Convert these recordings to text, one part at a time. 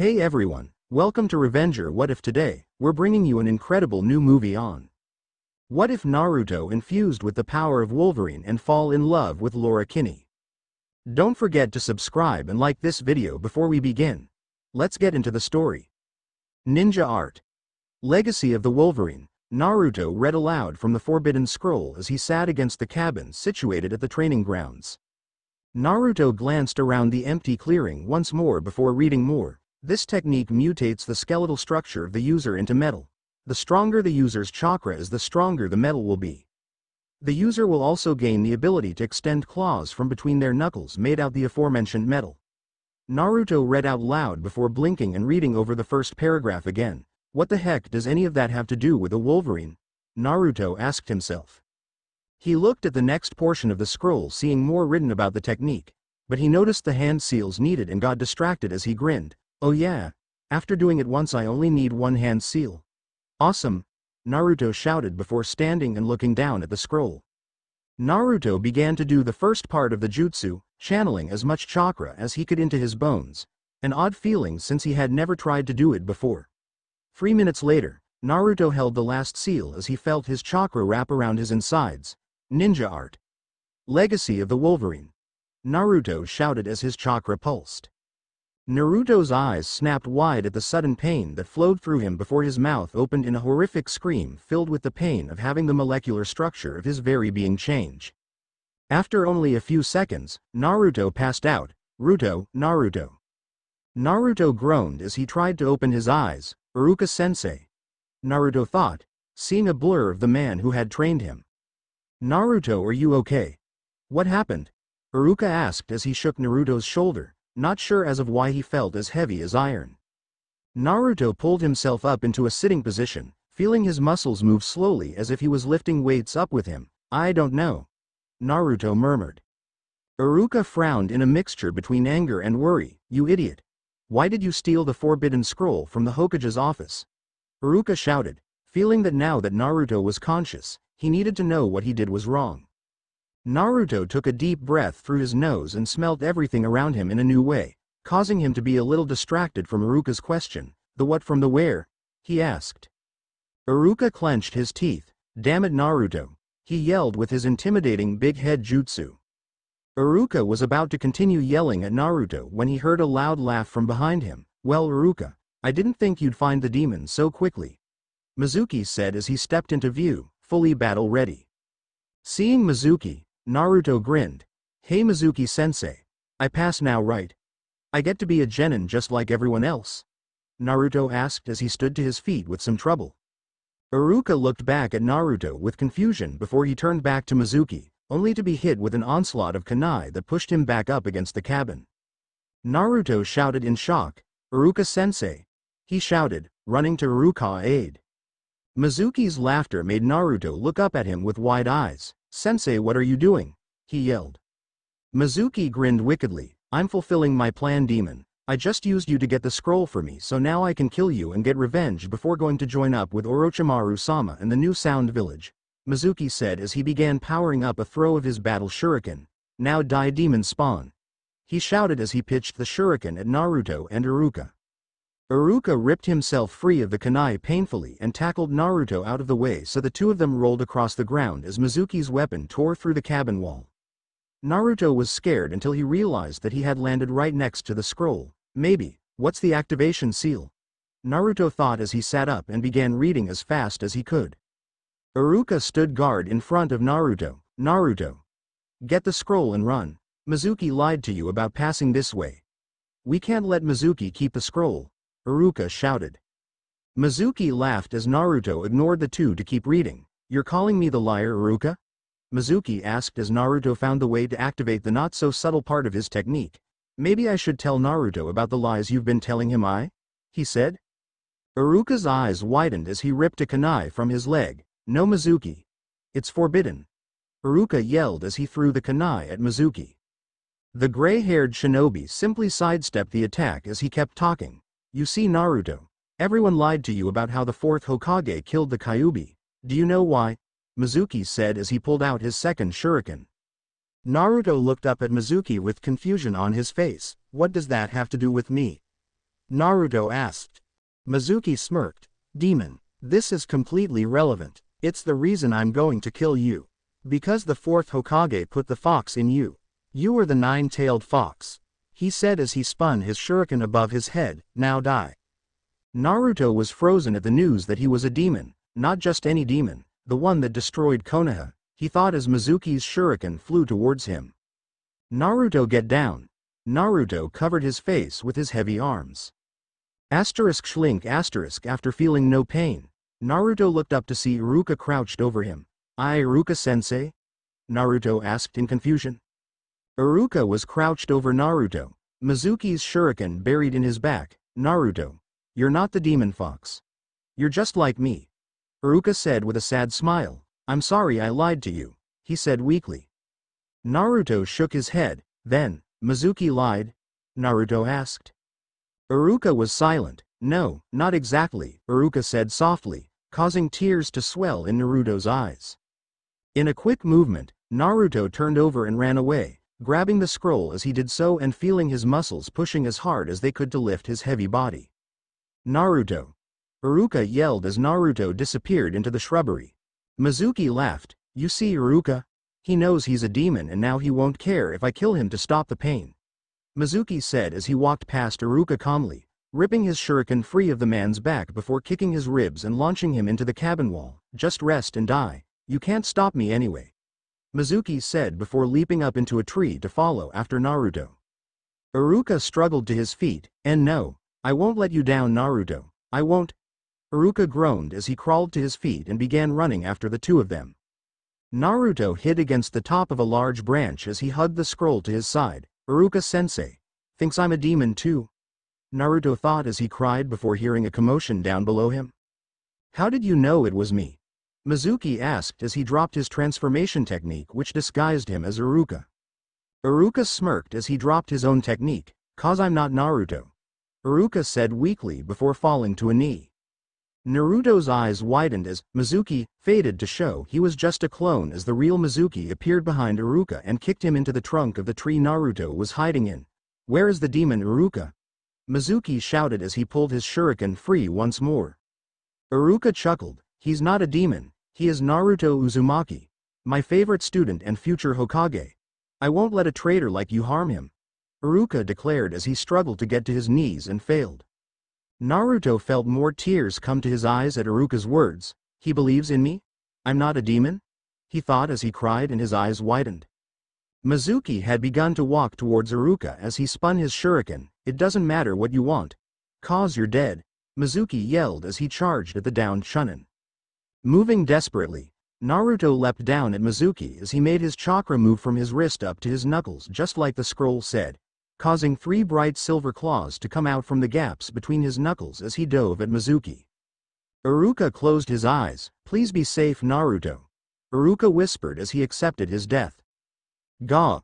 Hey everyone, welcome to Revenger What If today, we're bringing you an incredible new movie on. What if Naruto infused with the power of Wolverine and fall in love with Laura Kinney? Don't forget to subscribe and like this video before we begin. Let's get into the story. Ninja Art Legacy of the Wolverine Naruto read aloud from the Forbidden Scroll as he sat against the cabin situated at the training grounds. Naruto glanced around the empty clearing once more before reading more. This technique mutates the skeletal structure of the user into metal. The stronger the user's chakra is the stronger the metal will be. The user will also gain the ability to extend claws from between their knuckles made out the aforementioned metal. Naruto read out loud before blinking and reading over the first paragraph again. What the heck does any of that have to do with a Wolverine? Naruto asked himself. He looked at the next portion of the scroll seeing more written about the technique, but he noticed the hand seals needed and got distracted as he grinned. Oh yeah, after doing it once I only need one hand seal. Awesome, Naruto shouted before standing and looking down at the scroll. Naruto began to do the first part of the jutsu, channeling as much chakra as he could into his bones, an odd feeling since he had never tried to do it before. Three minutes later, Naruto held the last seal as he felt his chakra wrap around his insides. Ninja Art. Legacy of the Wolverine. Naruto shouted as his chakra pulsed. Naruto's eyes snapped wide at the sudden pain that flowed through him before his mouth opened in a horrific scream filled with the pain of having the molecular structure of his very being change. After only a few seconds, Naruto passed out. Ruto, Naruto. Naruto groaned as he tried to open his eyes, Iruka sensei. Naruto thought, seeing a blur of the man who had trained him. Naruto are you okay? What happened? Iruka asked as he shook Naruto's shoulder, not sure as of why he felt as heavy as iron. Naruto pulled himself up into a sitting position, feeling his muscles move slowly as if he was lifting weights up with him. I don't know. Naruto murmured. Iruka frowned in a mixture between anger and worry, you idiot. Why did you steal the forbidden scroll from the Hokage's office? Iruka shouted, feeling that now that Naruto was conscious, he needed to know what he did was wrong. Naruto took a deep breath through his nose and smelled everything around him in a new way, causing him to be a little distracted from Iruka's question, the what from the where? he asked. Iruka clenched his teeth, damn it Naruto, he yelled with his intimidating big head jutsu. Iruka was about to continue yelling at Naruto when he heard a loud laugh from behind him. Well Iruka, I didn't think you'd find the demon so quickly. Mizuki said as he stepped into view, fully battle ready. Seeing Mizuki, Naruto grinned. Hey Mizuki-sensei. I pass now right? I get to be a genin just like everyone else? Naruto asked as he stood to his feet with some trouble. Iruka looked back at Naruto with confusion before he turned back to Mizuki, only to be hit with an onslaught of kunai that pushed him back up against the cabin. Naruto shouted in shock, Iruka-sensei. He shouted, running to Iruka's aid. Mizuki's laughter made Naruto look up at him with wide eyes. Sensei what are you doing? He yelled. Mizuki grinned wickedly, I'm fulfilling my plan demon. I just used you to get the scroll for me so now I can kill you and get revenge before going to join up with Orochimaru-sama in the new Sound Village. Mizuki said as he began powering up a throw of his battle shuriken. Now die demon spawn. He shouted as he pitched the shuriken at Naruto and Iruka. Iruka ripped himself free of the kunai painfully and tackled Naruto out of the way so the two of them rolled across the ground as Mizuki's weapon tore through the cabin wall. Naruto was scared until he realized that he had landed right next to the scroll. Maybe, what's the activation seal? Naruto thought as he sat up and began reading as fast as he could. Iruka stood guard in front of Naruto. Naruto. Get the scroll and run. Mizuki lied to you about passing this way. We can't let Mizuki keep the scroll. Iruka shouted. Mizuki laughed as Naruto ignored the two to keep reading. You're calling me the liar Iruka? Mizuki asked as Naruto found the way to activate the not-so-subtle part of his technique. Maybe I should tell Naruto about the lies you've been telling him I? He said. Iruka's eyes widened as he ripped a kunai from his leg. No Mizuki. It's forbidden. Iruka yelled as he threw the kunai at Mizuki. The gray-haired shinobi simply sidestepped the attack as he kept talking. You see Naruto. Everyone lied to you about how the fourth Hokage killed the Kyuubi. Do you know why? Mizuki said as he pulled out his second shuriken. Naruto looked up at Mizuki with confusion on his face. What does that have to do with me? Naruto asked. Mizuki smirked. Demon. This is completely relevant. It's the reason I'm going to kill you. Because the fourth Hokage put the fox in you. You are the nine-tailed fox. He said as he spun his shuriken above his head, now die. Naruto was frozen at the news that he was a demon, not just any demon, the one that destroyed Konoha, he thought as Mizuki's shuriken flew towards him. Naruto get down. Naruto covered his face with his heavy arms. Asterisk schlink asterisk after feeling no pain. Naruto looked up to see Iruka crouched over him. I Iruka-sensei? Naruto asked in confusion. Iruka was crouched over Naruto, Mizuki's shuriken buried in his back. Naruto, you're not the demon fox. You're just like me. Iruka said with a sad smile. I'm sorry I lied to you, he said weakly. Naruto shook his head, then, Mizuki lied? Naruto asked. Iruka was silent. No, not exactly, Iruka said softly, causing tears to swell in Naruto's eyes. In a quick movement, Naruto turned over and ran away, grabbing the scroll as he did so and feeling his muscles pushing as hard as they could to lift his heavy body. Naruto. Iruka yelled as Naruto disappeared into the shrubbery. Mizuki laughed, you see Iruka? He knows he's a demon and now he won't care if I kill him to stop the pain. Mizuki said as he walked past Iruka calmly, ripping his shuriken free of the man's back before kicking his ribs and launching him into the cabin wall. Just rest and die. You can't stop me anyway. Mizuki said before leaping up into a tree to follow after Naruto. Iruka struggled to his feet, and no, I won't let you down Naruto, I won't. Iruka groaned as he crawled to his feet and began running after the two of them. Naruto hid against the top of a large branch as he hugged the scroll to his side, Iruka-sensei. Thinks I'm a demon too? Naruto thought as he cried before hearing a commotion down below him. How did you know it was me? Mizuki asked as he dropped his transformation technique which disguised him as Iruka. Iruka smirked as he dropped his own technique, cause I'm not Naruto. Iruka said weakly before falling to a knee. Naruto's eyes widened as Mizuki faded to show he was just a clone as the real Mizuki appeared behind Iruka and kicked him into the trunk of the tree Naruto was hiding in. Where is the demon Iruka? Mizuki shouted as he pulled his shuriken free once more. Iruka chuckled, he's not a demon, he is Naruto Uzumaki, my favorite student and future Hokage. I won't let a traitor like you harm him. Iruka declared as he struggled to get to his knees and failed. Naruto felt more tears come to his eyes at Iruka's words. He believes in me? I'm not a demon? He thought as he cried and his eyes widened. Mizuki had begun to walk towards Iruka as he spun his shuriken, it doesn't matter what you want. Cause you're dead. Mizuki yelled as he charged at the downed Chunin. Moving desperately, Naruto leapt down at Mizuki as he made his chakra move from his wrist up to his knuckles just like the scroll said, causing three bright silver claws to come out from the gaps between his knuckles as he dove at Mizuki. Iruka closed his eyes, please be safe Naruto. Iruka whispered as he accepted his death. Ga!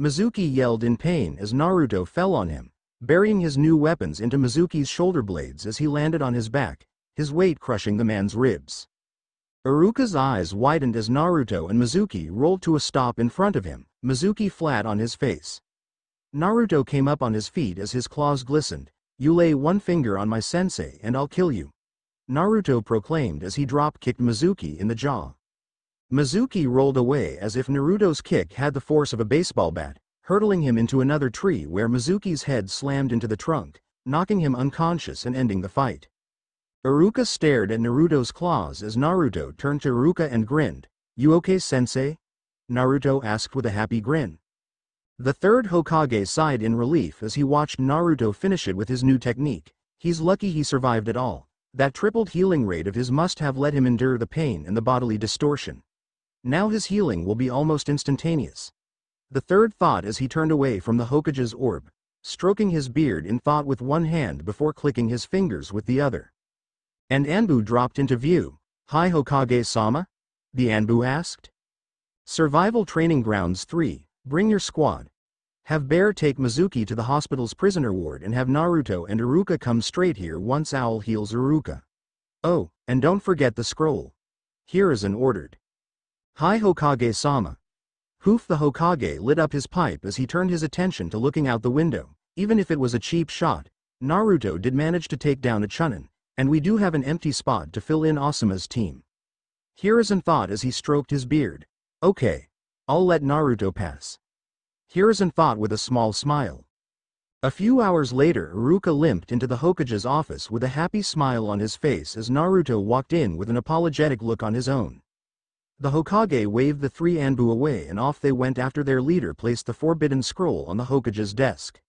Mizuki yelled in pain as Naruto fell on him, burying his new weapons into Mizuki's shoulder blades as he landed on his back, his weight crushing the man's ribs. Iruka's eyes widened as Naruto and Mizuki rolled to a stop in front of him, Mizuki flat on his face. Naruto came up on his feet as his claws glistened. You lay one finger on my sensei and I'll kill you. Naruto proclaimed as he drop-kicked Mizuki in the jaw. Mizuki rolled away as if Naruto's kick had the force of a baseball bat, hurtling him into another tree where Mizuki's head slammed into the trunk, knocking him unconscious and ending the fight. Iruka stared at Naruto's claws as Naruto turned to Iruka and grinned. You okay sensei? Naruto asked with a happy grin. The third Hokage sighed in relief as he watched Naruto finish it with his new technique. He's lucky he survived at all. That tripled healing rate of his must have let him endure the pain and the bodily distortion. Now his healing will be almost instantaneous. The third thought as he turned away from the Hokage's orb, stroking his beard in thought with one hand before clicking his fingers with the other. And Anbu dropped into view. Hi Hokage-sama? The Anbu asked. Survival Training Grounds 3, bring your squad. Have Bear take Mizuki to the hospital's prisoner ward and have Naruto and Iruka come straight here once Owl heals Iruka. Oh, and don't forget the scroll. Here is an ordered. Hi Hokage-sama. Hoof the Hokage lit up his pipe as he turned his attention to looking out the window, even if it was a cheap shot, Naruto did manage to take down a Chunin, and we do have an empty spot to fill in Asuma's team. Hiruzen thought as he stroked his beard. Okay. I'll let Naruto pass. Hiruzen thought with a small smile. A few hours later Iruka limped into the Hokage's office with a happy smile on his face as Naruto walked in with an apologetic look on his own. The Hokage waved the three Anbu away and off they went after their leader placed the forbidden scroll on the Hokage's desk.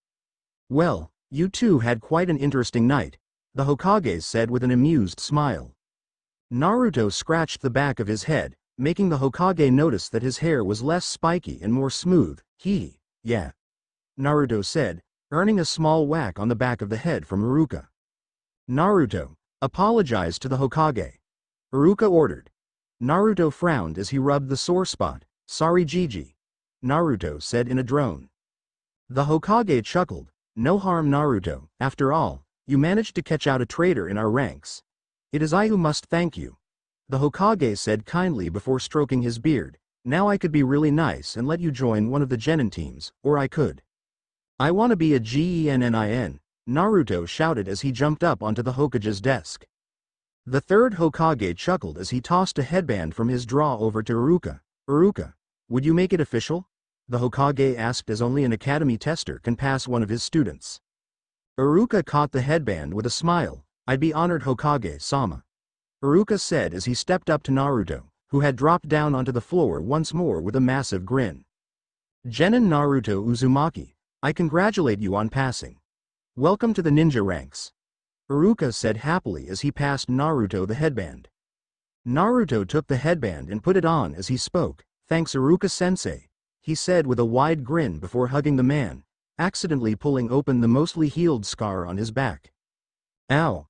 Well, you two had quite an interesting night, the Hokage said with an amused smile. Naruto scratched the back of his head, making the Hokage notice that his hair was less spiky and more smooth. He, yeah. Naruto said, earning a small whack on the back of the head from Iruka. Naruto, apologize to the Hokage. Iruka ordered. Naruto frowned as he rubbed the sore spot. Sorry Jiji. Naruto said in a drone. The Hokage chuckled. No harm Naruto, after all, you managed to catch out a traitor in our ranks. It is I who must thank you. The Hokage said kindly before stroking his beard, now I could be really nice and let you join one of the genin teams, or I could. I wanna be a GENIN, Naruto shouted as he jumped up onto the Hokage's desk. The third Hokage chuckled as he tossed a headband from his draw over to Iruka. Iruka, would you make it official? The Hokage asked as only an academy tester can pass one of his students. Iruka caught the headband with a smile, I'd be honored Hokage-sama. Iruka said as he stepped up to Naruto, who had dropped down onto the floor once more with a massive grin. Genin Naruto Uzumaki, I congratulate you on passing. Welcome to the ninja ranks. Iruka said happily as he passed Naruto the headband. Naruto took the headband and put it on as he spoke, thanks Iruka-sensei, he said with a wide grin before hugging the man, accidentally pulling open the mostly healed scar on his back. Ow!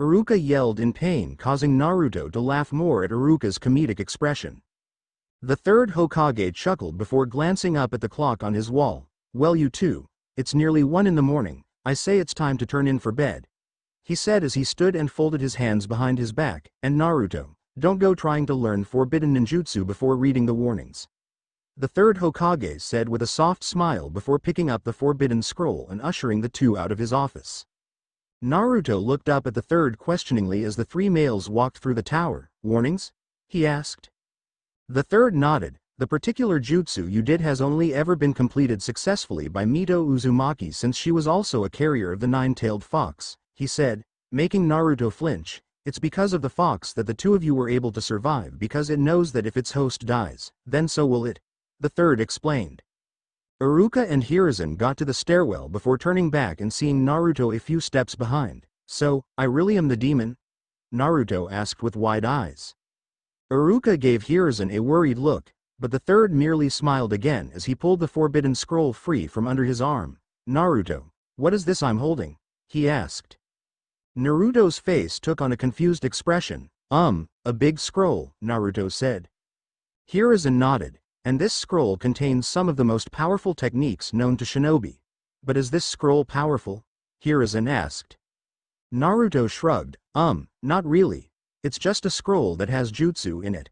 Iruka yelled in pain causing Naruto to laugh more at Iruka's comedic expression. The third Hokage chuckled before glancing up at the clock on his wall. Well you too, it's nearly one in the morning, I say it's time to turn in for bed. He said as he stood and folded his hands behind his back, and Naruto, don't go trying to learn forbidden ninjutsu before reading the warnings. The third Hokage said with a soft smile before picking up the forbidden scroll and ushering the two out of his office. Naruto looked up at the third questioningly as the three males walked through the tower. Warnings? He asked. The third nodded, the particular jutsu you did has only ever been completed successfully by Mito Uzumaki since she was also a carrier of the nine-tailed fox, he said, making Naruto flinch. It's because of the fox that the two of you were able to survive because it knows that if its host dies, then so will it. The third explained. Iruka and Hiruzen got to the stairwell before turning back and seeing Naruto a few steps behind. So, I really am the demon? Naruto asked with wide eyes. Iruka gave Hiruzen a worried look, but the third merely smiled again as he pulled the forbidden scroll free from under his arm. Naruto, what is this I'm holding? He asked. Naruto's face took on a confused expression. Um, a big scroll, Naruto said. Hiruzen nodded, and this scroll contains some of the most powerful techniques known to shinobi. But is this scroll powerful? Hiruzen asked. Naruto shrugged, um, not really. It's just a scroll that has jutsu in it.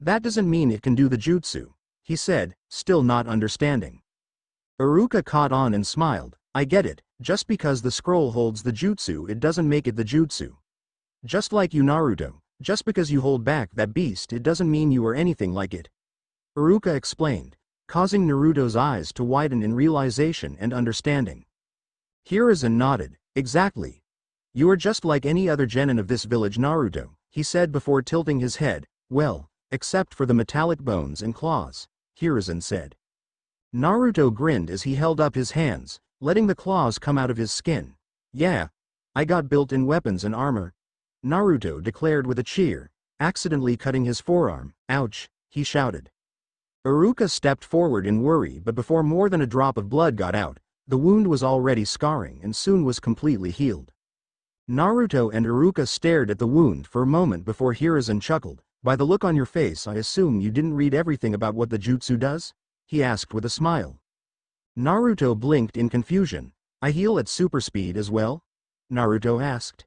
That doesn't mean it can do the jutsu, he said, still not understanding. Iruka caught on and smiled, I get it, just because the scroll holds the jutsu it doesn't make it the jutsu. Just like you Naruto, just because you hold back that beast it doesn't mean you are anything like it. Iruka explained, causing Naruto's eyes to widen in realization and understanding. Hiruzen nodded, exactly. You are just like any other genin of this village Naruto, he said before tilting his head, well, except for the metallic bones and claws, Hiruzen said. Naruto grinned as he held up his hands, letting the claws come out of his skin. Yeah, I got built-in weapons and armor. Naruto declared with a cheer, accidentally cutting his forearm. Ouch, he shouted. Iruka stepped forward in worry but before more than a drop of blood got out, the wound was already scarring and soon was completely healed. Naruto and Iruka stared at the wound for a moment before Hiruzen chuckled, by the look on your face I assume you didn't read everything about what the jutsu does? He asked with a smile. Naruto blinked in confusion. I heal at super speed as well? Naruto asked.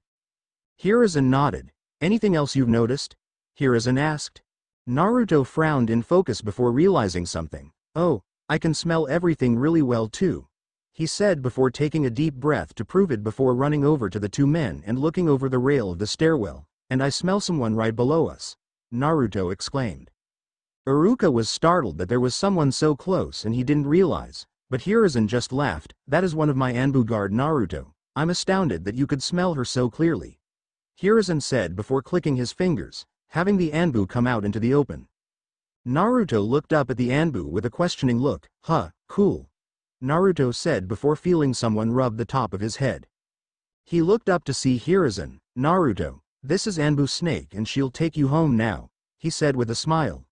Hiruzen nodded. Anything else you've noticed? Hiruzen asked. Naruto frowned in focus before realizing something. Oh, I can smell everything really well too. he said before taking a deep breath to prove it before running over to the two men and looking over the rail of the stairwell, and I smell someone right below us. Naruto exclaimed. Iruka was startled that there was someone so close and he didn't realize, but Hiruzen just laughed, that is one of my Anbu guard Naruto, I'm astounded that you could smell her so clearly. Hiruzen said before clicking his fingers, having the Anbu come out into the open. Naruto looked up at the Anbu with a questioning look, huh, cool. Naruto said before feeling someone rub the top of his head. He looked up to see Hiruzen, Naruto, this is Anbu Snake and she'll take you home now, he said with a smile.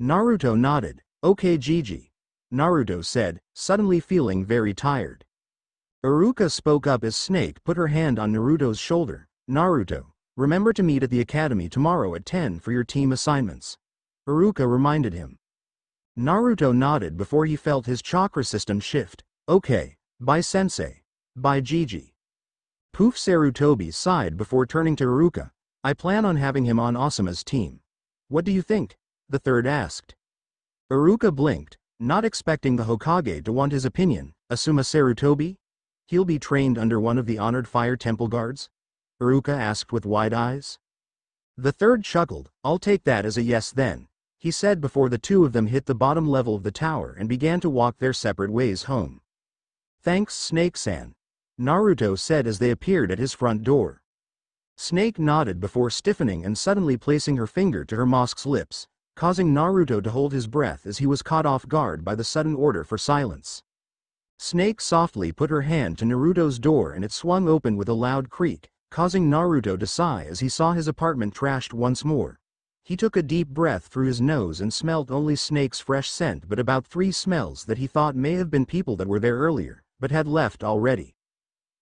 Naruto nodded, okay Jiji. Naruto said, suddenly feeling very tired. Iruka spoke up as Snake put her hand on Naruto's shoulder. Naruto, remember to meet at the academy tomorrow at 10 for your team assignments. Iruka reminded him. Naruto nodded before he felt his chakra system shift. Okay, bye sensei. Bye Jiji. Poof Sarutobi sighed before turning to Iruka. I plan on having him on Asuma's team. What do you think? the third asked. Iruka blinked, not expecting the Hokage to want his opinion, Asuma Sarutobi? He'll be trained under one of the honored fire temple guards? Iruka asked with wide eyes. The third chuckled, I'll take that as a yes then, he said before the two of them hit the bottom level of the tower and began to walk their separate ways home. Thanks Snake-san. Naruto said as they appeared at his front door. Snake nodded before stiffening and suddenly placing her finger to her mosque's lips causing Naruto to hold his breath as he was caught off guard by the sudden order for silence. Snake softly put her hand to Naruto's door and it swung open with a loud creak, causing Naruto to sigh as he saw his apartment trashed once more. He took a deep breath through his nose and smelt only Snake's fresh scent but about three smells that he thought may have been people that were there earlier, but had left already.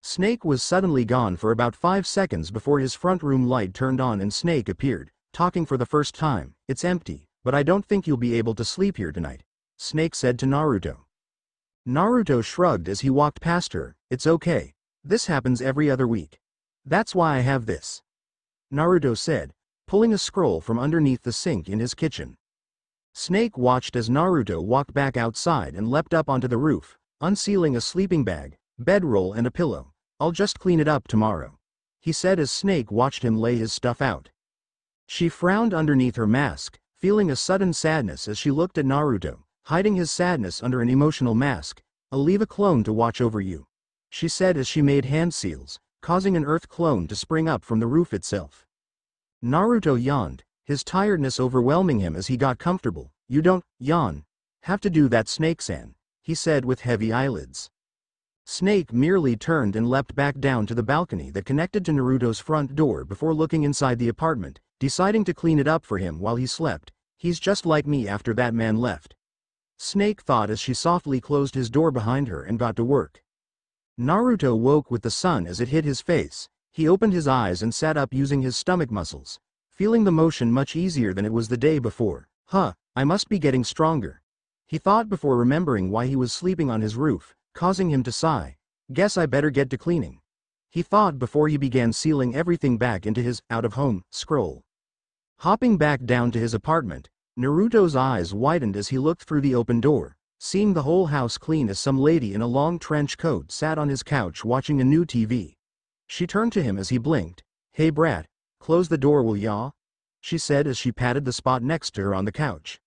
Snake was suddenly gone for about five seconds before his front room light turned on and Snake appeared, talking for the first time, it's empty, but I don't think you'll be able to sleep here tonight, Snake said to Naruto. Naruto shrugged as he walked past her, it's okay. This happens every other week. That's why I have this. Naruto said, pulling a scroll from underneath the sink in his kitchen. Snake watched as Naruto walked back outside and leapt up onto the roof, unsealing a sleeping bag, bedroll and a pillow. I'll just clean it up tomorrow. He said as Snake watched him lay his stuff out. She frowned underneath her mask, feeling a sudden sadness as she looked at Naruto, hiding his sadness under an emotional mask. I'll leave a clone to watch over you. She said as she made hand seals, causing an earth clone to spring up from the roof itself. Naruto yawned, his tiredness overwhelming him as he got comfortable. You don't, yawn, have to do that snake-san, he said with heavy eyelids. Snake merely turned and leapt back down to the balcony that connected to Naruto's front door before looking inside the apartment, deciding to clean it up for him while he slept. He's just like me after that man left. Snake thought as she softly closed his door behind her and got to work. Naruto woke with the sun as it hit his face. He opened his eyes and sat up using his stomach muscles, feeling the motion much easier than it was the day before. Huh, I must be getting stronger. He thought before remembering why he was sleeping on his roof, causing him to sigh. Guess I better get to cleaning. He thought before he began sealing everything back into his out-of-home scroll. Hopping back down to his apartment, Naruto's eyes widened as he looked through the open door, seeing the whole house clean as some lady in a long trench coat sat on his couch watching a new TV. She turned to him as he blinked. Hey brat, close the door will ya? She said as she patted the spot next to her on the couch.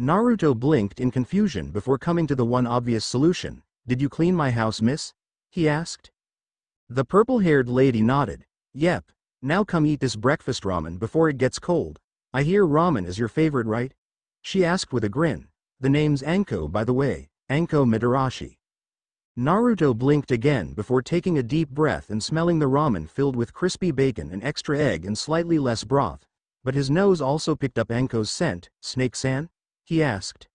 Naruto blinked in confusion before coming to the one obvious solution. Did you clean my house miss? He asked. The purple-haired lady nodded. Yep, now come eat this breakfast ramen before it gets cold. I hear ramen is your favorite right? She asked with a grin. The name's Anko by the way, Anko Mitarashi. Naruto blinked again before taking a deep breath and smelling the ramen filled with crispy bacon and extra egg and slightly less broth. But his nose also picked up Anko's scent. Snake-san? He asked.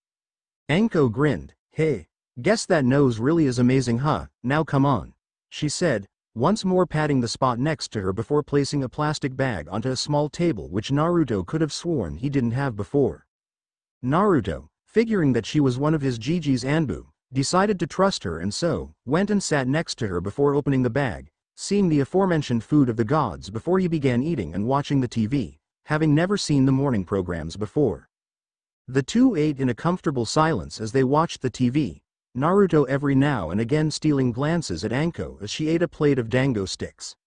Anko grinned. Hey, guess that nose really is amazing huh, now come on. She said, once more patting the spot next to her before placing a plastic bag onto a small table which Naruto could have sworn he didn't have before. Naruto, figuring that she was one of his Jiji's Anbu, decided to trust her and so, went and sat next to her before opening the bag, seeing the aforementioned food of the gods before he began eating and watching the TV, having never seen the morning programs before. The two ate in a comfortable silence as they watched the TV, Naruto every now and again stealing glances at Anko as she ate a plate of dango sticks.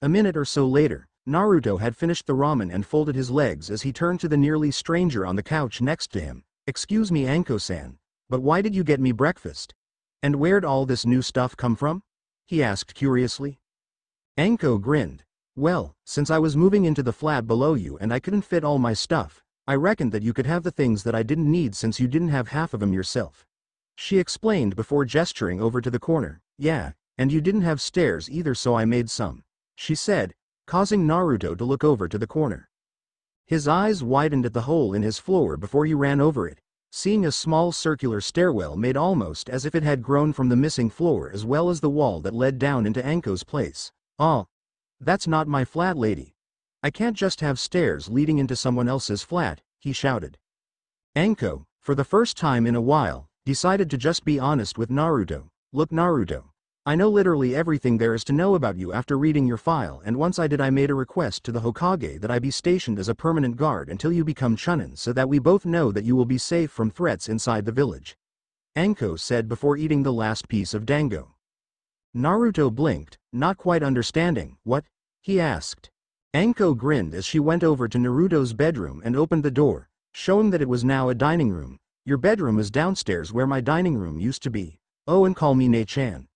A minute or so later, Naruto had finished the ramen and folded his legs as he turned to the nearly stranger on the couch next to him. Excuse me Anko-san, but why did you get me breakfast? And where'd all this new stuff come from? He asked curiously. Anko grinned. Well, since I was moving into the flat below you and I couldn't fit all my stuff, I reckoned that you could have the things that I didn't need since you didn't have half of them yourself. She explained before gesturing over to the corner, yeah, and you didn't have stairs either so I made some. She said, causing Naruto to look over to the corner. His eyes widened at the hole in his floor before he ran over it, seeing a small circular stairwell made almost as if it had grown from the missing floor as well as the wall that led down into Anko's place. Oh, that's not my flat lady. I can't just have stairs leading into someone else's flat, he shouted. Anko, for the first time in a while, decided to just be honest with Naruto. Look Naruto. I know literally everything there is to know about you after reading your file and once I did I made a request to the Hokage that I be stationed as a permanent guard until you become Chunin so that we both know that you will be safe from threats inside the village. Anko said before eating the last piece of dango. Naruto blinked, not quite understanding, what? He asked. Anko grinned as she went over to Naruto's bedroom and opened the door, showing that it was now a dining room. Your bedroom is downstairs where my dining room used to be. Oh and call me Ne-chan.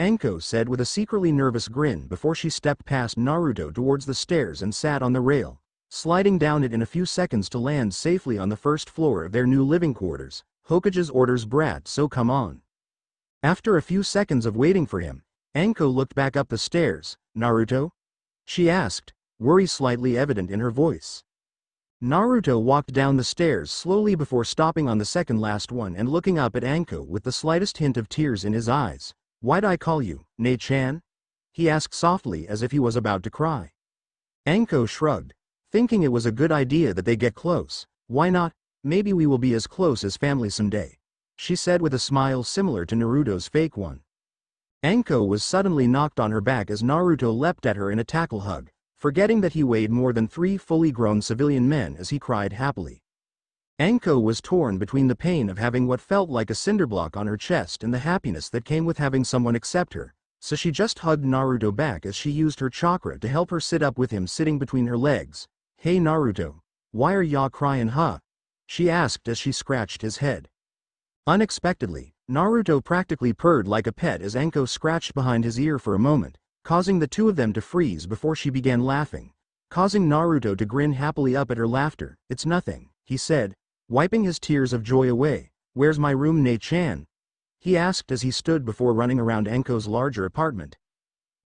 Anko said with a secretly nervous grin before she stepped past Naruto towards the stairs and sat on the rail, sliding down it in a few seconds to land safely on the first floor of their new living quarters. Hokage's orders brat so come on. After a few seconds of waiting for him, Anko looked back up the stairs. Naruto? She asked, worry slightly evident in her voice. Naruto walked down the stairs slowly before stopping on the second last one and looking up at Anko with the slightest hint of tears in his eyes. Why'd I call you, Ne-chan? He asked softly as if he was about to cry. Anko shrugged, thinking it was a good idea that they get close. Why not? Maybe we will be as close as family someday she said with a smile similar to Naruto's fake one. Anko was suddenly knocked on her back as Naruto leapt at her in a tackle hug, forgetting that he weighed more than three fully grown civilian men as he cried happily. Anko was torn between the pain of having what felt like a cinderblock on her chest and the happiness that came with having someone accept her, so she just hugged Naruto back as she used her chakra to help her sit up with him sitting between her legs. Hey Naruto. Why are ya crying huh? She asked as she scratched his head. Unexpectedly, Naruto practically purred like a pet as Anko scratched behind his ear for a moment, causing the two of them to freeze before she began laughing, causing Naruto to grin happily up at her laughter. It's nothing, he said, wiping his tears of joy away. Where's my room Ne-chan? He asked as he stood before running around Anko's larger apartment.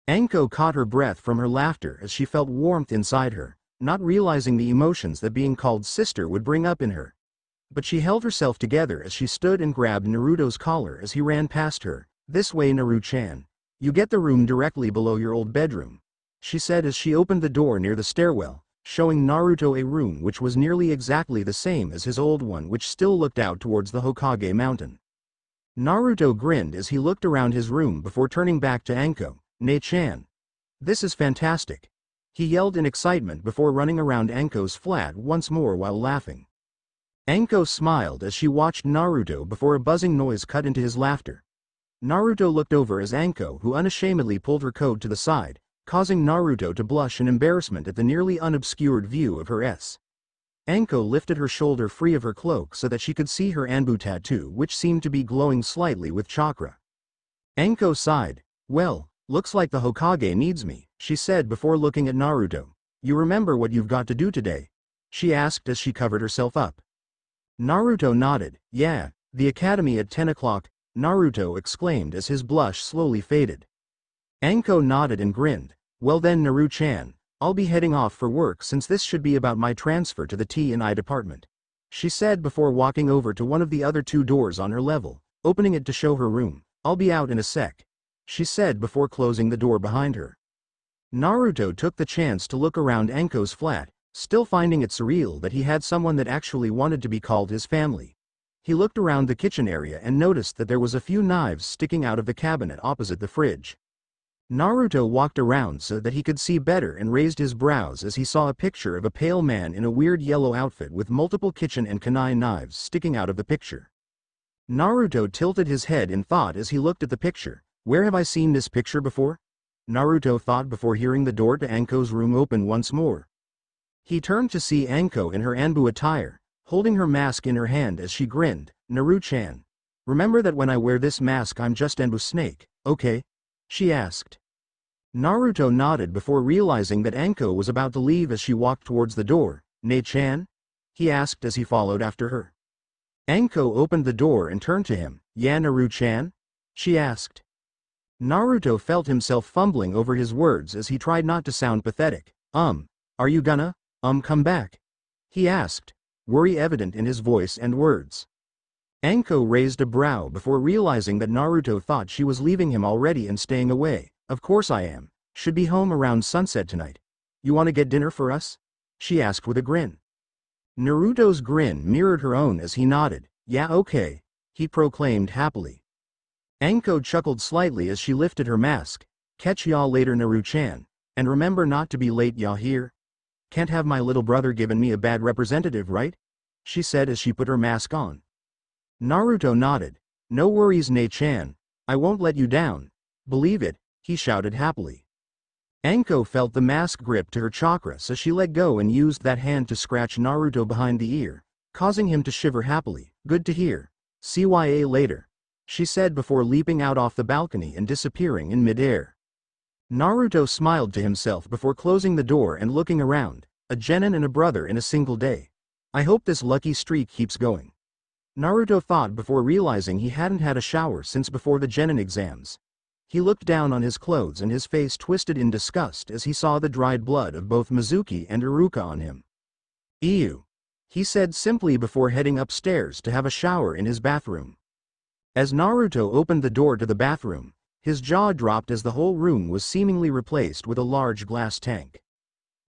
Anko caught her breath from her laughter as she felt warmth inside her, not realizing the emotions that being called sister would bring up in her. But she held herself together as she stood and grabbed Naruto's collar as he ran past her. This way Naru-chan. You get the room directly below your old bedroom. She said as she opened the door near the stairwell, showing Naruto a room which was nearly exactly the same as his old one which still looked out towards the Hokage mountain. Naruto grinned as he looked around his room before turning back to Anko, Ne-chan. This is fantastic. He yelled in excitement before running around Anko's flat once more while laughing. Anko smiled as she watched Naruto before a buzzing noise cut into his laughter. Naruto looked over as Anko who unashamedly pulled her coat to the side, causing Naruto to blush in embarrassment at the nearly unobscured view of her S. Anko lifted her shoulder free of her cloak so that she could see her Anbu tattoo which seemed to be glowing slightly with chakra. Anko sighed, well, looks like the Hokage needs me, she said before looking at Naruto. You remember what you've got to do today? She asked as she covered herself up. Naruto nodded, yeah, the academy at 10 o'clock, Naruto exclaimed as his blush slowly faded. Anko nodded and grinned, well then Naru-chan, I'll be heading off for work since this should be about my transfer to the T&I department. She said before walking over to one of the other two doors on her level, opening it to show her room. I'll be out in a sec. She said before closing the door behind her. Naruto took the chance to look around Anko's flat, still finding it surreal that he had someone that actually wanted to be called his family. He looked around the kitchen area and noticed that there was a few knives sticking out of the cabinet opposite the fridge. Naruto walked around so that he could see better and raised his brows as he saw a picture of a pale man in a weird yellow outfit with multiple kitchen and kunai knives sticking out of the picture. Naruto tilted his head in thought as he looked at the picture. Where have I seen this picture before? Naruto thought before hearing the door to Anko's room open once more. He turned to see Anko in her Anbu attire, holding her mask in her hand as she grinned, Naru-chan. Remember that when I wear this mask I'm just Anbu Snake, okay? She asked. Naruto nodded before realizing that Anko was about to leave as she walked towards the door. Ne-chan? He asked as he followed after her. Anko opened the door and turned to him. Yeah Naru-chan? She asked. Naruto felt himself fumbling over his words as he tried not to sound pathetic. Um, are you gonna, um come back? He asked, worry evident in his voice and words. Anko raised a brow before realizing that Naruto thought she was leaving him already and staying away. Of course I am. Should be home around sunset tonight. You wanna get dinner for us? She asked with a grin. Naruto's grin mirrored her own as he nodded. Yeah okay. He proclaimed happily. Anko chuckled slightly as she lifted her mask. Catch y'all later Naru-chan. And remember not to be late y'all here. Can't have my little brother giving me a bad representative right? She said as she put her mask on. Naruto nodded. No worries Ne-chan. I won't let you down. Believe it, he shouted happily. Anko felt the mask grip to her chakra so she let go and used that hand to scratch Naruto behind the ear, causing him to shiver happily. Good to hear. CYA later. She said before leaping out off the balcony and disappearing in midair. Naruto smiled to himself before closing the door and looking around, a genin and a brother in a single day. I hope this lucky streak keeps going. Naruto thought before realizing he hadn't had a shower since before the genin exams. He looked down on his clothes and his face twisted in disgust as he saw the dried blood of both Mizuki and Iruka on him. Ew. He said simply before heading upstairs to have a shower in his bathroom. As Naruto opened the door to the bathroom, his jaw dropped as the whole room was seemingly replaced with a large glass tank.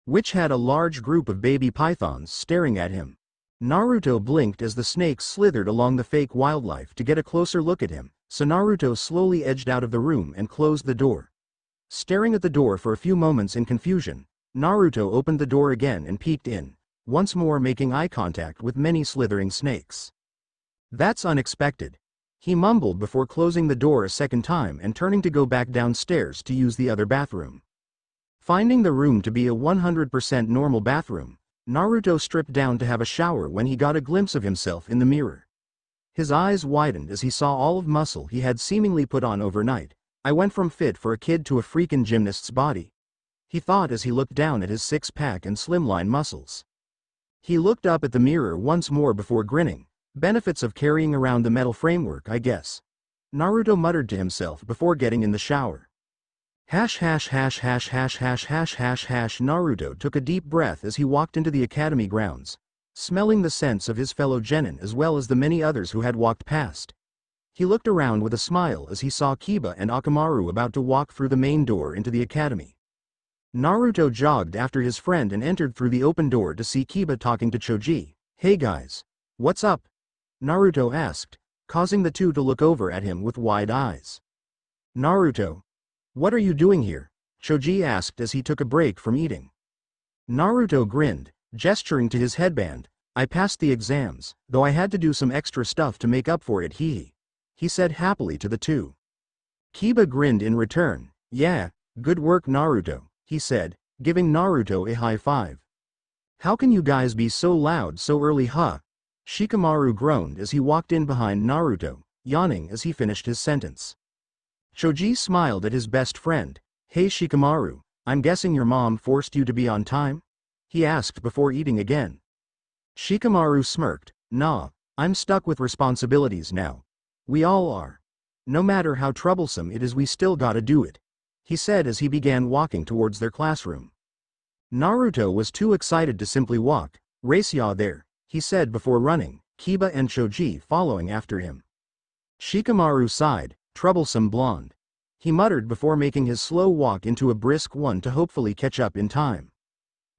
Which had a large group of baby pythons staring at him. Naruto blinked as the snakes slithered along the fake wildlife to get a closer look at him, so Naruto slowly edged out of the room and closed the door. Staring at the door for a few moments in confusion, Naruto opened the door again and peeked in, once more making eye contact with many slithering snakes. That's unexpected. He mumbled before closing the door a second time and turning to go back downstairs to use the other bathroom. Finding the room to be a 100% normal bathroom, Naruto stripped down to have a shower when he got a glimpse of himself in the mirror. His eyes widened as he saw all of muscle he had seemingly put on overnight. I went from fit for a kid to a freakin' gymnast's body. He thought as he looked down at his six-pack and slimline muscles. He looked up at the mirror once more before grinning. Benefits of carrying around the metal framework I guess. Naruto muttered to himself before getting in the shower. Hash hash hash hash hash hash hash hash hash Naruto took a deep breath as he walked into the academy grounds smelling the scents of his fellow genin as well as the many others who had walked past. He looked around with a smile as he saw Kiba and Akamaru about to walk through the main door into the academy. Naruto jogged after his friend and entered through the open door to see Kiba talking to Choji. Hey guys. What's up? Naruto asked, causing the two to look over at him with wide eyes. Naruto. What are you doing here? Choji asked as he took a break from eating. Naruto grinned, Gesturing to his headband, I passed the exams, though I had to do some extra stuff to make up for it he. He said happily to the two. Kiba grinned in return, yeah, good work Naruto, he said, giving Naruto a high five. How can you guys be so loud so early huh? Shikamaru groaned as he walked in behind Naruto, yawning as he finished his sentence. Choji smiled at his best friend, hey Shikamaru, I'm guessing your mom forced you to be on time? he asked before eating again. Shikamaru smirked, nah, I'm stuck with responsibilities now. We all are. No matter how troublesome it is we still gotta do it. He said as he began walking towards their classroom. Naruto was too excited to simply walk, race ya there, he said before running, Kiba and Choji following after him. Shikamaru sighed, troublesome blonde. He muttered before making his slow walk into a brisk one to hopefully catch up in time.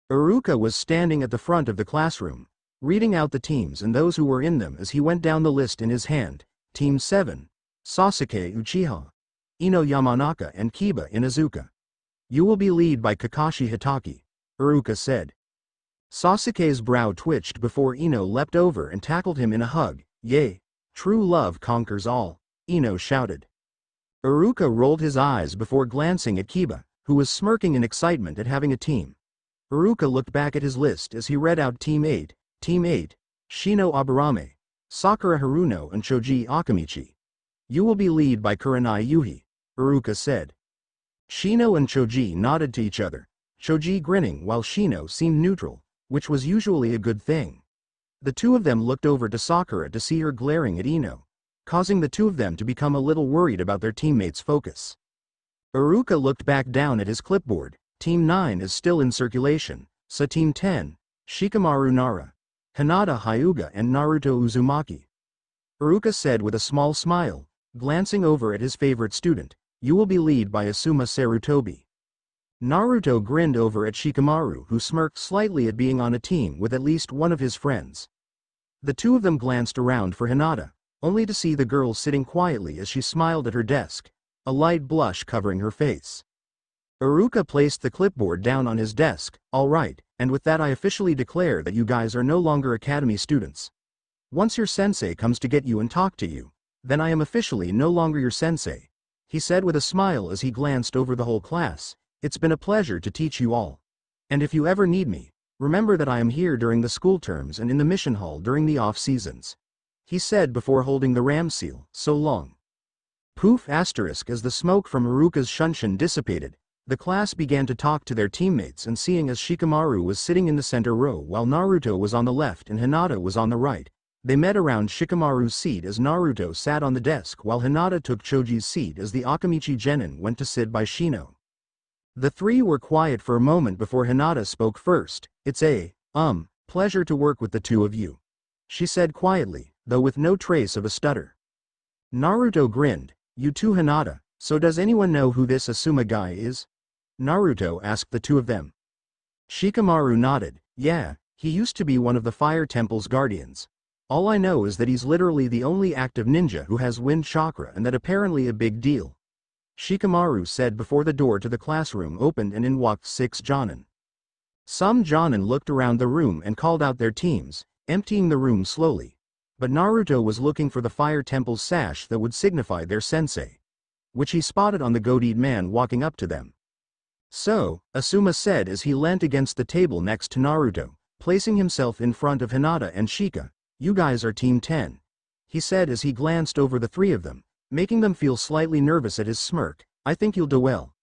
Iruka was standing at the front of the classroom, reading out the teams and those who were in them as he went down the list in his hand. Team 7. Sasuke Uchiha. Ino Yamanaka and Kiba Inuzuka. You will be lead by Kakashi Hatake, Iruka said. Sasuke's brow twitched before Ino leapt over and tackled him in a hug. Yay. True love conquers all, Ino shouted. Iruka rolled his eyes before glancing at Kiba, who was smirking in excitement at having a team. Iruka looked back at his list as he read out Team 8, Team 8, Shino Aburame, Sakura Haruno and Choji Akimichi. You will be lead by Kurenai Yuhi, Iruka said. Shino and Choji nodded to each other, Choji grinning while Shino seemed neutral, which was usually a good thing. The two of them looked over to Sakura to see her glaring at Ino, causing the two of them to become a little worried about their teammates' focus. Iruka looked back down at his clipboard, Team 9 is still in circulation, so Team 10, Shikamaru Nara, Hinata Hyuga and Naruto Uzumaki. Iruka said with a small smile, glancing over at his favorite student, you will be lead by Asuma Sarutobi. Naruto grinned over at Shikamaru who smirked slightly at being on a team with at least one of his friends. The two of them glanced around for Hinata, only to see the girl sitting quietly as she smiled at her desk, a light blush covering her face. Iruka placed the clipboard down on his desk, alright, and with that I officially declare that you guys are no longer academy students. Once your sensei comes to get you and talk to you, then I am officially no longer your sensei. He said with a smile as he glanced over the whole class, it's been a pleasure to teach you all. And if you ever need me, remember that I am here during the school terms and in the mission hall during the off seasons. He said before holding the ram seal, so long. Poof asterisk as the smoke from Iruka's shunshin dissipated, the class began to talk to their teammates and seeing as Shikamaru was sitting in the center row while Naruto was on the left and Hinata was on the right, they met around Shikamaru's seat as Naruto sat on the desk while Hinata took Choji's seat as the Akimichi Genin went to sit by Shino. The three were quiet for a moment before Hinata spoke first, it's a, um, pleasure to work with the two of you. She said quietly, though with no trace of a stutter. Naruto grinned, you too Hinata, so does anyone know who this Asuma guy is? Naruto asked the two of them. Shikamaru nodded, yeah, he used to be one of the Fire Temple's guardians. All I know is that he's literally the only active ninja who has wind chakra and that apparently a big deal. Shikamaru said before the door to the classroom opened and in walked six Jonin. Some Jonin looked around the room and called out their teams, emptying the room slowly. But Naruto was looking for the fire temple's sash that would signify their sensei. Which he spotted on the goateed man walking up to them. So, Asuma said as he leant against the table next to Naruto, placing himself in front of Hinata and Shika, you guys are Team 10. He said as he glanced over the three of them, making them feel slightly nervous at his smirk, I think you'll do well.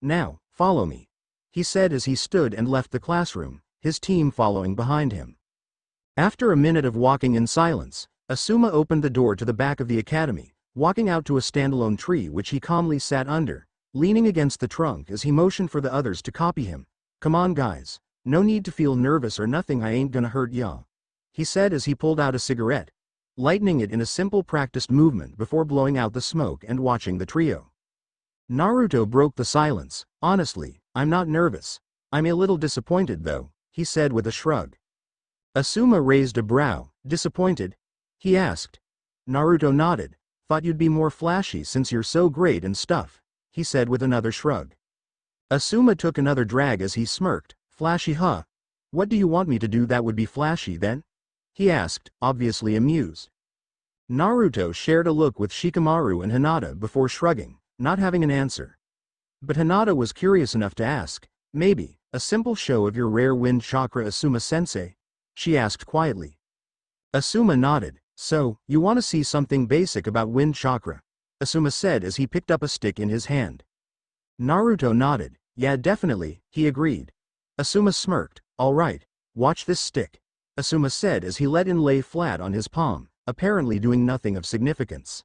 Now, follow me. He said as he stood and left the classroom, his team following behind him. After a minute of walking in silence, Asuma opened the door to the back of the academy, walking out to a standalone tree which he calmly sat under, leaning against the trunk as he motioned for the others to copy him. Come on guys, no need to feel nervous or nothing I ain't gonna hurt ya. He said as he pulled out a cigarette, lightening it in a simple practiced movement before blowing out the smoke and watching the trio. Naruto broke the silence, honestly, I'm not nervous. I'm a little disappointed though, he said with a shrug. Asuma raised a brow, disappointed? He asked. Naruto nodded, thought you'd be more flashy since you're so great and stuff, he said with another shrug. Asuma took another drag as he smirked, flashy huh? What do you want me to do that would be flashy then? He asked, obviously amused. Naruto shared a look with Shikamaru and Hinata before shrugging, not having an answer. But Hinata was curious enough to ask, maybe, a simple show of your rare wind chakra Asuma-sensei? She asked quietly. Asuma nodded, so, you want to see something basic about wind chakra? Asuma said as he picked up a stick in his hand. Naruto nodded, yeah definitely, he agreed. Asuma smirked, alright, watch this stick. Asuma said as he let it lay flat on his palm, apparently doing nothing of significance.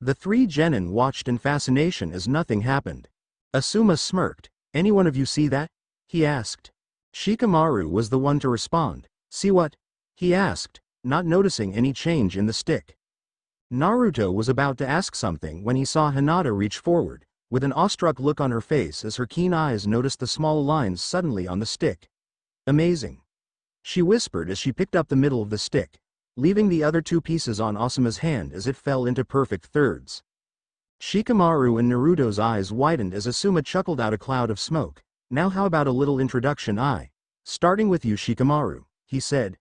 The three genin watched in fascination as nothing happened. Asuma smirked, any one of you see that? He asked. Shikamaru was the one to respond, see what? He asked, not noticing any change in the stick. Naruto was about to ask something when he saw Hinata reach forward, with an awestruck look on her face as her keen eyes noticed the small lines suddenly on the stick. Amazing. She whispered as she picked up the middle of the stick, leaving the other two pieces on Asuma's hand as it fell into perfect thirds. Shikamaru and Naruto's eyes widened as Asuma chuckled out a cloud of smoke. Now how about a little introduction I? Starting with you Shikamaru, he said,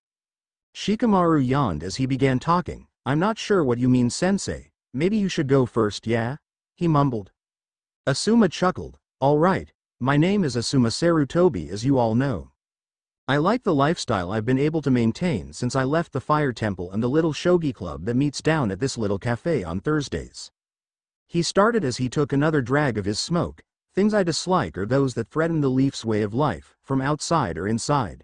Shikamaru yawned as he began talking, I'm not sure what you mean sensei, maybe you should go first yeah? He mumbled. Asuma chuckled, alright, my name is Asuma Sarutobi as you all know. I like the lifestyle I've been able to maintain since I left the fire temple and the little shogi club that meets down at this little cafe on Thursdays. He started as he took another drag of his smoke, things I dislike are those that threaten the leaf's way of life, from outside or inside.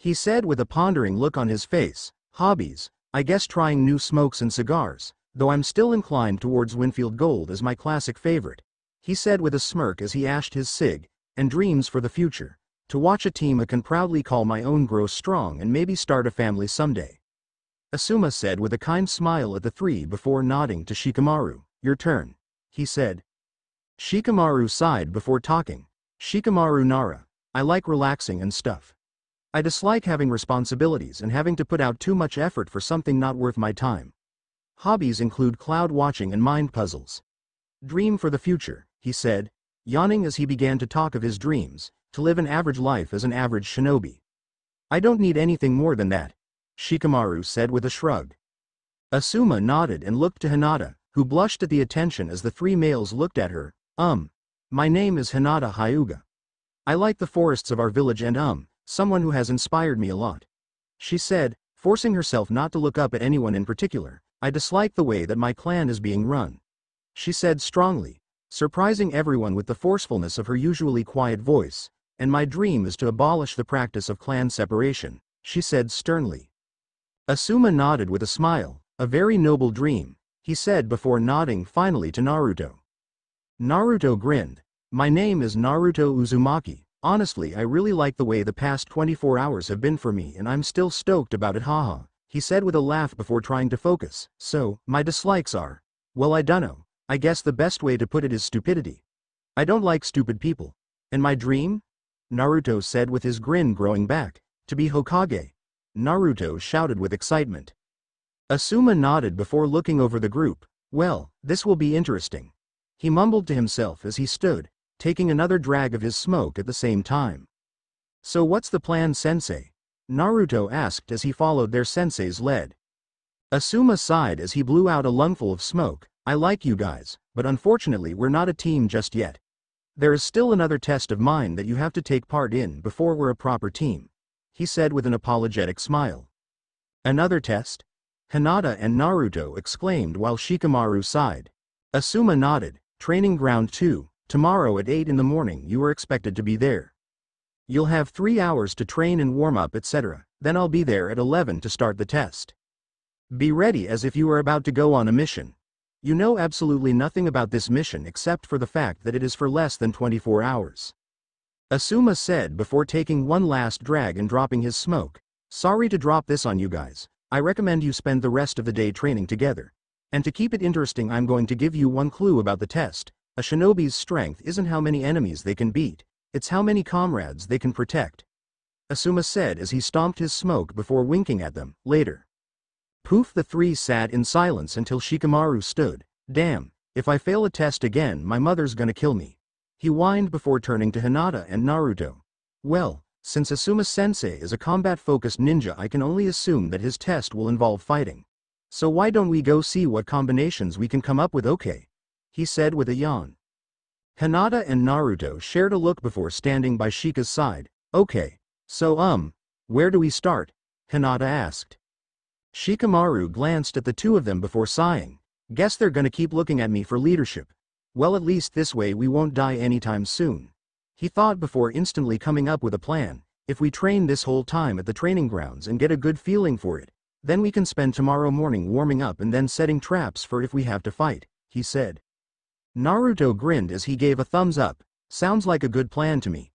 He said with a pondering look on his face, hobbies, I guess trying new smokes and cigars, though I'm still inclined towards Winfield Gold as my classic favorite, he said with a smirk as he ashed his cig, and dreams for the future. To watch a team I can proudly call my own grow strong and maybe start a family someday. Asuma said with a kind smile at the three before nodding to Shikamaru, your turn. He said. Shikamaru sighed before talking. Shikamaru Nara, I like relaxing and stuff. I dislike having responsibilities and having to put out too much effort for something not worth my time. Hobbies include cloud watching and mind puzzles. Dream for the future he said, yawning as he began to talk of his dreams, to live an average life as an average shinobi. I don't need anything more than that, Shikamaru said with a shrug. Asuma nodded and looked to Hinata, who blushed at the attention as the three males looked at her, um. My name is Hinata Hyuga. I like the forests of our village and um, someone who has inspired me a lot. She said, forcing herself not to look up at anyone in particular, I dislike the way that my clan is being run. She said strongly, surprising everyone with the forcefulness of her usually quiet voice, and my dream is to abolish the practice of clan separation, she said sternly. Asuma nodded with a smile, a very noble dream, he said before nodding finally to Naruto. Naruto grinned, my name is Naruto Uzumaki, honestly I really like the way the past 24 hours have been for me and I'm still stoked about it haha, he said with a laugh before trying to focus, so, my dislikes are, well I dunno, I guess the best way to put it is stupidity. I don't like stupid people. And my dream? Naruto said with his grin growing back. To be Hokage. Naruto shouted with excitement. Asuma nodded before looking over the group. Well, this will be interesting. He mumbled to himself as he stood, taking another drag of his smoke at the same time. So what's the plan sensei? Naruto asked as he followed their sensei's lead. Asuma sighed as he blew out a lungful of smoke, I like you guys, but unfortunately we're not a team just yet. There is still another test of mine that you have to take part in before we're a proper team. He said with an apologetic smile. Another test? Hinata and Naruto exclaimed while Shikamaru sighed. Asuma nodded, training ground 2, tomorrow at 8 in the morning you are expected to be there. You'll have 3 hours to train and warm up etc., then I'll be there at 11 to start the test. Be ready as if you were about to go on a mission. You know absolutely nothing about this mission except for the fact that it is for less than 24 hours. Asuma said before taking one last drag and dropping his smoke. Sorry to drop this on you guys, I recommend you spend the rest of the day training together. And to keep it interesting I'm going to give you one clue about the test. A shinobi's strength isn't how many enemies they can beat, it's how many comrades they can protect. Asuma said as he stomped his smoke before winking at them, later. Poof the three sat in silence until Shikamaru stood. Damn, if I fail a test again my mother's gonna kill me. He whined before turning to Hinata and Naruto. Well, since Asuma-sensei is a combat-focused ninja I can only assume that his test will involve fighting. So why don't we go see what combinations we can come up with okay? He said with a yawn. Hinata and Naruto shared a look before standing by Shika's side. Okay. So um, where do we start? Hinata asked. Shikamaru glanced at the two of them before sighing. Guess they're gonna keep looking at me for leadership. Well at least this way we won't die anytime soon. He thought before instantly coming up with a plan. If we train this whole time at the training grounds and get a good feeling for it, then we can spend tomorrow morning warming up and then setting traps for if we have to fight, he said. Naruto grinned as he gave a thumbs up. Sounds like a good plan to me.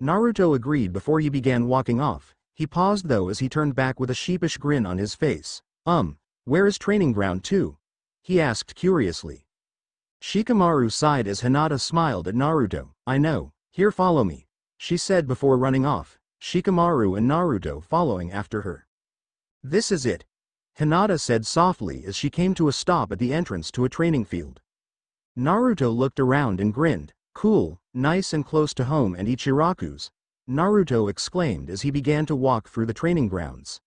Naruto agreed before he began walking off, he paused though as he turned back with a sheepish grin on his face. Um, where is training ground 2? He asked curiously. Shikamaru sighed as Hinata smiled at Naruto. I know, here follow me, she said before running off, Shikamaru and Naruto following after her. This is it. Hinata said softly as she came to a stop at the entrance to a training field. Naruto looked around and grinned, cool, nice and close to home and Ichiraku's, Naruto exclaimed as he began to walk through the training grounds.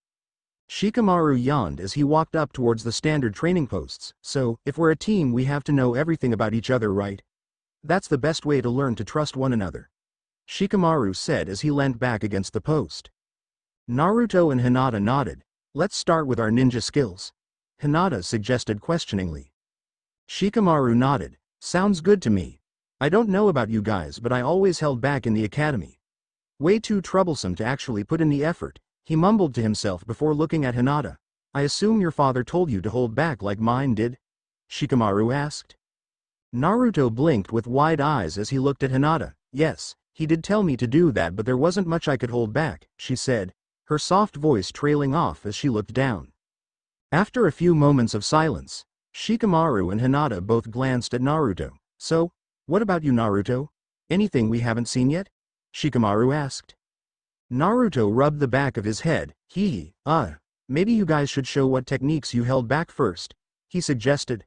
Shikamaru yawned as he walked up towards the standard training posts, so, if we're a team we have to know everything about each other right? That's the best way to learn to trust one another. Shikamaru said as he leant back against the post. Naruto and Hinata nodded. Let's start with our ninja skills. Hinata suggested questioningly. Shikamaru nodded. Sounds good to me. I don't know about you guys but I always held back in the academy. Way too troublesome to actually put in the effort, he mumbled to himself before looking at Hinata. I assume your father told you to hold back like mine did? Shikamaru asked. Naruto blinked with wide eyes as he looked at Hinata. Yes, he did tell me to do that but there wasn't much I could hold back, she said, her soft voice trailing off as she looked down. After a few moments of silence, Shikamaru and Hinata both glanced at Naruto. So, what about you Naruto? Anything we haven't seen yet? Shikamaru asked. Naruto rubbed the back of his head, hee uh, maybe you guys should show what techniques you held back first, he suggested.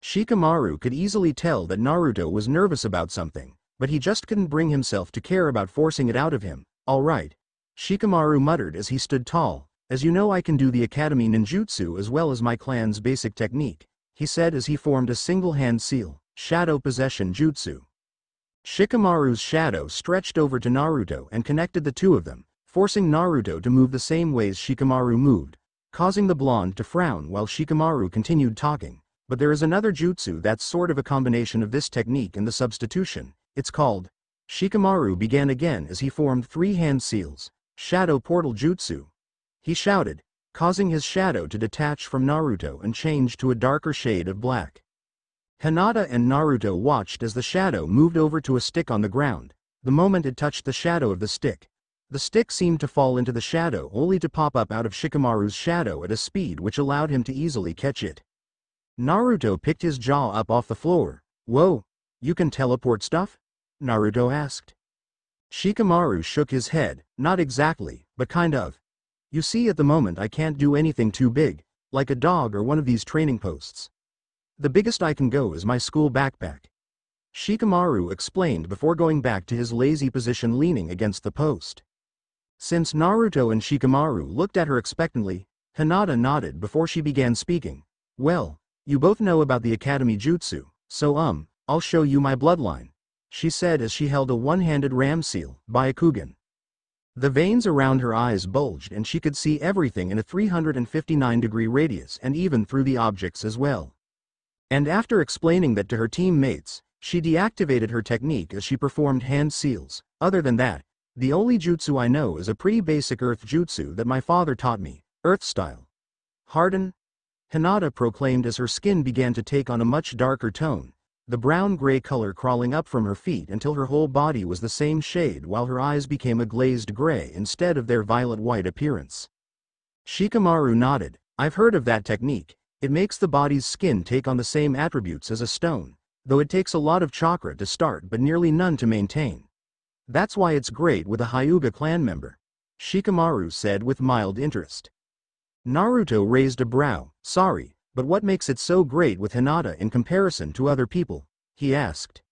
Shikamaru could easily tell that Naruto was nervous about something, but he just couldn't bring himself to care about forcing it out of him. Alright. Shikamaru muttered as he stood tall, as you know I can do the academy ninjutsu as well as my clan's basic technique, he said as he formed a single hand seal, shadow possession jutsu. Shikamaru's shadow stretched over to Naruto and connected the two of them, forcing Naruto to move the same ways Shikamaru moved, causing the blonde to frown while Shikamaru continued talking. But there is another jutsu that's sort of a combination of this technique and the substitution, it's called. Shikamaru began again as he formed three hand seals, Shadow Portal Jutsu. He shouted, causing his shadow to detach from Naruto and change to a darker shade of black. Hinata and Naruto watched as the shadow moved over to a stick on the ground. The moment it touched the shadow of the stick, the stick seemed to fall into the shadow only to pop up out of Shikamaru's shadow at a speed which allowed him to easily catch it. Naruto picked his jaw up off the floor. Whoa, you can teleport stuff? Naruto asked. Shikamaru shook his head, not exactly, but kind of. You see at the moment I can't do anything too big, like a dog or one of these training posts. The biggest I can go is my school backpack. Shikamaru explained before going back to his lazy position leaning against the post. Since Naruto and Shikamaru looked at her expectantly, Hinata nodded before she began speaking. Well, you both know about the Academy Jutsu, so um, I'll show you my bloodline. She said as she held a one-handed ram seal, by a Byakugan. The veins around her eyes bulged and she could see everything in a 359-degree radius and even through the objects as well. And after explaining that to her teammates, she deactivated her technique as she performed hand seals. Other than that, the only jutsu I know is a pretty basic earth jutsu that my father taught me, earth style. Harden? Hinata proclaimed as her skin began to take on a much darker tone, the brown-gray color crawling up from her feet until her whole body was the same shade while her eyes became a glazed gray instead of their violet-white appearance. Shikamaru nodded, I've heard of that technique, it makes the body's skin take on the same attributes as a stone, though it takes a lot of chakra to start but nearly none to maintain. That's why it's great with a Hyuga clan member. Shikamaru said with mild interest. Naruto raised a brow, sorry, but what makes it so great with Hinata in comparison to other people? he asked.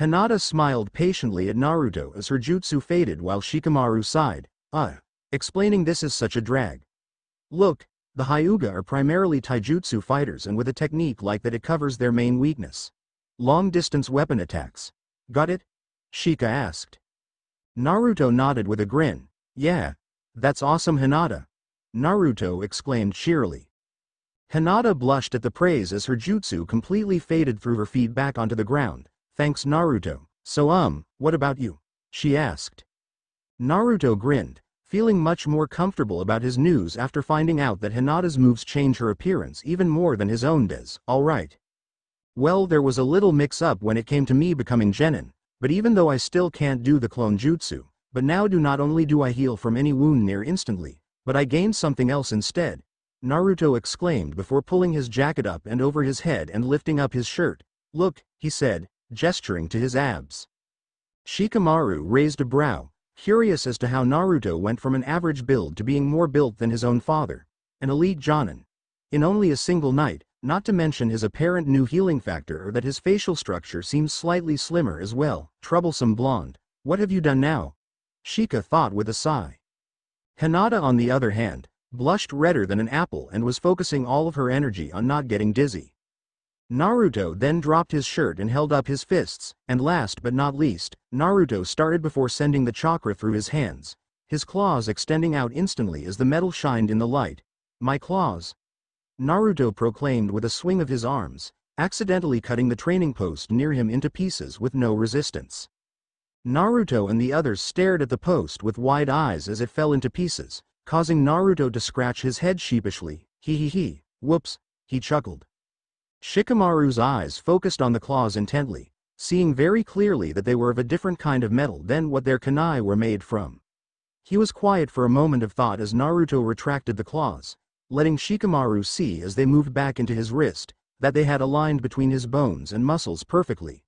Hinata smiled patiently at Naruto as her jutsu faded while Shikamaru sighed, uh, explaining this is such a drag. Look, the Hyuga are primarily taijutsu fighters and with a technique like that it covers their main weakness. Long-distance weapon attacks. Got it? Shika asked. Naruto nodded with a grin. Yeah. That's awesome Hinata. Naruto exclaimed cheerily. Hinata blushed at the praise as her jutsu completely faded through her feet back onto the ground. Thanks Naruto. So um, what about you? She asked. Naruto grinned feeling much more comfortable about his news after finding out that Hinata's moves change her appearance even more than his own does, alright. Well there was a little mix-up when it came to me becoming Genin, but even though I still can't do the clone jutsu, but now do not only do I heal from any wound near instantly, but I gain something else instead. Naruto exclaimed before pulling his jacket up and over his head and lifting up his shirt. Look, he said, gesturing to his abs. Shikamaru raised a brow, Curious as to how Naruto went from an average build to being more built than his own father, an elite Jonin. In only a single night, not to mention his apparent new healing factor or that his facial structure seems slightly slimmer as well, troublesome blonde. What have you done now? Shika thought with a sigh. Hinata on the other hand, blushed redder than an apple and was focusing all of her energy on not getting dizzy. Naruto then dropped his shirt and held up his fists, and last but not least, Naruto started before sending the chakra through his hands, his claws extending out instantly as the metal shined in the light. My claws. Naruto proclaimed with a swing of his arms, accidentally cutting the training post near him into pieces with no resistance. Naruto and the others stared at the post with wide eyes as it fell into pieces, causing Naruto to scratch his head sheepishly. He he he, whoops, he chuckled. Shikamaru's eyes focused on the claws intently, seeing very clearly that they were of a different kind of metal than what their kunai were made from. He was quiet for a moment of thought as Naruto retracted the claws, letting Shikamaru see as they moved back into his wrist, that they had aligned between his bones and muscles perfectly.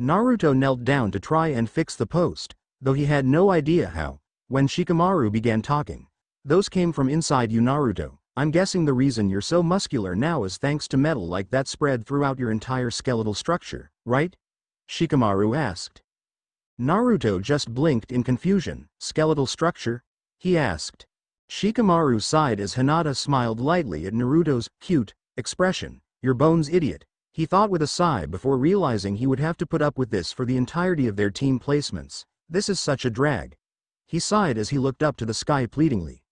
Naruto knelt down to try and fix the post, though he had no idea how, when Shikamaru began talking. Those came from inside you Naruto, I'm guessing the reason you're so muscular now is thanks to metal like that spread throughout your entire skeletal structure, right? Shikamaru asked. Naruto just blinked in confusion. Skeletal structure? He asked. Shikamaru sighed as Hinata smiled lightly at Naruto's cute expression. Your bones idiot, he thought with a sigh before realizing he would have to put up with this for the entirety of their team placements. This is such a drag. He sighed as he looked up to the sky pleadingly.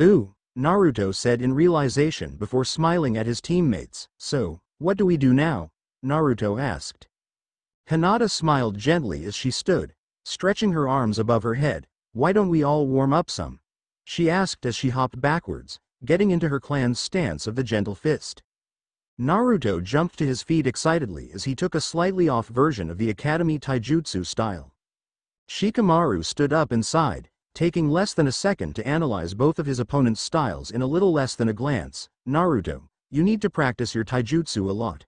Ooh, Naruto said in realization before smiling at his teammates. So, what do we do now? Naruto asked. Hinata smiled gently as she stood, stretching her arms above her head. Why don't we all warm up some? She asked as she hopped backwards, getting into her clan's stance of the gentle fist. Naruto jumped to his feet excitedly as he took a slightly off version of the Academy Taijutsu style. Shikamaru stood up and sighed, taking less than a second to analyze both of his opponent's styles in a little less than a glance. Naruto, you need to practice your taijutsu a lot.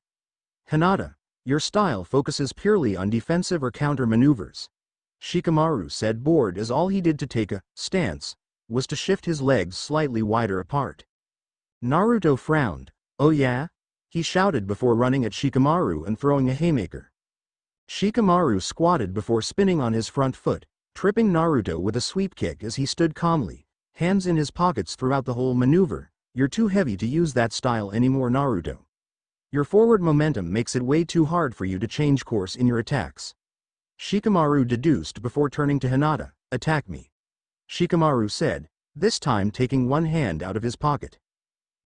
Hinata, your style focuses purely on defensive or counter maneuvers. Shikamaru said bored as all he did to take a stance was to shift his legs slightly wider apart. Naruto frowned. Oh yeah? He shouted before running at Shikamaru and throwing a haymaker. Shikamaru squatted before spinning on his front foot, tripping Naruto with a sweep kick as he stood calmly, hands in his pockets throughout the whole maneuver. You're too heavy to use that style anymore Naruto. Your forward momentum makes it way too hard for you to change course in your attacks. Shikamaru deduced before turning to Hinata, attack me. Shikamaru said, this time taking one hand out of his pocket.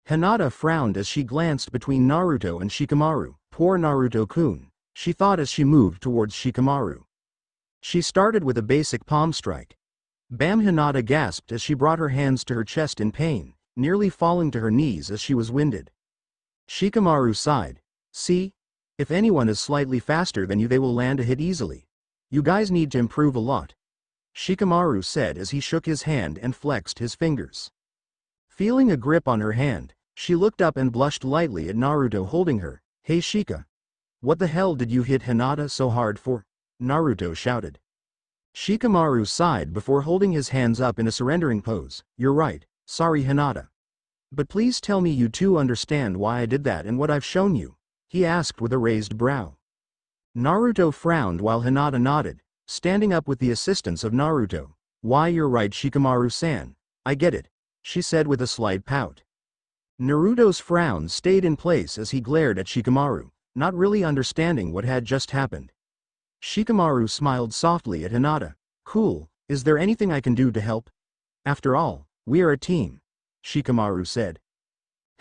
Hinata frowned as she glanced between Naruto and Shikamaru, poor Naruto-kun, she thought as she moved towards Shikamaru. She started with a basic palm strike. Bam Hinata gasped as she brought her hands to her chest in pain, nearly falling to her knees as she was winded. Shikamaru sighed. See? If anyone is slightly faster than you they will land a hit easily. You guys need to improve a lot. Shikamaru said as he shook his hand and flexed his fingers. Feeling a grip on her hand, she looked up and blushed lightly at Naruto holding her. Hey Shika. What the hell did you hit Hinata so hard for? Naruto shouted. Shikamaru sighed before holding his hands up in a surrendering pose. You're right, sorry Hinata. But please tell me you two understand why I did that and what I've shown you, he asked with a raised brow. Naruto frowned while Hinata nodded, standing up with the assistance of Naruto. Why you're right Shikamaru-san, I get it, she said with a slight pout. Naruto's frown stayed in place as he glared at Shikamaru, not really understanding what had just happened. Shikamaru smiled softly at Hinata. Cool, is there anything I can do to help? After all, we are a team. Shikamaru said.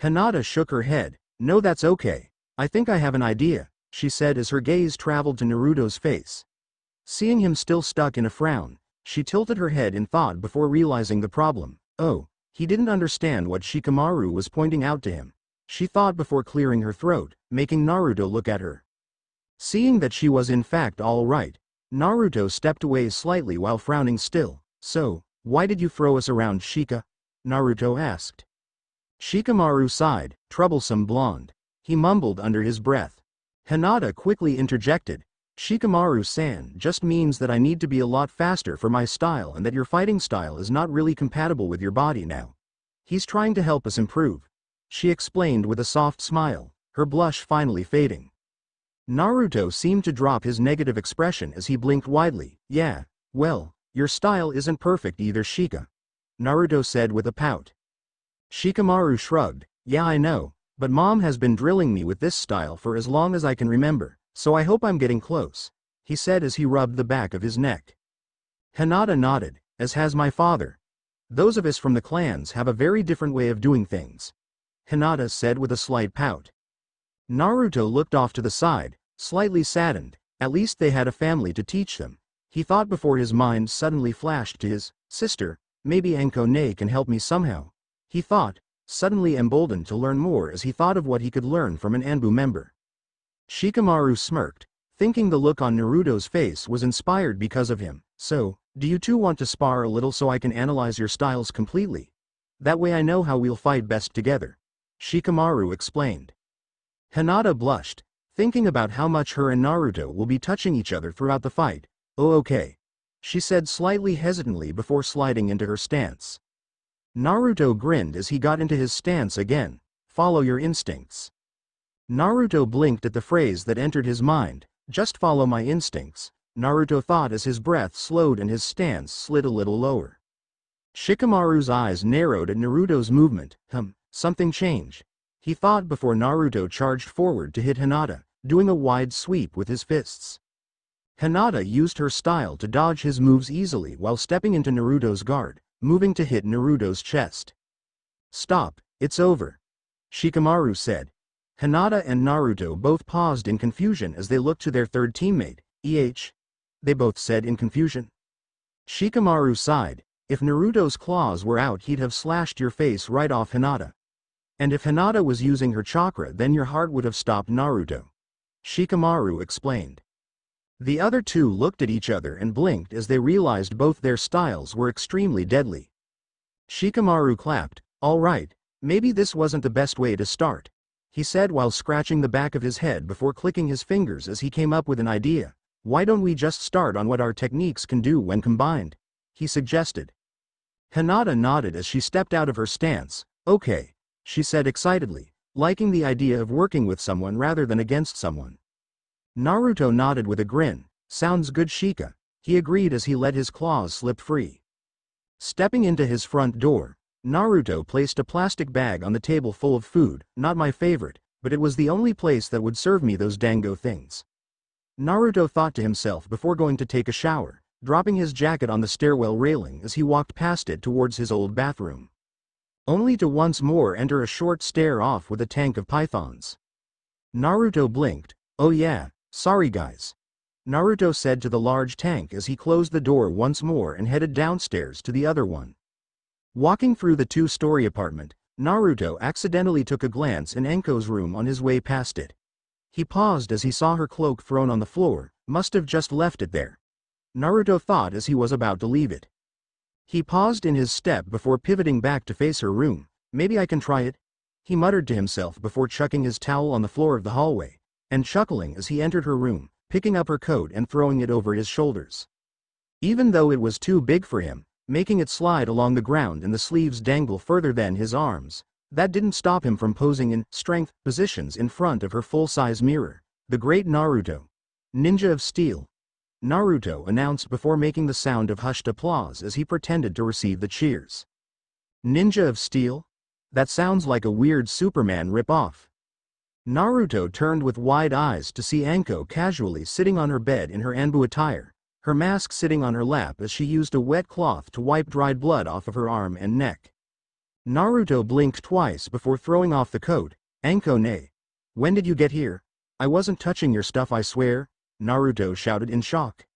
Hinata shook her head. No that's okay. I think I have an idea, she said as her gaze traveled to Naruto's face. Seeing him still stuck in a frown, she tilted her head in thought before realizing the problem. Oh, he didn't understand what Shikamaru was pointing out to him. She thought before clearing her throat, making Naruto look at her. Seeing that she was in fact all right, Naruto stepped away slightly while frowning still. So, why did you throw us around Shika? Naruto asked. Shikamaru sighed, troublesome blonde. He mumbled under his breath. Hinata quickly interjected. Shikamaru-san just means that I need to be a lot faster for my style and that your fighting style is not really compatible with your body now. He's trying to help us improve. She explained with a soft smile, her blush finally fading. Naruto seemed to drop his negative expression as he blinked widely. Yeah, well, your style isn't perfect either Shika. Naruto said with a pout. Shikamaru shrugged, yeah I know, but mom has been drilling me with this style for as long as I can remember, so I hope I'm getting close, he said as he rubbed the back of his neck. Hinata nodded, as has my father. Those of us from the clans have a very different way of doing things. Hinata said with a slight pout. Naruto looked off to the side, slightly saddened, at least they had a family to teach them. He thought before his mind suddenly flashed to his sister, maybe Anko Ne can help me somehow. He thought, suddenly emboldened to learn more as he thought of what he could learn from an Anbu member. Shikamaru smirked, thinking the look on Naruto's face was inspired because of him, so, do you two want to spar a little so I can analyze your styles completely? That way I know how we'll fight best together. Shikamaru explained. Hinata blushed, thinking about how much her and Naruto will be touching each other throughout the fight. Oh okay. She said slightly hesitantly before sliding into her stance. Naruto grinned as he got into his stance again. Follow your instincts. Naruto blinked at the phrase that entered his mind, just follow my instincts, Naruto thought as his breath slowed and his stance slid a little lower. Shikamaru's eyes narrowed at Naruto's movement, hum, something changed. He thought before Naruto charged forward to hit Hinata, doing a wide sweep with his fists. Hinata used her style to dodge his moves easily while stepping into Naruto's guard, moving to hit Naruto's chest. Stop, it's over. Shikamaru said. Hinata and Naruto both paused in confusion as they looked to their third teammate, EH, they both said in confusion. Shikamaru sighed, if Naruto's claws were out he'd have slashed your face right off Hinata. And if Hinata was using her chakra then your heart would have stopped Naruto. Shikamaru explained. The other two looked at each other and blinked as they realized both their styles were extremely deadly. Shikamaru clapped, alright, maybe this wasn't the best way to start. He said while scratching the back of his head before clicking his fingers as he came up with an idea. Why don't we just start on what our techniques can do when combined? He suggested. Hinata nodded as she stepped out of her stance. Okay, she said excitedly, liking the idea of working with someone rather than against someone. Naruto nodded with a grin. Sounds good Shika. He agreed as he let his claws slip free. Stepping into his front door, Naruto placed a plastic bag on the table full of food, not my favorite, but it was the only place that would serve me those dango things. Naruto thought to himself before going to take a shower, dropping his jacket on the stairwell railing as he walked past it towards his old bathroom. Only to once more enter a short stare off with a tank of pythons. Naruto blinked, oh yeah, sorry guys. Naruto said to the large tank as he closed the door once more and headed downstairs to the other one. Walking through the two-story apartment, Naruto accidentally took a glance in Anko's room on his way past it. He paused as he saw her cloak thrown on the floor, must have just left it there. Naruto thought as he was about to leave it. He paused in his step before pivoting back to face her room. Maybe I can try it? He muttered to himself before chucking his towel on the floor of the hallway, and chuckling as he entered her room, picking up her coat and throwing it over his shoulders. Even though it was too big for him, making it slide along the ground and the sleeves dangle further than his arms, that didn't stop him from posing in strength positions in front of her full-size mirror. The great Naruto. Ninja of Steel. Naruto announced before making the sound of hushed applause as he pretended to receive the cheers. Ninja of Steel? That sounds like a weird Superman rip-off. Naruto turned with wide eyes to see Anko casually sitting on her bed in her Anbu attire, her mask sitting on her lap as she used a wet cloth to wipe dried blood off of her arm and neck. Naruto blinked twice before throwing off the coat. Anko ne. When did you get here? I wasn't touching your stuff I swear, Naruto shouted in shock.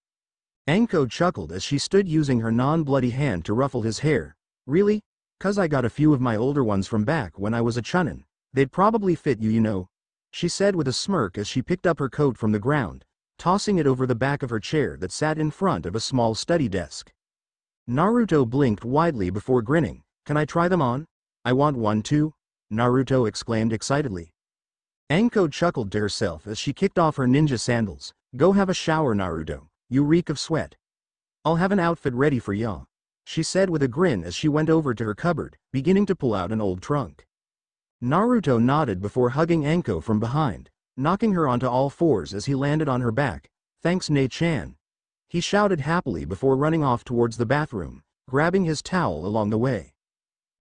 Anko chuckled as she stood using her non-bloody hand to ruffle his hair. Really? Cause I got a few of my older ones from back when I was a chunin. They'd probably fit you you know. She said with a smirk as she picked up her coat from the ground, tossing it over the back of her chair that sat in front of a small study desk. Naruto blinked widely before grinning. Can I try them on? I want one too, Naruto exclaimed excitedly. Anko chuckled to herself as she kicked off her ninja sandals. Go have a shower Naruto, you reek of sweat. I'll have an outfit ready for ya, she said with a grin as she went over to her cupboard, beginning to pull out an old trunk. Naruto nodded before hugging Anko from behind, knocking her onto all fours as he landed on her back. Thanks Ne-chan. He shouted happily before running off towards the bathroom, grabbing his towel along the way.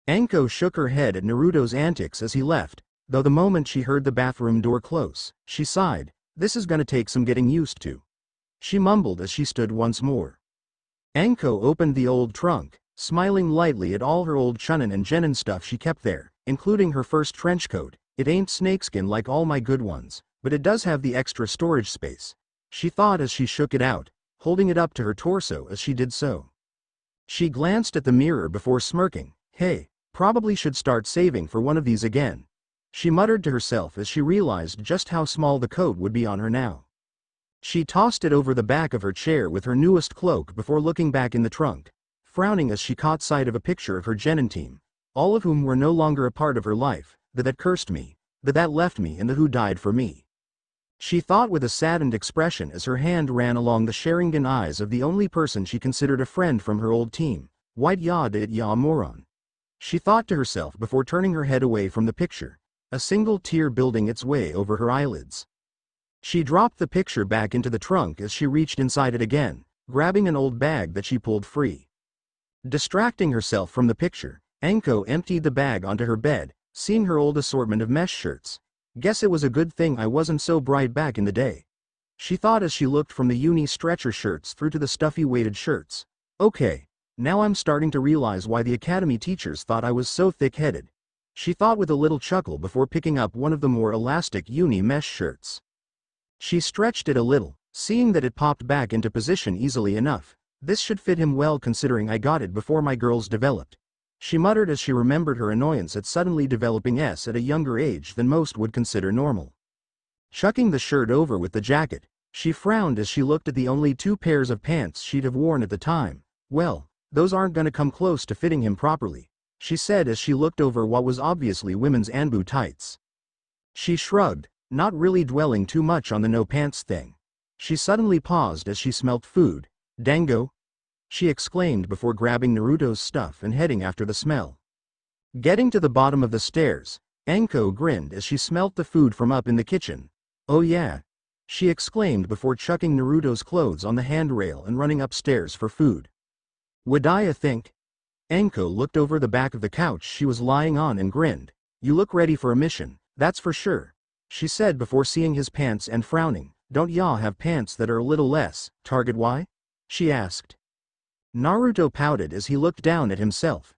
Anko shook her head at Naruto's antics as he left, though the moment she heard the bathroom door close, she sighed, this is gonna take some getting used to. She mumbled as she stood once more. Anko opened the old trunk, smiling lightly at all her old chunin and genin stuff she kept there, including her first trench coat, it ain't snakeskin like all my good ones, but it does have the extra storage space. She thought as she shook it out, holding it up to her torso as she did so. She glanced at the mirror before smirking, hey, probably should start saving for one of these again. She muttered to herself as she realized just how small the coat would be on her now. She tossed it over the back of her chair with her newest cloak before looking back in the trunk, frowning as she caught sight of a picture of her Genin team, all of whom were no longer a part of her life, the that cursed me, the that left me and the who died for me. She thought with a saddened expression as her hand ran along the Sharingan eyes of the only person she considered a friend from her old team, White Ya de Ya Moron. She thought to herself before turning her head away from the picture, a single tear building its way over her eyelids. She dropped the picture back into the trunk as she reached inside it again, grabbing an old bag that she pulled free. Distracting herself from the picture, Anko emptied the bag onto her bed, seeing her old assortment of mesh shirts, Guess it was a good thing I wasn't so bright back in the day. She thought as she looked from the uni stretcher shirts through to the stuffy weighted shirts. Okay, now I'm starting to realize why the academy teachers thought I was so thick-headed. She thought with a little chuckle before picking up one of the more elastic uni mesh shirts. She stretched it a little, seeing that it popped back into position easily enough. This should fit him well considering I got it before my girls developed. She muttered as she remembered her annoyance at suddenly developing S at a younger age than most would consider normal. Chucking the shirt over with the jacket, she frowned as she looked at the only two pairs of pants she'd have worn at the time. Well, those aren't gonna come close to fitting him properly, she said as she looked over what was obviously women's Anbu tights. She shrugged, not really dwelling too much on the no pants thing. She suddenly paused as she smelt food. Dango, she exclaimed before grabbing Naruto's stuff and heading after the smell. Getting to the bottom of the stairs, Anko grinned as she smelt the food from up in the kitchen. Oh yeah. She exclaimed before chucking Naruto's clothes on the handrail and running upstairs for food. Would I think? Anko looked over the back of the couch she was lying on and grinned. You look ready for a mission, that's for sure. She said before seeing his pants and frowning. Don't y'all have pants that are a little less, target why? She asked. Naruto pouted as he looked down at himself.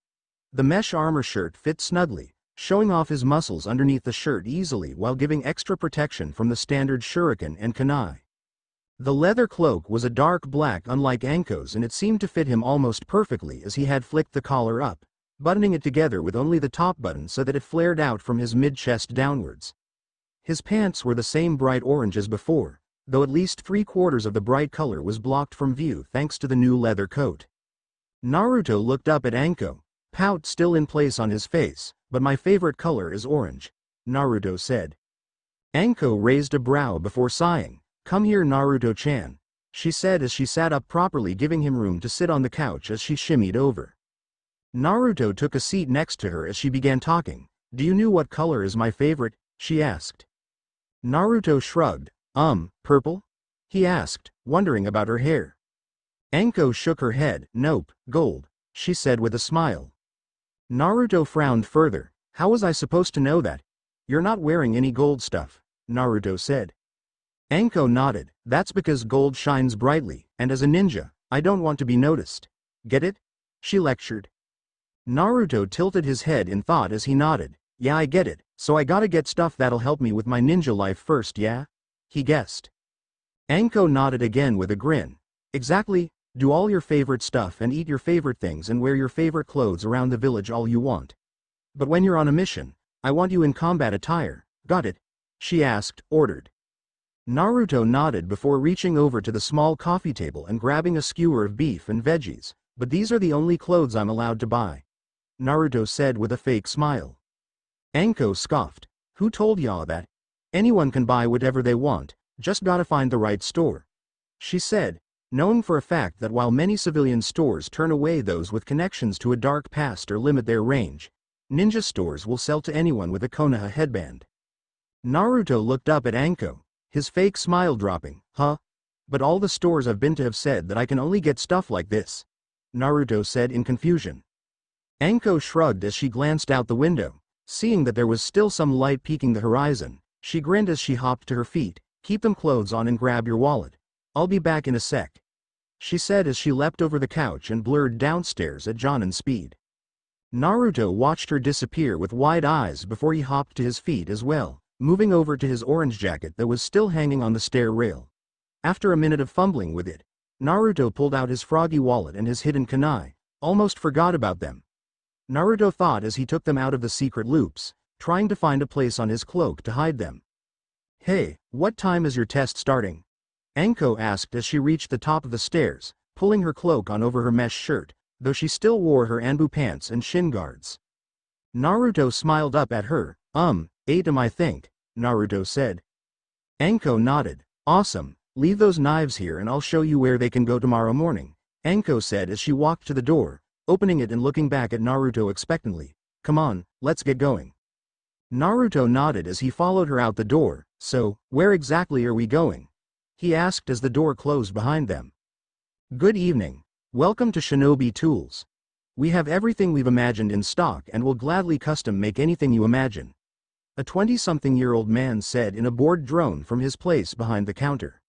The mesh armor shirt fit snugly, showing off his muscles underneath the shirt easily while giving extra protection from the standard shuriken and kunai. The leather cloak was a dark black unlike Anko's and it seemed to fit him almost perfectly as he had flicked the collar up, buttoning it together with only the top button so that it flared out from his mid-chest downwards. His pants were the same bright orange as before, though at least three-quarters of the bright color was blocked from view thanks to the new leather coat. Naruto looked up at Anko, pout still in place on his face, but my favorite color is orange, Naruto said. Anko raised a brow before sighing, come here Naruto-chan, she said as she sat up properly giving him room to sit on the couch as she shimmied over. Naruto took a seat next to her as she began talking, do you know what color is my favorite, she asked. Naruto shrugged, um, purple? He asked, wondering about her hair. Anko shook her head, nope, gold, she said with a smile. Naruto frowned further, how was I supposed to know that? You're not wearing any gold stuff, Naruto said. Anko nodded, that's because gold shines brightly, and as a ninja, I don't want to be noticed. Get it? She lectured. Naruto tilted his head in thought as he nodded, yeah I get it, so I gotta get stuff that'll help me with my ninja life first yeah? he guessed. Anko nodded again with a grin. Exactly, do all your favorite stuff and eat your favorite things and wear your favorite clothes around the village all you want. But when you're on a mission, I want you in combat attire, got it? She asked, ordered. Naruto nodded before reaching over to the small coffee table and grabbing a skewer of beef and veggies, but these are the only clothes I'm allowed to buy. Naruto said with a fake smile. Anko scoffed, who told y'all that? Anyone can buy whatever they want, just gotta find the right store. She said, knowing for a fact that while many civilian stores turn away those with connections to a dark past or limit their range, ninja stores will sell to anyone with a Konoha headband. Naruto looked up at Anko, his fake smile dropping, huh? But all the stores I've been to have said that I can only get stuff like this. Naruto said in confusion. Anko shrugged as she glanced out the window. Seeing that there was still some light peeking the horizon, she grinned as she hopped to her feet. Keep them clothes on and grab your wallet. I'll be back in a sec. She said as she leapt over the couch and blurred downstairs at Jonin speed. Naruto watched her disappear with wide eyes before he hopped to his feet as well, moving over to his orange jacket that was still hanging on the stair rail. After a minute of fumbling with it, Naruto pulled out his froggy wallet and his hidden kunai, almost forgot about them. Naruto thought as he took them out of the secret loops, trying to find a place on his cloak to hide them. Hey, what time is your test starting? Anko asked as she reached the top of the stairs, pulling her cloak on over her mesh shirt, though she still wore her Anbu pants and shin guards. Naruto smiled up at her, um, 8 I think, Naruto said. Anko nodded, awesome, leave those knives here and I'll show you where they can go tomorrow morning, Anko said as she walked to the door, opening it and looking back at Naruto expectantly. Come on, let's get going. Naruto nodded as he followed her out the door, so, where exactly are we going? He asked as the door closed behind them. Good evening. Welcome to Shinobi Tools. We have everything we've imagined in stock and will gladly custom make anything you imagine. A 20-something-year-old man said in a bored drone from his place behind the counter.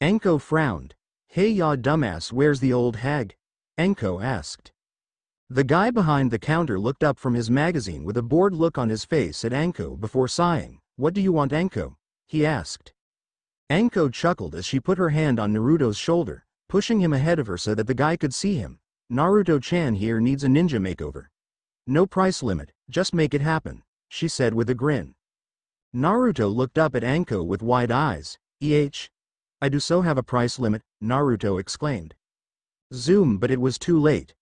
Anko frowned. Hey ya dumbass where's the old hag? Anko asked. The guy behind the counter looked up from his magazine with a bored look on his face at Anko before sighing. What do you want Anko? He asked. Anko chuckled as she put her hand on Naruto's shoulder pushing him ahead of her so that the guy could see him. Naruto-chan here needs a ninja makeover. No price limit, just make it happen, she said with a grin. Naruto looked up at Anko with wide eyes. Eh? I do so have a price limit, Naruto exclaimed. Zoom but it was too late.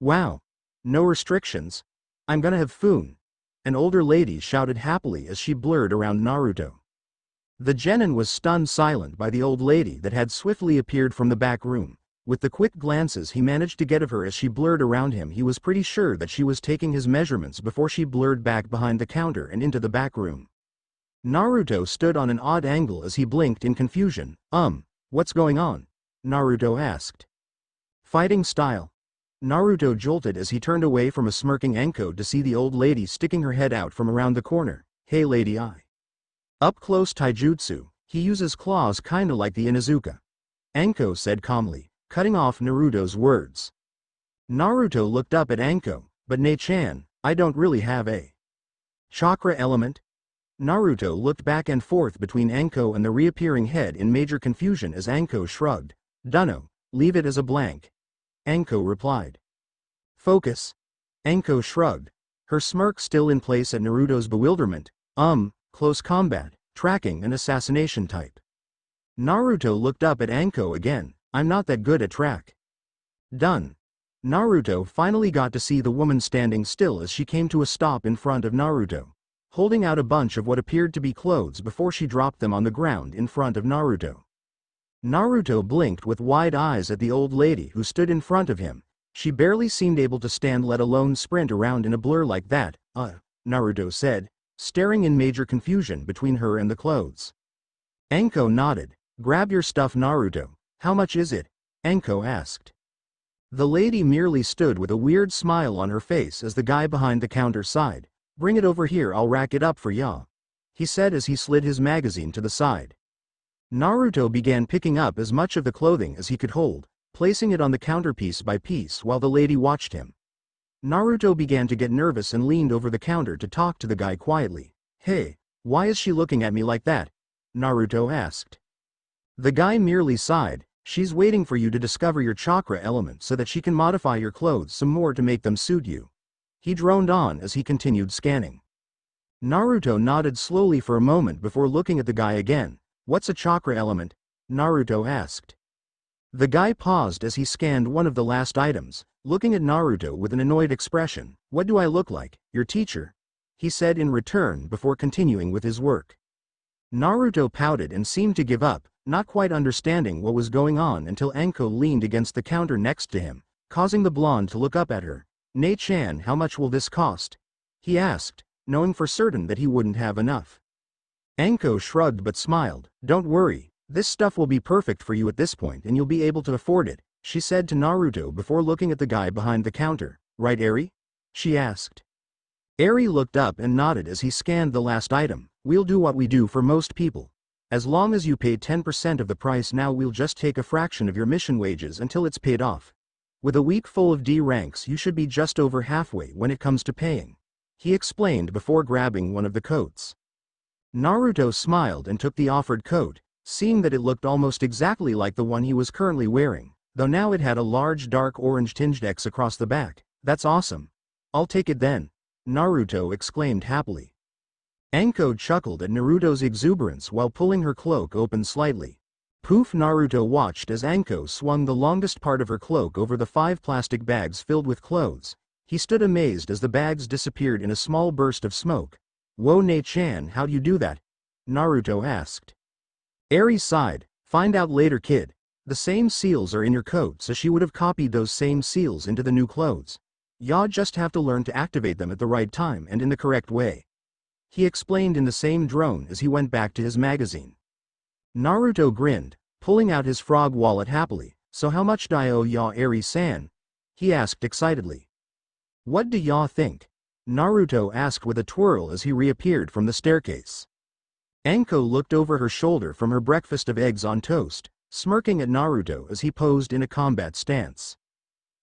Wow. No restrictions. I'm gonna have foon. An older lady shouted happily as she blurred around Naruto. The genin was stunned silent by the old lady that had swiftly appeared from the back room. With the quick glances he managed to get of her as she blurred around him he was pretty sure that she was taking his measurements before she blurred back behind the counter and into the back room. Naruto stood on an odd angle as he blinked in confusion. Um, what's going on? Naruto asked. Fighting style. Naruto jolted as he turned away from a smirking Anko to see the old lady sticking her head out from around the corner. Hey lady I. Up close taijutsu, he uses claws kinda like the Inuzuka. Anko said calmly, cutting off Naruto's words. Naruto looked up at Anko, but Ne-chan, I don't really have a chakra element. Naruto looked back and forth between Anko and the reappearing head in major confusion as Anko shrugged. Dunno, leave it as a blank. Anko replied. Focus. Anko shrugged, her smirk still in place at Naruto's bewilderment. Um, close combat, tracking and assassination type. Naruto looked up at Anko again, I'm not that good at track. Done. Naruto finally got to see the woman standing still as she came to a stop in front of Naruto, holding out a bunch of what appeared to be clothes before she dropped them on the ground in front of Naruto. Naruto blinked with wide eyes at the old lady who stood in front of him, she barely seemed able to stand let alone sprint around in a blur like that, uh, Naruto said, staring in major confusion between her and the clothes. Anko nodded. Grab your stuff Naruto. How much is it? Anko asked. The lady merely stood with a weird smile on her face as the guy behind the counter sighed. Bring it over here I'll rack it up for ya. He said as he slid his magazine to the side. Naruto began picking up as much of the clothing as he could hold, placing it on the counter piece by piece while the lady watched him. Naruto began to get nervous and leaned over the counter to talk to the guy quietly. Hey, why is she looking at me like that? Naruto asked. The guy merely sighed, she's waiting for you to discover your chakra element so that she can modify your clothes some more to make them suit you. He droned on as he continued scanning. Naruto nodded slowly for a moment before looking at the guy again. What's a chakra element? Naruto asked. The guy paused as he scanned one of the last items, looking at Naruto with an annoyed expression. What do I look like, your teacher? He said in return before continuing with his work. Naruto pouted and seemed to give up, not quite understanding what was going on until Anko leaned against the counter next to him, causing the blonde to look up at her. Ne-chan how much will this cost? He asked, knowing for certain that he wouldn't have enough. Anko shrugged but smiled, don't worry, this stuff will be perfect for you at this point and you'll be able to afford it, she said to Naruto before looking at the guy behind the counter. Right Eri? She asked. Eri looked up and nodded as he scanned the last item. We'll do what we do for most people. As long as you pay 10% of the price now we'll just take a fraction of your mission wages until it's paid off. With a week full of D ranks you should be just over halfway when it comes to paying. He explained before grabbing one of the coats. Naruto smiled and took the offered coat, seeing that it looked almost exactly like the one he was currently wearing, though now it had a large dark orange tinged X across the back. That's awesome. I'll take it then. Naruto exclaimed happily. Anko chuckled at Naruto's exuberance while pulling her cloak open slightly. Poof Naruto watched as Anko swung the longest part of her cloak over the five plastic bags filled with clothes. He stood amazed as the bags disappeared in a small burst of smoke. Whoa Ne-chan how'd you do that? Naruto asked. Eri sighed, find out later kid. The same seals are in your coat so she would have copied those same seals into the new clothes. Ya just have to learn to activate them at the right time and in the correct way. He explained in the same drone as he went back to his magazine. Naruto grinned, pulling out his frog wallet happily, so how much do I owe ya Eri-san? He asked excitedly. What do ya think? Naruto asked with a twirl as he reappeared from the staircase. Anko looked over her shoulder from her breakfast of eggs on toast, smirking at Naruto as he posed in a combat stance.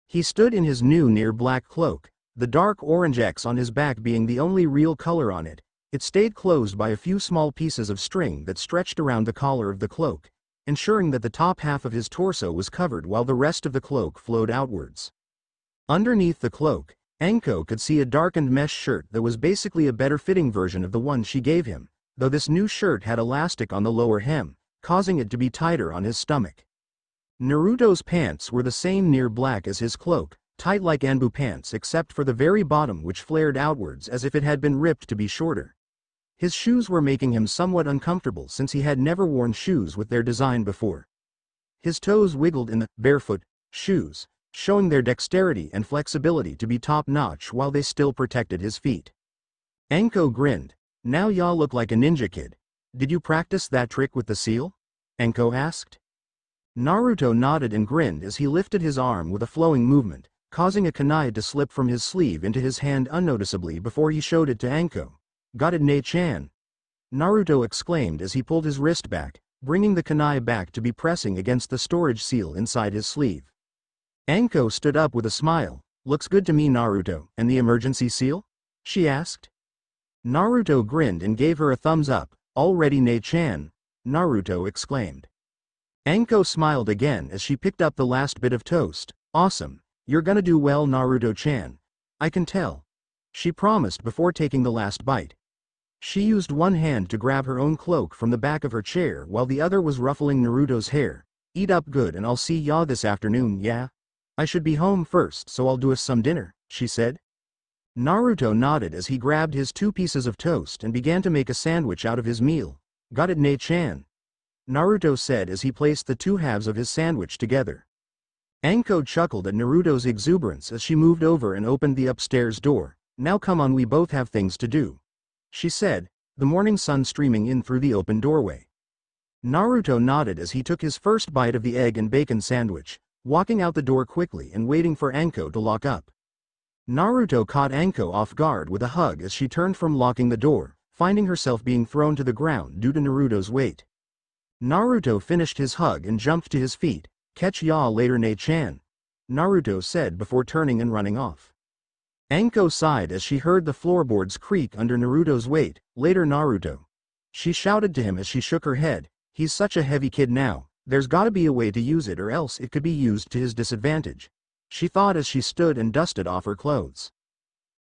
He stood in his new near black cloak, the dark orange X on his back being the only real color on it. It stayed closed by a few small pieces of string that stretched around the collar of the cloak, ensuring that the top half of his torso was covered while the rest of the cloak flowed outwards. Underneath the cloak, Anko could see a darkened mesh shirt that was basically a better fitting version of the one she gave him, though this new shirt had elastic on the lower hem, causing it to be tighter on his stomach. Naruto's pants were the same near black as his cloak, tight like Anbu pants except for the very bottom which flared outwards as if it had been ripped to be shorter. His shoes were making him somewhat uncomfortable since he had never worn shoes with their design before. His toes wiggled in the barefoot shoes, showing their dexterity and flexibility to be top-notch while they still protected his feet. Anko grinned. Now y'all look like a ninja kid. Did you practice that trick with the seal? Anko asked. Naruto nodded and grinned as he lifted his arm with a flowing movement, causing a kunai to slip from his sleeve into his hand unnoticeably before he showed it to Anko. Got it Ne-chan. Naruto exclaimed as he pulled his wrist back, bringing the kunai back to be pressing against the storage seal inside his sleeve. Anko stood up with a smile, looks good to me Naruto, and the emergency seal? She asked. Naruto grinned and gave her a thumbs up, already Ne-chan, Naruto exclaimed. Anko smiled again as she picked up the last bit of toast. Awesome. You're gonna do well Naruto-chan. I can tell. She promised before taking the last bite. She used one hand to grab her own cloak from the back of her chair while the other was ruffling Naruto's hair. Eat up good and I'll see ya this afternoon, yeah? I should be home first so I'll do us some dinner, she said. Naruto nodded as he grabbed his two pieces of toast and began to make a sandwich out of his meal. Got it Ne-chan. Naruto said as he placed the two halves of his sandwich together. Anko chuckled at Naruto's exuberance as she moved over and opened the upstairs door. Now come on we both have things to do. She said, the morning sun streaming in through the open doorway. Naruto nodded as he took his first bite of the egg and bacon sandwich, walking out the door quickly and waiting for Anko to lock up. Naruto caught Anko off guard with a hug as she turned from locking the door, finding herself being thrown to the ground due to Naruto's weight. Naruto finished his hug and jumped to his feet. Catch ya later Ne-chan. Naruto said before turning and running off. Anko sighed as she heard the floorboards creak under Naruto's weight, later Naruto. She shouted to him as she shook her head, he's such a heavy kid now, there's gotta be a way to use it or else it could be used to his disadvantage. She thought as she stood and dusted off her clothes.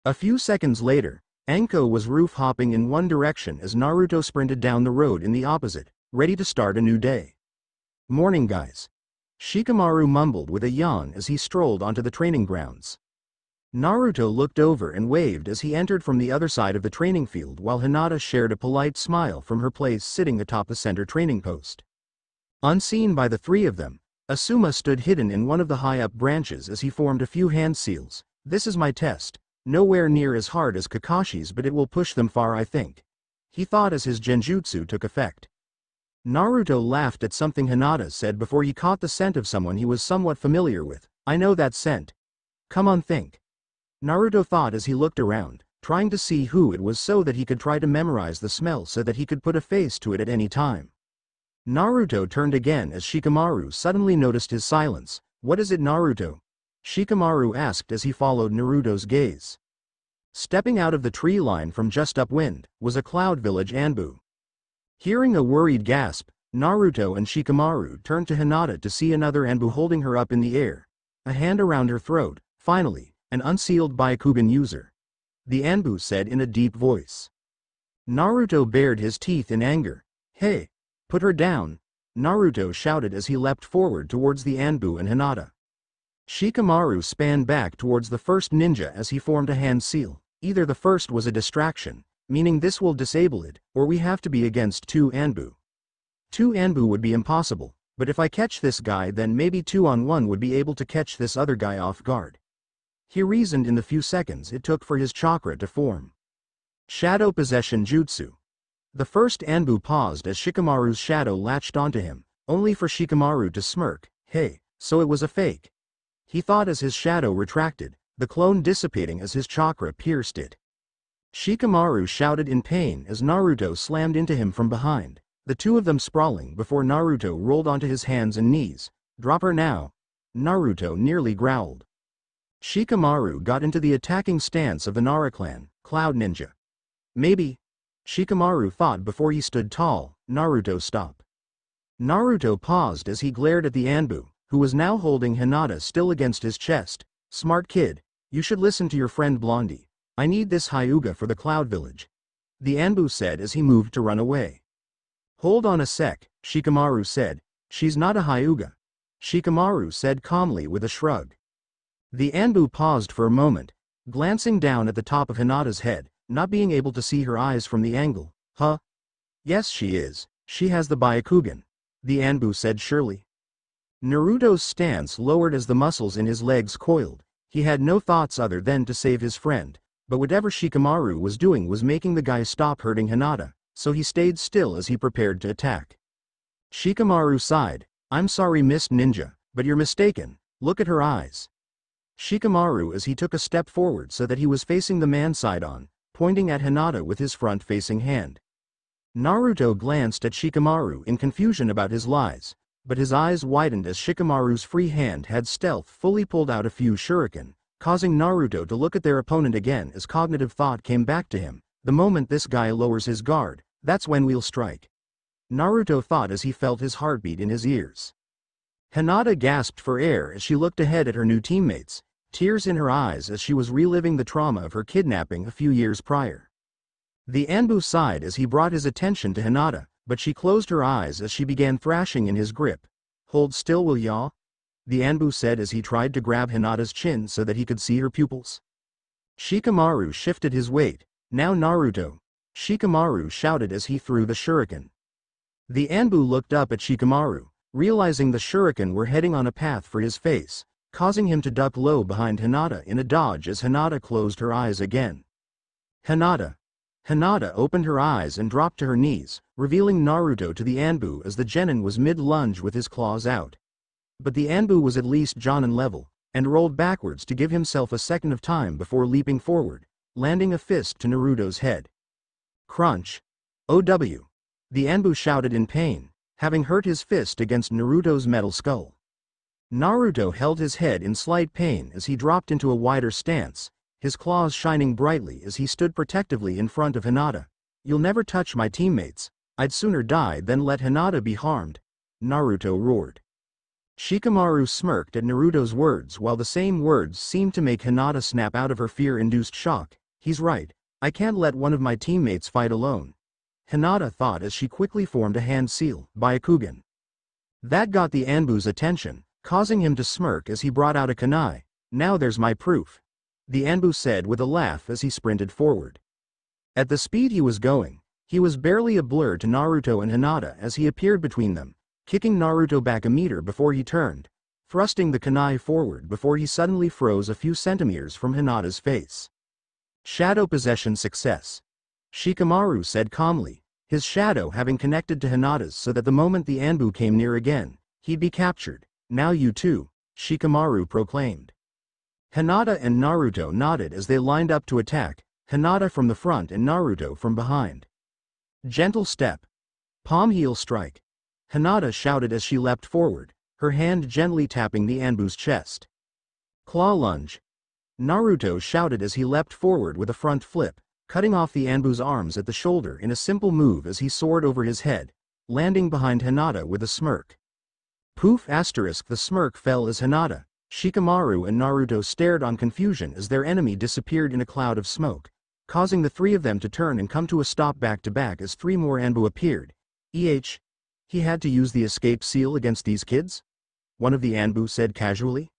A few seconds later, Anko was roof hopping in one direction as Naruto sprinted down the road in the opposite, ready to start a new day. Morning guys. Shikamaru mumbled with a yawn as he strolled onto the training grounds. Naruto looked over and waved as he entered from the other side of the training field while Hinata shared a polite smile from her place sitting atop a center training post. Unseen by the three of them, Asuma stood hidden in one of the high-up branches as he formed a few hand seals. This is my test, nowhere near as hard as Kakashi's but it will push them far I think. He thought as his genjutsu took effect. Naruto laughed at something Hinata said before he caught the scent of someone he was somewhat familiar with. I know that scent. Come on think. Naruto thought as he looked around, trying to see who it was so that he could try to memorize the smell so that he could put a face to it at any time. Naruto turned again as Shikamaru suddenly noticed his silence. What is it Naruto? Shikamaru asked as he followed Naruto's gaze. Stepping out of the tree line from just upwind, was a cloud village Anbu. Hearing a worried gasp, Naruto and Shikamaru turned to Hinata to see another Anbu holding her up in the air, a hand around her throat, finally, an unsealed Byakugan user. The Anbu said in a deep voice. Naruto bared his teeth in anger. Hey! Put her down! Naruto shouted as he leapt forward towards the Anbu and Hinata. Shikamaru span back towards the first ninja as he formed a hand seal. Either the first was a distraction, meaning this will disable it, or we have to be against two Anbu. Two Anbu would be impossible, but if I catch this guy then maybe two on one would be able to catch this other guy off guard. He reasoned in the few seconds it took for his chakra to form. Shadow Possession Jutsu. The first Anbu paused as Shikamaru's shadow latched onto him, only for Shikamaru to smirk, hey, so it was a fake. He thought as his shadow retracted, the clone dissipating as his chakra pierced it. Shikamaru shouted in pain as Naruto slammed into him from behind, the two of them sprawling before Naruto rolled onto his hands and knees. Drop her now. Naruto nearly growled. Shikamaru got into the attacking stance of the Nara clan, Cloud Ninja. Maybe. Shikamaru thought before he stood tall, Naruto stop. Naruto paused as he glared at the Anbu, who was now holding Hinata still against his chest. Smart kid, you should listen to your friend Blondie. I need this Hyuga for the Cloud Village. The Anbu said as he moved to run away. Hold on a sec, Shikamaru said. She's not a Hyuga. Shikamaru said calmly with a shrug. The Anbu paused for a moment, glancing down at the top of Hinata's head, not being able to see her eyes from the angle. Huh? Yes she is, she has the Byakugan. The Anbu said surely. Naruto's stance lowered as the muscles in his legs coiled. He had no thoughts other than to save his friend, but whatever Shikamaru was doing was making the guy stop hurting Hinata, so he stayed still as he prepared to attack. Shikamaru sighed, I'm sorry Miss Ninja, but you're mistaken, look at her eyes. Shikamaru as he took a step forward so that he was facing the man side on, pointing at Hinata with his front-facing hand. Naruto glanced at Shikamaru in confusion about his lies, but his eyes widened as Shikamaru's free hand had stealth fully pulled out a few shuriken, causing Naruto to look at their opponent again as cognitive thought came back to him, the moment this guy lowers his guard, that's when we'll strike. Naruto thought as he felt his heartbeat in his ears. Hinata gasped for air as she looked ahead at her new teammates, tears in her eyes as she was reliving the trauma of her kidnapping a few years prior. The Anbu sighed as he brought his attention to Hinata, but she closed her eyes as she began thrashing in his grip. Hold still will ya? The Anbu said as he tried to grab Hinata's chin so that he could see her pupils. Shikamaru shifted his weight, now Naruto. Shikamaru shouted as he threw the shuriken. The Anbu looked up at Shikamaru, realizing the shuriken were heading on a path for his face, causing him to duck low behind Hinata in a dodge as Hinata closed her eyes again. Hinata. Hinata opened her eyes and dropped to her knees, revealing Naruto to the Anbu as the genin was mid-lunge with his claws out. But the Anbu was at least Jonin level, and rolled backwards to give himself a second of time before leaping forward, landing a fist to Naruto's head. Crunch. OW. The Anbu shouted in pain, having hurt his fist against Naruto's metal skull. Naruto held his head in slight pain as he dropped into a wider stance, his claws shining brightly as he stood protectively in front of Hinata. You'll never touch my teammates, I'd sooner die than let Hinata be harmed, Naruto roared. Shikamaru smirked at Naruto's words while the same words seemed to make Hinata snap out of her fear-induced shock. He's right, I can't let one of my teammates fight alone. Hinata thought as she quickly formed a hand seal, Byakugan. That got the Anbu's attention, causing him to smirk as he brought out a kunai. Now there's my proof. The Anbu said with a laugh as he sprinted forward. At the speed he was going, he was barely a blur to Naruto and Hinata as he appeared between them, kicking Naruto back a meter before he turned, thrusting the kunai forward before he suddenly froze a few centimeters from Hinata's face. Shadow possession success. Shikamaru said calmly, his shadow having connected to Hinata's so that the moment the Anbu came near again, he'd be captured. Now you too, Shikamaru proclaimed. Hinata and Naruto nodded as they lined up to attack, Hinata from the front and Naruto from behind. Gentle step. Palm heel strike. Hinata shouted as she leapt forward, her hand gently tapping the Anbu's chest. Claw lunge. Naruto shouted as he leapt forward with a front flip, cutting off the Anbu's arms at the shoulder in a simple move as he soared over his head, landing behind Hinata with a smirk. Poof asterisk the smirk fell as Hinata, Shikamaru and Naruto stared on confusion as their enemy disappeared in a cloud of smoke, causing the three of them to turn and come to a stop back to back as three more Anbu appeared. Eh, he had to use the escape seal against these kids? One of the Anbu said casually.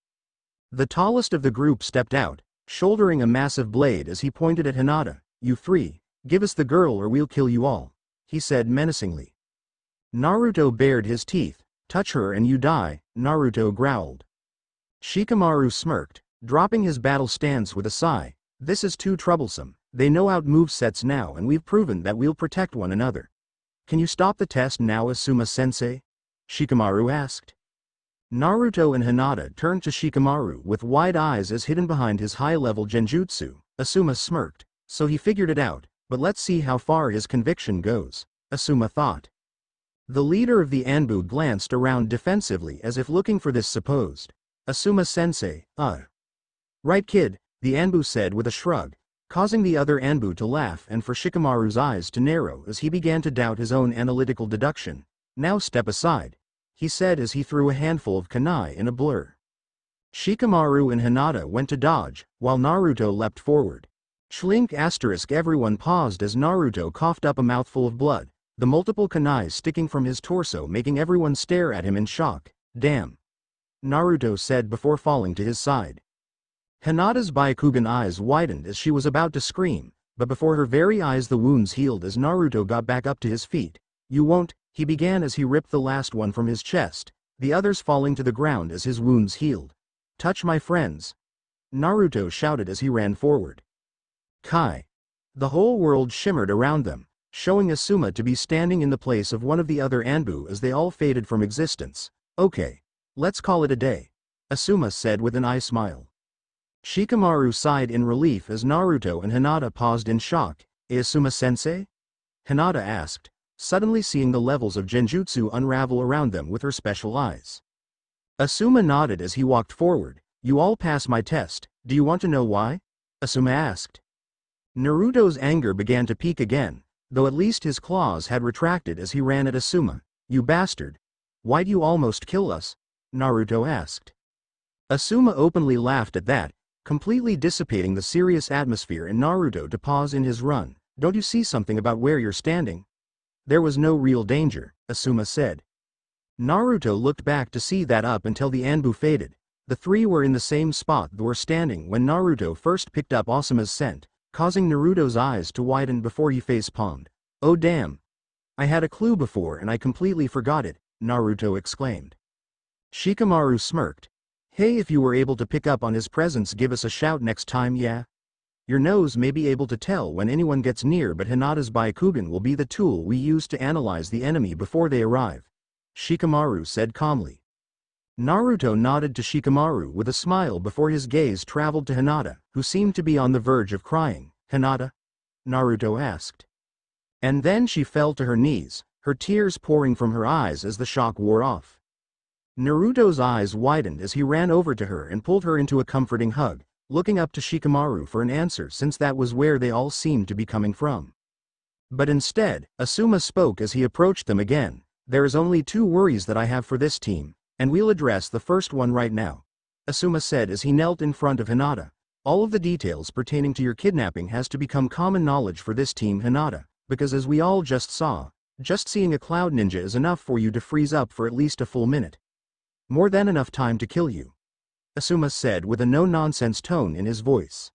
The tallest of the group stepped out, shouldering a massive blade as he pointed at Hinata. You three, give us the girl or we'll kill you all, he said menacingly. Naruto bared his teeth, touch her and you die, Naruto growled. Shikamaru smirked, dropping his battle stance with a sigh. This is too troublesome, they know out movesets now and we've proven that we'll protect one another. Can you stop the test now Asuma-sensei? Shikamaru asked. Naruto and Hinata turned to Shikamaru with wide eyes as hidden behind his high-level genjutsu. Asuma smirked, so he figured it out, but let's see how far his conviction goes, Asuma thought. The leader of the Anbu glanced around defensively as if looking for this supposed. Asuma-sensei, uh. Right kid, the Anbu said with a shrug, causing the other Anbu to laugh and for Shikamaru's eyes to narrow as he began to doubt his own analytical deduction. Now step aside, he said as he threw a handful of kunai in a blur. Shikamaru and Hinata went to dodge, while Naruto leapt forward. Schlink asterisk everyone paused as Naruto coughed up a mouthful of blood, the multiple kunais sticking from his torso making everyone stare at him in shock. Damn. Naruto said before falling to his side. Hinata's Byakugan eyes widened as she was about to scream, but before her very eyes the wounds healed as Naruto got back up to his feet. You won't, he began as he ripped the last one from his chest, the others falling to the ground as his wounds healed. Touch my friends. Naruto shouted as he ran forward. Kai. The whole world shimmered around them, showing Asuma to be standing in the place of one of the other Anbu as they all faded from existence. Okay. Let's call it a day. Asuma said with an eye smile. Shikamaru sighed in relief as Naruto and Hinata paused in shock. Asuma-sensei? Hinata asked, suddenly seeing the levels of genjutsu unravel around them with her special eyes. Asuma nodded as he walked forward. You all pass my test, do you want to know why? Asuma asked. Naruto's anger began to peak again, though at least his claws had retracted as he ran at Asuma. You bastard. Why'd you almost kill us? Naruto asked. Asuma openly laughed at that, completely dissipating the serious atmosphere in Naruto to pause in his run. Don't you see something about where you're standing? There was no real danger, Asuma said. Naruto looked back to see that up until the Anbu faded. The three were in the same spot they were standing when Naruto first picked up Asuma's scent, causing Naruto's eyes to widen before he face-palmed. Oh damn. I had a clue before and I completely forgot it, Naruto exclaimed. Shikamaru smirked. Hey if you were able to pick up on his presence give us a shout next time yeah? Your nose may be able to tell when anyone gets near but Hinata's Byakugan will be the tool we use to analyze the enemy before they arrive. Shikamaru said calmly. Naruto nodded to Shikamaru with a smile before his gaze traveled to Hinata, who seemed to be on the verge of crying. Hinata? Naruto asked. And then she fell to her knees, her tears pouring from her eyes as the shock wore off. Naruto's eyes widened as he ran over to her and pulled her into a comforting hug, looking up to Shikamaru for an answer since that was where they all seemed to be coming from. But instead, Asuma spoke as he approached them again. There is only two worries that I have for this team, and we'll address the first one right now. Asuma said as he knelt in front of Hinata. All of the details pertaining to your kidnapping has to become common knowledge for this team Hinata, because as we all just saw, just seeing a cloud ninja is enough for you to freeze up for at least a full minute. More than enough time to kill you. Asuma said with a no-nonsense tone in his voice.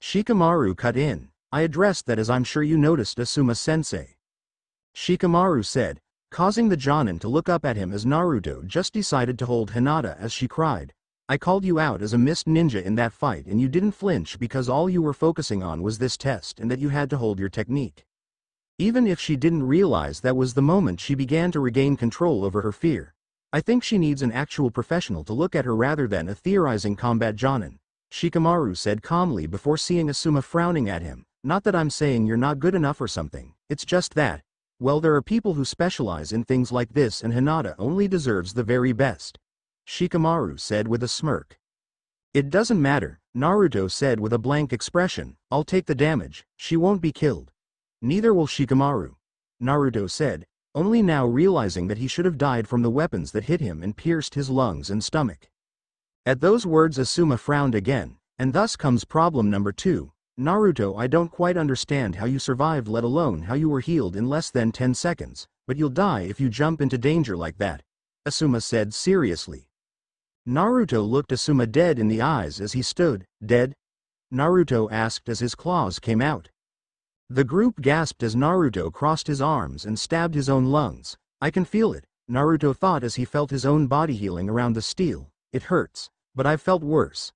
Shikamaru cut in. I addressed that as I'm sure you noticed Asuma-sensei. Shikamaru said, causing the Jonin to look up at him as Naruto just decided to hold Hinata as she cried. I called you out as a missed ninja in that fight and you didn't flinch because all you were focusing on was this test and that you had to hold your technique. Even if she didn't realize that was the moment she began to regain control over her fear. I think she needs an actual professional to look at her rather than a theorizing combat jonin. Shikamaru said calmly before seeing Asuma frowning at him, not that I'm saying you're not good enough or something, it's just that, well there are people who specialize in things like this and Hinata only deserves the very best. Shikamaru said with a smirk. It doesn't matter, Naruto said with a blank expression, I'll take the damage, she won't be killed. Neither will Shikamaru. Naruto said, only now realizing that he should have died from the weapons that hit him and pierced his lungs and stomach. At those words Asuma frowned again, and thus comes problem number two. Naruto I don't quite understand how you survived let alone how you were healed in less than 10 seconds, but you'll die if you jump into danger like that. Asuma said seriously. Naruto looked Asuma dead in the eyes as he stood, dead? Naruto asked as his claws came out. The group gasped as Naruto crossed his arms and stabbed his own lungs. I can feel it, Naruto thought as he felt his own body healing around the steel. It hurts, but I've felt worse.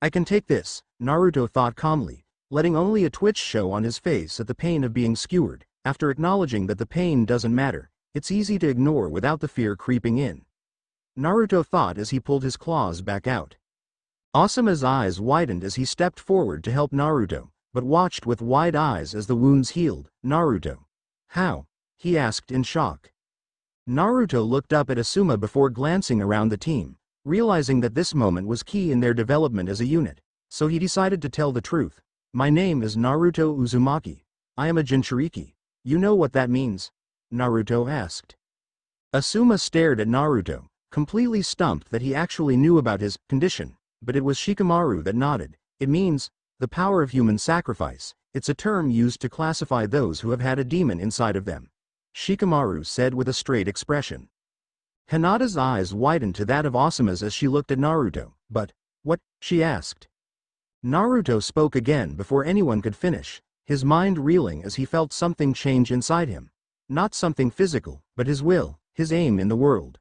I can take this, Naruto thought calmly, letting only a twitch show on his face at the pain of being skewered. After acknowledging that the pain doesn't matter, it's easy to ignore without the fear creeping in. Naruto thought as he pulled his claws back out. Asuma's eyes widened as he stepped forward to help Naruto, but watched with wide eyes as the wounds healed. Naruto. How? He asked in shock. Naruto looked up at Asuma before glancing around the team, realizing that this moment was key in their development as a unit, so he decided to tell the truth. My name is Naruto Uzumaki. I am a Jinchuriki. You know what that means? Naruto asked. Asuma stared at Naruto, completely stumped that he actually knew about his condition, but it was Shikamaru that nodded. It means, the power of human sacrifice, it's a term used to classify those who have had a demon inside of them. Shikamaru said with a straight expression. Hinata's eyes widened to that of Asuma's as she looked at Naruto, but, what, she asked. Naruto spoke again before anyone could finish, his mind reeling as he felt something change inside him. Not something physical, but his will, his aim in the world.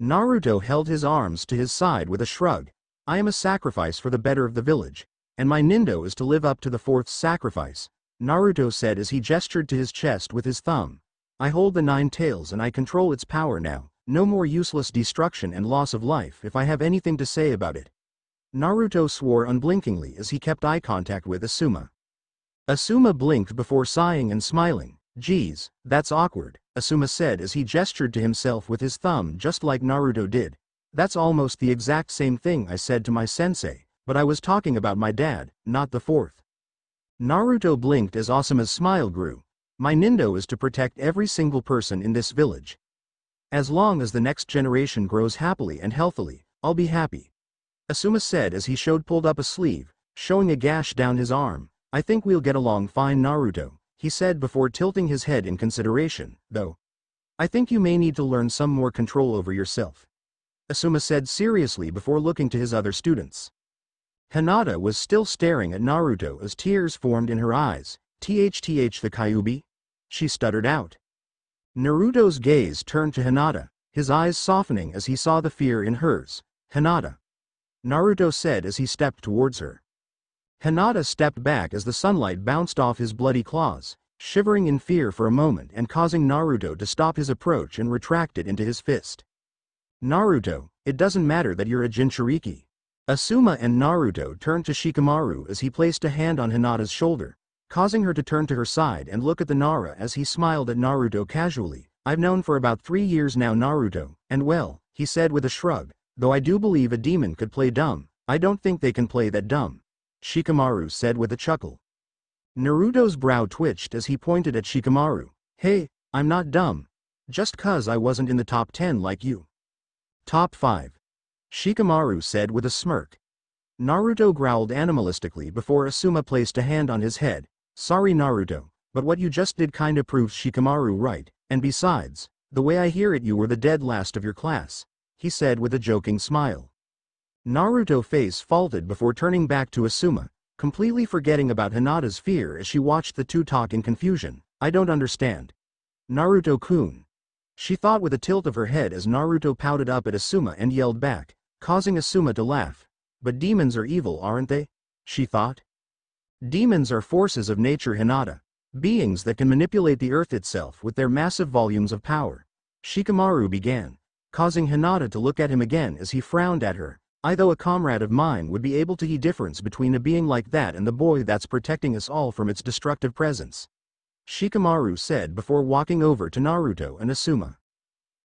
Naruto held his arms to his side with a shrug. I am a sacrifice for the better of the village, and my Nindo is to live up to the fourth sacrifice, Naruto said as he gestured to his chest with his thumb. I hold the nine tails and I control its power now, no more useless destruction and loss of life if I have anything to say about it. Naruto swore unblinkingly as he kept eye contact with Asuma. Asuma blinked before sighing and smiling. Geez, that's awkward, Asuma said as he gestured to himself with his thumb just like Naruto did. That's almost the exact same thing I said to my sensei, but I was talking about my dad, not the fourth. Naruto blinked as Asuma's smile grew. My Nindo is to protect every single person in this village. As long as the next generation grows happily and healthily, I'll be happy. Asuma said as he showed pulled up a sleeve, showing a gash down his arm. I think we'll get along fine Naruto, he said before tilting his head in consideration, though. I think you may need to learn some more control over yourself. Asuma said seriously before looking to his other students. Hinata was still staring at Naruto as tears formed in her eyes. THTH the Kyuubi? She stuttered out. Naruto's gaze turned to Hinata, his eyes softening as he saw the fear in hers. Hinata. Naruto said as he stepped towards her. Hinata stepped back as the sunlight bounced off his bloody claws, shivering in fear for a moment and causing Naruto to stop his approach and retract it into his fist. Naruto, it doesn't matter that you're a Jinchuriki. Asuma and Naruto turned to Shikamaru as he placed a hand on Hinata's shoulder, causing her to turn to her side and look at the Nara as he smiled at Naruto casually. I've known for about three years now Naruto, and well, he said with a shrug, though I do believe a demon could play dumb, I don't think they can play that dumb. Shikamaru said with a chuckle. Naruto's brow twitched as he pointed at Shikamaru. Hey, I'm not dumb. Just cuz I wasn't in the top 10 like you. Top 5. Shikamaru said with a smirk. Naruto growled animalistically before Asuma placed a hand on his head. Sorry Naruto, but what you just did kinda proves Shikamaru right, and besides, the way I hear it you were the dead last of your class, he said with a joking smile. Naruto face faltered before turning back to Asuma, completely forgetting about Hinata's fear as she watched the two talk in confusion. I don't understand. Naruto-kun. She thought with a tilt of her head as Naruto pouted up at Asuma and yelled back causing Asuma to laugh. But demons are evil aren't they? She thought. Demons are forces of nature Hinata, beings that can manipulate the earth itself with their massive volumes of power. Shikamaru began, causing Hinata to look at him again as he frowned at her. I though a comrade of mine would be able to see difference between a being like that and the boy that's protecting us all from its destructive presence. Shikamaru said before walking over to Naruto and Asuma.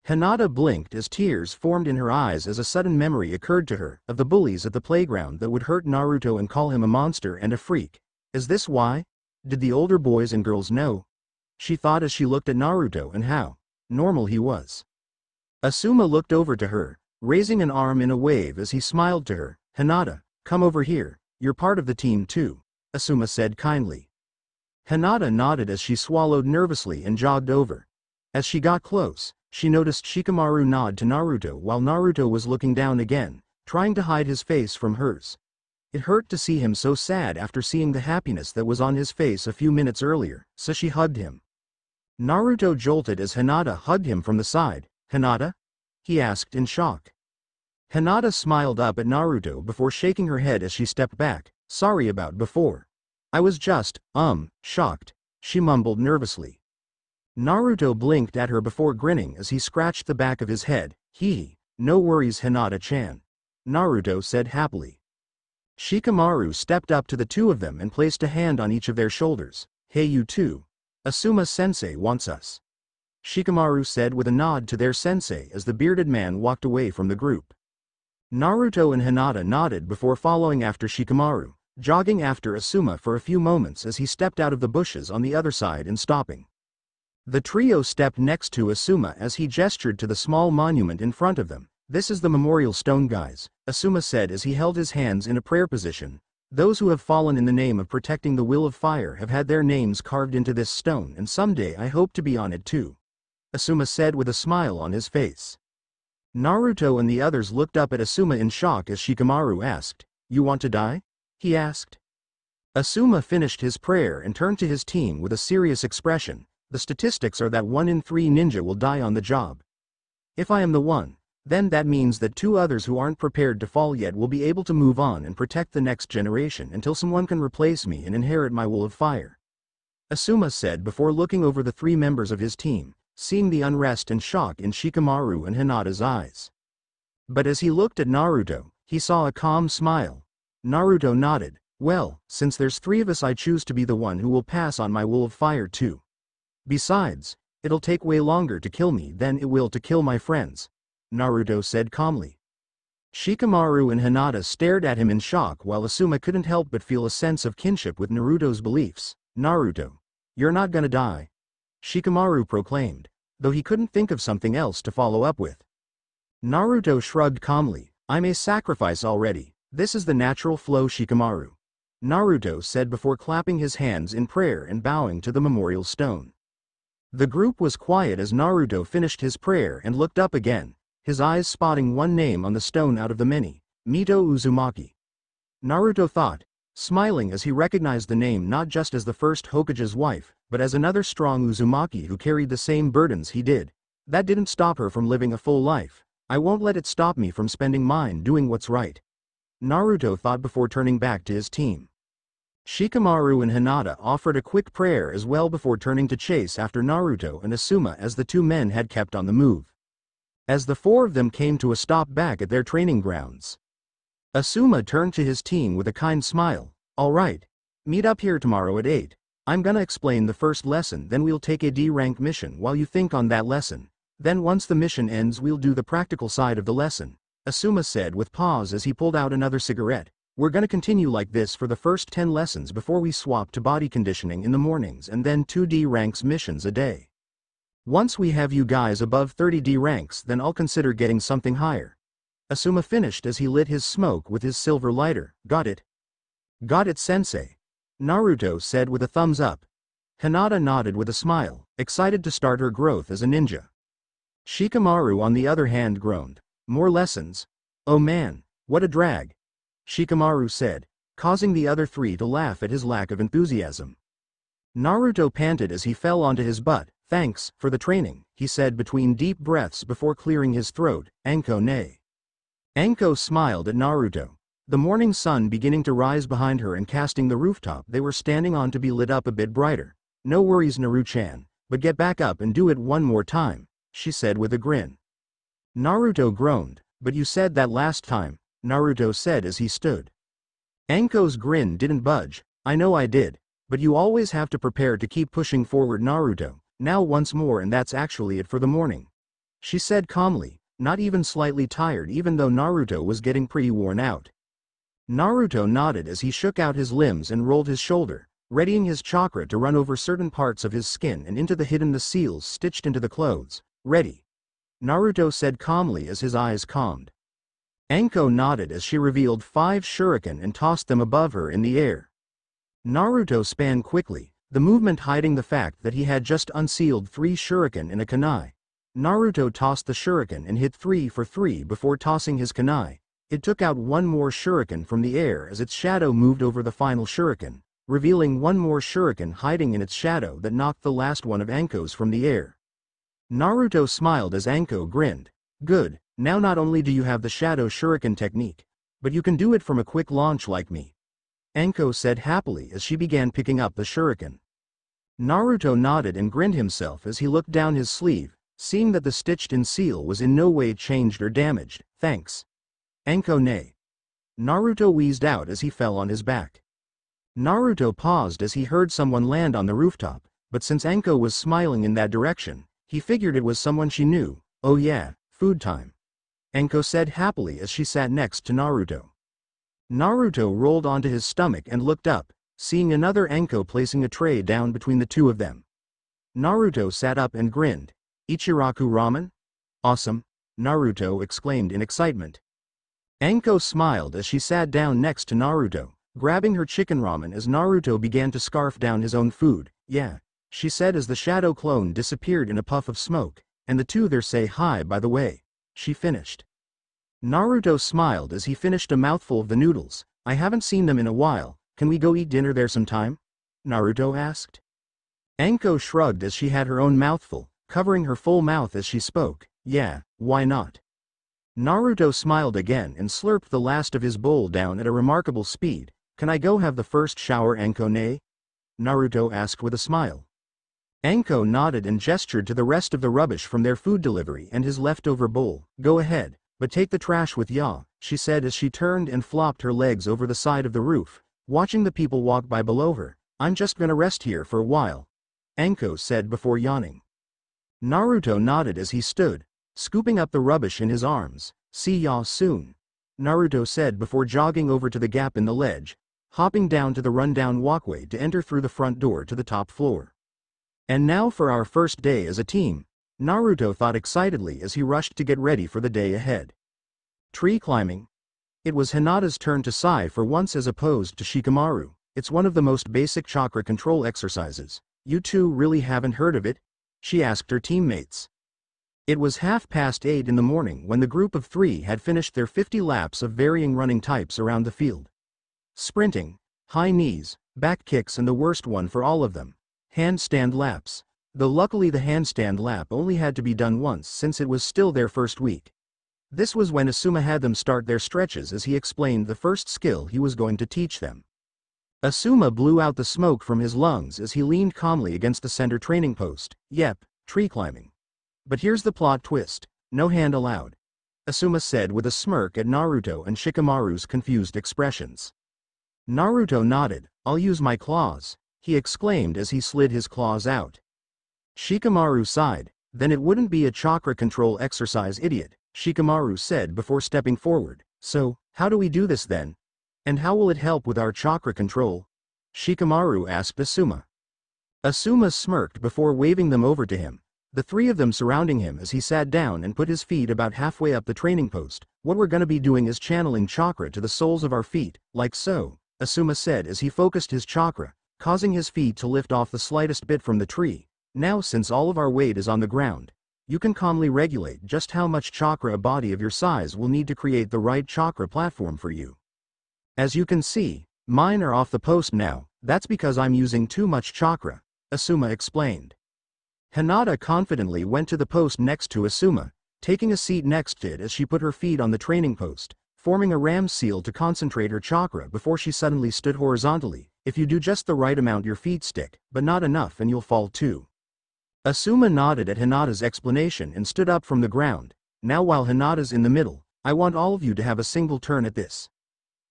Hinata blinked as tears formed in her eyes as a sudden memory occurred to her of the bullies at the playground that would hurt Naruto and call him a monster and a freak. Is this why? Did the older boys and girls know? She thought as she looked at Naruto and how normal he was. Asuma looked over to her, raising an arm in a wave as he smiled to her. Hinata, come over here, you're part of the team too, Asuma said kindly. Hinata nodded as she swallowed nervously and jogged over. As she got close, she noticed Shikamaru nod to Naruto while Naruto was looking down again, trying to hide his face from hers. It hurt to see him so sad after seeing the happiness that was on his face a few minutes earlier, so she hugged him. Naruto jolted as Hinata hugged him from the side. Hinata? He asked in shock. Hinata smiled up at Naruto before shaking her head as she stepped back, sorry about before. I was just, um, shocked, she mumbled nervously. Naruto blinked at her before grinning as he scratched the back of his head, hee, no worries Hinata-chan. Naruto said happily. Shikamaru stepped up to the two of them and placed a hand on each of their shoulders. Hey you two. Asuma-sensei wants us. Shikamaru said with a nod to their sensei as the bearded man walked away from the group. Naruto and Hinata nodded before following after Shikamaru jogging after Asuma for a few moments as he stepped out of the bushes on the other side and stopping. The trio stepped next to Asuma as he gestured to the small monument in front of them. This is the memorial stone guys, Asuma said as he held his hands in a prayer position. Those who have fallen in the name of protecting the will of fire have had their names carved into this stone and someday I hope to be on it too. Asuma said with a smile on his face. Naruto and the others looked up at Asuma in shock as Shikamaru asked, You want to die? he asked. Asuma finished his prayer and turned to his team with a serious expression. The statistics are that one in three ninja will die on the job. If I am the one, then that means that two others who aren't prepared to fall yet will be able to move on and protect the next generation until someone can replace me and inherit my will of fire. Asuma said before looking over the three members of his team, seeing the unrest and shock in Shikamaru and Hinata's eyes. But as he looked at Naruto, he saw a calm smile, Naruto nodded. Well, since there's three of us I choose to be the one who will pass on my will of fire too. Besides, it'll take way longer to kill me than it will to kill my friends. Naruto said calmly. Shikamaru and Hinata stared at him in shock while Asuma couldn't help but feel a sense of kinship with Naruto's beliefs. Naruto. You're not gonna die. Shikamaru proclaimed, though he couldn't think of something else to follow up with. Naruto shrugged calmly, I'm a sacrifice already, this is the natural flow Shikamaru. Naruto said before clapping his hands in prayer and bowing to the memorial stone. The group was quiet as Naruto finished his prayer and looked up again, his eyes spotting one name on the stone out of the many, Mito Uzumaki. Naruto thought, smiling as he recognized the name not just as the first Hokage's wife, but as another strong Uzumaki who carried the same burdens he did. That didn't stop her from living a full life. I won't let it stop me from spending mine doing what's right. Naruto thought before turning back to his team. Shikamaru and Hinata offered a quick prayer as well before turning to chase after Naruto and Asuma as the two men had kept on the move. As the four of them came to a stop back at their training grounds. Asuma turned to his team with a kind smile, alright, meet up here tomorrow at 8. I'm gonna explain the first lesson then we'll take a D-rank mission while you think on that lesson. Then once the mission ends we'll do the practical side of the lesson. Asuma said with pause as he pulled out another cigarette. We're gonna continue like this for the first 10 lessons before we swap to body conditioning in the mornings and then 2D ranks missions a day. Once we have you guys above 30D ranks then I'll consider getting something higher. Asuma finished as he lit his smoke with his silver lighter, got it? Got it sensei. Naruto said with a thumbs up. Hinata nodded with a smile, excited to start her growth as a ninja. Shikamaru on the other hand groaned, more lessons? Oh man, what a drag. Shikamaru said, causing the other three to laugh at his lack of enthusiasm. Naruto panted as he fell onto his butt, thanks, for the training, he said between deep breaths before clearing his throat, Anko ne. Anko smiled at Naruto. The morning sun beginning to rise behind her and casting the rooftop they were standing on to be lit up a bit brighter. No worries Naru-chan, but get back up and do it one more time, she said with a grin. Naruto groaned, but you said that last time, Naruto said as he stood. Anko's grin didn't budge, I know I did. But you always have to prepare to keep pushing forward Naruto, now once more and that's actually it for the morning. She said calmly, not even slightly tired even though Naruto was getting pretty worn out. Naruto nodded as he shook out his limbs and rolled his shoulder, readying his chakra to run over certain parts of his skin and into the hidden the seals stitched into the clothes. Ready. Naruto said calmly as his eyes calmed. Anko nodded as she revealed five shuriken and tossed them above her in the air. Naruto span quickly, the movement hiding the fact that he had just unsealed three shuriken in a kunai. Naruto tossed the shuriken and hit three for three before tossing his kunai. It took out one more shuriken from the air as its shadow moved over the final shuriken, revealing one more shuriken hiding in its shadow that knocked the last one of Anko's from the air. Naruto smiled as Anko grinned. Good, now not only do you have the shadow shuriken technique, but you can do it from a quick launch like me. Anko said happily as she began picking up the shuriken. Naruto nodded and grinned himself as he looked down his sleeve, seeing that the stitched-in seal was in no way changed or damaged, thanks. Anko nay. Naruto wheezed out as he fell on his back. Naruto paused as he heard someone land on the rooftop, but since Anko was smiling in that direction, he figured it was someone she knew, oh yeah, food time. Anko said happily as she sat next to Naruto. Naruto rolled onto his stomach and looked up, seeing another Anko placing a tray down between the two of them. Naruto sat up and grinned. Ichiraku ramen? Awesome, Naruto exclaimed in excitement. Anko smiled as she sat down next to Naruto, grabbing her chicken ramen as Naruto began to scarf down his own food. Yeah, she said as the shadow clone disappeared in a puff of smoke, and the two there say hi by the way. She finished. Naruto smiled as he finished a mouthful of the noodles. I haven't seen them in a while, can we go eat dinner there sometime? Naruto asked. Anko shrugged as she had her own mouthful, covering her full mouth as she spoke. Yeah, why not? Naruto smiled again and slurped the last of his bowl down at a remarkable speed. Can I go have the first shower Anko ne? Naruto asked with a smile. Anko nodded and gestured to the rest of the rubbish from their food delivery and his leftover bowl. Go ahead, but take the trash with ya, she said as she turned and flopped her legs over the side of the roof, watching the people walk by below her. I'm just gonna rest here for a while. Anko said before yawning. Naruto nodded as he stood, scooping up the rubbish in his arms. See ya soon. Naruto said before jogging over to the gap in the ledge, hopping down to the rundown walkway to enter through the front door to the top floor. And now for our first day as a team, Naruto thought excitedly as he rushed to get ready for the day ahead. Tree climbing. It was Hinata's turn to sigh for once as opposed to Shikamaru. It's one of the most basic chakra control exercises. You two really haven't heard of it? She asked her teammates. It was half past eight in the morning when the group of three had finished their 50 laps of varying running types around the field. Sprinting, high knees, back kicks and the worst one for all of them, handstand laps. Though luckily the handstand lap only had to be done once since it was still their first week. This was when Asuma had them start their stretches as he explained the first skill he was going to teach them. Asuma blew out the smoke from his lungs as he leaned calmly against the center training post. Yep, tree climbing. But here's the plot twist. No hand allowed. Asuma said with a smirk at Naruto and Shikamaru's confused expressions. Naruto nodded, I'll use my claws, he exclaimed as he slid his claws out. Shikamaru sighed, then it wouldn't be a chakra control exercise idiot, Shikamaru said before stepping forward. So, how do we do this then? And how will it help with our chakra control? Shikamaru asked Asuma. Asuma smirked before waving them over to him, the three of them surrounding him as he sat down and put his feet about halfway up the training post. What we're gonna be doing is channeling chakra to the soles of our feet, like so, Asuma said as he focused his chakra, causing his feet to lift off the slightest bit from the tree. Now since all of our weight is on the ground, you can calmly regulate just how much chakra a body of your size will need to create the right chakra platform for you. As you can see, mine are off the post now, that's because I'm using too much chakra, Asuma explained. Hinata confidently went to the post next to Asuma, taking a seat next to it as she put her feet on the training post, forming a ram seal to concentrate her chakra before she suddenly stood horizontally. If you do just the right amount your feet stick, but not enough and you'll fall too. Asuma nodded at Hinata's explanation and stood up from the ground. Now while Hinata's in the middle, I want all of you to have a single turn at this.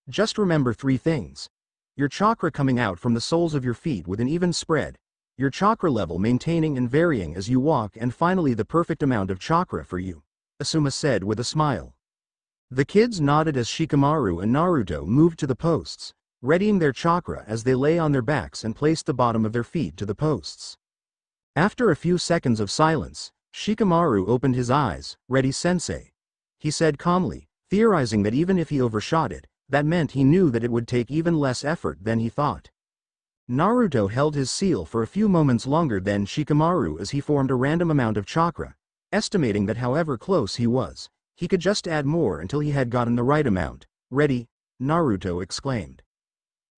Just remember three things. Your chakra coming out from the soles of your feet with an even spread, your chakra level maintaining and varying as you walk and finally the perfect amount of chakra for you, Asuma said with a smile. The kids nodded as Shikamaru and Naruto moved to the posts, readying their chakra as they lay on their backs and placed the bottom of their feet to the posts. After a few seconds of silence, Shikamaru opened his eyes, ready sensei. He said calmly, theorizing that even if he overshot it, that meant he knew that it would take even less effort than he thought. Naruto held his seal for a few moments longer than Shikamaru as he formed a random amount of chakra, estimating that however close he was, he could just add more until he had gotten the right amount. Ready? Naruto exclaimed.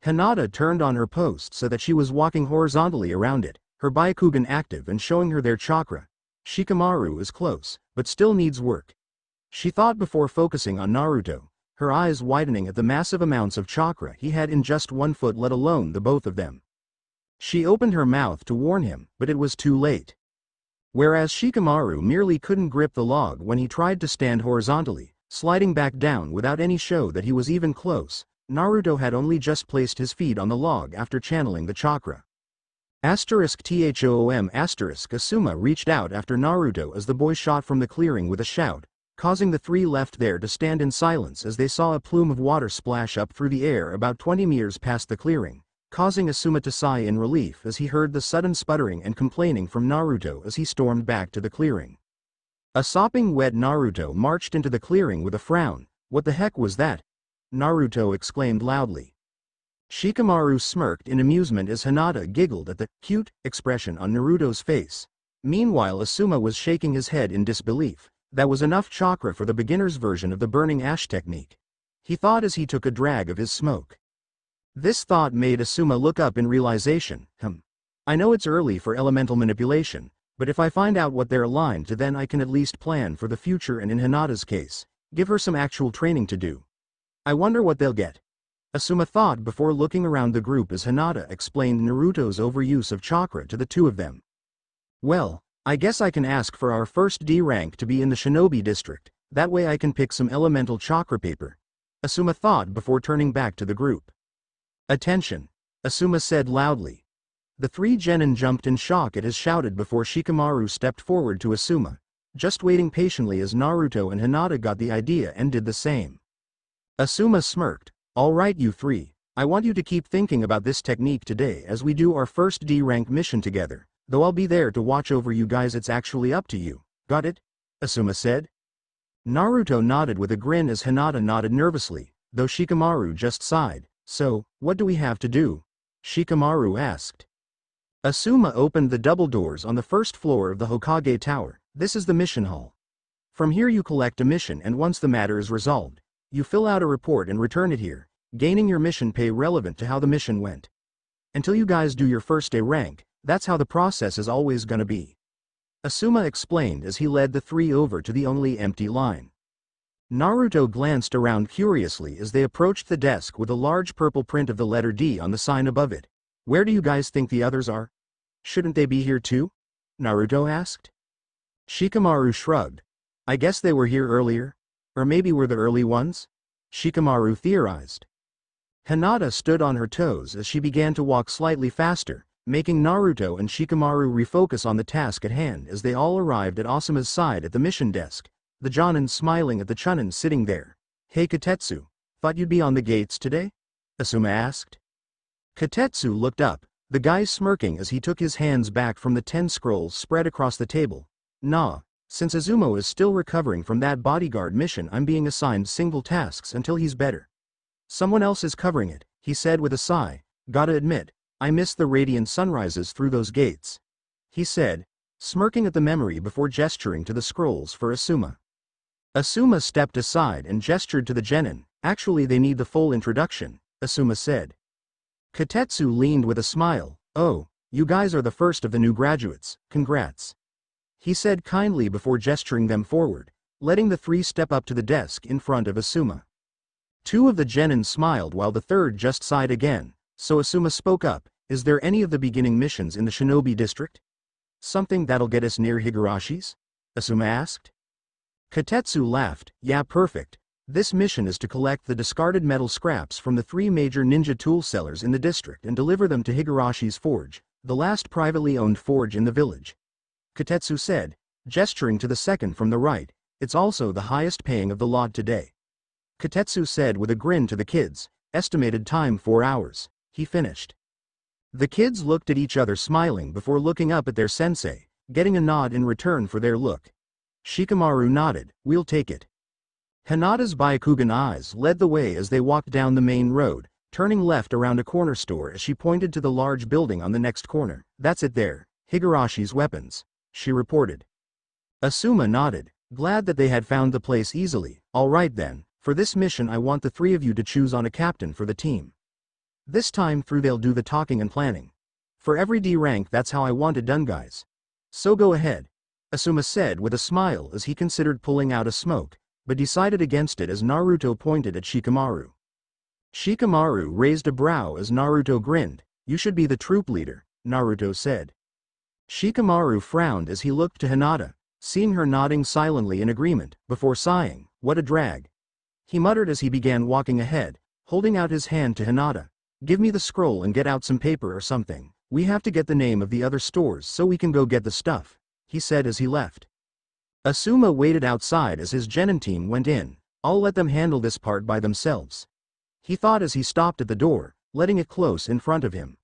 Hinata turned on her post so that she was walking horizontally around it, her Byakugan active and showing her their chakra. Shikamaru is close, but still needs work. She thought before focusing on Naruto, her eyes widening at the massive amounts of chakra he had in just one foot let alone the both of them. She opened her mouth to warn him, but it was too late. Whereas Shikamaru merely couldn't grip the log when he tried to stand horizontally, sliding back down without any show that he was even close, Naruto had only just placed his feet on the log after channeling the chakra. Asterisk THOOM asterisk Asuma reached out after Naruto as the boy shot from the clearing with a shout, causing the three left there to stand in silence as they saw a plume of water splash up through the air about 20 meters past the clearing, causing Asuma to sigh in relief as he heard the sudden sputtering and complaining from Naruto as he stormed back to the clearing. A sopping wet Naruto marched into the clearing with a frown, what the heck was that? Naruto exclaimed loudly. Shikamaru smirked in amusement as Hinata giggled at the cute expression on Naruto's face. Meanwhile Asuma was shaking his head in disbelief. That was enough chakra for the beginner's version of the burning ash technique. He thought as he took a drag of his smoke. This thought made Asuma look up in realization, hmm. I know it's early for elemental manipulation, but if I find out what they're aligned to then I can at least plan for the future and in Hinata's case, give her some actual training to do. I wonder what they'll get. Asuma thought before looking around the group as Hinata explained Naruto's overuse of chakra to the two of them. Well, I guess I can ask for our first D rank to be in the Shinobi district, that way I can pick some elemental chakra paper. Asuma thought before turning back to the group. Attention! Asuma said loudly. The three genin jumped in shock at his shouted before Shikamaru stepped forward to Asuma, just waiting patiently as Naruto and Hinata got the idea and did the same. Asuma smirked, alright you three, I want you to keep thinking about this technique today as we do our first D-rank mission together, though I'll be there to watch over you guys it's actually up to you, got it? Asuma said. Naruto nodded with a grin as Hinata nodded nervously, though Shikamaru just sighed, so, what do we have to do? Shikamaru asked. Asuma opened the double doors on the first floor of the Hokage Tower, this is the mission hall. From here you collect a mission and once the matter is resolved, you fill out a report and return it here, gaining your mission pay relevant to how the mission went. Until you guys do your first D rank, that's how the process is always gonna be. Asuma explained as he led the three over to the only empty line. Naruto glanced around curiously as they approached the desk with a large purple print of the letter D on the sign above it. Where do you guys think the others are? Shouldn't they be here too? Naruto asked. Shikamaru shrugged. I guess they were here earlier. Or maybe we're the early ones? Shikamaru theorized. Hinata stood on her toes as she began to walk slightly faster, making Naruto and Shikamaru refocus on the task at hand as they all arrived at Asuma's side at the mission desk, the Jonin smiling at the Chunin sitting there. Hey Kotetsu, thought you'd be on the gates today? Asuma asked. Kotetsu looked up, the guy smirking as he took his hands back from the ten scrolls spread across the table. Nah, since Izumo is still recovering from that bodyguard mission I'm being assigned single tasks until he's better. Someone else is covering it, he said with a sigh, gotta admit, I miss the radiant sunrises through those gates. He said, smirking at the memory before gesturing to the scrolls for Asuma. Asuma stepped aside and gestured to the genin, actually they need the full introduction, Asuma said. Kotetsu leaned with a smile, oh, you guys are the first of the new graduates, congrats. He said kindly before gesturing them forward, letting the three step up to the desk in front of Asuma. Two of the genin smiled while the third just sighed again, so Asuma spoke up, is there any of the beginning missions in the shinobi district? Something that'll get us near Higurashi's? Asuma asked. Kotetsu laughed, yeah perfect, This mission is to collect the discarded metal scraps from the three major ninja tool sellers in the district and deliver them to Higurashi's forge, the last privately owned forge in the village. Kotetsu said, gesturing to the second from the right, it's also the highest paying of the lot today. Kotetsu said with a grin to the kids, estimated time four hours, he finished. The kids looked at each other smiling before looking up at their sensei, getting a nod in return for their look. Shikamaru nodded, we'll take it. Hinata's Byakugan eyes led the way as they walked down the main road, turning left around a corner store as she pointed to the large building on the next corner. That's it there, Higurashi's weapons, she reported. Asuma nodded, glad that they had found the place easily. Alright then, for this mission I want the three of you to choose on a captain for the team. This time through they'll do the talking and planning. For every D rank that's how I want it done guys. So go ahead. Asuma said with a smile as he considered pulling out a smoke, but decided against it as Naruto pointed at Shikamaru. Shikamaru raised a brow as Naruto grinned, you should be the troop leader, Naruto said. Shikamaru frowned as he looked to Hinata, seeing her nodding silently in agreement, before sighing, what a drag. He muttered as he began walking ahead, holding out his hand to Hinata. Give me the scroll and get out some paper or something, we have to get the name of the other stores so we can go get the stuff, he said as he left. Asuma waited outside as his genin team went in. I'll let them handle this part by themselves. He thought as he stopped at the door, letting it close in front of him.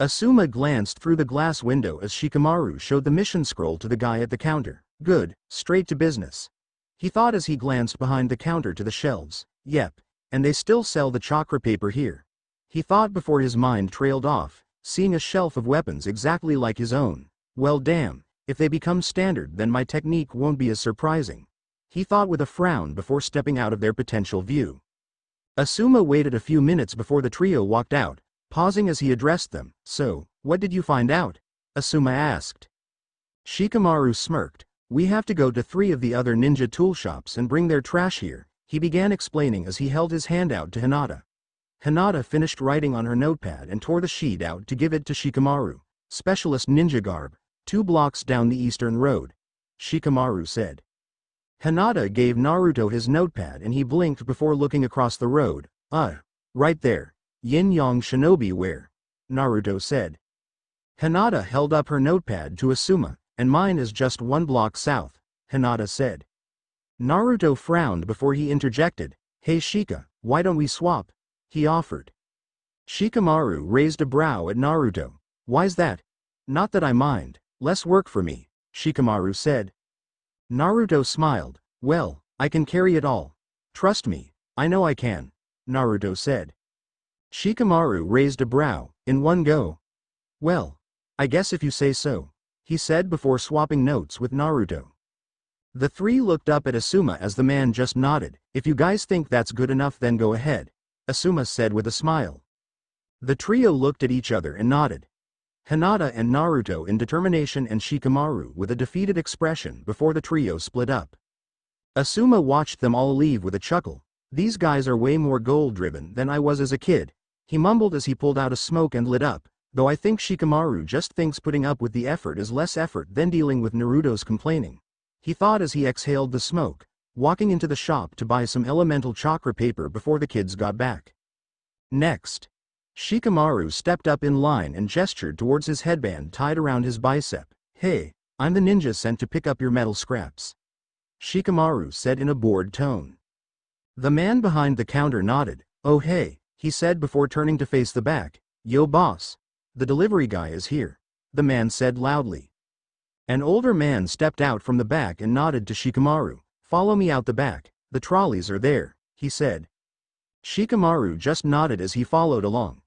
Asuma glanced through the glass window as Shikamaru showed the mission scroll to the guy at the counter. Good, straight to business. He thought as he glanced behind the counter to the shelves. Yep, and they still sell the chakra paper here. He thought before his mind trailed off, seeing a shelf of weapons exactly like his own. Well damn, if they become standard then my technique won't be as surprising. He thought with a frown before stepping out of their potential view. Asuma waited a few minutes before the trio walked out, pausing as he addressed them. So, what did you find out? Asuma asked. Shikamaru smirked. We have to go to three of the other ninja tool shops and bring their trash here, he began explaining as he held his hand out to Hinata. Hinata finished writing on her notepad and tore the sheet out to give it to Shikamaru. Specialist ninja garb, Two blocks down the eastern road. Shikamaru said. Hinata gave Naruto his notepad and he blinked before looking across the road. Ah, right there. Yin-yang shinobi wear. Naruto said. Hinata held up her notepad to Asuma, and mine is just one block south, Hinata said. Naruto frowned before he interjected, Hey Shika, why don't we swap? He offered. Shikamaru raised a brow at Naruto. Why's that? Not that I mind. Less work for me, Shikamaru said. Naruto smiled. Well, I can carry it all. Trust me, I know I can, Naruto said. Shikamaru raised a brow, in one go. Well, I guess if you say so, he said before swapping notes with Naruto. The three looked up at Asuma as the man just nodded, if you guys think that's good enough then go ahead, Asuma said with a smile. The trio looked at each other and nodded. Hinata and Naruto in determination and Shikamaru with a defeated expression before the trio split up. Asuma watched them all leave with a chuckle. These guys are way more goal-driven than I was as a kid. He mumbled as he pulled out a smoke and lit up, though I think Shikamaru just thinks putting up with the effort is less effort than dealing with Naruto's complaining. He thought as he exhaled the smoke, walking into the shop to buy some elemental chakra paper before the kids got back. Next, Shikamaru stepped up in line and gestured towards his headband tied around his bicep. Hey, I'm the ninja sent to pick up your metal scraps. Shikamaru said in a bored tone. The man behind the counter nodded. Oh hey, he said before turning to face the back. Yo boss. The delivery guy is here. The man said loudly. An older man stepped out from the back and nodded to Shikamaru. Follow me out the back, the trolleys are there, he said. Shikamaru just nodded as he followed along.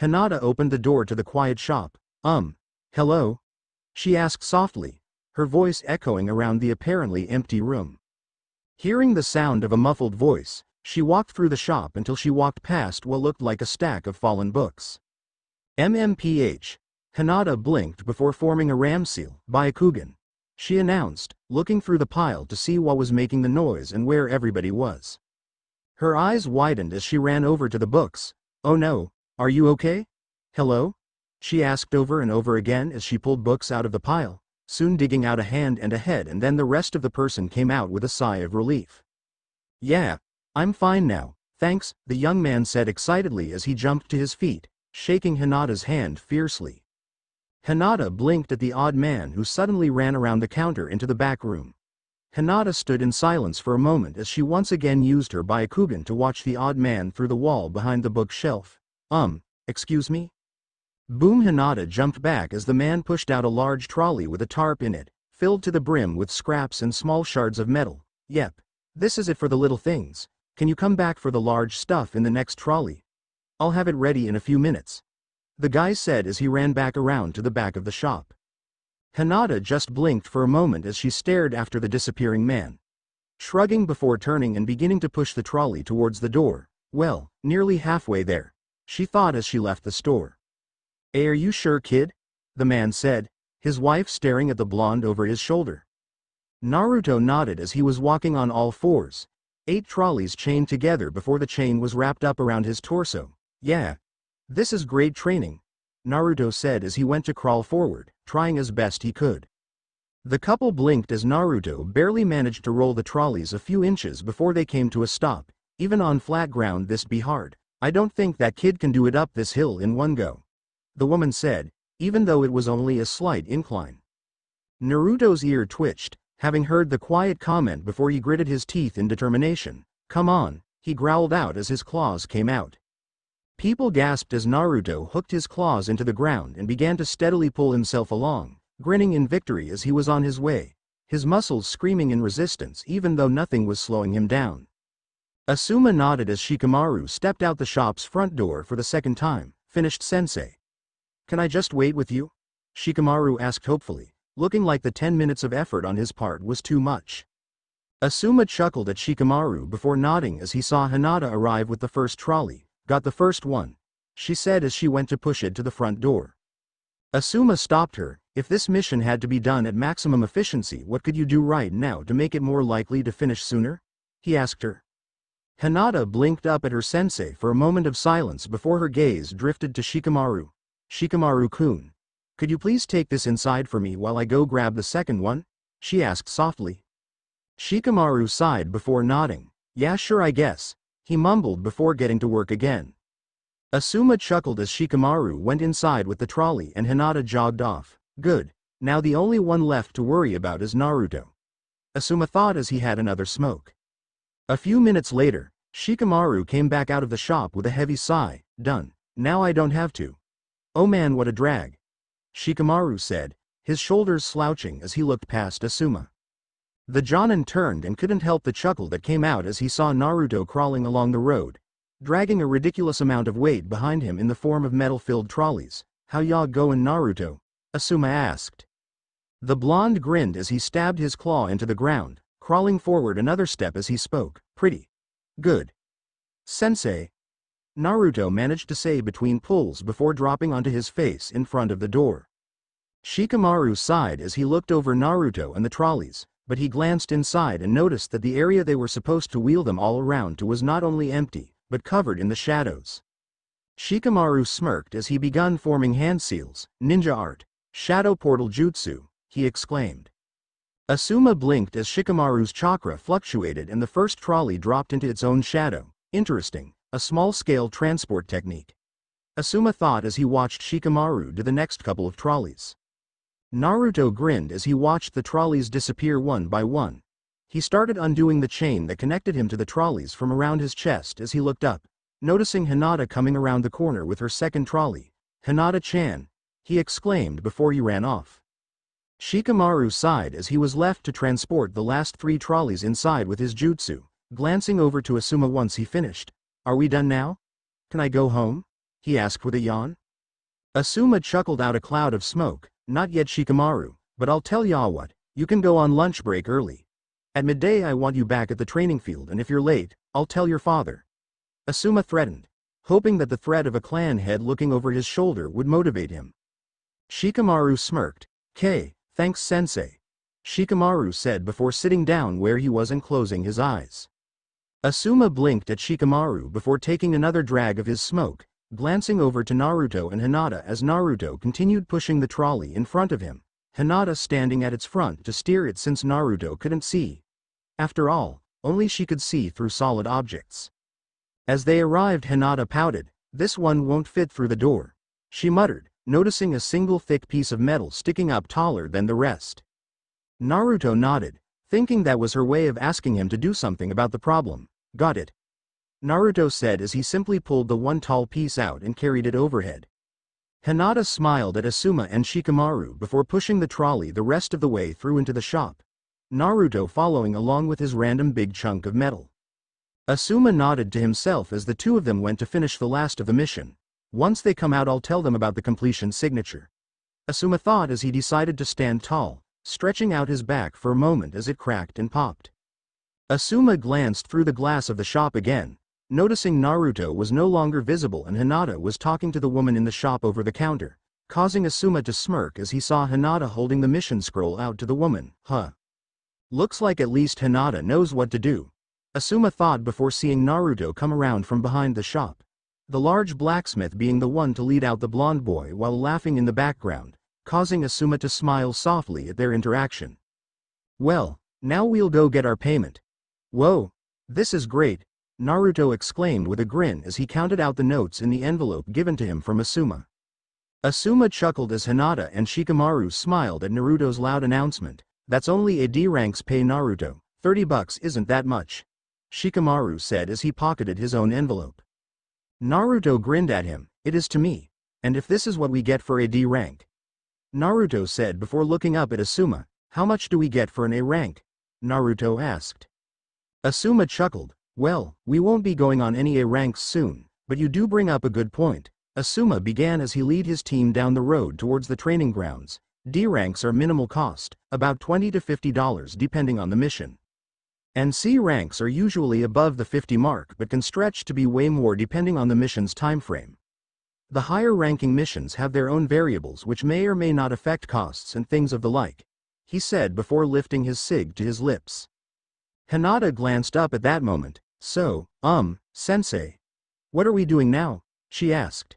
Hinata opened the door to the quiet shop. Um, hello? She asked softly, her voice echoing around the apparently empty room. Hearing the sound of a muffled voice, she walked through the shop until she walked past what looked like a stack of fallen books. MMPH. Hinata blinked before forming a ram seal, Byakugan. She announced, looking through the pile to see what was making the noise and where everybody was. Her eyes widened as she ran over to the books. Oh no, are you okay? Hello? She asked over and over again as she pulled books out of the pile, soon digging out a hand and a head and then the rest of the person came out with a sigh of relief. Yeah, I'm fine now, thanks, the young man said excitedly as he jumped to his feet, shaking Hinata's hand fiercely. Hinata blinked at the odd man who suddenly ran around the counter into the back room. Hinata stood in silence for a moment as she once again used her Byakugan to watch the odd man through the wall behind the bookshelf. Um, excuse me? Boom Hinata jumped back as the man pushed out a large trolley with a tarp in it, filled to the brim with scraps and small shards of metal. Yep. This is it for the little things. Can you come back for the large stuff in the next trolley? I'll have it ready in a few minutes. The guy said as he ran back around to the back of the shop. Hinata just blinked for a moment as she stared after the disappearing man. Shrugging before turning and beginning to push the trolley towards the door. Well, nearly halfway there. She thought as she left the store. Hey are you sure kid? The man said, his wife staring at the blonde over his shoulder. Naruto nodded as he was walking on all fours. Eight trolleys chained together before the chain was wrapped up around his torso. Yeah. This is great training, Naruto said as he went to crawl forward, trying as best he could. The couple blinked as Naruto barely managed to roll the trolleys a few inches before they came to a stop. Even on flat ground this be hard. I don't think that kid can do it up this hill in one go. The woman said, even though it was only a slight incline. Naruto's ear twitched, having heard the quiet comment before he gritted his teeth in determination. Come on, he growled out as his claws came out. People gasped as Naruto hooked his claws into the ground and began to steadily pull himself along, grinning in victory as he was on his way, his muscles screaming in resistance even though nothing was slowing him down. Asuma nodded as Shikamaru stepped out the shop's front door for the second time, finished sensei. Can I just wait with you? Shikamaru asked hopefully, looking like the 10 minutes of effort on his part was too much. Asuma chuckled at Shikamaru before nodding as he saw Hinata arrive with the first trolley, Got the first one, she said as she went to push it to the front door. Asuma stopped her, if this mission had to be done at maximum efficiency what could you do right now to make it more likely to finish sooner? He asked her. Hinata blinked up at her sensei for a moment of silence before her gaze drifted to Shikamaru. Shikamaru-kun. Could you please take this inside for me while I go grab the second one? She asked softly. Shikamaru sighed before nodding. Yeah sure I guess, he mumbled before getting to work again. Asuma chuckled as Shikamaru went inside with the trolley and Hinata jogged off. Good, now the only one left to worry about is Naruto. Asuma thought as he had another smoke. A few minutes later, Shikamaru came back out of the shop with a heavy sigh, done, now I don't have to. Oh man what a drag. Shikamaru said, his shoulders slouching as he looked past Asuma. The Jonin turned and couldn't help the chuckle that came out as he saw Naruto crawling along the road, dragging a ridiculous amount of weight behind him in the form of metal-filled trolleys. How ya goin' Naruto? Asuma asked. The blonde grinned as he stabbed his claw into the ground, crawling forward another step as he spoke. Pretty. Good. Sensei. Naruto managed to say between pulls before dropping onto his face in front of the door. Shikamaru sighed as he looked over Naruto and the trolleys, but he glanced inside and noticed that the area they were supposed to wheel them all around to was not only empty, but covered in the shadows. Shikamaru smirked as he began forming hand seals, ninja art, shadow portal jutsu, he exclaimed. Asuma blinked as Shikamaru's chakra fluctuated and the first trolley dropped into its own shadow. Interesting, a small-scale transport technique. Asuma thought as he watched Shikamaru do the next couple of trolleys. Naruto grinned as he watched the trolleys disappear one by one. He started undoing the chain that connected him to the trolleys from around his chest as he looked up, noticing Hinata coming around the corner with her second trolley. Hinata-chan, he exclaimed before he ran off. Shikamaru sighed as he was left to transport the last three trolleys inside with his jutsu, glancing over to Asuma once he finished. Are we done now? Can I go home? He asked with a yawn. Asuma chuckled out a cloud of smoke, not yet Shikamaru, but I'll tell ya what, you can go on lunch break early. At midday I want you back at the training field and if you're late, I'll tell your father. Asuma threatened, hoping that the threat of a clan head looking over his shoulder would motivate him. Shikamaru smirked, K, thanks sensei. Shikamaru said before sitting down where he was and closing his eyes. Asuma blinked at Shikamaru before taking another drag of his smoke, glancing over to Naruto and Hinata as Naruto continued pushing the trolley in front of him, Hinata standing at its front to steer it since Naruto couldn't see. After all, only she could see through solid objects. As they arrived Hinata pouted, this one won't fit through the door. She muttered, noticing a single thick piece of metal sticking up taller than the rest. Naruto nodded, thinking that was her way of asking him to do something about the problem. Got it. Naruto said as he simply pulled the one tall piece out and carried it overhead. Hinata smiled at Asuma and Shikamaru before pushing the trolley the rest of the way through into the shop. Naruto following along with his random big chunk of metal. Asuma nodded to himself as the two of them went to finish the last of the mission. Once they come out I'll tell them about the completion signature. Asuma thought as he decided to stand tall, stretching out his back for a moment as it cracked and popped. Asuma glanced through the glass of the shop again, noticing Naruto was no longer visible and Hinata was talking to the woman in the shop over the counter, causing Asuma to smirk as he saw Hinata holding the mission scroll out to the woman, huh. Looks like at least Hinata knows what to do. Asuma thought before seeing Naruto come around from behind the shop. The large blacksmith being the one to lead out the blonde boy while laughing in the background, causing Asuma to smile softly at their interaction. Well, now we'll go get our payment. Whoa, this is great, Naruto exclaimed with a grin as he counted out the notes in the envelope given to him from Asuma. Asuma chuckled as Hinata and Shikamaru smiled at Naruto's loud announcement, that's only a D ranks pay Naruto, 30 bucks isn't that much. Shikamaru said as he pocketed his own envelope. Naruto grinned at him, it is to me, and if this is what we get for a D rank. Naruto said before looking up at Asuma, how much do we get for an A rank? Naruto asked. Asuma chuckled, well, we won't be going on any A ranks soon, but you do bring up a good point. Asuma began as he lead his team down the road towards the training grounds, D ranks are minimal cost, about 20 to $50 depending on the mission. And C ranks are usually above the 50 mark but can stretch to be way more depending on the mission's timeframe. The higher ranking missions have their own variables which may or may not affect costs and things of the like, he said before lifting his cig to his lips. Hinata glanced up at that moment, so, um, sensei. What are we doing now? she asked.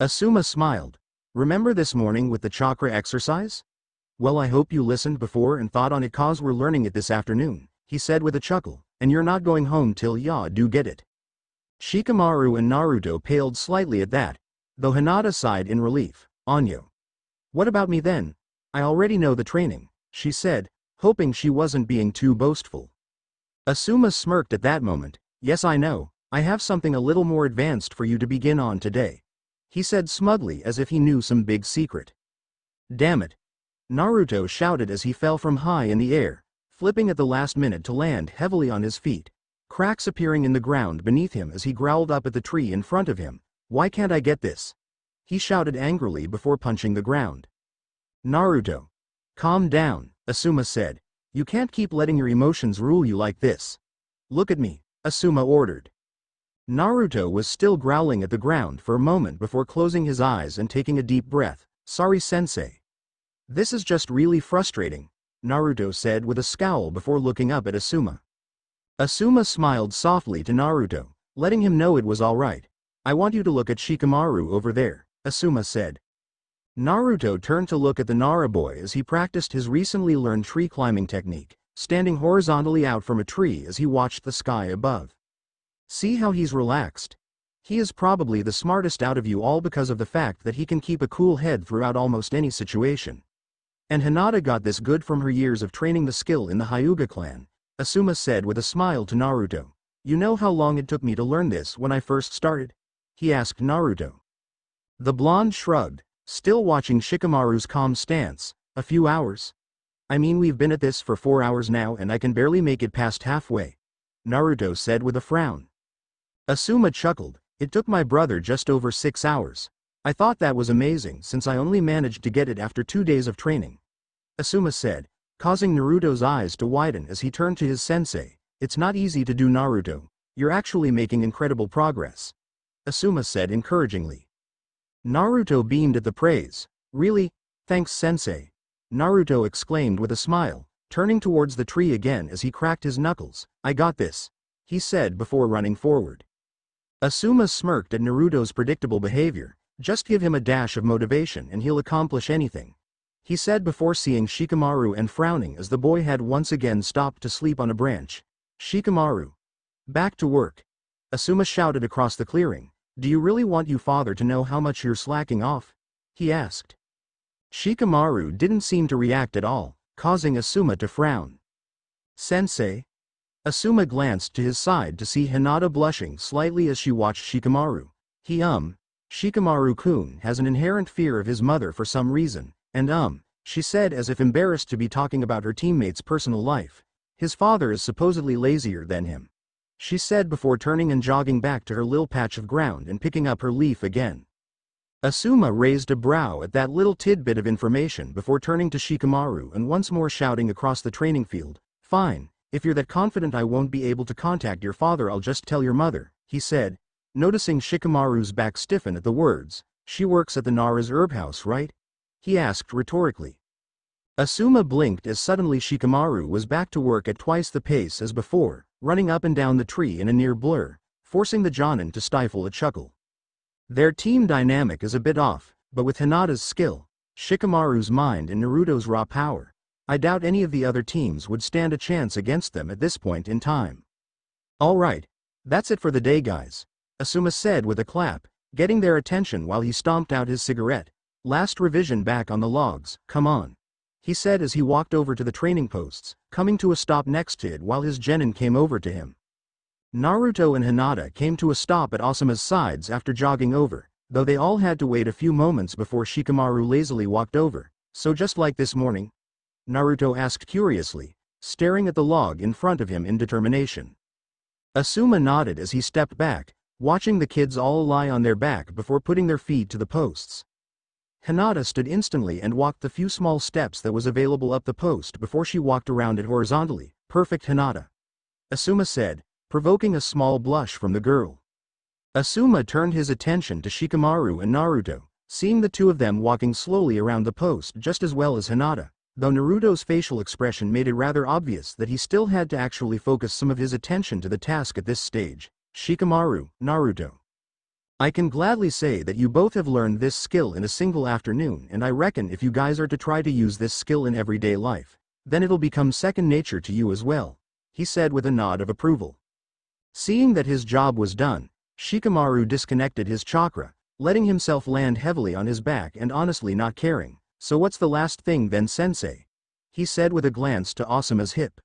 Asuma smiled, Remember this morning with the chakra exercise? Well I hope you listened before and thought on it cause we're learning it this afternoon, he said with a chuckle, and you're not going home till ya do get it. Shikamaru and Naruto paled slightly at that, though Hinata sighed in relief, Anyo. What about me then? I already know the training, she said, hoping she wasn't being too boastful. Asuma smirked at that moment, yes I know, I have something a little more advanced for you to begin on today he said smugly as if he knew some big secret. Damn it. Naruto shouted as he fell from high in the air, flipping at the last minute to land heavily on his feet, cracks appearing in the ground beneath him as he growled up at the tree in front of him. Why can't I get this? He shouted angrily before punching the ground. Naruto. Calm down, Asuma said. You can't keep letting your emotions rule you like this. Look at me, Asuma ordered. Naruto was still growling at the ground for a moment before closing his eyes and taking a deep breath. Sorry sensei. This is just really frustrating, Naruto said with a scowl before looking up at Asuma. Asuma smiled softly to Naruto, letting him know it was alright. I want you to look at Shikamaru over there, Asuma said. Naruto turned to look at the Nara boy as he practiced his recently learned tree climbing technique, standing horizontally out from a tree as he watched the sky above. See how he's relaxed. He is probably the smartest out of you all because of the fact that he can keep a cool head throughout almost any situation. And Hinata got this good from her years of training the skill in the Hyuga clan, Asuma said with a smile to Naruto. You know how long it took me to learn this when I first started? He asked Naruto. The blonde shrugged, still watching Shikamaru's calm stance, a few hours. I mean we've been at this for four hours now and I can barely make it past halfway. Naruto said with a frown. Asuma chuckled, it took my brother just over six hours. I thought that was amazing since I only managed to get it after two days of training. Asuma said, causing Naruto's eyes to widen as he turned to his sensei, it's not easy to do Naruto, you're actually making incredible progress. Asuma said encouragingly. Naruto beamed at the praise, really, thanks sensei. Naruto exclaimed with a smile, turning towards the tree again as he cracked his knuckles, I got this. He said before running forward. Asuma smirked at Naruto's predictable behavior, just give him a dash of motivation and he'll accomplish anything. He said before seeing Shikamaru and frowning as the boy had once again stopped to sleep on a branch. Shikamaru. Back to work. Asuma shouted across the clearing. Do you really want you father to know how much you're slacking off? He asked. Shikamaru didn't seem to react at all, causing Asuma to frown. Sensei? Asuma glanced to his side to see Hinata blushing slightly as she watched Shikamaru. He um, Shikamaru-kun has an inherent fear of his mother for some reason, and um, she said as if embarrassed to be talking about her teammate's personal life. His father is supposedly lazier than him. She said before turning and jogging back to her little patch of ground and picking up her leaf again. Asuma raised a brow at that little tidbit of information before turning to Shikamaru and once more shouting across the training field, Fine, if you're that confident I won't be able to contact your father I'll just tell your mother, he said, noticing Shikamaru's back stiffen at the words, she works at the Nara's herb house right? He asked rhetorically. Asuma blinked as suddenly Shikamaru was back to work at twice the pace as before, running up and down the tree in a near blur, forcing the Jonin to stifle a chuckle. Their team dynamic is a bit off, but with Hinata's skill, Shikamaru's mind and Naruto's raw power, I doubt any of the other teams would stand a chance against them at this point in time. Alright, that's it for the day guys, Asuma said with a clap, getting their attention while he stomped out his cigarette. Last revision back on the logs, come on. He said as he walked over to the training posts, coming to a stop next to it while his genin came over to him. Naruto and Hinata came to a stop at Asuma's sides after jogging over, though they all had to wait a few moments before Shikamaru lazily walked over, so just like this morning? Naruto asked curiously, staring at the log in front of him in determination. Asuma nodded as he stepped back, watching the kids all lie on their back before putting their feet to the posts. Hinata stood instantly and walked the few small steps that was available up the post before she walked around it horizontally, perfect Hinata. Asuma said, provoking a small blush from the girl. Asuma turned his attention to Shikamaru and Naruto, seeing the two of them walking slowly around the post just as well as Hinata, though Naruto's facial expression made it rather obvious that he still had to actually focus some of his attention to the task at this stage. Shikamaru, Naruto. I can gladly say that you both have learned this skill in a single afternoon and I reckon if you guys are to try to use this skill in everyday life, then it'll become second nature to you as well, he said with a nod of approval. Seeing that his job was done, Shikamaru disconnected his chakra, letting himself land heavily on his back and honestly not caring, so what's the last thing then sensei? He said with a glance to Asuma's hip.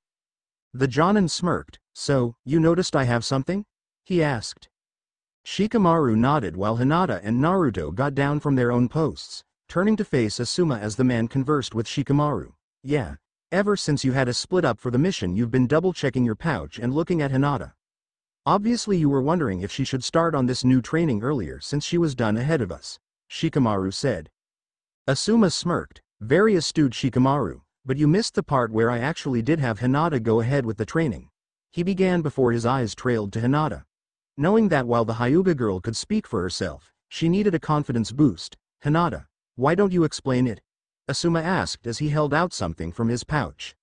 The Jonin smirked, so, you noticed I have something? He asked. Shikamaru nodded while Hinata and Naruto got down from their own posts, turning to face Asuma as the man conversed with Shikamaru. Yeah. Ever since you had a split up for the mission you've been double-checking your pouch and looking at Hinata. Obviously you were wondering if she should start on this new training earlier since she was done ahead of us, Shikamaru said. Asuma smirked, very astute Shikamaru, but you missed the part where I actually did have Hinata go ahead with the training. He began before his eyes trailed to Hinata. Knowing that while the Hyuga girl could speak for herself, she needed a confidence boost. Hinata, why don't you explain it? Asuma asked as he held out something from his pouch.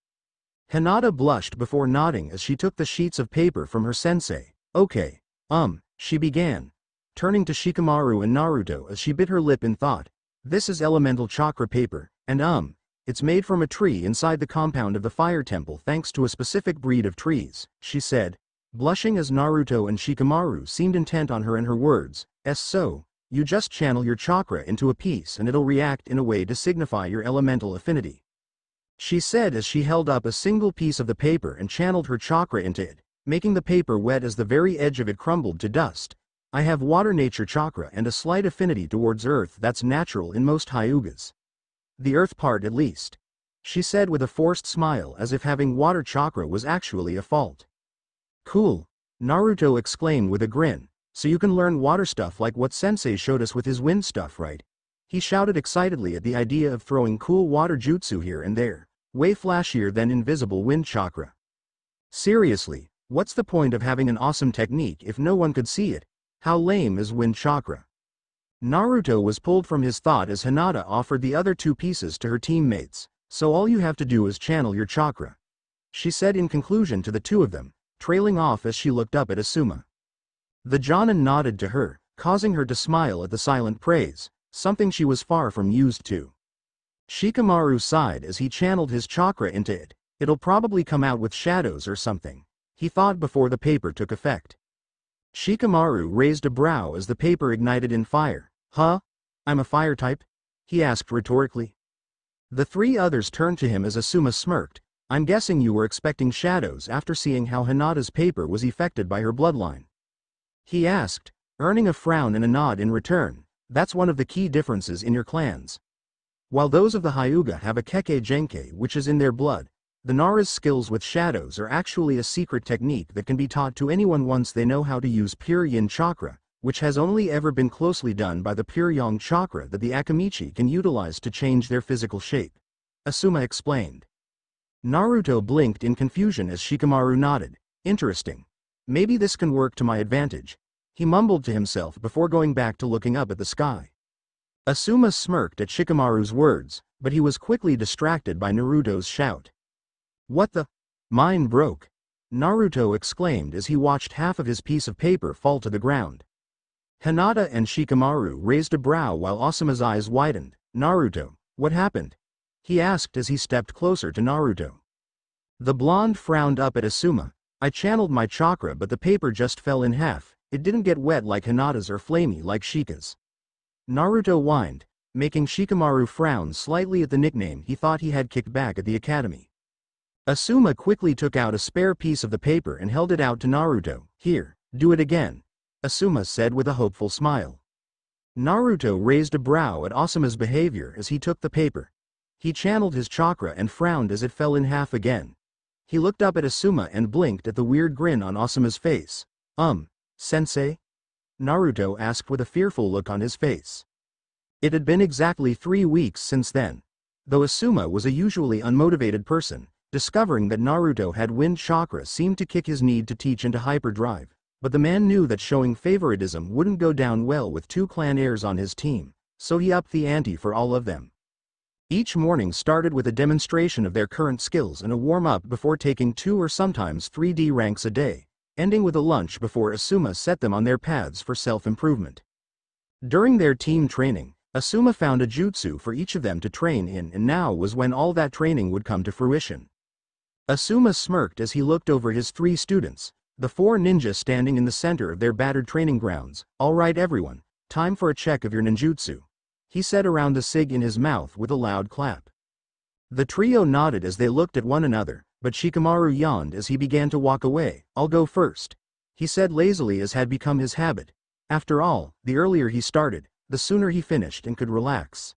Hinata blushed before nodding as she took the sheets of paper from her sensei. Okay, um, she began, turning to Shikamaru and Naruto as she bit her lip in thought. This is elemental chakra paper, and um, it's made from a tree inside the compound of the fire temple thanks to a specific breed of trees, she said, Blushing as Naruto and Shikamaru seemed intent on her and her words, as so, you just channel your chakra into a piece and it'll react in a way to signify your elemental affinity. She said as she held up a single piece of the paper and channeled her chakra into it, making the paper wet as the very edge of it crumbled to dust. I have water nature chakra and a slight affinity towards earth that's natural in most Hyugas. The earth part at least. She said with a forced smile as if having water chakra was actually a fault. Cool. Naruto exclaimed with a grin, so you can learn water stuff like what sensei showed us with his wind stuff right? He shouted excitedly at the idea of throwing cool water jutsu here and there, way flashier than invisible wind chakra. Seriously, what's the point of having an awesome technique if no one could see it? How lame is wind chakra? Naruto was pulled from his thought as Hinata offered the other two pieces to her teammates, so all you have to do is channel your chakra. She said in conclusion to the two of them, trailing off as she looked up at Asuma. The Jonin nodded to her, causing her to smile at the silent praise, something she was far from used to. Shikamaru sighed as he channeled his chakra into it, it'll probably come out with shadows or something. he thought before the paper took effect. Shikamaru raised a brow as the paper ignited in fire. Huh? I'm a fire type? He asked rhetorically. The three others turned to him as Asuma smirked. I'm guessing you were expecting shadows after seeing how Hinata's paper was affected by her bloodline. He asked, earning a frown and a nod in return. That's one of the key differences in your clans. While those of the Hyuga have a Kekkei Genkai which is in their blood, the Nara's skills with shadows are actually a secret technique that can be taught to anyone once they know how to use pure yin chakra, which has only ever been closely done by the pure yang chakra that the Akimichi can utilize to change their physical shape. Asuma explained. Naruto blinked in confusion as Shikamaru nodded. Interesting. Maybe this can work to my advantage. He mumbled to himself before going back to looking up at the sky. Asuma smirked at Shikamaru's words, but he was quickly distracted by Naruto's shout. What the? Mine broke. Naruto exclaimed as he watched half of his piece of paper fall to the ground. Hinata and Shikamaru raised a brow while Asuma's eyes widened. Naruto, what happened? He asked as he stepped closer to Naruto. The blonde frowned up at Asuma. I channeled my chakra but the paper just fell in half, it didn't get wet like Hinata's or flamey like Shika's. Naruto whined, making Shikamaru frown slightly at the nickname he thought he had kicked back at the academy. Asuma quickly took out a spare piece of the paper and held it out to Naruto. Here, do it again. Asuma said with a hopeful smile. Naruto raised a brow at Asuma's behavior as he took the paper. He channeled his chakra and frowned as it fell in half again. He looked up at Asuma and blinked at the weird grin on Asuma's face. Um, sensei? Naruto asked with a fearful look on his face. It had been exactly three weeks since then. Though Asuma was a usually unmotivated person, discovering that Naruto had wind chakra seemed to kick his need to teach into hyperdrive, but the man knew that showing favoritism wouldn't go down well with two clan heirs on his team, so he upped the ante for all of them. Each morning started with a demonstration of their current skills and a warm-up before taking two or sometimes 3D ranks a day ending with a lunch before Asuma set them on their paths for self-improvement. During their team training, Asuma found a jutsu for each of them to train in and now was when all that training would come to fruition. Asuma smirked as he looked over his three students, the four ninjas standing in the center of their battered training grounds. Alright everyone, time for a check of your ninjutsu. He said around the cig in his mouth with a loud clap. The trio nodded as they looked at one another, but Shikamaru yawned as he began to walk away. I'll go first. He said lazily as had become his habit. After all, the earlier he started, the sooner he finished and could relax.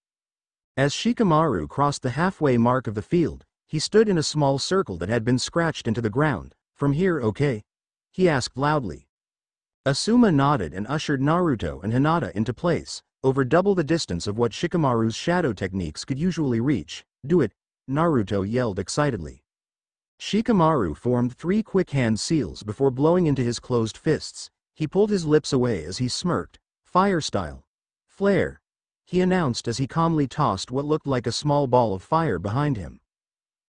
As Shikamaru crossed the halfway mark of the field, he stood in a small circle that had been scratched into the ground. From here okay? He asked loudly. Asuma nodded and ushered Naruto and Hinata into place, over double the distance of what Shikamaru's shadow techniques could usually reach. Do it, Naruto yelled excitedly. Shikamaru formed three quick hand seals before blowing into his closed fists. He pulled his lips away as he smirked. Fire style. Flare. He announced as he calmly tossed what looked like a small ball of fire behind him.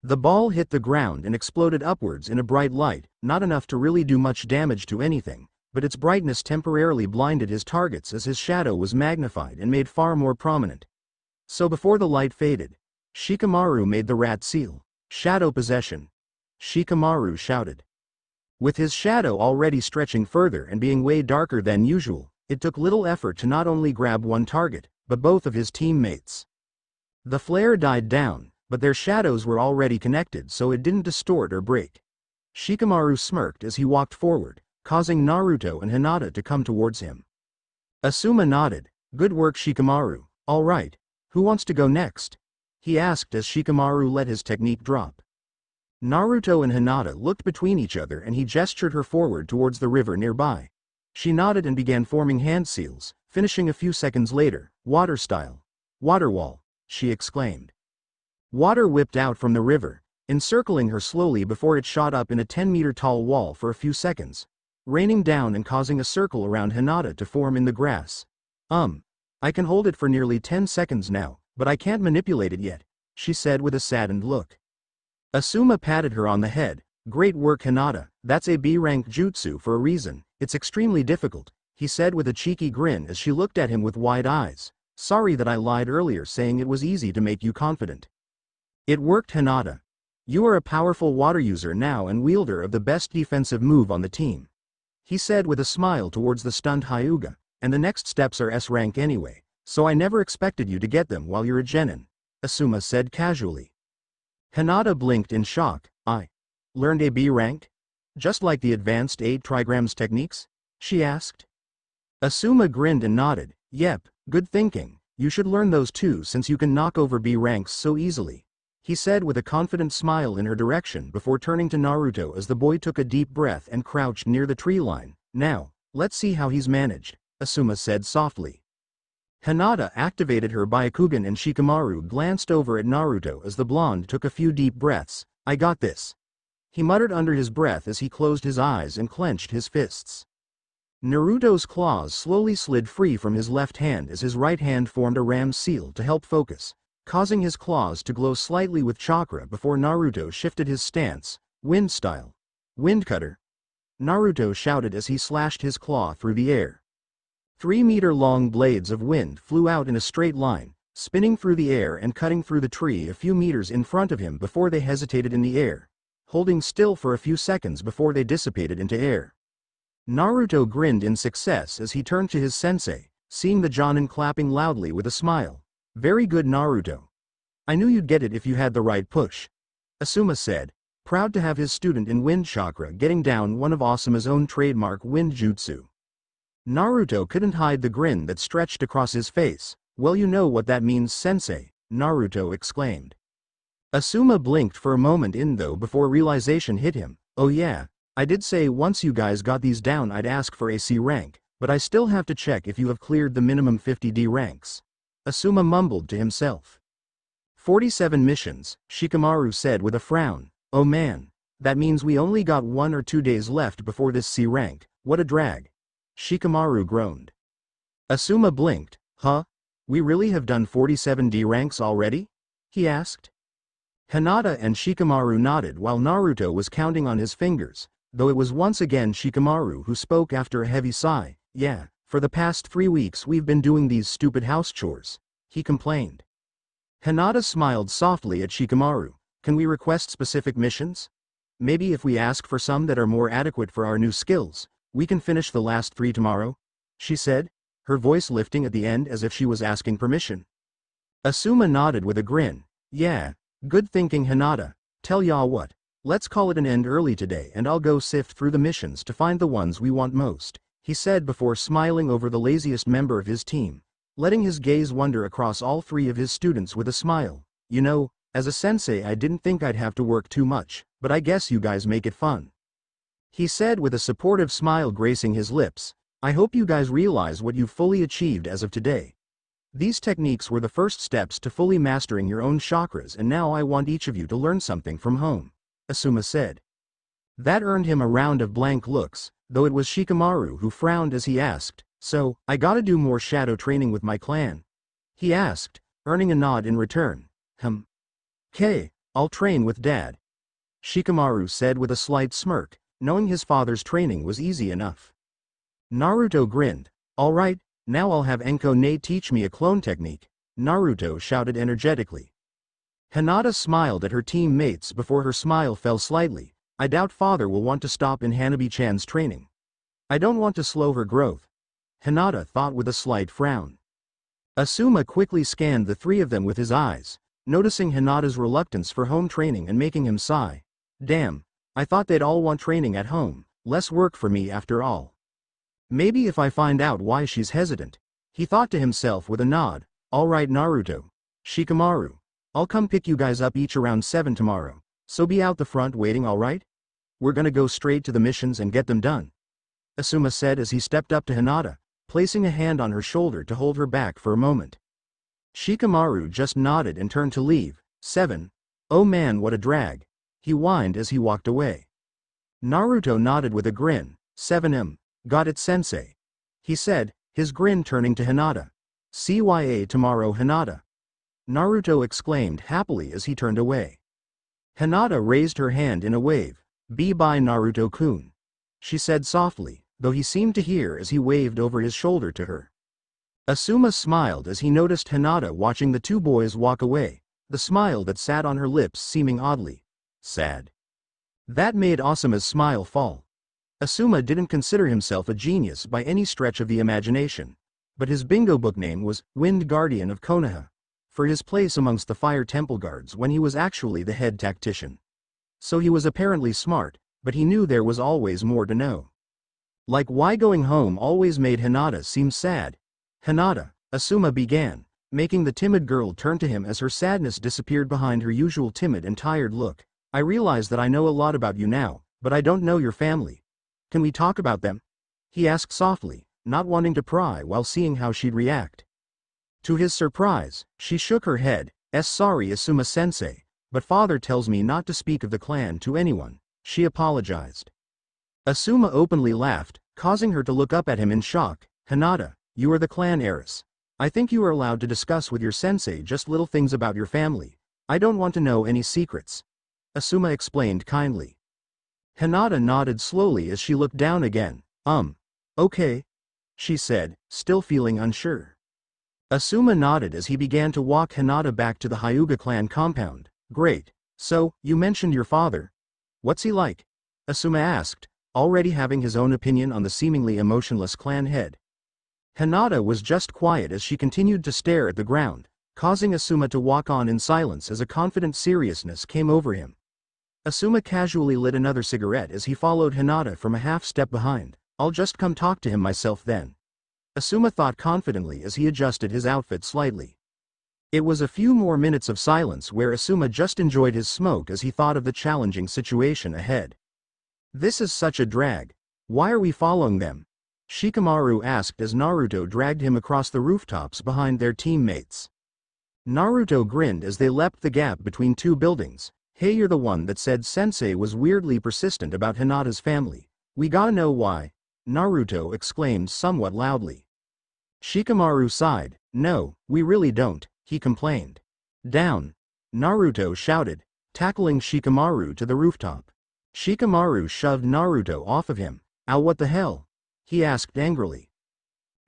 The ball hit the ground and exploded upwards in a bright light, not enough to really do much damage to anything, but its brightness temporarily blinded his targets as his shadow was magnified and made far more prominent. So before the light faded, Shikamaru made the rat seal. Shadow possession. Shikamaru shouted. With his shadow already stretching further and being way darker than usual, it took little effort to not only grab one target, but both of his teammates. The flare died down, but their shadows were already connected so it didn't distort or break. Shikamaru smirked as he walked forward, causing Naruto and Hinata to come towards him. Asuma nodded, good work Shikamaru, alright, who wants to go next? He asked as Shikamaru let his technique drop. Naruto and Hinata looked between each other and he gestured her forward towards the river nearby. She nodded and began forming hand seals, finishing a few seconds later, water style. Water wall, she exclaimed. Water whipped out from the river, encircling her slowly before it shot up in a 10-meter tall wall for a few seconds, raining down and causing a circle around Hinata to form in the grass. Um, I can hold it for nearly 10 seconds now, but I can't manipulate it yet, she said with a saddened look. Asuma patted her on the head. Great work Hinata, that's a B-rank jutsu for a reason, it's extremely difficult, he said with a cheeky grin as she looked at him with wide eyes. Sorry that I lied earlier saying it was easy to make you confident. It worked Hinata. You are a powerful water user now and wielder of the best defensive move on the team. He said with a smile towards the stunned Hyuga, and the next steps are S rank anyway, so I never expected you to get them while you're a genin, Asuma said casually. Hinata blinked in shock, I learned a B rank? Just like the advanced 8 trigrams techniques? She asked. Asuma grinned and nodded, yep, good thinking, you should learn those too since you can knock over B ranks so easily he said with a confident smile in her direction before turning to Naruto as the boy took a deep breath and crouched near the tree line. Now, let's see how he's managed, Asuma said softly. Hinata activated her Byakugan and Shikamaru glanced over at Naruto as the blonde took a few deep breaths. I got this. He muttered under his breath as he closed his eyes and clenched his fists. Naruto's claws slowly slid free from his left hand as his right hand formed a ram's seal to help focus causing his claws to glow slightly with chakra before Naruto shifted his stance, wind style. Wind cutter. Naruto shouted as he slashed his claw through the air. Three meter long blades of wind flew out in a straight line, spinning through the air and cutting through the tree a few meters in front of him before they hesitated in the air, holding still for a few seconds before they dissipated into air. Naruto grinned in success as he turned to his sensei, seeing the Jonin clapping loudly with a smile. Very good Naruto. I knew you'd get it if you had the right push. Asuma said, proud to have his student in Wind Chakra getting down one of Asuma's own trademark Wind Jutsu. Naruto couldn't hide the grin that stretched across his face. Well you know what that means sensei, Naruto exclaimed. Asuma blinked for a moment in though before realization hit him. Oh yeah, I did say once you guys got these down I'd ask for a C rank, but I still have to check if you have cleared the minimum 50 D ranks. Asuma mumbled to himself. 47 missions, Shikamaru said with a frown. Oh man. That means we only got one or two days left before this C rank, what a drag. Shikamaru groaned. Asuma blinked, huh? We really have done 47 D ranks already? He asked. Hinata and Shikamaru nodded while Naruto was counting on his fingers, though it was once again Shikamaru who spoke after a heavy sigh, yeah, for the past three weeks we've been doing these stupid house chores. He complained. Hinata smiled softly at Shikamaru. Can we request specific missions? Maybe if we ask for some that are more adequate for our new skills, we can finish the last three tomorrow? She said, her voice lifting at the end as if she was asking permission. Asuma nodded with a grin. Yeah, good thinking Hinata, Tell y'all what. Let's call it an end early today and I'll go sift through the missions to find the ones we want most he said before smiling over the laziest member of his team, letting his gaze wander across all three of his students with a smile. You know, as a sensei I didn't think I'd have to work too much, but I guess you guys make it fun. He said with a supportive smile gracing his lips, I hope you guys realize what you've fully achieved as of today. These techniques were the first steps to fully mastering your own chakras and now I want each of you to learn something from home, Asuma said. That earned him a round of blank looks, though it was Shikamaru who frowned as he asked, so, I gotta do more shadow training with my clan? He asked, earning a nod in return. Hum. K, I'll train with dad. Shikamaru said with a slight smirk, knowing his father's training was easy enough. Naruto grinned. Alright, now I'll have Anko-nee teach me a clone technique, Naruto shouted energetically. Hinata smiled at her teammates before her smile fell slightly, I doubt father will want to stop in Hanabi-chan's training. I don't want to slow her growth. Hinata thought with a slight frown. Asuma quickly scanned the three of them with his eyes, noticing Hinata's reluctance for home training and making him sigh. Damn, I thought they'd all want training at home, less work for me after all. Maybe if I find out why she's hesitant. He thought to himself with a nod, alright Naruto. Shikamaru. I'll come pick you guys up each around 7 tomorrow. So be out the front waiting alright? We're gonna go straight to the missions and get them done. Asuma said as he stepped up to Hinata, placing a hand on her shoulder to hold her back for a moment. Shikamaru just nodded and turned to leave. 7. Oh man what a drag. He whined as he walked away. Naruto nodded with a grin. 7M. Got it sensei. He said, his grin turning to Hinata. CYA tomorrow Hinata. Naruto exclaimed happily as he turned away. Hinata raised her hand in a wave. Be by Naruto-kun. She said softly, though he seemed to hear as he waved over his shoulder to her. Asuma smiled as he noticed Hinata watching the two boys walk away, the smile that sat on her lips seeming oddly sad. That made Asuma's smile fall. Asuma didn't consider himself a genius by any stretch of the imagination. But his bingo book name was Wind Guardian of Konoha. For his place amongst the fire temple guards when he was actually the head tactician. So he was apparently smart, but he knew there was always more to know. Like why going home always made Hinata seem sad. Hinata, Asuma began, making the timid girl turn to him as her sadness disappeared behind her usual timid and tired look. I realize that I know a lot about you now, but I don't know your family. Can we talk about them? He asked softly, not wanting to pry while seeing how she'd react. To his surprise, she shook her head, S sorry Asuma-sensei, but father tells me not to speak of the clan to anyone, she apologized. Asuma openly laughed, causing her to look up at him in shock, Hinata, you are the clan heiress. I think you are allowed to discuss with your sensei just little things about your family. I don't want to know any secrets. Asuma explained kindly. Hinata nodded slowly as she looked down again. Um. Okay. She said, still feeling unsure. Asuma nodded as he began to walk Hinata back to the Hyuga clan compound. Great. So, you mentioned your father. What's he like? Asuma asked, already having his own opinion on the seemingly emotionless clan head. Hinata was just quiet as she continued to stare at the ground, causing Asuma to walk on in silence as a confident seriousness came over him. Asuma casually lit another cigarette as he followed Hinata from a half step behind. I'll just come talk to him myself then. Asuma thought confidently as he adjusted his outfit slightly. It was a few more minutes of silence where Asuma just enjoyed his smoke as he thought of the challenging situation ahead. This is such a drag. Why are we following them? Shikamaru asked as Naruto dragged him across the rooftops behind their teammates. Naruto grinned as they leapt the gap between two buildings, Hey you're the one that said Sensei was weirdly persistent about Hinata's family. We gotta know why. Naruto exclaimed somewhat loudly. Shikamaru sighed, no, we really don't, he complained. Down. Naruto shouted, tackling Shikamaru to the rooftop. Shikamaru shoved Naruto off of him. Ow what the hell? He asked angrily.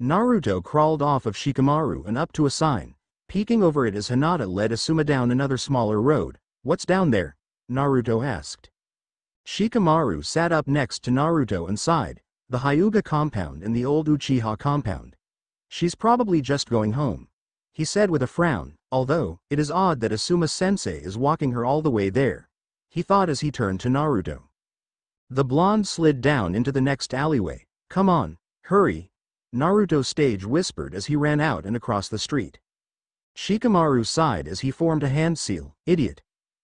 Naruto crawled off of Shikamaru and up to a sign, peeking over it as Hinata led Asuma down another smaller road, What's down there? Naruto asked. Shikamaru sat up next to Naruto and sighed, the Hyuga compound and the old Uchiha compound. She's probably just going home. He said with a frown, although, it is odd that Asuma-sensei is walking her all the way there. He thought as he turned to Naruto. The blonde slid down into the next alleyway. Come on, hurry. Naruto stage whispered as he ran out and across the street. Shikamaru sighed as he formed a hand seal, idiot.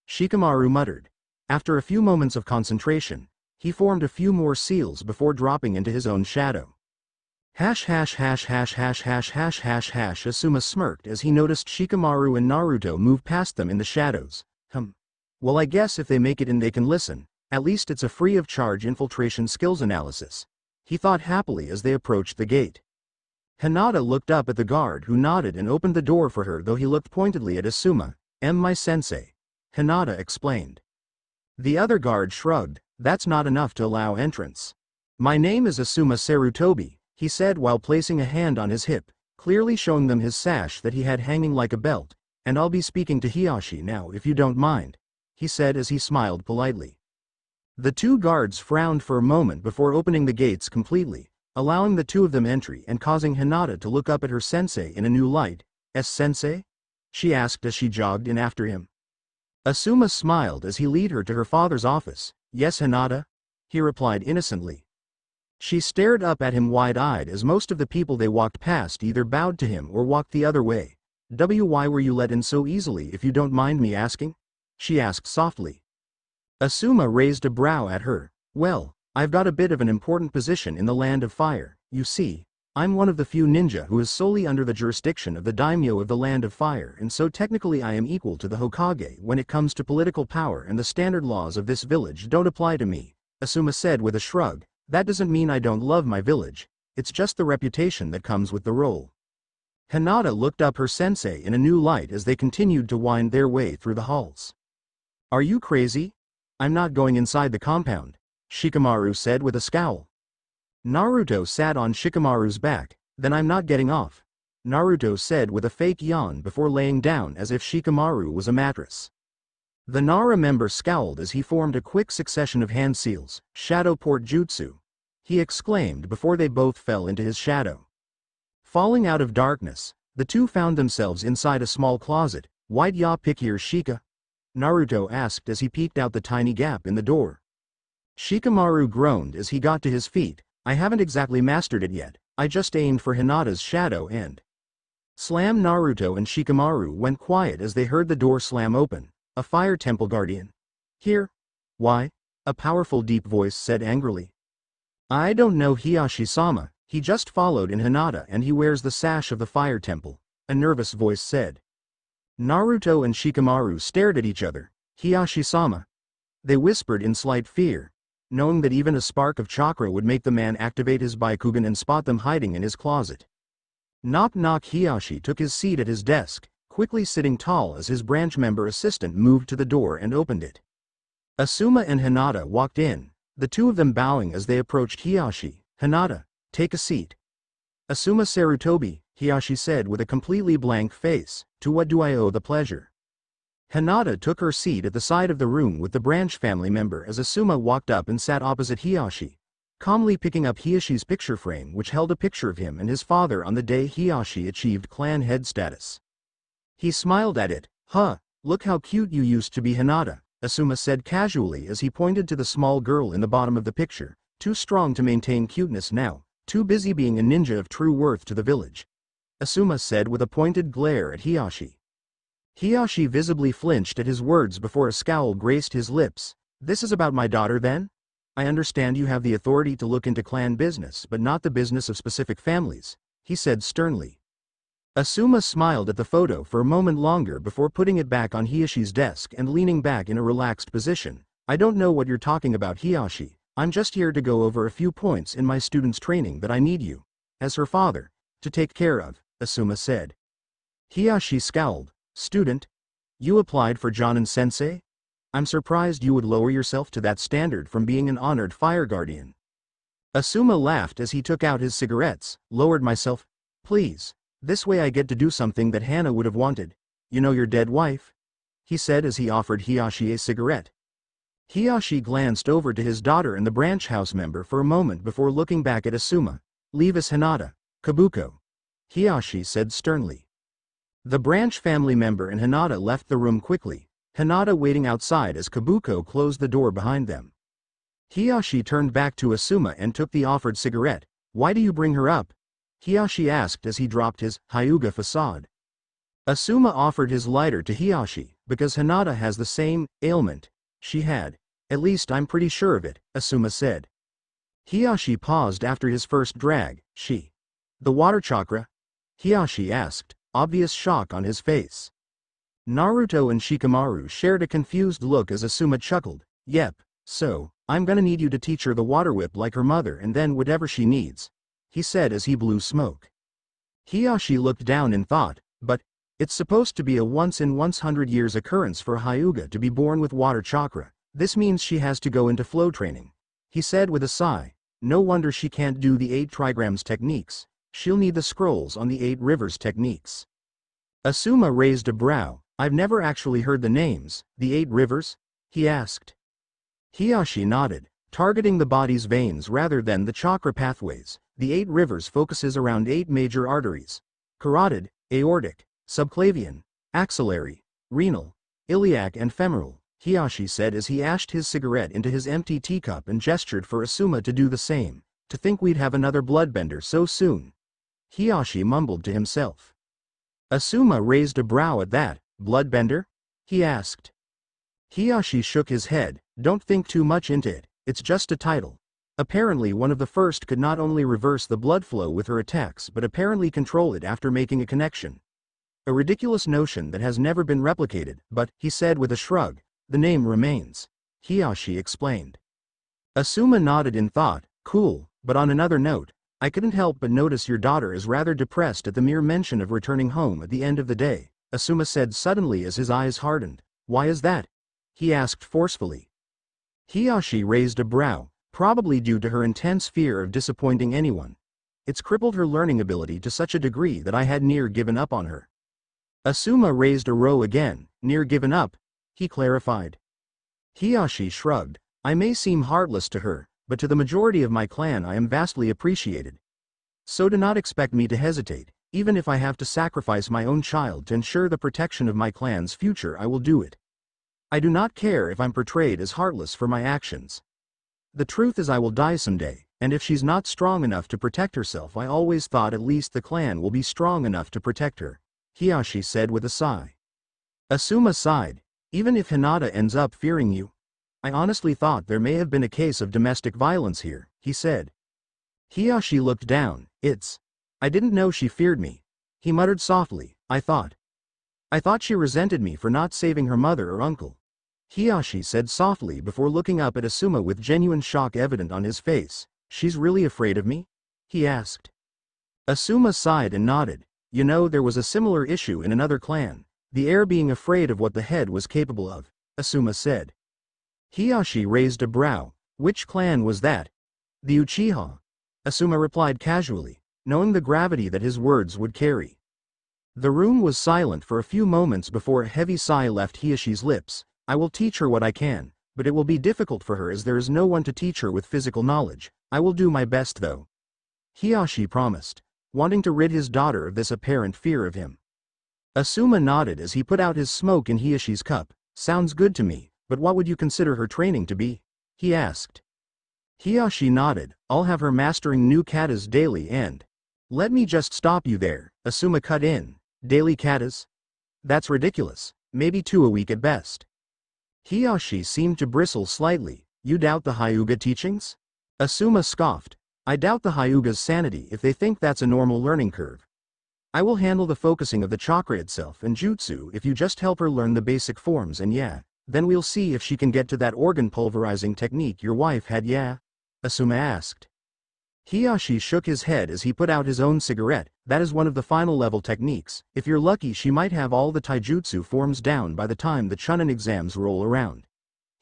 Shikamaru muttered. After a few moments of concentration, he formed a few more seals before dropping into his own shadow. Hash hash hash hash hash hash hash hash hash Asuma smirked as he noticed Shikamaru and Naruto move past them in the shadows. Hum. Well I guess if they make it in they can listen, at least it's a free of charge infiltration skills analysis. He thought happily as they approached the gate. Hinata looked up at the guard who nodded and opened the door for her though he looked pointedly at Asuma. M my sensei. Hinata explained. The other guard shrugged, that's not enough to allow entrance. My name is Asuma Sarutobi, he said while placing a hand on his hip, clearly showing them his sash that he had hanging like a belt, and I'll be speaking to Hiashi now if you don't mind, he said as he smiled politely. The two guards frowned for a moment before opening the gates completely, allowing the two of them entry and causing Hinata to look up at her sensei in a new light. S sensei? She asked as she jogged in after him. Asuma smiled as he led her to her father's office. Yes Hinata? He replied innocently. She stared up at him wide-eyed as most of the people they walked past either bowed to him or walked the other way. W why were you let in so easily if you don't mind me asking? She asked softly. Asuma raised a brow at her. Well, I've got a bit of an important position in the land of fire, you see, I'm one of the few ninja who is solely under the jurisdiction of the daimyo of the Land of Fire and so technically I am equal to the Hokage when it comes to political power and the standard laws of this village don't apply to me, Asuma said with a shrug, that doesn't mean I don't love my village, it's just the reputation that comes with the role. Hinata looked up her sensei in a new light as they continued to wind their way through the halls. Are you crazy? I'm not going inside the compound, Shikamaru said with a scowl. Naruto sat on Shikamaru's back, then I'm not getting off. Naruto said with a fake yawn before laying down as if Shikamaru was a mattress. The Nara member scowled as he formed a quick succession of hand seals, shadow port jutsu. He exclaimed before they both fell into his shadow. Falling out of darkness, the two found themselves inside a small closet. White ya pick here Shika? Naruto asked as he peeked out the tiny gap in the door. Shikamaru groaned as he got to his feet, I haven't exactly mastered it yet, I just aimed for Hinata's shadow and... Slam Naruto and Shikamaru went quiet as they heard the door slam open, a fire temple guardian. Here? Why? A powerful deep voice said angrily. I don't know Hiashi-sama, he just followed in Hinata and he wears the sash of the fire temple, a nervous voice said. Naruto and Shikamaru stared at each other, Hiashi-sama. They whispered in slight fear, knowing that even a spark of chakra would make the man activate his Byakugan and spot them hiding in his closet. Knock knock Hiashi took his seat at his desk, quickly sitting tall as his branch member assistant moved to the door and opened it. Asuma and Hinata walked in, the two of them bowing as they approached Hiashi. Hinata, Take a seat. Asuma Sarutobi, Hiashi said with a completely blank face, to what do I owe the pleasure? Hinata took her seat at the side of the room with the branch family member as Asuma walked up and sat opposite Hiashi, calmly picking up Hiashi's picture frame which held a picture of him and his father on the day Hiashi achieved clan head status. He smiled at it, huh, look how cute you used to be Hinata, Asuma said casually as he pointed to the small girl in the bottom of the picture, too strong to maintain cuteness now, too busy being a ninja of true worth to the village. Asuma said with a pointed glare at Hiashi. Hiashi visibly flinched at his words before a scowl graced his lips. This is about my daughter then? I understand you have the authority to look into clan business but not the business of specific families, he said sternly. Asuma smiled at the photo for a moment longer before putting it back on Hiashi's desk and leaning back in a relaxed position. I don't know what you're talking about Hiashi, I'm just here to go over a few points in my student's training that I need you, as her father, to take care of, Asuma said. Hiashi scowled. Student? You applied for Jonin sensei? I'm surprised you would lower yourself to that standard from being an honored fire guardian. Asuma laughed as he took out his cigarettes, lowered myself. Please, this way I get to do something that Hannah would have wanted. You know your dead wife? He said as he offered Hiashi a cigarette. Hiashi glanced over to his daughter and the branch house member for a moment before looking back at Asuma. Leave us Hinata, Kabuko. Hiashi said sternly. The branch family member and Hinata left the room quickly, Hinata waiting outside as Kabuko closed the door behind them. Hiashi turned back to Asuma and took the offered cigarette. Why do you bring her up? Hiashi asked as he dropped his Hyuga facade. Asuma offered his lighter to Hiashi, because Hinata has the same ailment she had. At least I'm pretty sure of it, Asuma said. Hiashi paused after his first drag, she. The water chakra? Hiashi asked, obvious shock on his face. Naruto and Shikamaru shared a confused look as Asuma chuckled, yep, so, I'm gonna need you to teach her the water whip like her mother and then whatever she needs, he said as he blew smoke. Hiashi looked down in thought, but, it's supposed to be a once in 100 years occurrence for Hyuga to be born with water chakra, this means she has to go into flow training. He said with a sigh, no wonder she can't do the eight trigrams techniques, she'll need the scrolls on the eight rivers techniques. Asuma raised a brow, I've never actually heard the names, the eight rivers? He asked. Hiashi nodded, targeting the body's veins rather than the chakra pathways. The eight rivers focuses around eight major arteries. Carotid, aortic, subclavian, axillary, renal, iliac and femoral. Hiashi said as he ashed his cigarette into his empty teacup and gestured for Asuma to do the same. To think we'd have another bloodbender so soon. Hiashi mumbled to himself. Asuma raised a brow at that, bloodbender? He asked. Hiashi shook his head, don't think too much into it, it's just a title. Apparently one of the first could not only reverse the blood flow with her attacks but apparently control it after making a connection. A ridiculous notion that has never been replicated, but, he said with a shrug, the name remains. Hiashi explained. Asuma nodded in thought, cool, but on another note, I couldn't help but notice your daughter is rather depressed at the mere mention of returning home at the end of the day, Asuma said suddenly as his eyes hardened. Why is that? He asked forcefully. Hiashi raised a brow, probably due to her intense fear of disappointing anyone. It's crippled her learning ability to such a degree that I had near given up on her. Asuma raised a row again, near given up, he clarified. Hiashi shrugged, I may seem heartless to her, but to the majority of my clan I am vastly appreciated. So do not expect me to hesitate, even if I have to sacrifice my own child to ensure the protection of my clan's future I will do it. I do not care if I'm portrayed as heartless for my actions. The truth is I will die someday, and if she's not strong enough to protect herself I always thought at least the clan will be strong enough to protect her, Hiashi said with a sigh. Asuma sighed, even if Hinata ends up fearing you. I honestly thought there may have been a case of domestic violence here, he said. Hiashi looked down, it's. I didn't know she feared me. He muttered softly, I thought. I thought she resented me for not saving her mother or uncle. Hiashi said softly before looking up at Asuma with genuine shock evident on his face. She's really afraid of me? He asked. Asuma sighed and nodded. You know there was a similar issue in another clan, the heir being afraid of what the head was capable of, Asuma said. Hiashi raised a brow. Which clan was that? The Uchiha. Asuma replied casually, knowing the gravity that his words would carry. The room was silent for a few moments before a heavy sigh left Hiashi's lips, I will teach her what I can, but it will be difficult for her as there is no one to teach her with physical knowledge. I will do my best though. Hiashi promised, wanting to rid his daughter of this apparent fear of him. Asuma nodded as he put out his smoke in Hiashi's cup. Sounds good to me, but what would you consider her training to be? He asked. Hiashi nodded, I'll have her mastering new katas daily and. Let me just stop you there, Asuma cut in. Daily katas? That's ridiculous, maybe two a week at best. Hiashi seemed to bristle slightly. You doubt the Hyuga teachings? Asuma scoffed. I doubt the Hyuga's sanity if they think that's a normal learning curve. I will handle the focusing of the chakra itself and jutsu if you just help her learn the basic forms and yeah, then we'll see if she can get to that organ pulverizing technique your wife had yeah? Asuma asked. Hiashi shook his head as he put out his own cigarette, that is one of the final level techniques, if you're lucky she might have all the taijutsu forms down by the time the Chunin exams roll around.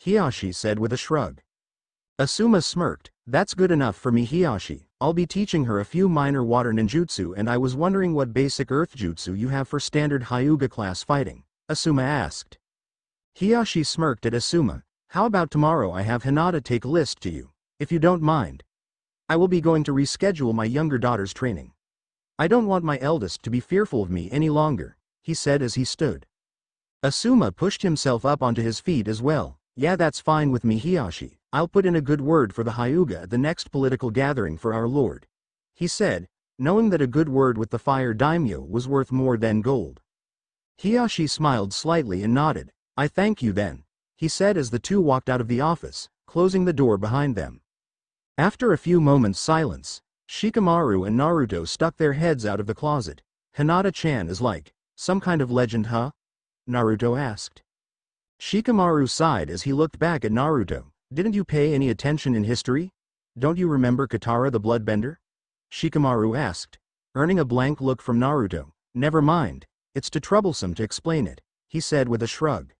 Hiashi said with a shrug. Asuma smirked, that's good enough for me Hiashi, I'll be teaching her a few minor water ninjutsu and I was wondering what basic earth jutsu you have for standard Hyuga class fighting, Asuma asked. Hiashi smirked at Asuma, how about tomorrow I have Hinata take list to you, if you don't mind. I will be going to reschedule my younger daughter's training. I don't want my eldest to be fearful of me any longer, he said as he stood. Asuma pushed himself up onto his feet as well. Yeah that's fine with me Hiashi, I'll put in a good word for the Hyuga at the next political gathering for our lord. He said, knowing that a good word with the fire daimyo was worth more than gold. Hiashi smiled slightly and nodded. I thank you then, he said as the two walked out of the office, closing the door behind them. After a few moments silence, Shikamaru and Naruto stuck their heads out of the closet. Hinata-chan is like, some kind of legend huh? Naruto asked. Shikamaru sighed as he looked back at Naruto. Didn't you pay any attention in history? Don't you remember Katara the Bloodbender? Shikamaru asked, earning a blank look from Naruto. Never mind, it's too troublesome to explain it, he said with a shrug.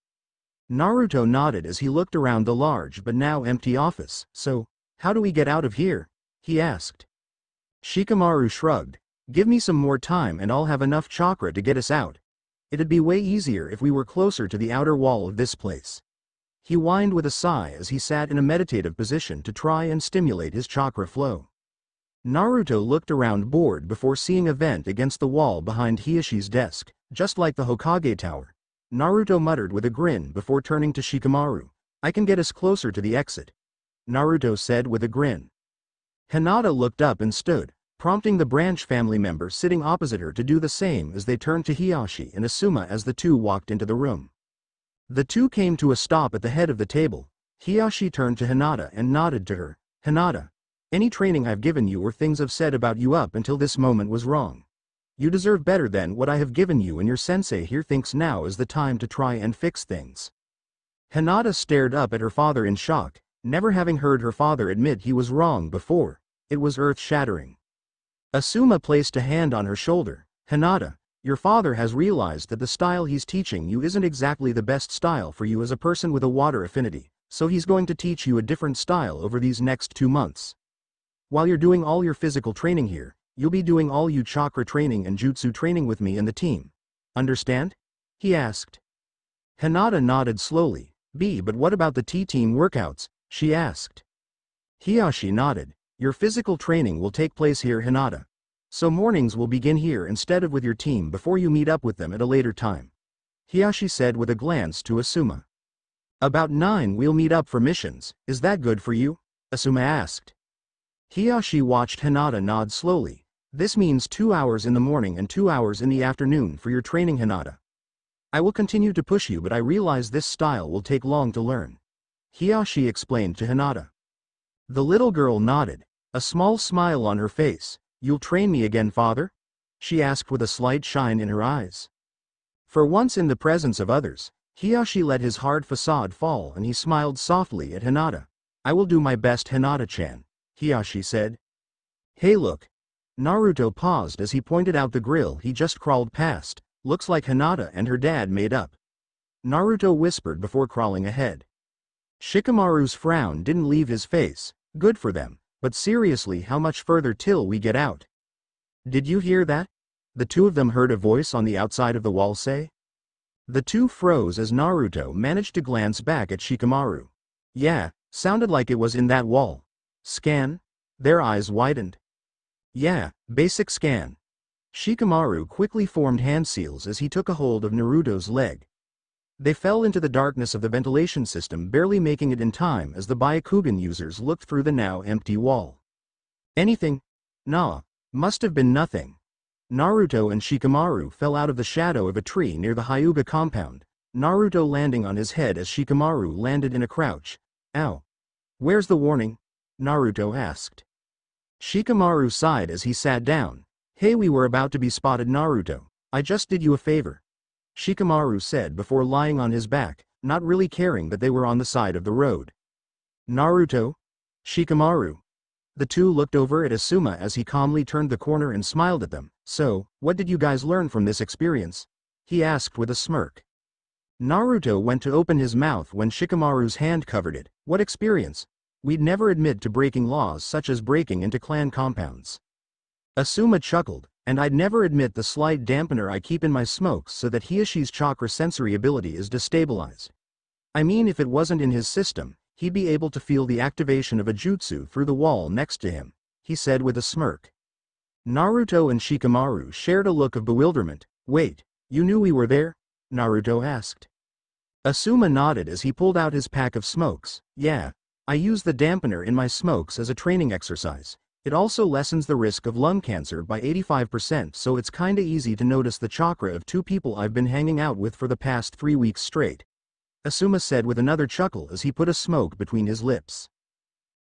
Naruto nodded as he looked around the large but now empty office, so, how do we get out of here? he asked. Shikamaru shrugged. Give me some more time and I'll have enough chakra to get us out. It'd be way easier if we were closer to the outer wall of this place. He whined with a sigh as he sat in a meditative position to try and stimulate his chakra flow. Naruto looked around bored before seeing a vent against the wall behind Hiashi's desk, just like the Hokage Tower. Naruto muttered with a grin before turning to Shikamaru. I can get us closer to the exit. Naruto said with a grin. Hinata looked up and stood, prompting the branch family member sitting opposite her to do the same as they turned to Hiashi and Asuma as the two walked into the room. The two came to a stop at the head of the table. Hiashi turned to Hinata and nodded to her. Hinata, any training I've given you or things I've said about you up until this moment was wrong. You deserve better than what I have given you and your sensei here thinks now is the time to try and fix things. Hinata stared up at her father in shock, Never having heard her father admit he was wrong before, it was earth-shattering. Asuma placed a hand on her shoulder. Hinata, your father has realized that the style he's teaching you isn't exactly the best style for you as a person with a water affinity, so he's going to teach you a different style over these next two months. While you're doing all your physical training here, you'll be doing all you chakra training and jutsu training with me and the team. Understand? He asked. Hinata nodded slowly. B but what about the T-team workouts? She asked. Hiashi nodded. Your physical training will take place here Hinata. So mornings will begin here instead of with your team before you meet up with them at a later time. Hiashi said with a glance to Asuma. About 9 we'll meet up for missions, is that good for you? Asuma asked. Hiashi watched Hinata nod slowly. This means 2 hours in the morning and 2 hours in the afternoon for your training Hinata. I will continue to push you but I realize this style will take long to learn. Hiashi explained to Hinata. The little girl nodded, a small smile on her face. You'll train me again father? She asked with a slight shine in her eyes. For once in the presence of others, Hiashi let his hard facade fall and he smiled softly at Hinata. I will do my best Hinata-chan, Hiashi said. Hey look. Naruto paused as he pointed out the grill he just crawled past, looks like Hinata and her dad made up. Naruto whispered before crawling ahead. Shikamaru's frown didn't leave his face, good for them, but seriously how much further till we get out? Did you hear that? The two of them heard a voice on the outside of the wall say. The two froze as Naruto managed to glance back at Shikamaru. Yeah, sounded like it was in that wall. Scan? Their eyes widened. Yeah, basic scan. Shikamaru quickly formed hand seals as he took a hold of Naruto's leg. They fell into the darkness of the ventilation system barely making it in time as the Byakugan users looked through the now empty wall. Anything? Nah. Must have been nothing. Naruto and Shikamaru fell out of the shadow of a tree near the Hyuga compound, Naruto landing on his head as Shikamaru landed in a crouch. Ow. Where's the warning? Naruto asked. Shikamaru sighed as he sat down. Hey we were about to be spotted Naruto. I just did you a favor. Shikamaru said before lying on his back, not really caring that they were on the side of the road. Naruto? Shikamaru, the two looked over at Asuma as he calmly turned the corner and smiled at them. So, what did you guys learn from this experience? He asked with a smirk. Naruto went to open his mouth when Shikamaru's hand covered it. What experience? We'd never admit to breaking laws such as breaking into clan compounds. Asuma chuckled, and I'd never admit the slight dampener I keep in my smokes so that Hiashi's chakra sensory ability is destabilized. I mean if it wasn't in his system, he'd be able to feel the activation of a jutsu through the wall next to him, he said with a smirk. Naruto and Shikamaru shared a look of bewilderment. Wait, you knew we were there? Naruto asked. Asuma nodded as he pulled out his pack of smokes. Yeah, I use the dampener in my smokes as a training exercise. It also lessens the risk of lung cancer by 85% so it's kinda easy to notice the chakra of two people I've been hanging out with for the past three weeks straight. Asuma said with another chuckle as he put a smoke between his lips.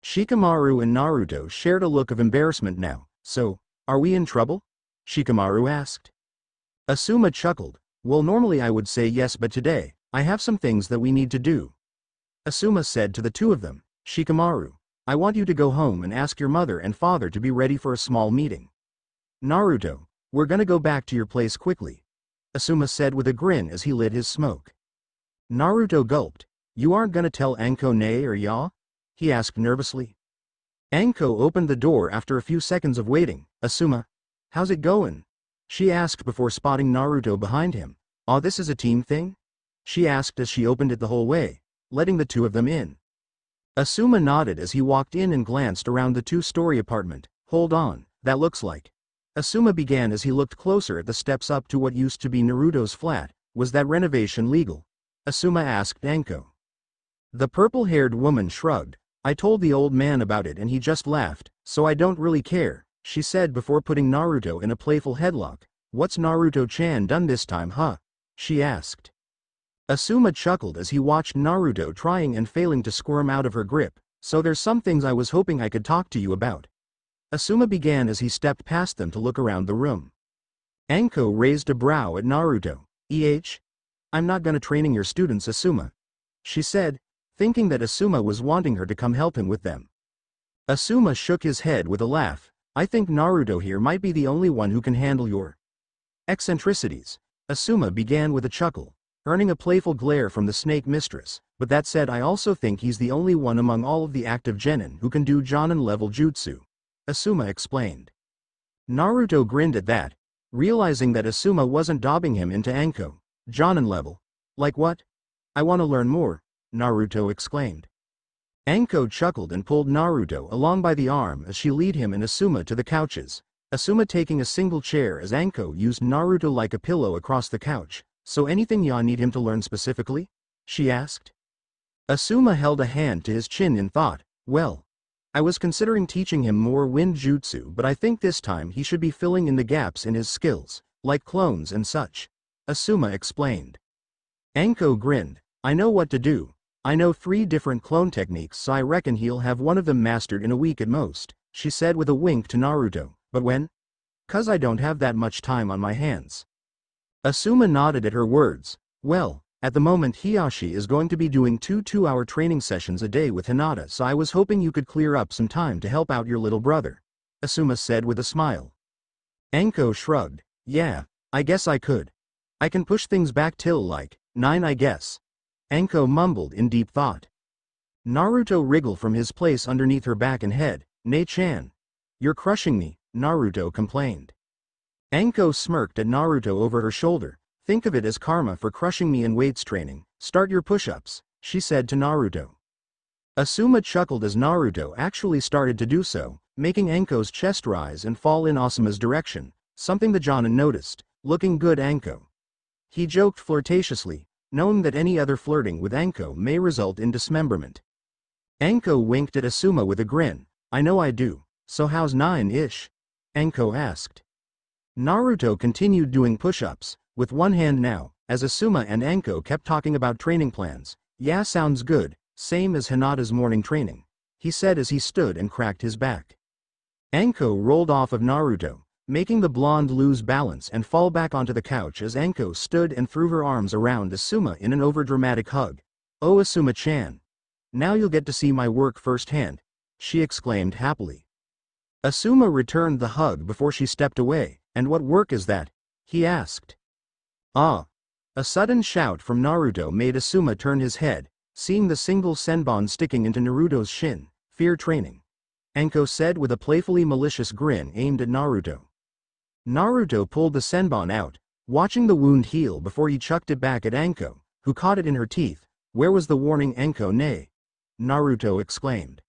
Shikamaru and Naruto shared a look of embarrassment now, so, are we in trouble? Shikamaru asked. Asuma chuckled, well normally I would say yes but today, I have some things that we need to do. Asuma said to the two of them, Shikamaru, I want you to go home and ask your mother and father to be ready for a small meeting. Naruto, we're gonna go back to your place quickly. Asuma said with a grin as he lit his smoke. Naruto gulped. You aren't gonna tell Anko nay or ya? He asked nervously. Anko opened the door after a few seconds of waiting. Asuma. How's it going? She asked before spotting Naruto behind him. Aw this is a team thing? She asked as she opened it the whole way, letting the two of them in. Asuma nodded as he walked in and glanced around the two-story apartment. Hold on, that looks like. Asuma began as he looked closer at the steps up to what used to be Naruto's flat. Was that renovation legal? Asuma asked Anko. The purple-haired woman shrugged. I told the old man about it and he just laughed, so I don't really care, she said before putting Naruto in a playful headlock. What's Naruto-chan done this time huh? She asked. Asuma chuckled as he watched Naruto trying and failing to squirm out of her grip, so there's some things I was hoping I could talk to you about. Asuma began as he stepped past them to look around the room. Anko raised a brow at Naruto. Eh? I'm not gonna training your students Asuma. She said, thinking that Asuma was wanting her to come help him with them. Asuma shook his head with a laugh. I think Naruto here might be the only one who can handle your eccentricities. Asuma began with a chuckle, earning a playful glare from the snake mistress, but that said I also think he's the only one among all of the active genin who can do Jonin-level jutsu. Asuma explained. Naruto grinned at that, realizing that Asuma wasn't dobbing him into Anko. Jonin level. Like what? I want to learn more, Naruto exclaimed. Anko chuckled and pulled Naruto along by the arm as she lead him and Asuma to the couches, Asuma taking a single chair as Anko used Naruto like a pillow across the couch. So anything ya need him to learn specifically? She asked. Asuma held a hand to his chin in thought, well. I was considering teaching him more wind jutsu but I think this time he should be filling in the gaps in his skills, like clones and such. Asuma explained. Anko grinned, I know what to do. I know three different clone techniques so I reckon he'll have one of them mastered in a week at most, she said with a wink to Naruto, but when? Cuz I don't have that much time on my hands. Asuma nodded at her words, well, at the moment Hiashi is going to be doing two two-hour training sessions a day with Hinata so I was hoping you could clear up some time to help out your little brother. Asuma said with a smile. Anko shrugged, yeah, I guess I could. I can push things back till like, 9 I guess. Anko mumbled in deep thought. Naruto wriggled from his place underneath her back and head, Ne-chan. You're crushing me, Naruto complained. Anko smirked at Naruto over her shoulder, Think of it as karma for crushing me in weights training, start your push-ups, she said to Naruto. Asuma chuckled as Naruto actually started to do so, making Anko's chest rise and fall in Asuma's direction, something the Jonin noticed, looking good Anko. He joked flirtatiously, knowing that any other flirting with Anko may result in dismemberment. Anko winked at Asuma with a grin, I know I do, so how's nine-ish? Anko asked. Naruto continued doing push-ups, with one hand now, as Asuma and Anko kept talking about training plans. Yeah sounds good, same as Hinata's morning training. He said as he stood and cracked his back. Anko rolled off of Naruto, making the blonde lose balance and fall back onto the couch as Anko stood and threw her arms around Asuma in an overdramatic hug. Oh Asuma-chan. Now you'll get to see my work firsthand, she exclaimed happily. Asuma returned the hug before she stepped away, and what work is that? he asked. Ah! A sudden shout from Naruto made Asuma turn his head, seeing the single senbon sticking into Naruto's shin, fear training. Anko said with a playfully malicious grin aimed at Naruto. Naruto pulled the senbon out, watching the wound heal before he chucked it back at Anko, who caught it in her teeth. Where was the warning Anko-nee? Naruto exclaimed.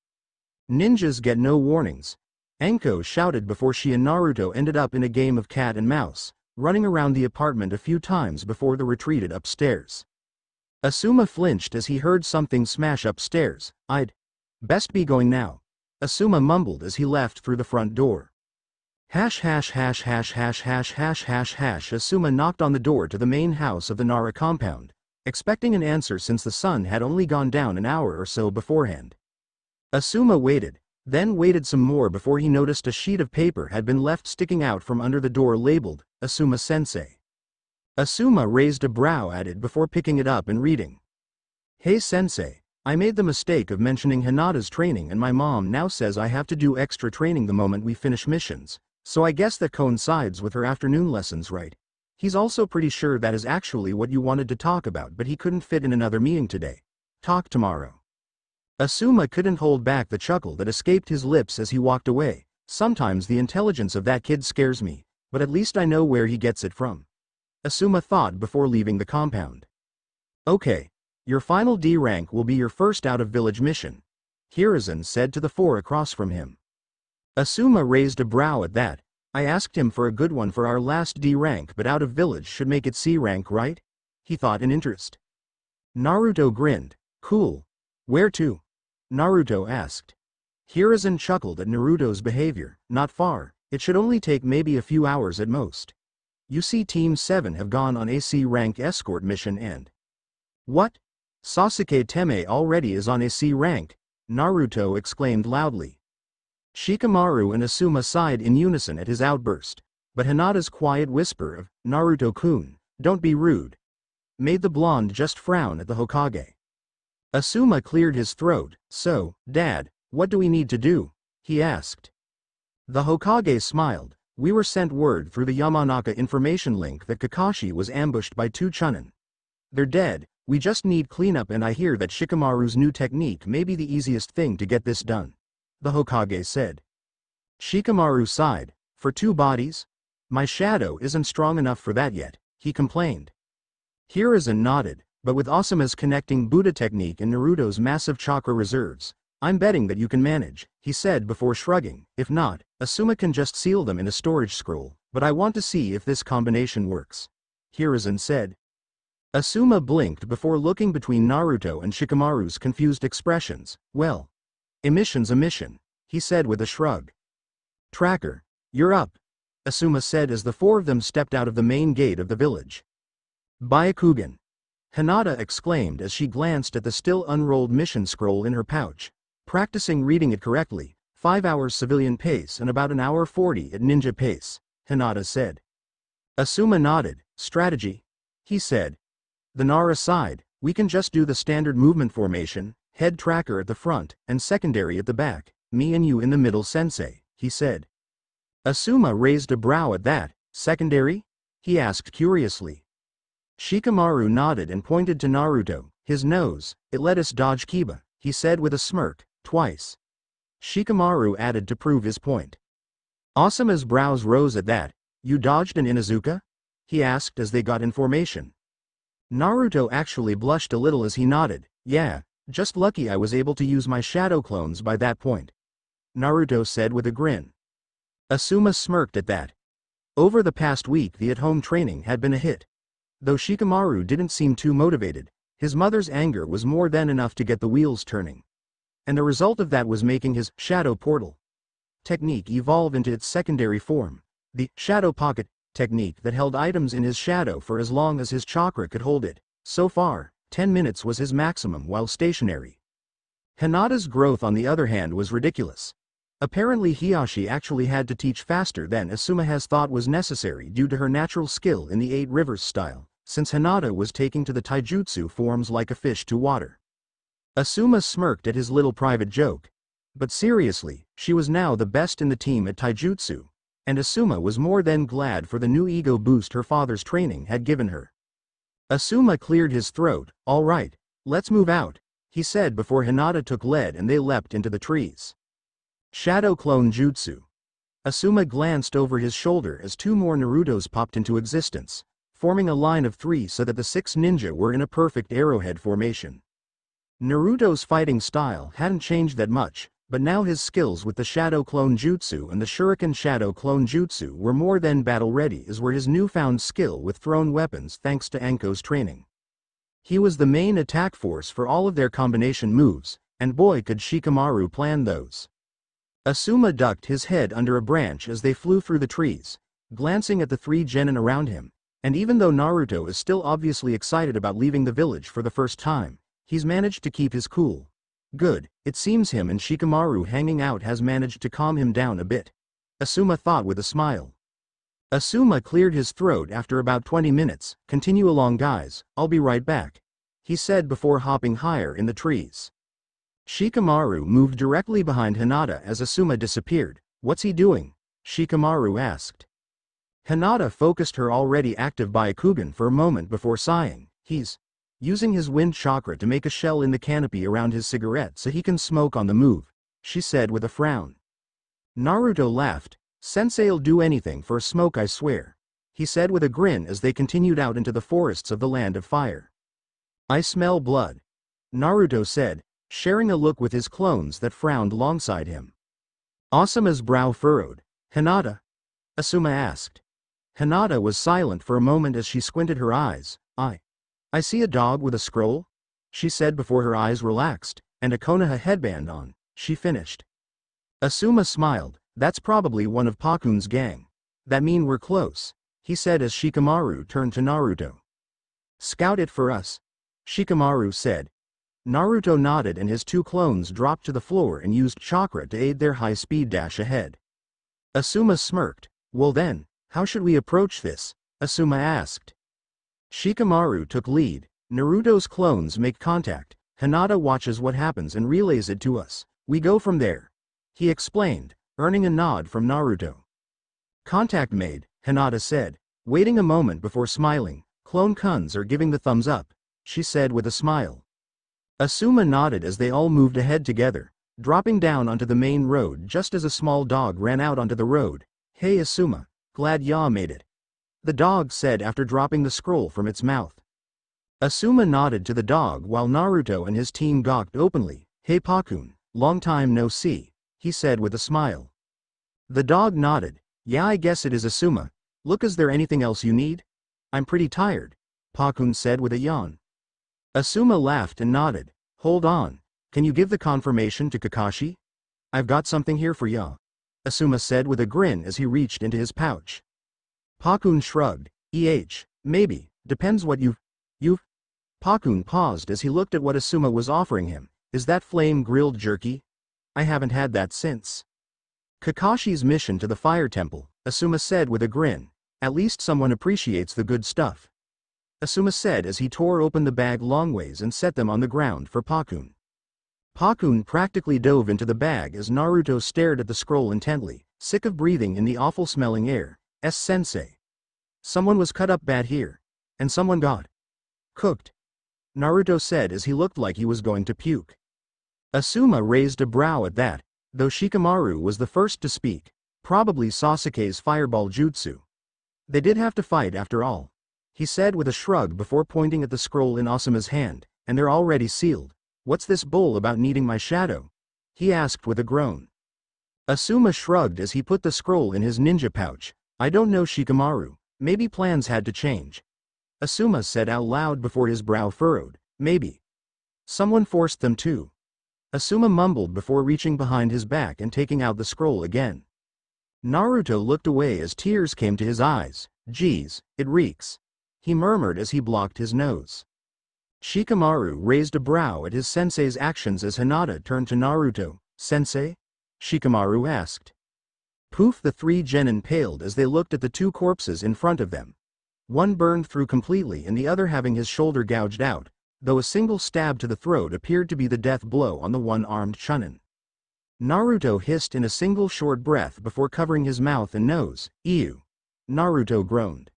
Ninjas get no warnings. Anko shouted before she and Naruto ended up in a game of cat and mouse running around the apartment a few times before they retreated upstairs. Asuma flinched as he heard something smash upstairs, I'd best be going now. Asuma mumbled as he left through the front door. Hash hash hash hash hash hash hash hash hash Asuma knocked on the door to the main house of the Nara compound, expecting an answer since the sun had only gone down an hour or so beforehand. Asuma waited, then waited some more before he noticed a sheet of paper had been left sticking out from under the door labeled, Asuma Sensei. Asuma raised a brow at it before picking it up and reading. Hey Sensei, I made the mistake of mentioning Hinata's training and my mom now says I have to do extra training the moment we finish missions, so I guess that coincides with her afternoon lessons right? He's also pretty sure that is actually what you wanted to talk about but he couldn't fit in another meeting today. Talk tomorrow. Asuma couldn't hold back the chuckle that escaped his lips as he walked away. Sometimes the intelligence of that kid scares me, but at least I know where he gets it from. Asuma thought before leaving the compound. Okay. Your final D rank will be your first out-of-village mission. Hiruzen said to the four across from him. Asuma raised a brow at that. I asked him for a good one for our last D rank but out of village should make it C rank right? He thought in interest. Naruto grinned. Cool. Where to? Naruto asked. Hiruzen chuckled at Naruto's behavior, not far, it should only take maybe a few hours at most. You see Team 7 have gone on a C rank escort mission and... What? Sasuke Teme already is on a C rank, Naruto exclaimed loudly. Shikamaru and Asuma sighed in unison at his outburst, but Hinata's quiet whisper of, Naruto-kun, don't be rude, made the blonde just frown at the Hokage. Asuma cleared his throat, so, Dad, what do we need to do? he asked. The Hokage smiled, we were sent word through the Yamanaka information link that Kakashi was ambushed by two Chunin. They're dead, we just need cleanup and I hear that Shikamaru's new technique may be the easiest thing to get this done. The Hokage said. Shikamaru sighed, for two bodies? My shadow isn't strong enough for that yet, he complained. Hiruzen nodded, but with Asuma's connecting Buddha technique and Naruto's massive chakra reserves, I'm betting that you can manage, he said before shrugging, if not, Asuma can just seal them in a storage scroll, but I want to see if this combination works. Hiruzen said. Asuma blinked before looking between Naruto and Shikamaru's confused expressions, well. Emission's a mission, he said with a shrug. Tracker. You're up. Asuma said as the four of them stepped out of the main gate of the village. Byakugan. Hinata exclaimed as she glanced at the still unrolled mission scroll in her pouch. Practicing reading it correctly, 5 hours civilian pace and about an hour 40 at ninja pace, Hinata said. Asuma nodded, strategy. He said. The Nara side, we can just do the standard movement formation, head tracker at the front, and secondary at the back, me and you in the middle sensei, he said. Asuma raised a brow at that, secondary? He asked curiously. Shikamaru nodded and pointed to Naruto, his nose, it let us dodge Kiba, he said with a smirk, twice. Shikamaru added to prove his point. Asuma's brows rose at that. You dodged an Inuzuka? He asked as they got in formation. Naruto actually blushed a little as he nodded, yeah, just lucky I was able to use my shadow clones by that point. Naruto said with a grin. Asuma smirked at that. Over the past week the at-home training had been a hit. Though Shikamaru didn't seem too motivated, his mother's anger was more than enough to get the wheels turning and the result of that was making his shadow portal technique evolve into its secondary form, the shadow pocket technique that held items in his shadow for as long as his chakra could hold it. So far, 10 minutes was his maximum while stationary. Hinata's growth on the other hand was ridiculous. Apparently Hiashi actually had to teach faster than Asuma has thought was necessary due to her natural skill in the Eight Rivers style, since Hinata was taking to the taijutsu forms like a fish to water. Asuma smirked at his little private joke. But seriously, she was now the best in the team at taijutsu, and Asuma was more than glad for the new ego boost her father's training had given her. Asuma cleared his throat, all right, let's move out, he said before Hinata took lead and they leapt into the trees. Shadow Clone Jutsu. Asuma glanced over his shoulder as two more Narutos popped into existence, forming a line of three so that the six ninja were in a perfect arrowhead formation. Naruto's fighting style hadn't changed that much, but now his skills with the Shadow Clone Jutsu and the Shuriken Shadow Clone Jutsu were more than battle-ready as were his newfound skill with thrown weapons thanks to Anko's training. He was the main attack force for all of their combination moves, and boy could Shikamaru plan those. Asuma ducked his head under a branch as they flew through the trees, glancing at the three genin around him, and even though Naruto is still obviously excited about leaving the village for the first time, He's managed to keep his cool. Good, it seems him and Shikamaru hanging out has managed to calm him down a bit. Asuma thought with a smile. Asuma cleared his throat after about 20 minutes, continue along guys, I'll be right back. He said before hopping higher in the trees. Shikamaru moved directly behind Hinata as Asuma disappeared. What's he doing? Shikamaru asked. Hinata focused her already active Byakugan for a moment before sighing. He's using his wind chakra to make a shell in the canopy around his cigarette so he can smoke on the move, she said with a frown. Naruto laughed, Sensei'll do anything for a smoke I swear, he said with a grin as they continued out into the forests of the land of fire. I smell blood. Naruto said, sharing a look with his clones that frowned alongside him. Asuma's brow furrowed. Hinata? Asuma asked. Hinata was silent for a moment as she squinted her eyes. I. I see a dog with a scroll? She said before her eyes relaxed, and a Konoha headband on, she finished. Asuma smiled, that's probably one of Pakun's gang. That mean we're close, he said as Shikamaru turned to Naruto. Scout it for us. Shikamaru said. Naruto nodded and his two clones dropped to the floor and used chakra to aid their high-speed dash ahead. Asuma smirked, well then, how should we approach this? Asuma asked. Shikamaru took lead, Naruto's clones make contact, Hinata watches what happens and relays it to us. We go from there. He explained, earning a nod from Naruto. Contact made, Hinata said, waiting a moment before smiling, clone Kuns are giving the thumbs up, she said with a smile. Asuma nodded as they all moved ahead together, dropping down onto the main road just as a small dog ran out onto the road. Hey Asuma, glad ya made it. The dog said after dropping the scroll from its mouth. Asuma nodded to the dog while Naruto and his team gawked openly. Hey Pakun, long time no see, he said with a smile. The dog nodded, yeah I guess it is Asuma. Look is there anything else you need? I'm pretty tired, Pakun said with a yawn. Asuma laughed and nodded, hold on, can you give the confirmation to Kakashi? I've got something here for ya. Asuma said with a grin as he reached into his pouch. Pakun shrugged, eh, maybe, depends what you've, you've. Pakun paused as he looked at what Asuma was offering him, is that flame grilled jerky? I haven't had that since. Kakashi's mission to the fire temple, Asuma said with a grin, at least someone appreciates the good stuff. Asuma said as he tore open the bag longways and set them on the ground for Pakun. Pakun practically dove into the bag as Naruto stared at the scroll intently, sick of breathing in the awful-smelling air. S-sensei. Someone was cut up bad here. And someone got cooked. Naruto said as he looked like he was going to puke. Asuma raised a brow at that, though Shikamaru was the first to speak, probably Sasuke's fireball jutsu. They did have to fight after all. He said with a shrug before pointing at the scroll in Asuma's hand, and they're already sealed. What's this bull about needing my shadow? He asked with a groan. Asuma shrugged as he put the scroll in his ninja pouch. I don't know Shikamaru, maybe plans had to change. Asuma said out loud before his brow furrowed, maybe. Someone forced them to. Asuma mumbled before reaching behind his back and taking out the scroll again. Naruto looked away as tears came to his eyes. Geez, it reeks. He murmured as he blocked his nose. Shikamaru raised a brow at his sensei's actions as Hinata turned to Naruto. Sensei? Shikamaru asked. Poof the three genin paled as they looked at the two corpses in front of them. One burned through completely and the other having his shoulder gouged out, though a single stab to the throat appeared to be the death blow on the one-armed Chunin. Naruto hissed in a single short breath before covering his mouth and nose. Ew. Naruto groaned.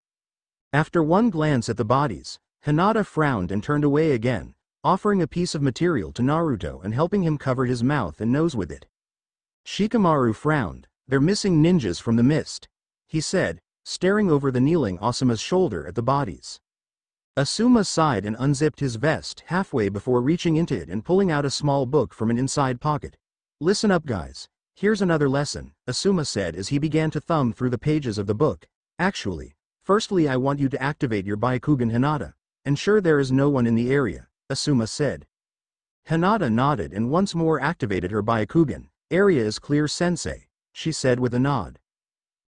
After one glance at the bodies, Hinata frowned and turned away again, offering a piece of material to Naruto and helping him cover his mouth and nose with it. Shikamaru frowned, they're missing ninjas from the mist, he said, staring over the kneeling Asuma's shoulder at the bodies. Asuma sighed and unzipped his vest halfway before reaching into it and pulling out a small book from an inside pocket. Listen up guys, here's another lesson, Asuma said as he began to thumb through the pages of the book. Actually, firstly I want you to activate your Byakugan Hinata. Ensure there is no one in the area, Asuma said. Hinata nodded and once more activated her Byakugan. Area is clear sensei, she said with a nod.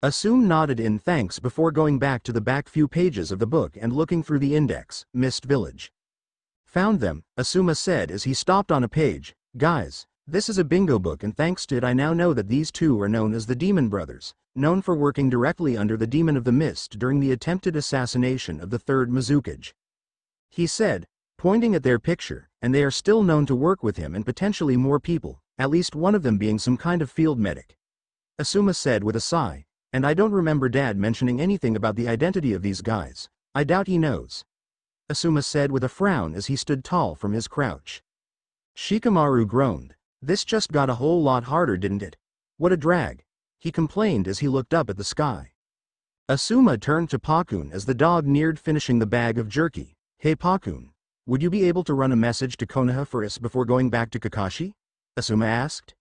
Asuma nodded in thanks before going back to the back few pages of the book and looking through the index, Mist Village. Found them, Asuma said as he stopped on a page. Guys, this is a bingo book and thanks to it I now know that these two are known as the Demon Brothers, known for working directly under the Demon of the Mist during the attempted assassination of the third Mizukage. He said, pointing at their picture, and they are still known to work with him and potentially more people, at least one of them being some kind of field medic. Asuma said with a sigh, and I don't remember dad mentioning anything about the identity of these guys, I doubt he knows. Asuma said with a frown as he stood tall from his crouch. Shikamaru groaned, this just got a whole lot harder didn't it? What a drag. He complained as he looked up at the sky. Asuma turned to Pakun as the dog neared finishing the bag of jerky, Hey Pakun, would you be able to run a message to Konoha for us before going back to Kakashi? Asuma asked.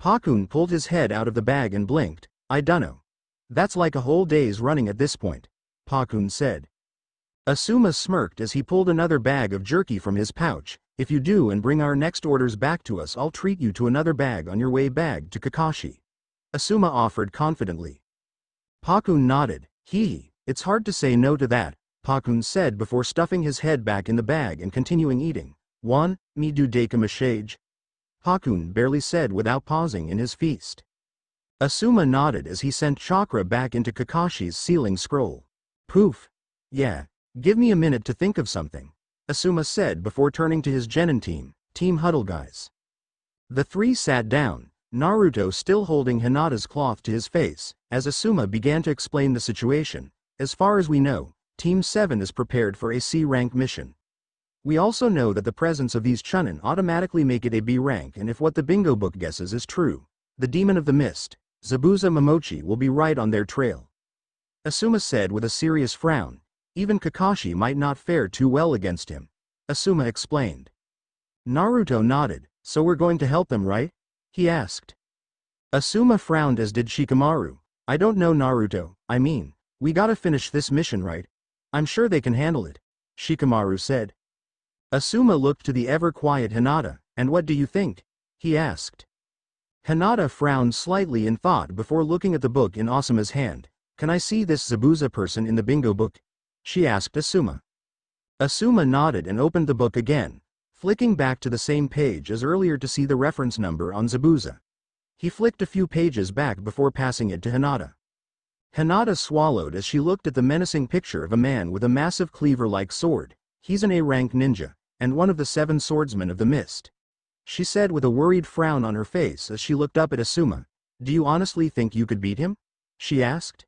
Pakun pulled his head out of the bag and blinked, I dunno. That's like a whole day's running at this point, Pakun said. Asuma smirked as he pulled another bag of jerky from his pouch, if you do and bring our next orders back to us I'll treat you to another bag on your way back to Kakashi. Asuma offered confidently. Pakun nodded, hee, it's hard to say no to that, Pakun said before stuffing his head back in the bag and continuing eating. One, me do deka mashage. Pakun barely said without pausing in his feast. Asuma nodded as he sent chakra back into Kakashi's sealing scroll. Poof. Yeah, give me a minute to think of something. Asuma said before turning to his genin team, Team Huddle guys. The three sat down, Naruto still holding Hinata's cloth to his face, as Asuma began to explain the situation. As far as we know, Team 7 is prepared for a C-rank mission. We also know that the presence of these Chunin automatically make it a B rank and if what the bingo book guesses is true, the Demon of the Mist, Zabuza Momochi will be right on their trail. Asuma said with a serious frown, Even Kakashi might not fare too well against him. Asuma explained. Naruto nodded, so we're going to help them right? He asked. Asuma frowned as did Shikamaru. I don't know Naruto, I mean, we gotta finish this mission right? I'm sure they can handle it. Shikamaru said. Asuma looked to the ever-quiet Hinata, and what do you think? He asked. Hinata frowned slightly in thought before looking at the book in Asuma's hand. Can I see this Zabuza person in the bingo book? She asked Asuma. Asuma nodded and opened the book again, flicking back to the same page as earlier to see the reference number on Zabuza. He flicked a few pages back before passing it to Hinata. Hinata swallowed as she looked at the menacing picture of a man with a massive cleaver-like sword. He's an A-rank ninja, and one of the seven swordsmen of the mist. She said with a worried frown on her face as she looked up at Asuma. Do you honestly think you could beat him? She asked.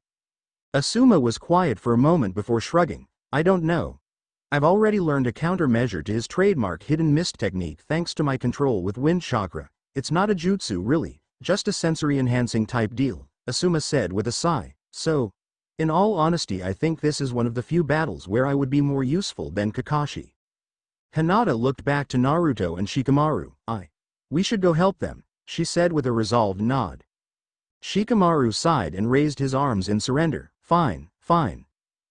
Asuma was quiet for a moment before shrugging. I don't know. I've already learned a countermeasure to his trademark hidden mist technique thanks to my control with wind chakra. It's not a jutsu really, just a sensory enhancing type deal, Asuma said with a sigh. So, in all honesty I think this is one of the few battles where I would be more useful than Kakashi. Hinata looked back to Naruto and Shikamaru. I. We should go help them, she said with a resolved nod. Shikamaru sighed and raised his arms in surrender. Fine, fine.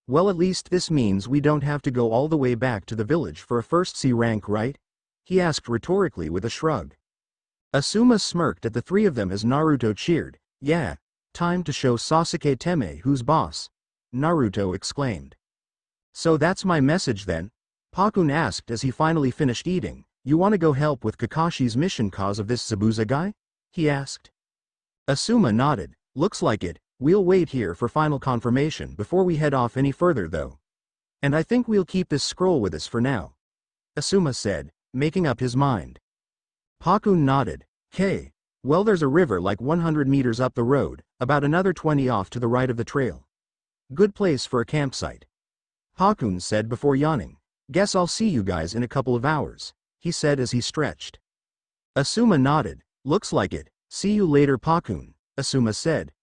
Well at least this means we don't have to go all the way back to the village for a first C rank right? He asked rhetorically with a shrug. Asuma smirked at the three of them as Naruto cheered. Yeah, time to show Sasuke Teme who's boss. Naruto exclaimed. So that's my message then, Pakun asked as he finally finished eating, you wanna go help with Kakashi's mission cause of this Zabuza guy? He asked. Asuma nodded, looks like it, we'll wait here for final confirmation before we head off any further though. And I think we'll keep this scroll with us for now. Asuma said, making up his mind. Pakun nodded, K. Well there's a river like 100 meters up the road, about another 20 off to the right of the trail. Good place for a campsite. Pakun said before yawning. Guess I'll see you guys in a couple of hours, he said as he stretched. Asuma nodded, looks like it, see you later Pakun, Asuma said.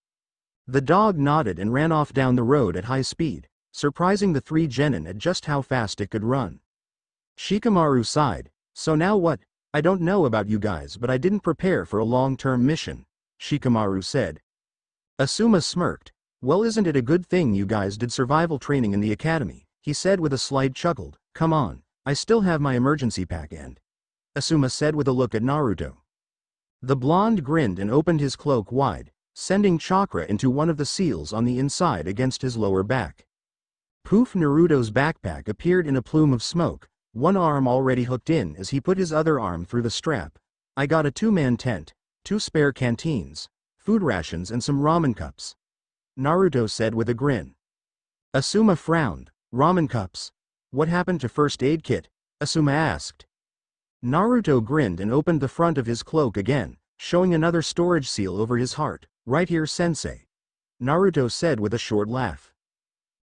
The dog nodded and ran off down the road at high speed, surprising the three genin at just how fast it could run. Shikamaru sighed, so now what, I don't know about you guys but I didn't prepare for a long-term mission, Shikamaru said. Asuma smirked, well isn't it a good thing you guys did survival training in the academy, he said with a slight chuckle. Come on, I still have my emergency pack and. Asuma said with a look at Naruto. The blonde grinned and opened his cloak wide, sending chakra into one of the seals on the inside against his lower back. Poof Naruto's backpack appeared in a plume of smoke, one arm already hooked in as he put his other arm through the strap. I got a two-man tent, two spare canteens, food rations and some ramen cups. Naruto said with a grin. Asuma frowned, ramen cups, what happened to first aid kit? Asuma asked. Naruto grinned and opened the front of his cloak again, showing another storage seal over his heart. Right here sensei. Naruto said with a short laugh.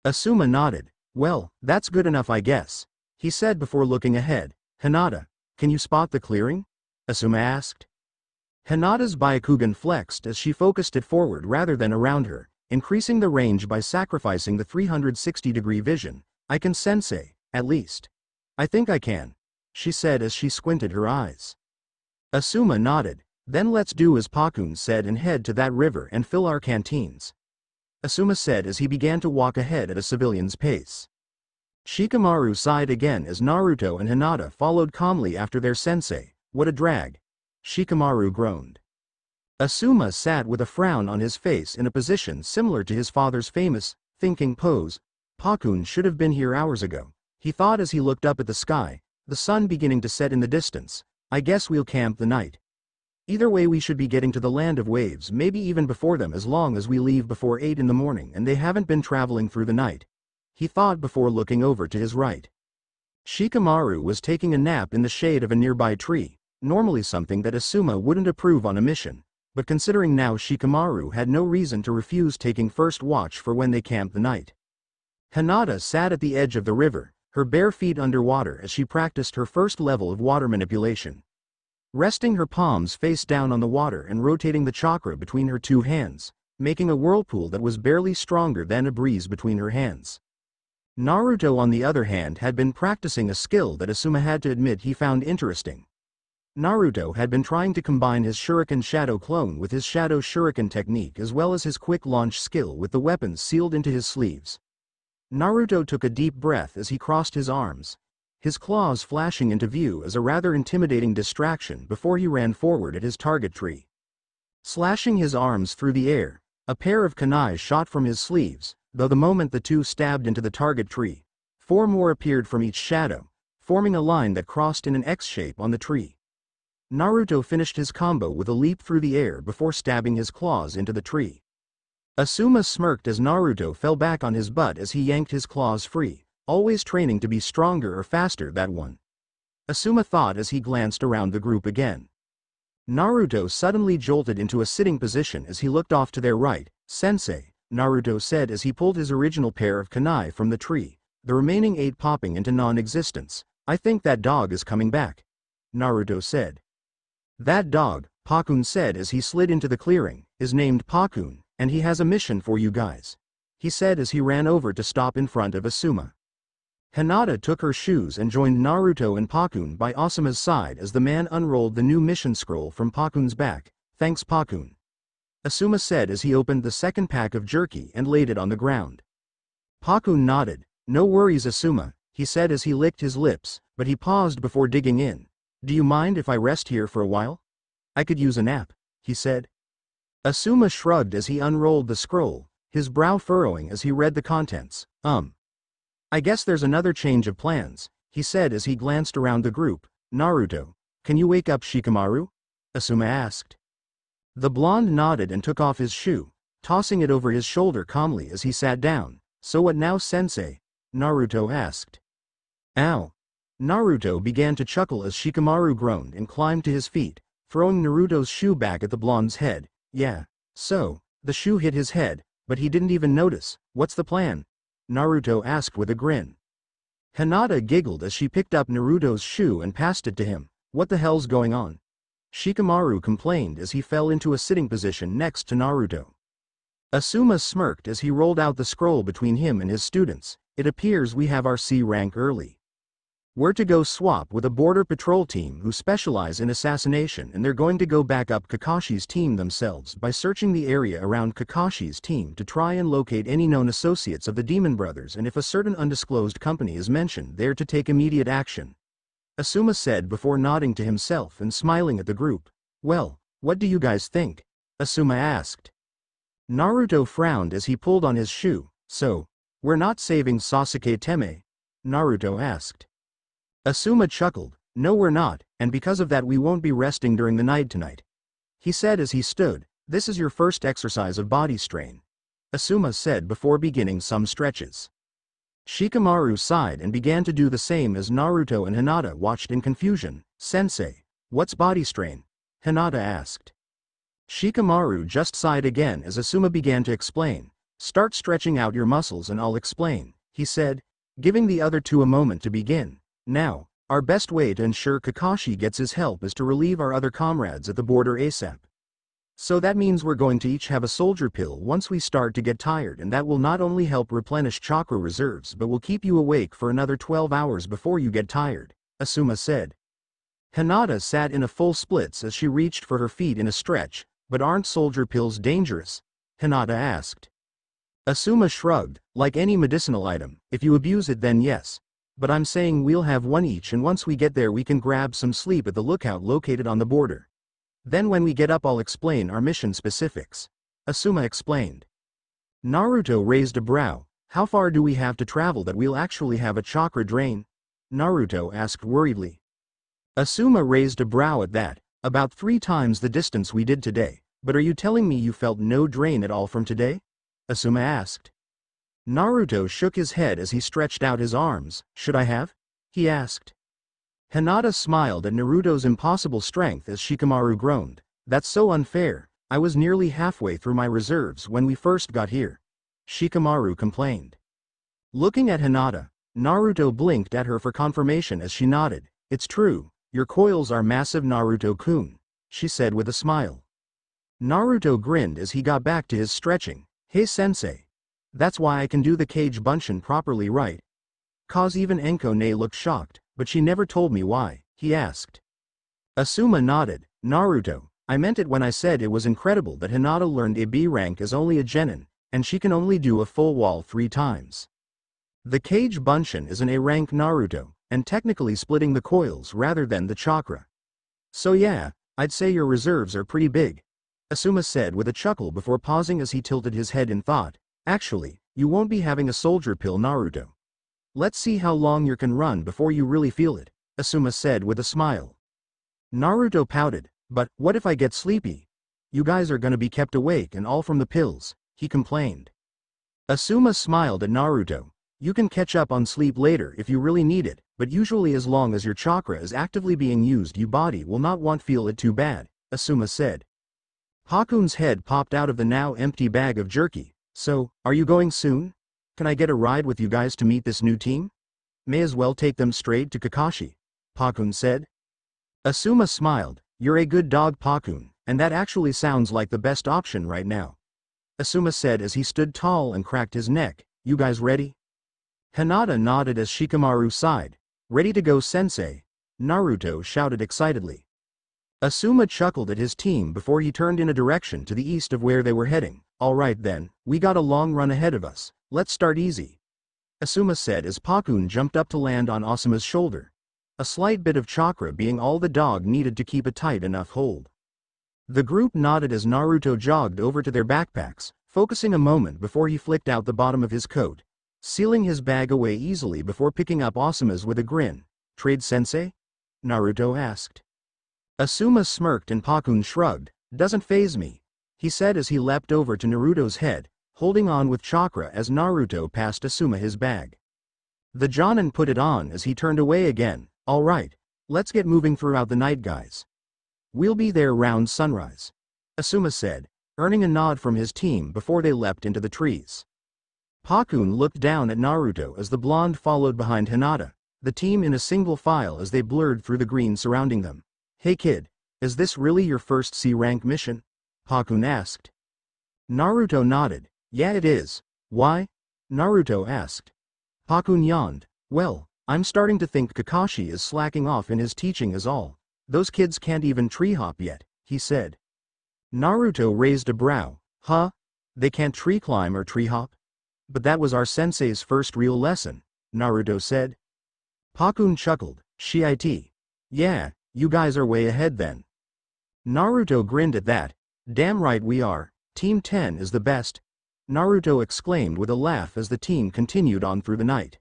Asuma nodded. Well, that's good enough I guess. He said before looking ahead. Hinata, can you spot the clearing? Asuma asked. Hinata's Byakugan flexed as she focused it forward rather than around her, increasing the range by sacrificing the 360-degree vision. I can sensei. At least. I think I can. She said as she squinted her eyes. Asuma nodded, then let's do as Pakun said and head to that river and fill our canteens. Asuma said as he began to walk ahead at a civilian's pace. Shikamaru sighed again as Naruto and Hinata followed calmly after their sensei, what a drag. Shikamaru groaned. Asuma sat with a frown on his face in a position similar to his father's famous, thinking pose. Pakun should have been here hours ago. He thought as he looked up at the sky, the sun beginning to set in the distance. I guess we'll camp the night. Either way we should be getting to the land of waves maybe even before them as long as we leave before 8 in the morning and they haven't been traveling through the night. He thought before looking over to his right. Shikamaru was taking a nap in the shade of a nearby tree, normally something that Asuma wouldn't approve on a mission, but considering now Shikamaru had no reason to refuse taking first watch for when they camped the night. Hinata sat at the edge of the river, her bare feet underwater as she practiced her first level of water manipulation. Resting her palms face down on the water and rotating the chakra between her two hands, making a whirlpool that was barely stronger than a breeze between her hands. Naruto on the other hand had been practicing a skill that Asuma had to admit he found interesting. Naruto had been trying to combine his Shuriken Shadow clone with his Shadow Shuriken technique as well as his quick launch skill with the weapons sealed into his sleeves. Naruto took a deep breath as he crossed his arms, his claws flashing into view as a rather intimidating distraction before he ran forward at his target tree. Slashing his arms through the air, a pair of kunai shot from his sleeves, though the moment the two stabbed into the target tree, four more appeared from each shadow, forming a line that crossed in an X shape on the tree. Naruto finished his combo with a leap through the air before stabbing his claws into the tree. Asuma smirked as Naruto fell back on his butt as he yanked his claws free, always training to be stronger or faster that one. Asuma thought as he glanced around the group again. Naruto suddenly jolted into a sitting position as he looked off to their right, Sensei, Naruto said as he pulled his original pair of kunai from the tree, the remaining eight popping into non-existence. I think that dog is coming back. Naruto said. That dog, Pakun said as he slid into the clearing, is named Pakun, and he has a mission for you guys. He said as he ran over to stop in front of Asuma. Hinata took her shoes and joined Naruto and Pakun by Asuma's side as the man unrolled the new mission scroll from Pakun's back. Thanks Pakun. Asuma said as he opened the second pack of jerky and laid it on the ground. Pakun nodded. No worries Asuma, he said as he licked his lips, but he paused before digging in. Do you mind if I rest here for a while? I could use a nap, he said. Asuma shrugged as he unrolled the scroll, his brow furrowing as he read the contents. Um. I guess there's another change of plans, he said as he glanced around the group. Naruto, can you wake up Shikamaru? Asuma asked. The blonde nodded and took off his shoe, tossing it over his shoulder calmly as he sat down. So what now sensei? Naruto asked. Ow. Naruto began to chuckle as Shikamaru groaned and climbed to his feet, throwing Naruto's shoe back at the blonde's head. Yeah. So, the shoe hit his head, but he didn't even notice. What's the plan? Naruto asked with a grin. Hinata giggled as she picked up Naruto's shoe and passed it to him. What the hell's going on? Shikamaru complained as he fell into a sitting position next to Naruto. Asuma smirked as he rolled out the scroll between him and his students. It appears we have our C rank early. We're to go swap with a border patrol team who specialize in assassination and they're going to go back up Kakashi's team themselves by searching the area around Kakashi's team to try and locate any known associates of the Demon Brothers and if a certain undisclosed company is mentioned they're to take immediate action. Asuma said before nodding to himself and smiling at the group. Well, what do you guys think? Asuma asked. Naruto frowned as he pulled on his shoe, so, we're not saving Sasuke Teme? Naruto asked. Asuma chuckled, no we're not, and because of that we won't be resting during the night tonight. He said as he stood, this is your first exercise of body strain. Asuma said before beginning some stretches. Shikamaru sighed and began to do the same as Naruto and Hinata watched in confusion. Sensei, what's body strain? Hinata asked. Shikamaru just sighed again as Asuma began to explain. Start stretching out your muscles and I'll explain, he said, giving the other two a moment to begin. Now, our best way to ensure Kakashi gets his help is to relieve our other comrades at the border ASAP. So that means we're going to each have a soldier pill once we start to get tired and that will not only help replenish chakra reserves but will keep you awake for another 12 hours before you get tired, Asuma said. Hinata sat in a full splits as she reached for her feet in a stretch, but aren't soldier pills dangerous? Hinata asked. Asuma shrugged, like any medicinal item, if you abuse it then yes. But I'm saying we'll have one each and once we get there we can grab some sleep at the lookout located on the border. Then when we get up I'll explain our mission specifics. Asuma explained. Naruto raised a brow. How far do we have to travel that we'll actually have a chakra drain? Naruto asked worriedly. Asuma raised a brow at that. About three times the distance we did today. But are you telling me you felt no drain at all from today? Asuma asked. Naruto shook his head as he stretched out his arms. Should I have? He asked. Hinata smiled at Naruto's impossible strength as Shikamaru groaned. That's so unfair, I was nearly halfway through my reserves when we first got here. Shikamaru complained. Looking at Hinata, Naruto blinked at her for confirmation as she nodded. It's true, your coils are massive Naruto-kun, she said with a smile. Naruto grinned as he got back to his stretching. Hey sensei. That's why I can do the Kage bunshin properly right, Cause even Anko-nee looked shocked, but she never told me why, he asked. Asuma nodded, Naruto, I meant it when I said it was incredible that Hinata learned a B rank as only a genin, and she can only do a full wall three times. The Kage Bunshin is an A rank Naruto, and technically splitting the coils rather than the chakra. So yeah, I'd say your reserves are pretty big. Asuma said with a chuckle before pausing as he tilted his head in thought. Actually, you won't be having a soldier pill Naruto. Let's see how long you can run before you really feel it, Asuma said with a smile. Naruto pouted, but what if I get sleepy? You guys are gonna be kept awake and all from the pills, he complained. Asuma smiled at Naruto. You can catch up on sleep later if you really need it, but usually as long as your chakra is actively being used your body will not want feel it too bad, Asuma said. Pakun's head popped out of the now empty bag of jerky. So, are you going soon? Can I get a ride with you guys to meet this new team? May as well take them straight to Kakashi. Pakun said. Asuma smiled, you're a good dog Pakun, and that actually sounds like the best option right now. Asuma said as he stood tall and cracked his neck, you guys ready? Hinata nodded as Shikamaru sighed, ready to go sensei. Naruto shouted excitedly. Asuma chuckled at his team before he turned in a direction to the east of where they were heading. Alright then, we got a long run ahead of us, let's start easy. Asuma said as Pakun jumped up to land on Asuma's shoulder. A slight bit of chakra being all the dog needed to keep a tight enough hold. The group nodded as Naruto jogged over to their backpacks, focusing a moment before he flicked out the bottom of his coat, sealing his bag away easily before picking up Asuma's with a grin. Trade sensei? Naruto asked. Asuma smirked and Pakun shrugged, doesn't phase me, he said as he leapt over to Naruto's head, holding on with chakra as Naruto passed Asuma his bag. The Jonin put it on as he turned away again, alright, let's get moving throughout the night guys. We'll be there round sunrise. Asuma said, earning a nod from his team before they leapt into the trees. Pakun looked down at Naruto as the blonde followed behind Hinata, the team in a single file as they blurred through the green surrounding them. Hey kid, is this really your first C-rank mission? Pakun asked. Naruto nodded, yeah it is. Why? Naruto asked. Pakun yawned, well, I'm starting to think Kakashi is slacking off in his teaching is all. Those kids can't even tree hop yet, he said. Naruto raised a brow, huh? They can't tree climb or tree hop? But that was our sensei's first real lesson, Naruto said. Pakun chuckled, shit. Yeah, you guys are way ahead then. Naruto grinned at that. Damn right we are, Team 10 is the best. Naruto exclaimed with a laugh as the team continued on through the night.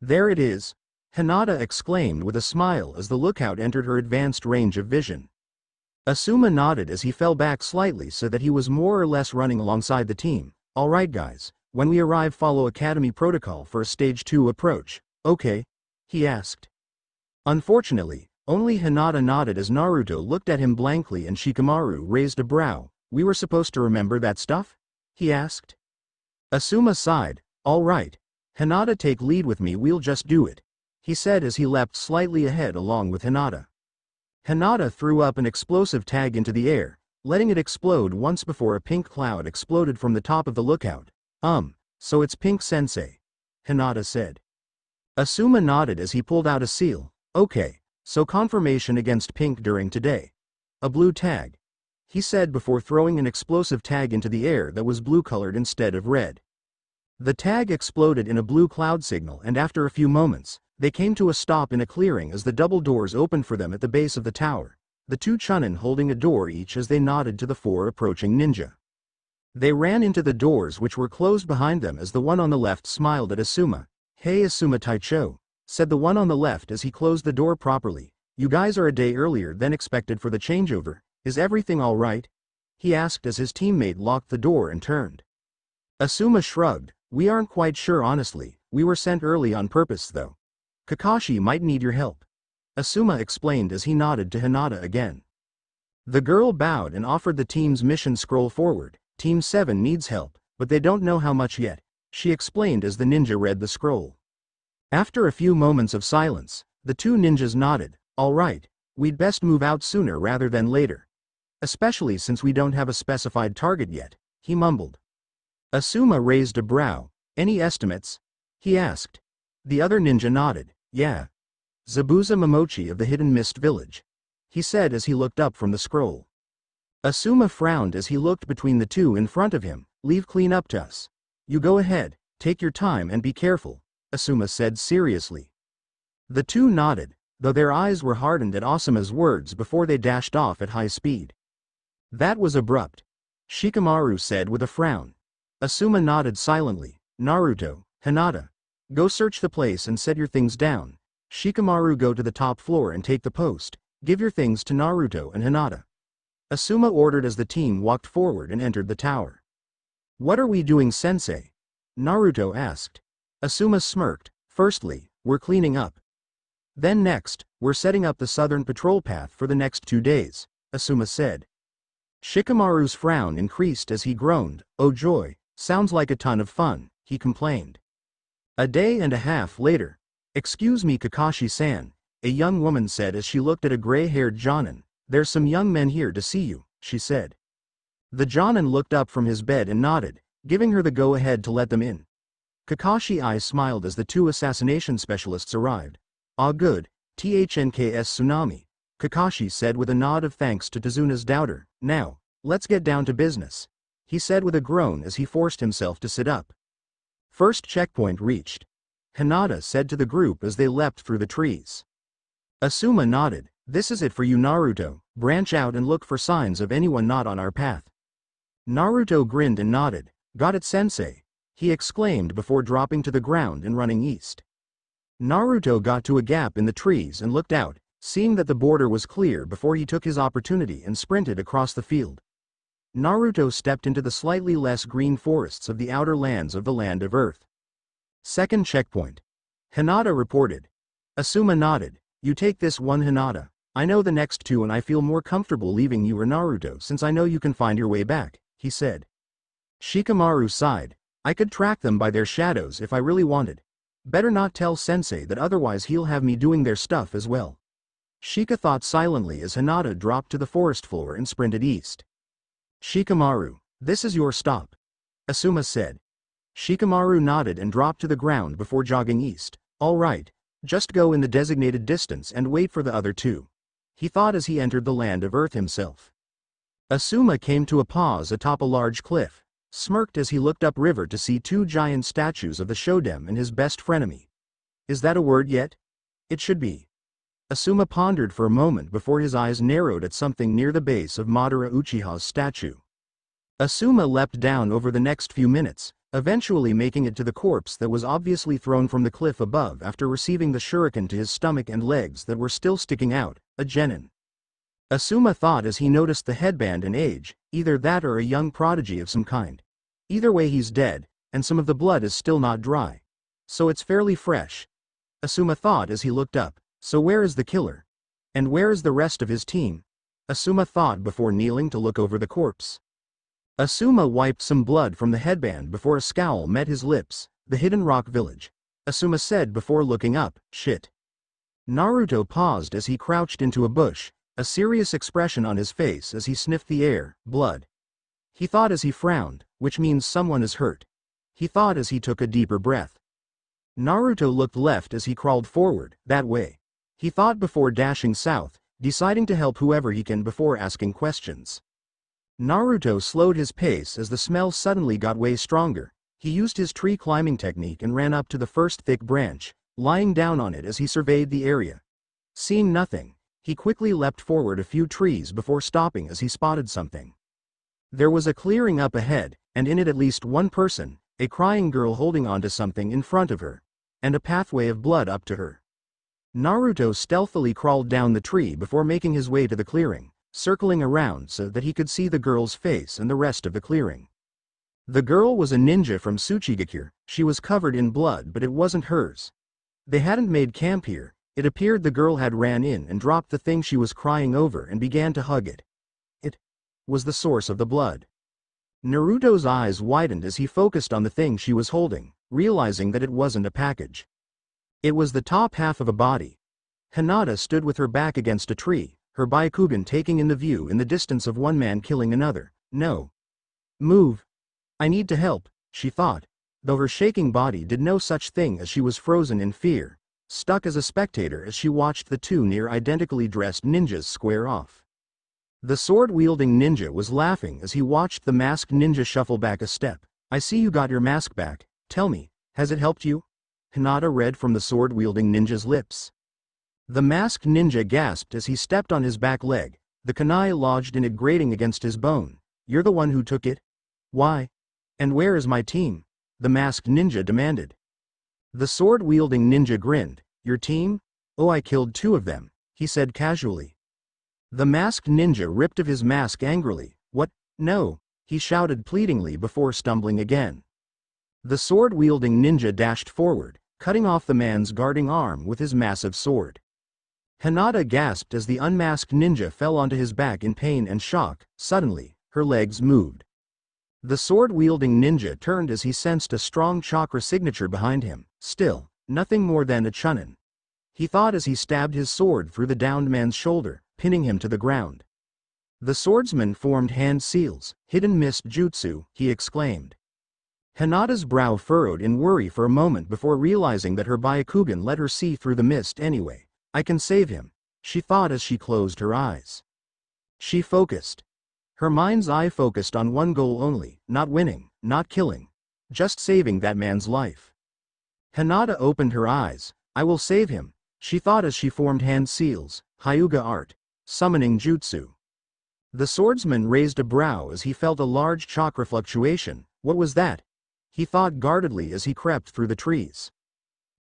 There it is. Hinata exclaimed with a smile as the lookout entered her advanced range of vision. Asuma nodded as he fell back slightly so that he was more or less running alongside the team. Alright guys, when we arrive follow Academy protocol for a stage 2 approach, okay? He asked. Unfortunately, only Hinata nodded as Naruto looked at him blankly and Shikamaru raised a brow. We were supposed to remember that stuff? He asked. Asuma sighed, alright. Hinata take lead with me we'll just do it. He said as he leapt slightly ahead along with Hinata. Hinata threw up an explosive tag into the air, letting it explode once before a pink cloud exploded from the top of the lookout. Um, so it's Pink Sensei. Hinata said. Asuma nodded as he pulled out a seal. Okay, so confirmation against pink during today. A blue tag. He said before throwing an explosive tag into the air that was blue-colored instead of red. The tag exploded in a blue cloud signal and after a few moments, they came to a stop in a clearing as the double doors opened for them at the base of the tower, the two Chunin holding a door each as they nodded to the four approaching ninja. They ran into the doors which were closed behind them as the one on the left smiled at Asuma. Hey Asuma Taicho, said the one on the left as he closed the door properly. You guys are a day earlier than expected for the changeover, is everything alright? He asked as his teammate locked the door and turned. Asuma shrugged, we aren't quite sure honestly, we were sent early on purpose though. Kakashi might need your help. Asuma explained as he nodded to Hinata again. The girl bowed and offered the team's mission scroll forward, Team 7 needs help, but they don't know how much yet, she explained as the ninja read the scroll. After a few moments of silence, the two ninjas nodded, alright, we'd best move out sooner rather than later. Especially since we don't have a specified target yet, he mumbled. Asuma raised a brow, any estimates? He asked. The other ninja nodded, yeah. Zabuza Momochi of the Hidden Mist Village. He said as he looked up from the scroll. Asuma frowned as he looked between the two in front of him, leave clean up to us. You go ahead, take your time and be careful, Asuma said seriously. The two nodded, though their eyes were hardened at Asuma's words before they dashed off at high speed. That was abrupt. Shikamaru said with a frown. Asuma nodded silently, Naruto, Hinata. Go search the place and set your things down. Shikamaru go to the top floor and take the post. Give your things to Naruto and Hinata. Asuma ordered as the team walked forward and entered the tower. What are we doing sensei? Naruto asked. Asuma smirked, firstly, we're cleaning up. Then next, we're setting up the southern patrol path for the next two days, Asuma said. Shikamaru's frown increased as he groaned, oh joy, sounds like a ton of fun, he complained. A day and a half later, excuse me Kakashi-san, a young woman said as she looked at a gray-haired Jonin, there's some young men here to see you, she said. The Jonin looked up from his bed and nodded, giving her the go-ahead to let them in. Kakashi eyes smiled as the two assassination specialists arrived. Ah good, THNKS Tsunami, Kakashi said with a nod of thanks to Tazuna's doubter, now, let's get down to business. He said with a groan as he forced himself to sit up. First checkpoint reached. Hinata said to the group as they leapt through the trees. Asuma nodded, this is it for you Naruto, branch out and look for signs of anyone not on our path. Naruto grinned and nodded, got it sensei, he exclaimed before dropping to the ground and running east. Naruto got to a gap in the trees and looked out, seeing that the border was clear before he took his opportunity and sprinted across the field. Naruto stepped into the slightly less green forests of the outer lands of the Land of Earth. Second checkpoint. Hinata reported. Asuma nodded, you take this one Hinata. I know the next two and I feel more comfortable leaving you or Naruto since I know you can find your way back, he said. Shikamaru sighed. I could track them by their shadows if I really wanted. Better not tell Sensei that otherwise he'll have me doing their stuff as well. Shika thought silently as Hinata dropped to the forest floor and sprinted east. Shikamaru, this is your stop. Asuma said. Shikamaru nodded and dropped to the ground before jogging east. All right, just go in the designated distance and wait for the other two he thought as he entered the land of Earth himself. Asuma came to a pause atop a large cliff, smirked as he looked upriver to see two giant statues of the Shodaime and his best frenemy. Is that a word yet? It should be. Asuma pondered for a moment before his eyes narrowed at something near the base of Madara Uchiha's statue. Asuma leapt down over the next few minutes, eventually making it to the corpse that was obviously thrown from the cliff above after receiving the shuriken to his stomach and legs that were still sticking out, a genin. Asuma thought as he noticed the headband and age, either that or a young prodigy of some kind. Either way he's dead, and some of the blood is still not dry. So it's fairly fresh. Asuma thought as he looked up, so where is the killer? And where is the rest of his team? Asuma thought before kneeling to look over the corpse. Asuma wiped some blood from the headband before a scowl met his lips, the hidden rock village. Asuma said before looking up, shit. Naruto paused as he crouched into a bush, a serious expression on his face as he sniffed the air, blood. He thought as he frowned, which means someone is hurt. He thought as he took a deeper breath. Naruto looked left as he crawled forward, that way. He thought before dashing south, deciding to help whoever he can before asking questions. Naruto slowed his pace as the smell suddenly got way stronger. He used his tree climbing technique and ran up to the first thick branch, lying down on it as he surveyed the area. Seeing nothing, he quickly leapt forward a few trees before stopping as he spotted something. There was a clearing up ahead, and in it at least one person, a crying girl holding onto something in front of her, and a pathway of blood up to her. Naruto stealthily crawled down the tree before making his way to the clearing circling around so that he could see the girl's face and the rest of the clearing. The girl was a ninja from Tsuchigakure, she was covered in blood but it wasn't hers. They hadn't made camp here, it appeared the girl had ran in and dropped the thing she was crying over and began to hug it. It was the source of the blood. Naruto's eyes widened as he focused on the thing she was holding, realizing that it wasn't a package. It was the top half of a body. Hinata stood with her back against a tree, her Byakugan taking in the view in the distance of one man killing another. No. Move. I need to help, she thought. though her shaking body did no such thing as she was frozen in fear, stuck as a spectator as she watched the two near identically dressed ninjas square off. The sword-wielding ninja was laughing as he watched the masked ninja shuffle back a step. I see you got your mask back, tell me, has it helped you? Hinata read from the sword-wielding ninja's lips. The masked ninja gasped as he stepped on his back leg, the kunai lodged in it grating against his bone. You're the one who took it? Why? And where is my team? The masked ninja demanded. The sword-wielding ninja grinned. Your team? Oh I killed two of them, he said casually. The masked ninja ripped of his mask angrily. What? No, he shouted pleadingly before stumbling again. The sword-wielding ninja dashed forward, cutting off the man's guarding arm with his massive sword. Hinata gasped as the unmasked ninja fell onto his back in pain and shock, suddenly, her legs moved. The sword-wielding ninja turned as he sensed a strong chakra signature behind him, still, nothing more than a chunin. He thought as he stabbed his sword through the downed man's shoulder, pinning him to the ground. The swordsman formed hand seals, hidden mist jutsu, he exclaimed. Hinata's brow furrowed in worry for a moment before realizing that her Byakugan let her see through the mist anyway. I can save him, she thought as she closed her eyes. She focused. Her mind's eye focused on one goal only, not winning, not killing. Just saving that man's life. Hinata opened her eyes, I will save him, she thought as she formed hand seals, Hyuga art, summoning jutsu. The swordsman raised a brow as he felt a large chakra fluctuation, what was that? He thought guardedly as he crept through the trees.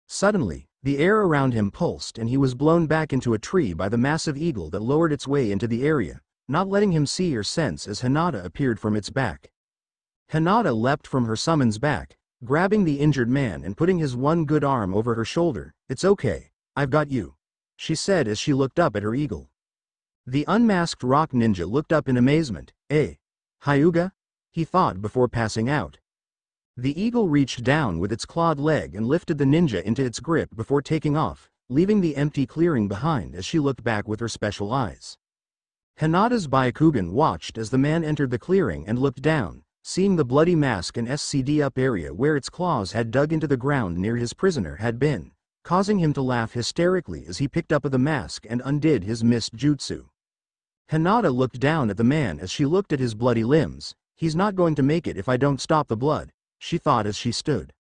Suddenly, the air around him pulsed and he was blown back into a tree by the massive eagle that lowered its way into the area, not letting him see or sense as Hinata appeared from its back. Hinata leapt from her summon's back, grabbing the injured man and putting his one good arm over her shoulder. It's okay, I've got you. She said as she looked up at her eagle. The unmasked rock ninja looked up in amazement. Eh? Hyuga? He thought before passing out. The eagle reached down with its clawed leg and lifted the ninja into its grip before taking off, leaving the empty clearing behind as she looked back with her special eyes. Hinata's Byakugan watched as the man entered the clearing and looked down, seeing the bloody mask and SCD up area where its claws had dug into the ground near his prisoner had been, causing him to laugh hysterically as he picked up the mask and undid his mist jutsu. Hinata looked down at the man as she looked at his bloody limbs, he's not going to make it if I don't stop the blood, she thought as she stood.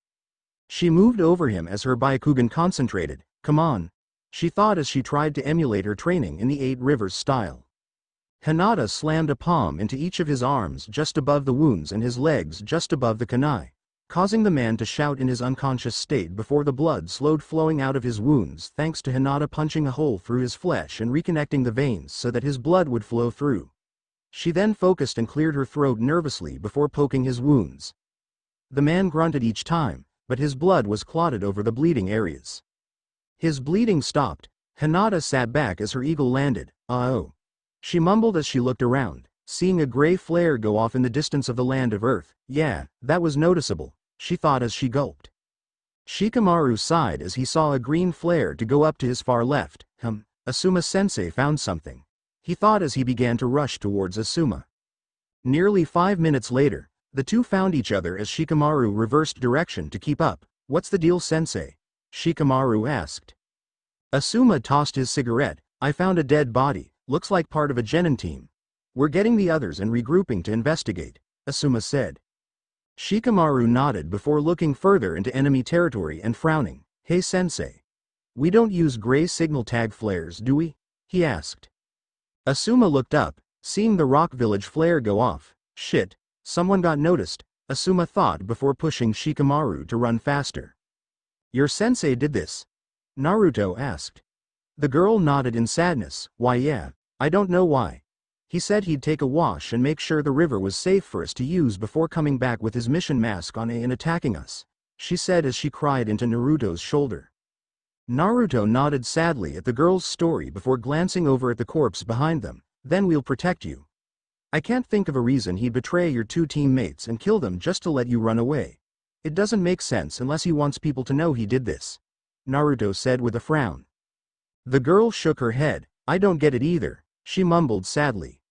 She moved over him as her Byakugan concentrated, come on. She thought as she tried to emulate her training in the Eight Rivers style. Hinata slammed a palm into each of his arms just above the wounds and his legs just above the kunai, causing the man to shout in his unconscious state before the blood slowed flowing out of his wounds thanks to Hinata punching a hole through his flesh and reconnecting the veins so that his blood would flow through. She then focused and cleared her throat nervously before poking his wounds. The man grunted each time, but his blood was clotted over the bleeding areas. His bleeding stopped. Hinata sat back as her eagle landed. Uh-oh. She mumbled as she looked around, seeing a gray flare go off in the distance of the land of Earth. Yeah, that was noticeable, she thought as she gulped. Shikamaru sighed as he saw a green flare to go up to his far left. Hum, Asuma-sensei found something. He thought as he began to rush towards Asuma. Nearly five minutes later, the two found each other as Shikamaru reversed direction to keep up. What's the deal sensei? Shikamaru asked. Asuma tossed his cigarette. I found a dead body, looks like part of a genin team. We're getting the others and regrouping to investigate, Asuma said. Shikamaru nodded before looking further into enemy territory and frowning. Hey sensei. We don't use gray signal tag flares do we? He asked. Asuma looked up, seeing the rock village flare go off. Shit, Someone got noticed, Asuma thought before pushing Shikamaru to run faster. Your sensei did this? Naruto asked. The girl nodded in sadness, why yeah, I don't know why. He said he'd take a wash and make sure the river was safe for us to use before coming back with his mission mask on and attacking us, she said as she cried into Naruto's shoulder. Naruto nodded sadly at the girl's story before glancing over at the corpse behind them, then we'll protect you, I can't think of a reason he'd betray your two teammates and kill them just to let you run away. It doesn't make sense unless he wants people to know he did this. Naruto said with a frown. The girl shook her head, I don't get it either, she mumbled sadly.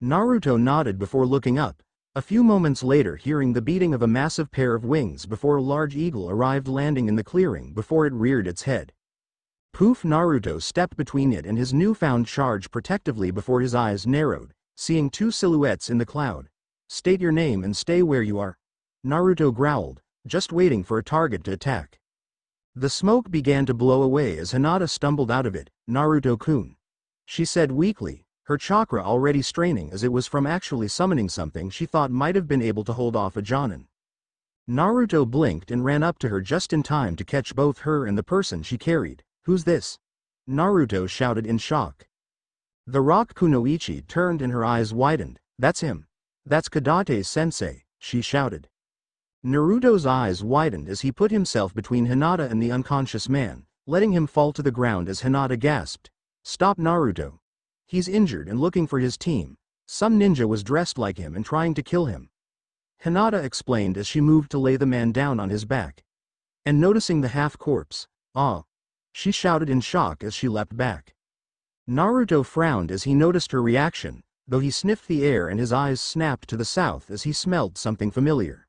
Naruto nodded before looking up. A few moments later hearing the beating of a massive pair of wings before a large eagle arrived landing in the clearing before it reared its head. Poof Naruto stepped between it and his newfound charge protectively before his eyes narrowed, seeing two silhouettes in the cloud. State your name and stay where you are. Naruto growled, just waiting for a target to attack. The smoke began to blow away as Hinata stumbled out of it, Naruto-kun. She said weakly, her chakra already straining as it was from actually summoning something she thought might have been able to hold off a Jonin. Naruto blinked and ran up to her just in time to catch both her and the person she carried. Who's this? Naruto shouted in shock. The rock Kunoichi turned and her eyes widened. That's him. That's Kadate sensei, she shouted. Naruto's eyes widened as he put himself between Hinata and the unconscious man, letting him fall to the ground as Hinata gasped. Stop Naruto. He's injured and looking for his team. Some ninja was dressed like him and trying to kill him. Hinata explained as she moved to lay the man down on his back. And noticing the half-corpse, ah, she shouted in shock as she leapt back. Naruto frowned as he noticed her reaction, though he sniffed the air and his eyes snapped to the south as he smelled something familiar.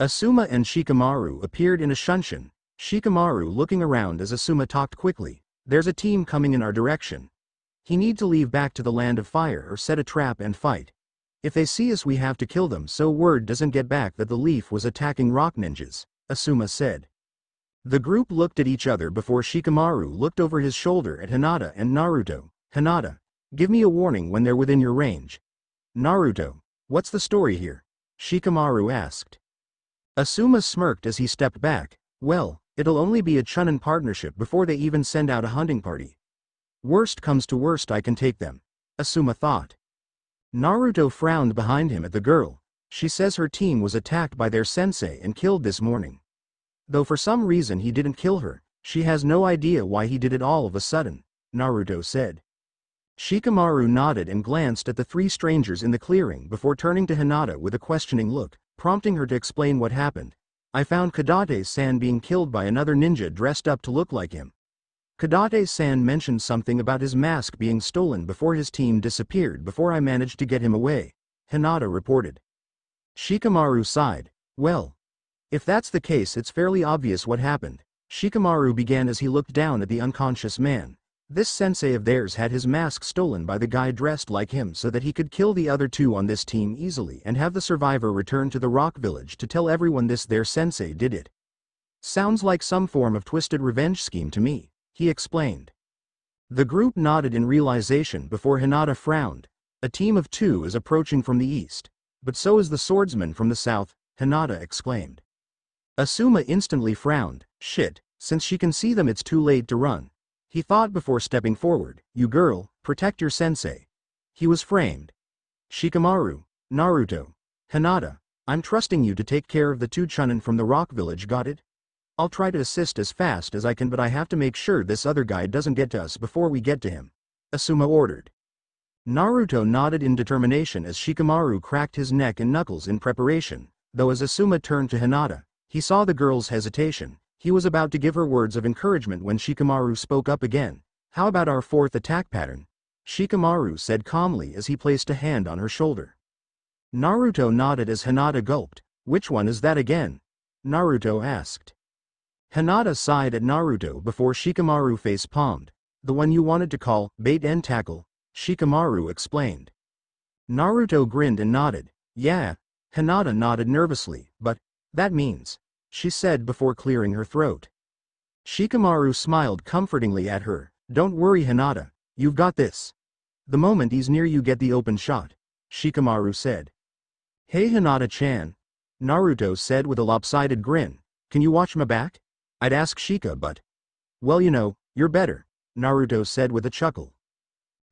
Asuma and Shikamaru appeared in a shunshin, Shikamaru looking around as Asuma talked quickly, there's a team coming in our direction. He need to leave back to the land of fire or set a trap and fight. If they see us we have to kill them so word doesn't get back that the leaf was attacking rock ninjas, Asuma said. The group looked at each other before Shikamaru looked over his shoulder at Hinata and Naruto. Hinata, give me a warning when they're within your range. Naruto, what's the story here? Shikamaru asked. Asuma smirked as he stepped back. Well, it'll only be a Chunin partnership before they even send out a hunting party. Worst comes to worst I can take them. Asuma thought. Naruto frowned behind him at the girl. She says her team was attacked by their sensei and killed this morning. Though for some reason he didn't kill her, she has no idea why he did it all of a sudden, Naruto said. Shikamaru nodded and glanced at the three strangers in the clearing before turning to Hinata with a questioning look, prompting her to explain what happened. I found Kadate-san being killed by another ninja dressed up to look like him. Kadate-san mentioned something about his mask being stolen before his team disappeared before I managed to get him away, Hinata reported. Shikamaru sighed, well, if that's the case it's fairly obvious what happened. Shikamaru began as he looked down at the unconscious man. This sensei of theirs had his mask stolen by the guy dressed like him so that he could kill the other two on this team easily and have the survivor return to the rock village to tell everyone this their sensei did it. Sounds like some form of twisted revenge scheme to me, he explained. The group nodded in realization before Hinata frowned. A team of two is approaching from the east. But so is the swordsman from the south, Hinata exclaimed. Asuma instantly frowned, shit, since she can see them it's too late to run. He thought before stepping forward, you girl, protect your sensei. He was framed. Shikamaru, Naruto, Hinata, I'm trusting you to take care of the two chunin from the rock village got it? I'll try to assist as fast as I can but I have to make sure this other guy doesn't get to us before we get to him. Asuma ordered. Naruto nodded in determination as Shikamaru cracked his neck and knuckles in preparation, though as Asuma turned to Hinata, he saw the girl's hesitation. He was about to give her words of encouragement when Shikamaru spoke up again. How about our fourth attack pattern? Shikamaru said calmly as he placed a hand on her shoulder. Naruto nodded as Hinata gulped. Which one is that again? Naruto asked. Hinata sighed at Naruto before Shikamaru face palmed. The one you wanted to call bait and tackle, Shikamaru explained. Naruto grinned and nodded. Yeah. Hinata nodded nervously, but, that means, she said before clearing her throat. Shikamaru smiled comfortingly at her, don't worry Hinata, you've got this. The moment he's near you get the open shot, Shikamaru said. Hey Hinata-chan. Naruto said with a lopsided grin, can you watch my back? I'd ask Shika but. Well you know, you're better, Naruto said with a chuckle.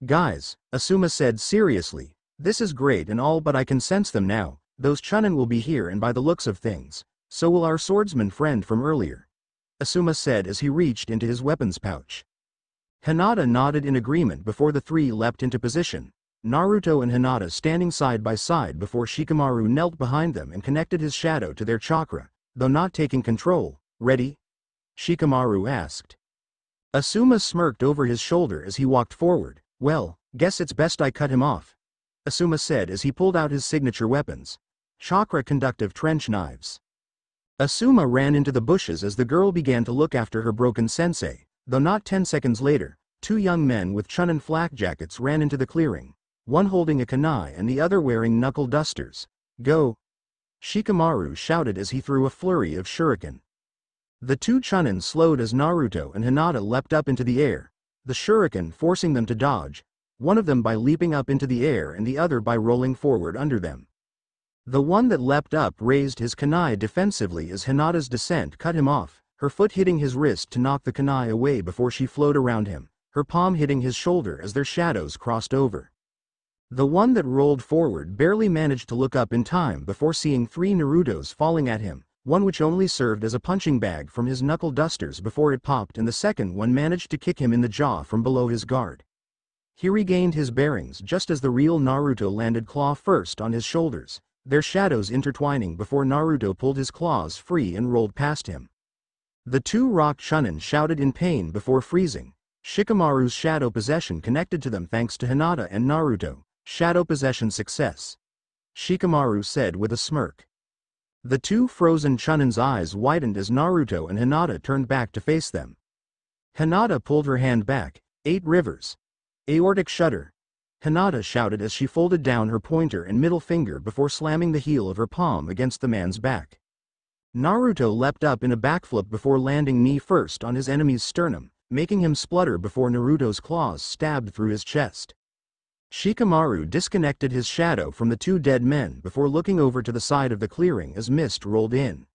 Guys, Asuma said seriously, this is great and all but I can sense them now, those Chunin will be here and by the looks of things, so will our swordsman friend from earlier. Asuma said as he reached into his weapons pouch. Hinata nodded in agreement before the three leapt into position, Naruto and Hinata standing side by side before Shikamaru knelt behind them and connected his shadow to their chakra, though not taking control. Ready? Shikamaru asked. Asuma smirked over his shoulder as he walked forward. Well, guess it's best I cut him off. Asuma said as he pulled out his signature weapons, chakra conductive trench knives. Asuma ran into the bushes as the girl began to look after her broken sensei, though not ten seconds later, two young men with chunin flak jackets ran into the clearing, one holding a kunai and the other wearing knuckle dusters. Go! Shikamaru shouted as he threw a flurry of shuriken. The two chunin slowed as Naruto and Hinata leapt up into the air, the shuriken forcing them to dodge, one of them by leaping up into the air and the other by rolling forward under them. The one that leapt up raised his kunai defensively as Hinata's descent cut him off, her foot hitting his wrist to knock the kunai away before she flowed around him, her palm hitting his shoulder as their shadows crossed over. The one that rolled forward barely managed to look up in time before seeing three Narutos falling at him, one which only served as a punching bag from his knuckle dusters before it popped and the second one managed to kick him in the jaw from below his guard. He regained his bearings just as the real Naruto landed claw first on his shoulders, their shadows intertwining before Naruto pulled his claws free and rolled past him. The two rock chunin shouted in pain before freezing, Shikamaru's shadow possession connected to them thanks to Hinata and Naruto, shadow possession success. Shikamaru said with a smirk. The two frozen chunin's eyes widened as Naruto and Hinata turned back to face them. Hinata pulled her hand back, eight rivers, Aortic shudder. Hinata shouted as she folded down her pointer and middle finger before slamming the heel of her palm against the man's back. Naruto leapt up in a backflip before landing knee first on his enemy's sternum, making him splutter before Naruto's claws stabbed through his chest. Shikamaru disconnected his shadow from the two dead men before looking over to the side of the clearing as mist rolled in.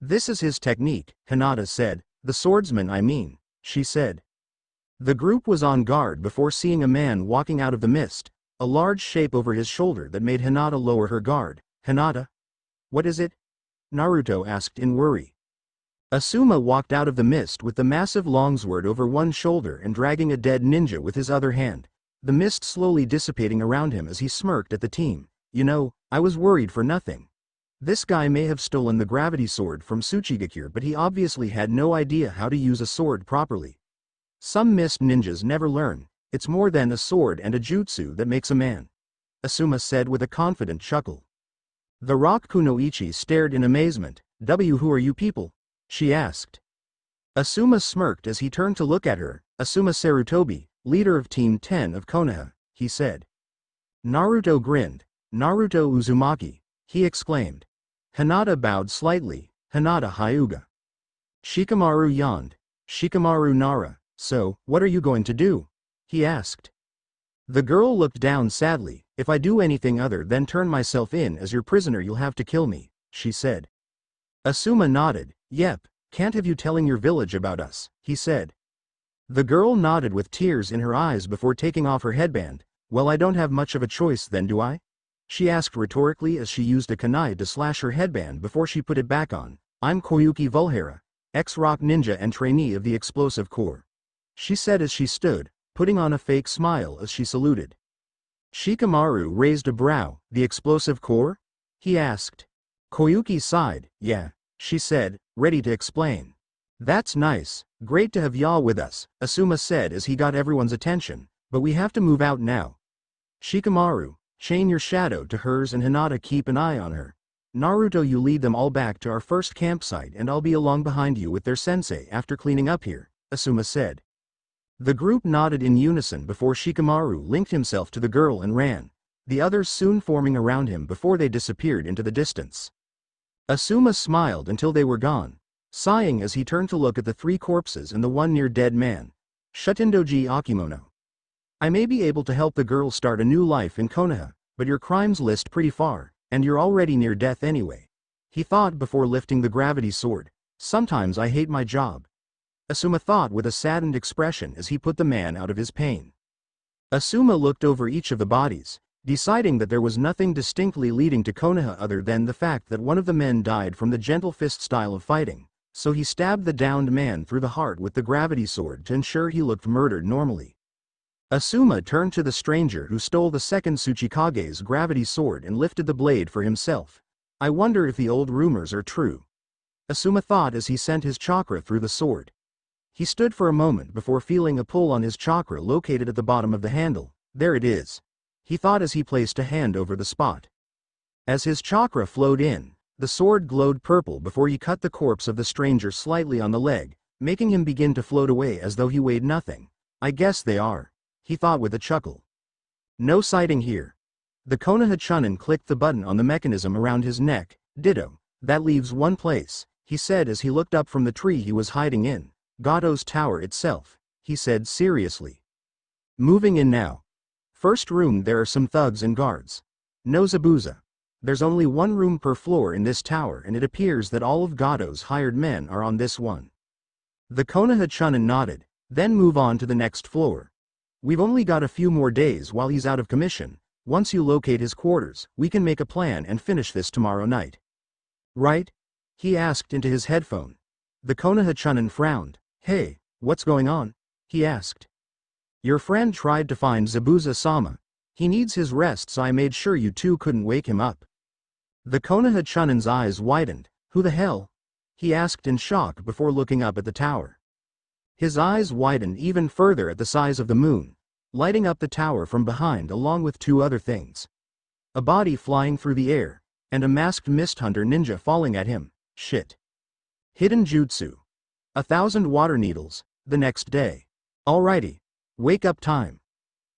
This is his technique, Hinata said, the swordsman I mean, she said. The group was on guard before seeing a man walking out of the mist, a large shape over his shoulder that made Hinata lower her guard. Hinata? What is it? Naruto asked in worry. Asuma walked out of the mist with the massive longsword over one shoulder and dragging a dead ninja with his other hand, the mist slowly dissipating around him as he smirked at the team. You know, I was worried for nothing. This guy may have stolen the gravity sword from Tsuchigakure but he obviously had no idea how to use a sword properly. Some mist ninjas never learn, it's more than a sword and a jutsu that makes a man. Asuma said with a confident chuckle. The rock kunoichi stared in amazement, W who are you people? She asked. Asuma smirked as he turned to look at her, Asuma Sarutobi, leader of Team 10 of Konoha, he said. Naruto grinned, Naruto Uzumaki, he exclaimed. Hinata bowed slightly, Hinata Hyuga. Shikamaru yawned, Shikamaru Nara, so, what are you going to do? He asked. The girl looked down sadly, if I do anything other than turn myself in as your prisoner you'll have to kill me, she said. Asuma nodded, yep, can't have you telling your village about us, he said. The girl nodded with tears in her eyes before taking off her headband, well I don't have much of a choice then do I? She asked rhetorically as she used a kunai to slash her headband before she put it back on. I'm Koyuki Vulhara, ex-rock ninja and trainee of the explosive corps she said as she stood, putting on a fake smile as she saluted. Shikamaru raised a brow, the explosive corps? He asked. Koyuki sighed, yeah, she said, ready to explain. That's nice, great to have y'all with us, Asuma said as he got everyone's attention, but we have to move out now. Shikamaru, chain your shadow to hers and Hinata keep an eye on her. Naruto you lead them all back to our first campsite and I'll be along behind you with their sensei after cleaning up here, Asuma said. The group nodded in unison before Shikamaru linked himself to the girl and ran, the others soon forming around him before they disappeared into the distance. Asuma smiled until they were gone, sighing as he turned to look at the three corpses and the one near dead man. Shutendoji Akimono. I may be able to help the girl start a new life in Konoha, but your crimes list pretty far, and you're already near death anyway. He thought before lifting the gravity sword. Sometimes I hate my job, Asuma thought with a saddened expression as he put the man out of his pain. Asuma looked over each of the bodies, deciding that there was nothing distinctly leading to Konoha other than the fact that one of the men died from the gentle fist style of fighting, so he stabbed the downed man through the heart with the gravity sword to ensure he looked murdered normally. Asuma turned to the stranger who stole the second Tsuchikage's gravity sword and lifted the blade for himself. I wonder if the old rumors are true. Asuma thought as he sent his chakra through the sword. He stood for a moment before feeling a pull on his chakra located at the bottom of the handle. There it is. He thought as he placed a hand over the spot. As his chakra flowed in, the sword glowed purple before he cut the corpse of the stranger slightly on the leg, making him begin to float away as though he weighed nothing. I guess they are. He thought with a chuckle. No sighting here. The Konoha Chunin clicked the button on the mechanism around his neck, ditto. That leaves one place, he said as he looked up from the tree he was hiding in. Gato's tower itself, he said seriously. Moving in now. First room there are some thugs and guards. No Zabuza. There's only one room per floor in this tower and it appears that all of Gato's hired men are on this one. The Konoha Chunin nodded, then move on to the next floor. We've only got a few more days while he's out of commission, once you locate his quarters, we can make a plan and finish this tomorrow night. Right? He asked into his headphone. The Konoha Chunin frowned. Hey, what's going on? He asked. Your friend tried to find Zabuza-sama. He needs his rest so I made sure you two couldn't wake him up. The Konoha Chunin's eyes widened. Who the hell? He asked in shock before looking up at the tower. His eyes widened even further at the size of the moon, lighting up the tower from behind along with two other things. A body flying through the air, and a masked mist hunter ninja falling at him. Shit. Hidden jutsu. A thousand water needles, the next day. Alrighty. Wake up time.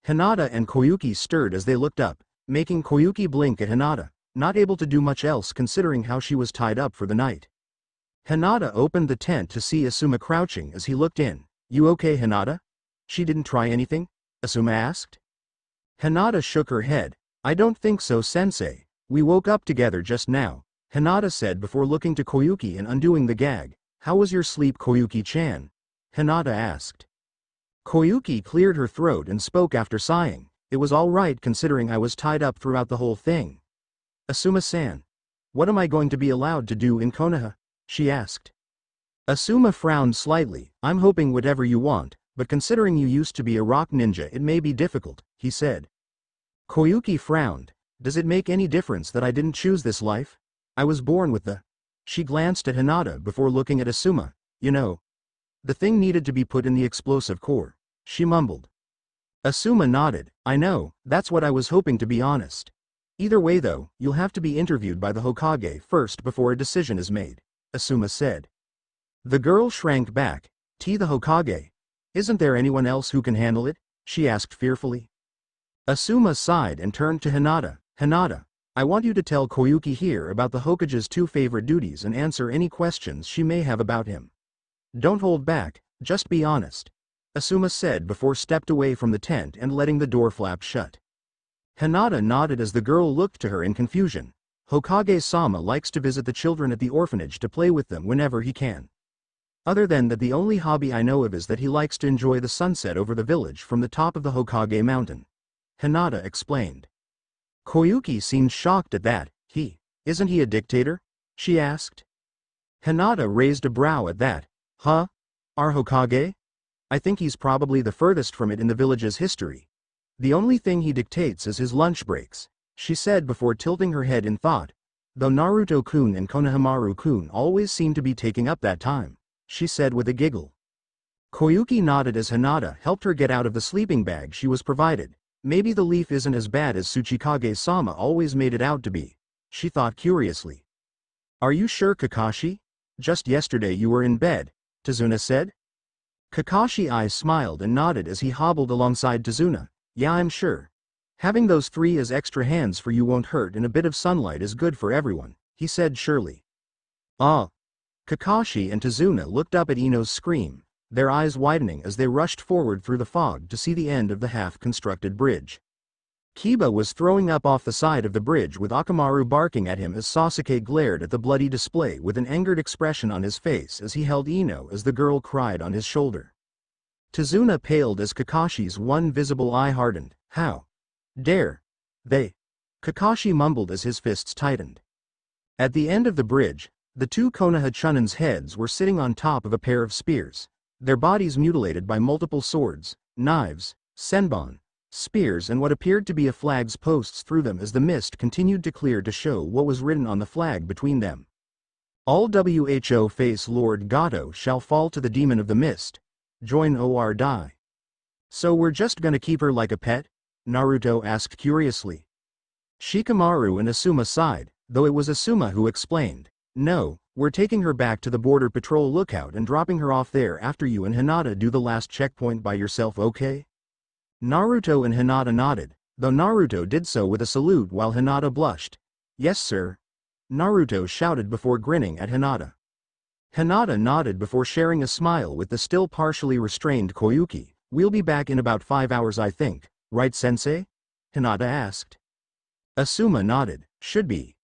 Hinata and Koyuki stirred as they looked up, making Koyuki blink at Hinata, not able to do much else considering how she was tied up for the night. Hinata opened the tent to see Asuma crouching as he looked in. You okay Hinata? She didn't try anything? Asuma asked. Hinata shook her head. I don't think so sensei. We woke up together just now, Hinata said before looking to Koyuki and undoing the gag. How was your sleep Koyuki-chan? Hinata asked. Koyuki cleared her throat and spoke after sighing. It was all right considering I was tied up throughout the whole thing. Asuma-san. What am I going to be allowed to do in Konoha? She asked. Asuma frowned slightly. I'm hoping whatever you want, but considering you used to be a rock ninja it may be difficult, he said. Koyuki frowned. Does it make any difference that I didn't choose this life? I was born with the... She glanced at Hinata before looking at Asuma. You know. The thing needed to be put in the explosive corps. She mumbled. Asuma nodded. I know, that's what I was hoping to be honest. Either way though, you'll have to be interviewed by the Hokage first before a decision is made, Asuma said. The girl shrank back. T the Hokage, isn't there anyone else who can handle it? she asked fearfully. Asuma sighed and turned to Hinata. Hinata, I want you to tell Koyuki here about the Hokage's two favorite duties and answer any questions she may have about him. Don't hold back, just be honest. Asuma said before stepped away from the tent and letting the door flap shut. Hinata nodded as the girl looked to her in confusion. Hokage-sama likes to visit the children at the orphanage to play with them whenever he can. Other than that the only hobby I know of is that he likes to enjoy the sunset over the village from the top of the Hokage mountain. Hinata explained. Koyuki seemed shocked at that, he, isn't he a dictator? She asked. Hinata raised a brow at that. Huh? Our Hokage? I think he's probably the furthest from it in the village's history. The only thing he dictates is his lunch breaks, she said before tilting her head in thought, though Naruto-kun and Konohamaru-kun always seem to be taking up that time she said with a giggle. Koyuki nodded as Hinata helped her get out of the sleeping bag she was provided. Maybe the leaf isn't as bad as Tsuchikage-sama always made it out to be, she thought curiously. Are you sure Kakashi? Just yesterday you were in bed, Tazuna said. Kakashi eyes smiled and nodded as he hobbled alongside Tazuna. Yeah I'm sure. Having those three as extra hands for you won't hurt and a bit of sunlight is good for everyone, he said surely. Ah, Kakashi and Tazuna looked up at Ino's scream, their eyes widening as they rushed forward through the fog to see the end of the half-constructed bridge. Kiba was throwing up off the side of the bridge with Akamaru barking at him as Sasuke glared at the bloody display with an angered expression on his face as he held Ino as the girl cried on his shoulder. Tazuna paled as Kakashi's one visible eye hardened. How? Dare? They? Kakashi mumbled as his fists tightened. At the end of the bridge, the two Konoha Chunin's heads were sitting on top of a pair of spears, their bodies mutilated by multiple swords, knives, senbon, spears and what appeared to be a flag's posts through them as the mist continued to clear to show what was written on the flag between them. All WHO face Lord Gato shall fall to the demon of the mist. Join OR die. So we're just gonna keep her like a pet? Naruto asked curiously. Shikamaru and Asuma sighed, though it was Asuma who explained. No, we're taking her back to the border patrol lookout and dropping her off there after you and Hinata do the last checkpoint by yourself okay? Naruto and Hinata nodded, though Naruto did so with a salute while Hinata blushed. Yes sir. Naruto shouted before grinning at Hinata. Hinata nodded before sharing a smile with the still partially restrained Koyuki. We'll be back in about five hours I think, right sensei? Hinata asked. Asuma nodded, should be.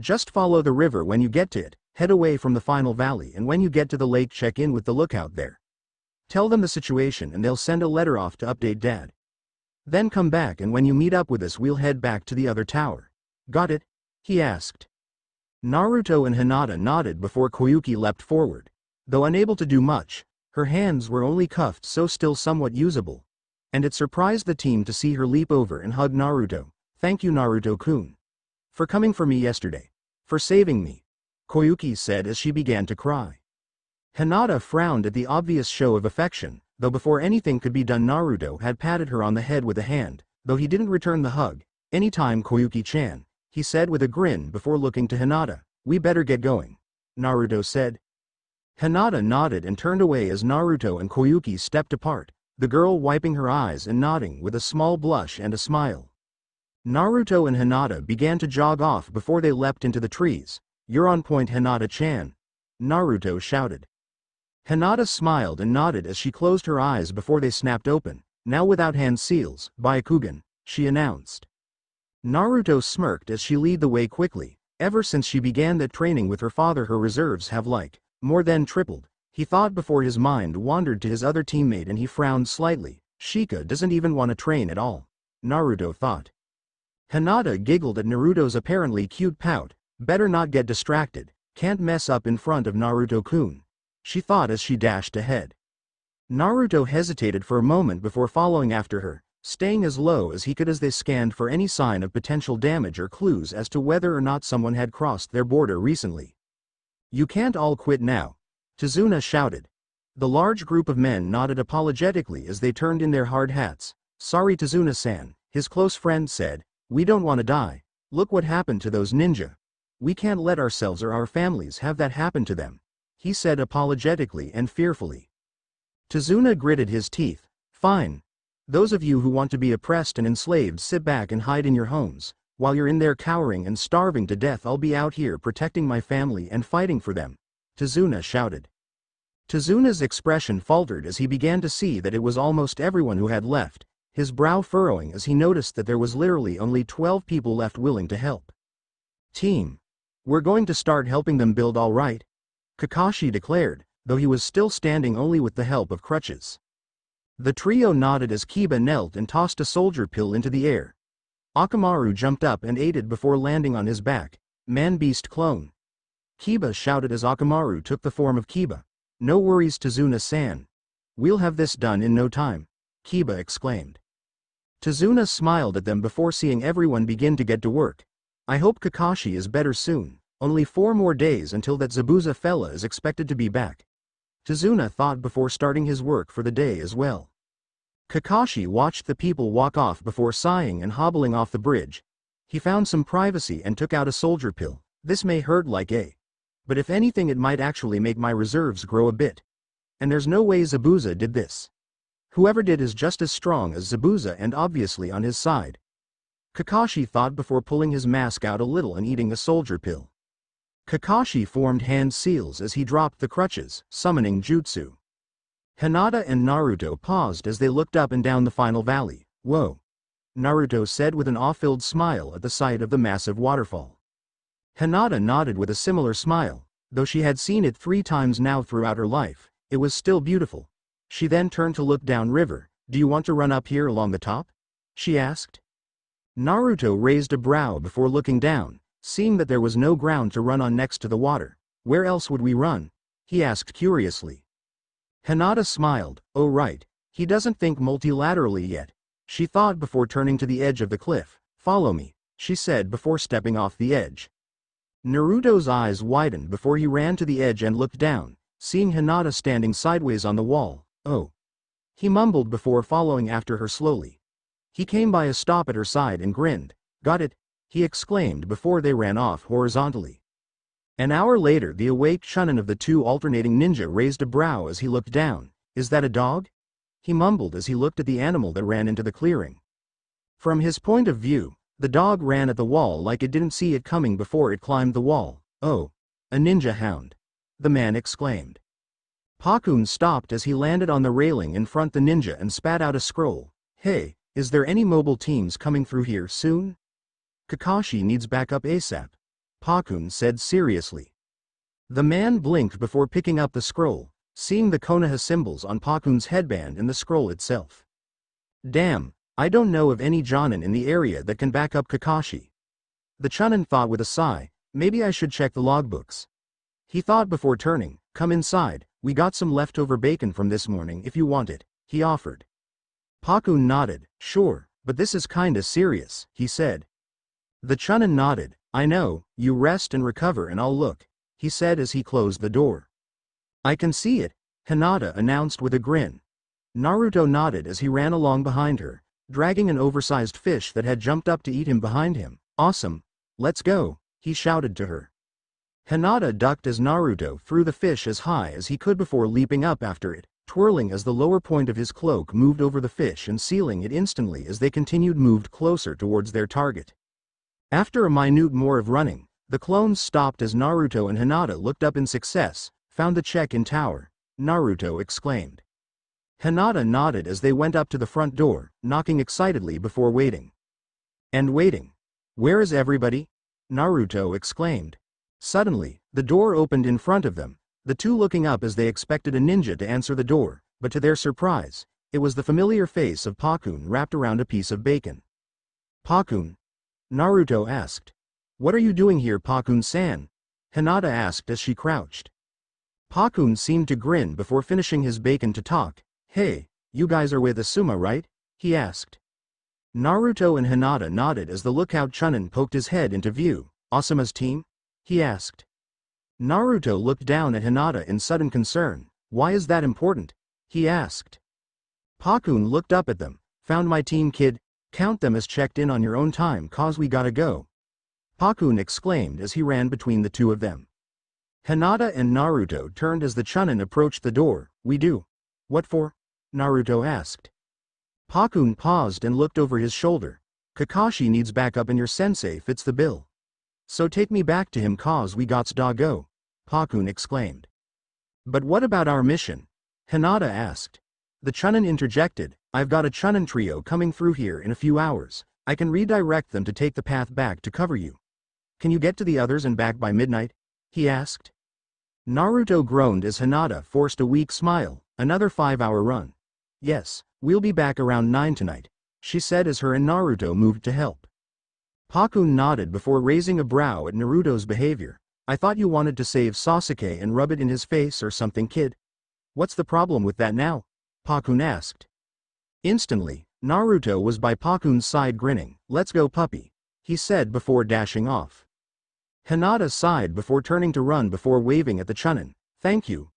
Just follow the river when you get to it, head away from the final valley and when you get to the lake check in with the lookout there. Tell them the situation and they'll send a letter off to update dad. Then come back and when you meet up with us we'll head back to the other tower. Got it? He asked. Naruto and Hinata nodded before Koyuki leapt forward. Though unable to do much, her hands were only cuffed so still somewhat usable. And it surprised the team to see her leap over and hug Naruto. Thank you Naruto-kun. For coming for me yesterday. For saving me. Koyuki said as she began to cry. Hinata frowned at the obvious show of affection, though before anything could be done Naruto had patted her on the head with a hand, though he didn't return the hug, anytime Koyuki-chan, he said with a grin before looking to Hinata, we better get going. Naruto said. Hinata nodded and turned away as Naruto and Koyuki stepped apart, the girl wiping her eyes and nodding with a small blush and a smile. Naruto and Hinata began to jog off before they leapt into the trees. You're on point Hinata-chan. Naruto shouted. Hinata smiled and nodded as she closed her eyes before they snapped open. Now without hand seals, Byakugan, she announced. Naruto smirked as she lead the way quickly. Ever since she began that training with her father her reserves have like, more than tripled. He thought before his mind wandered to his other teammate and he frowned slightly. Shika doesn't even want to train at all. Naruto thought. Hinata giggled at Naruto's apparently cute pout. Better not get distracted. Can't mess up in front of Naruto-kun she thought as she dashed ahead. Naruto hesitated for a moment before following after her, staying as low as he could as they scanned for any sign of potential damage or clues as to whether or not someone had crossed their border recently. You can't all quit now. Tazuna shouted. The large group of men nodded apologetically as they turned in their hard hats. Sorry Tazuna-san, his close friend said, we don't want to die. Look what happened to those ninja. We can't let ourselves or our families have that happen to them he said apologetically and fearfully. Tazuna gritted his teeth. Fine. Those of you who want to be oppressed and enslaved sit back and hide in your homes. While you're in there cowering and starving to death I'll be out here protecting my family and fighting for them. Tazuna shouted. Tazuna's expression faltered as he began to see that it was almost everyone who had left, his brow furrowing as he noticed that there was literally only 12 people left willing to help. Team. We're going to start helping them build all right, Kakashi declared, though he was still standing only with the help of crutches. The trio nodded as Kiba knelt and tossed a soldier pill into the air. Akamaru jumped up and aided before landing on his back, man-beast clone. Kiba shouted as Akamaru took the form of Kiba. No worries Tazuna-san. We'll have this done in no time, Kiba exclaimed. Tazuna smiled at them before seeing everyone begin to get to work. I hope Kakashi is better soon. Only four more days until that Zabuza fella is expected to be back. Tazuna thought before starting his work for the day as well. Kakashi watched the people walk off before sighing and hobbling off the bridge. He found some privacy and took out a soldier pill. This may hurt like a. But if anything it might actually make my reserves grow a bit. And there's no way Zabuza did this. Whoever did is just as strong as Zabuza and obviously on his side. Kakashi thought before pulling his mask out a little and eating a soldier pill. Kakashi formed hand seals as he dropped the crutches, summoning jutsu. Hinata and Naruto paused as they looked up and down the final valley. Whoa. Naruto said with an awe-filled smile at the sight of the massive waterfall. Hinata nodded with a similar smile, though she had seen it three times now throughout her life, it was still beautiful. She then turned to look downriver. do you want to run up here along the top? She asked. Naruto raised a brow before looking down, Seeing that there was no ground to run on next to the water, where else would we run? He asked curiously. Hinata smiled, oh right, he doesn't think multilaterally yet. She thought before turning to the edge of the cliff. Follow me, she said before stepping off the edge. Naruto's eyes widened before he ran to the edge and looked down, seeing Hinata standing sideways on the wall. Oh. He mumbled before following after her slowly. He came by a stop at her side and grinned. Got it, he exclaimed before they ran off horizontally. An hour later the awake Chunin of the two alternating ninja raised a brow as he looked down. Is that a dog? He mumbled as he looked at the animal that ran into the clearing. From his point of view, the dog ran at the wall like it didn't see it coming before it climbed the wall. Oh. A ninja hound. The man exclaimed. Pakun stopped as he landed on the railing in front the ninja and spat out a scroll. Hey, is there any mobile teams coming through here soon? Kakashi needs backup ASAP. Pakun said seriously. The man blinked before picking up the scroll, seeing the Konoha symbols on Pakun's headband and the scroll itself. Damn, I don't know of any Jonin in the area that can back up Kakashi. The Chunin thought with a sigh, maybe I should check the logbooks. He thought before turning, come inside, we got some leftover bacon from this morning if you want it, he offered. Pakun nodded, sure, but this is kinda serious, he said. The Chunin nodded, I know, you rest and recover and I'll look, he said as he closed the door. I can see it, Hinata announced with a grin. Naruto nodded as he ran along behind her, dragging an oversized fish that had jumped up to eat him behind him. Awesome. Let's go, he shouted to her. Hinata ducked as Naruto threw the fish as high as he could before leaping up after it twirling as the lower point of his cloak moved over the fish and sealing it instantly as they continued moved closer towards their target. After a minute more of running, the clones stopped as Naruto and Hinata looked up in success, found the check in tower, Naruto exclaimed. Hinata nodded as they went up to the front door, knocking excitedly before waiting. And waiting. Where is everybody? Naruto exclaimed. Suddenly, the door opened in front of them, the two looking up as they expected a ninja to answer the door, but to their surprise, it was the familiar face of Pakun wrapped around a piece of bacon. Pakun? Naruto asked. What are you doing here Pakun-san? Hinata asked as she crouched. Pakun seemed to grin before finishing his bacon to talk. Hey, you guys are with Asuma right? He asked. Naruto and Hinata nodded as the lookout Chunin poked his head into view. Asuma's team? He asked. Naruto looked down at Hinata in sudden concern. Why is that important? He asked. Pakun looked up at them. Found my team kid, count them as checked in on your own time cause we gotta go. Pakun exclaimed as he ran between the two of them. Hinata and Naruto turned as the Chunin approached the door, we do. What for? Naruto asked. Pakun paused and looked over his shoulder. Kakashi needs backup and your sensei fits the bill. So take me back to him cause we gots da go, Pakun exclaimed. But what about our mission? Hinata asked. The Chunin interjected, I've got a Chunin trio coming through here in a few hours, I can redirect them to take the path back to cover you. Can you get to the others and back by midnight? He asked. Naruto groaned as Hinata forced a weak smile, another five-hour run. Yes, we'll be back around 9 tonight, she said as her and Naruto moved to help. Pakun nodded before raising a brow at Naruto's behavior. I thought you wanted to save Sasuke and rub it in his face or something kid. What's the problem with that now? Pakun asked. Instantly, Naruto was by Pakun's side grinning. Let's go puppy. He said before dashing off. Hinata sighed before turning to run before waving at the Chunin. Thank you.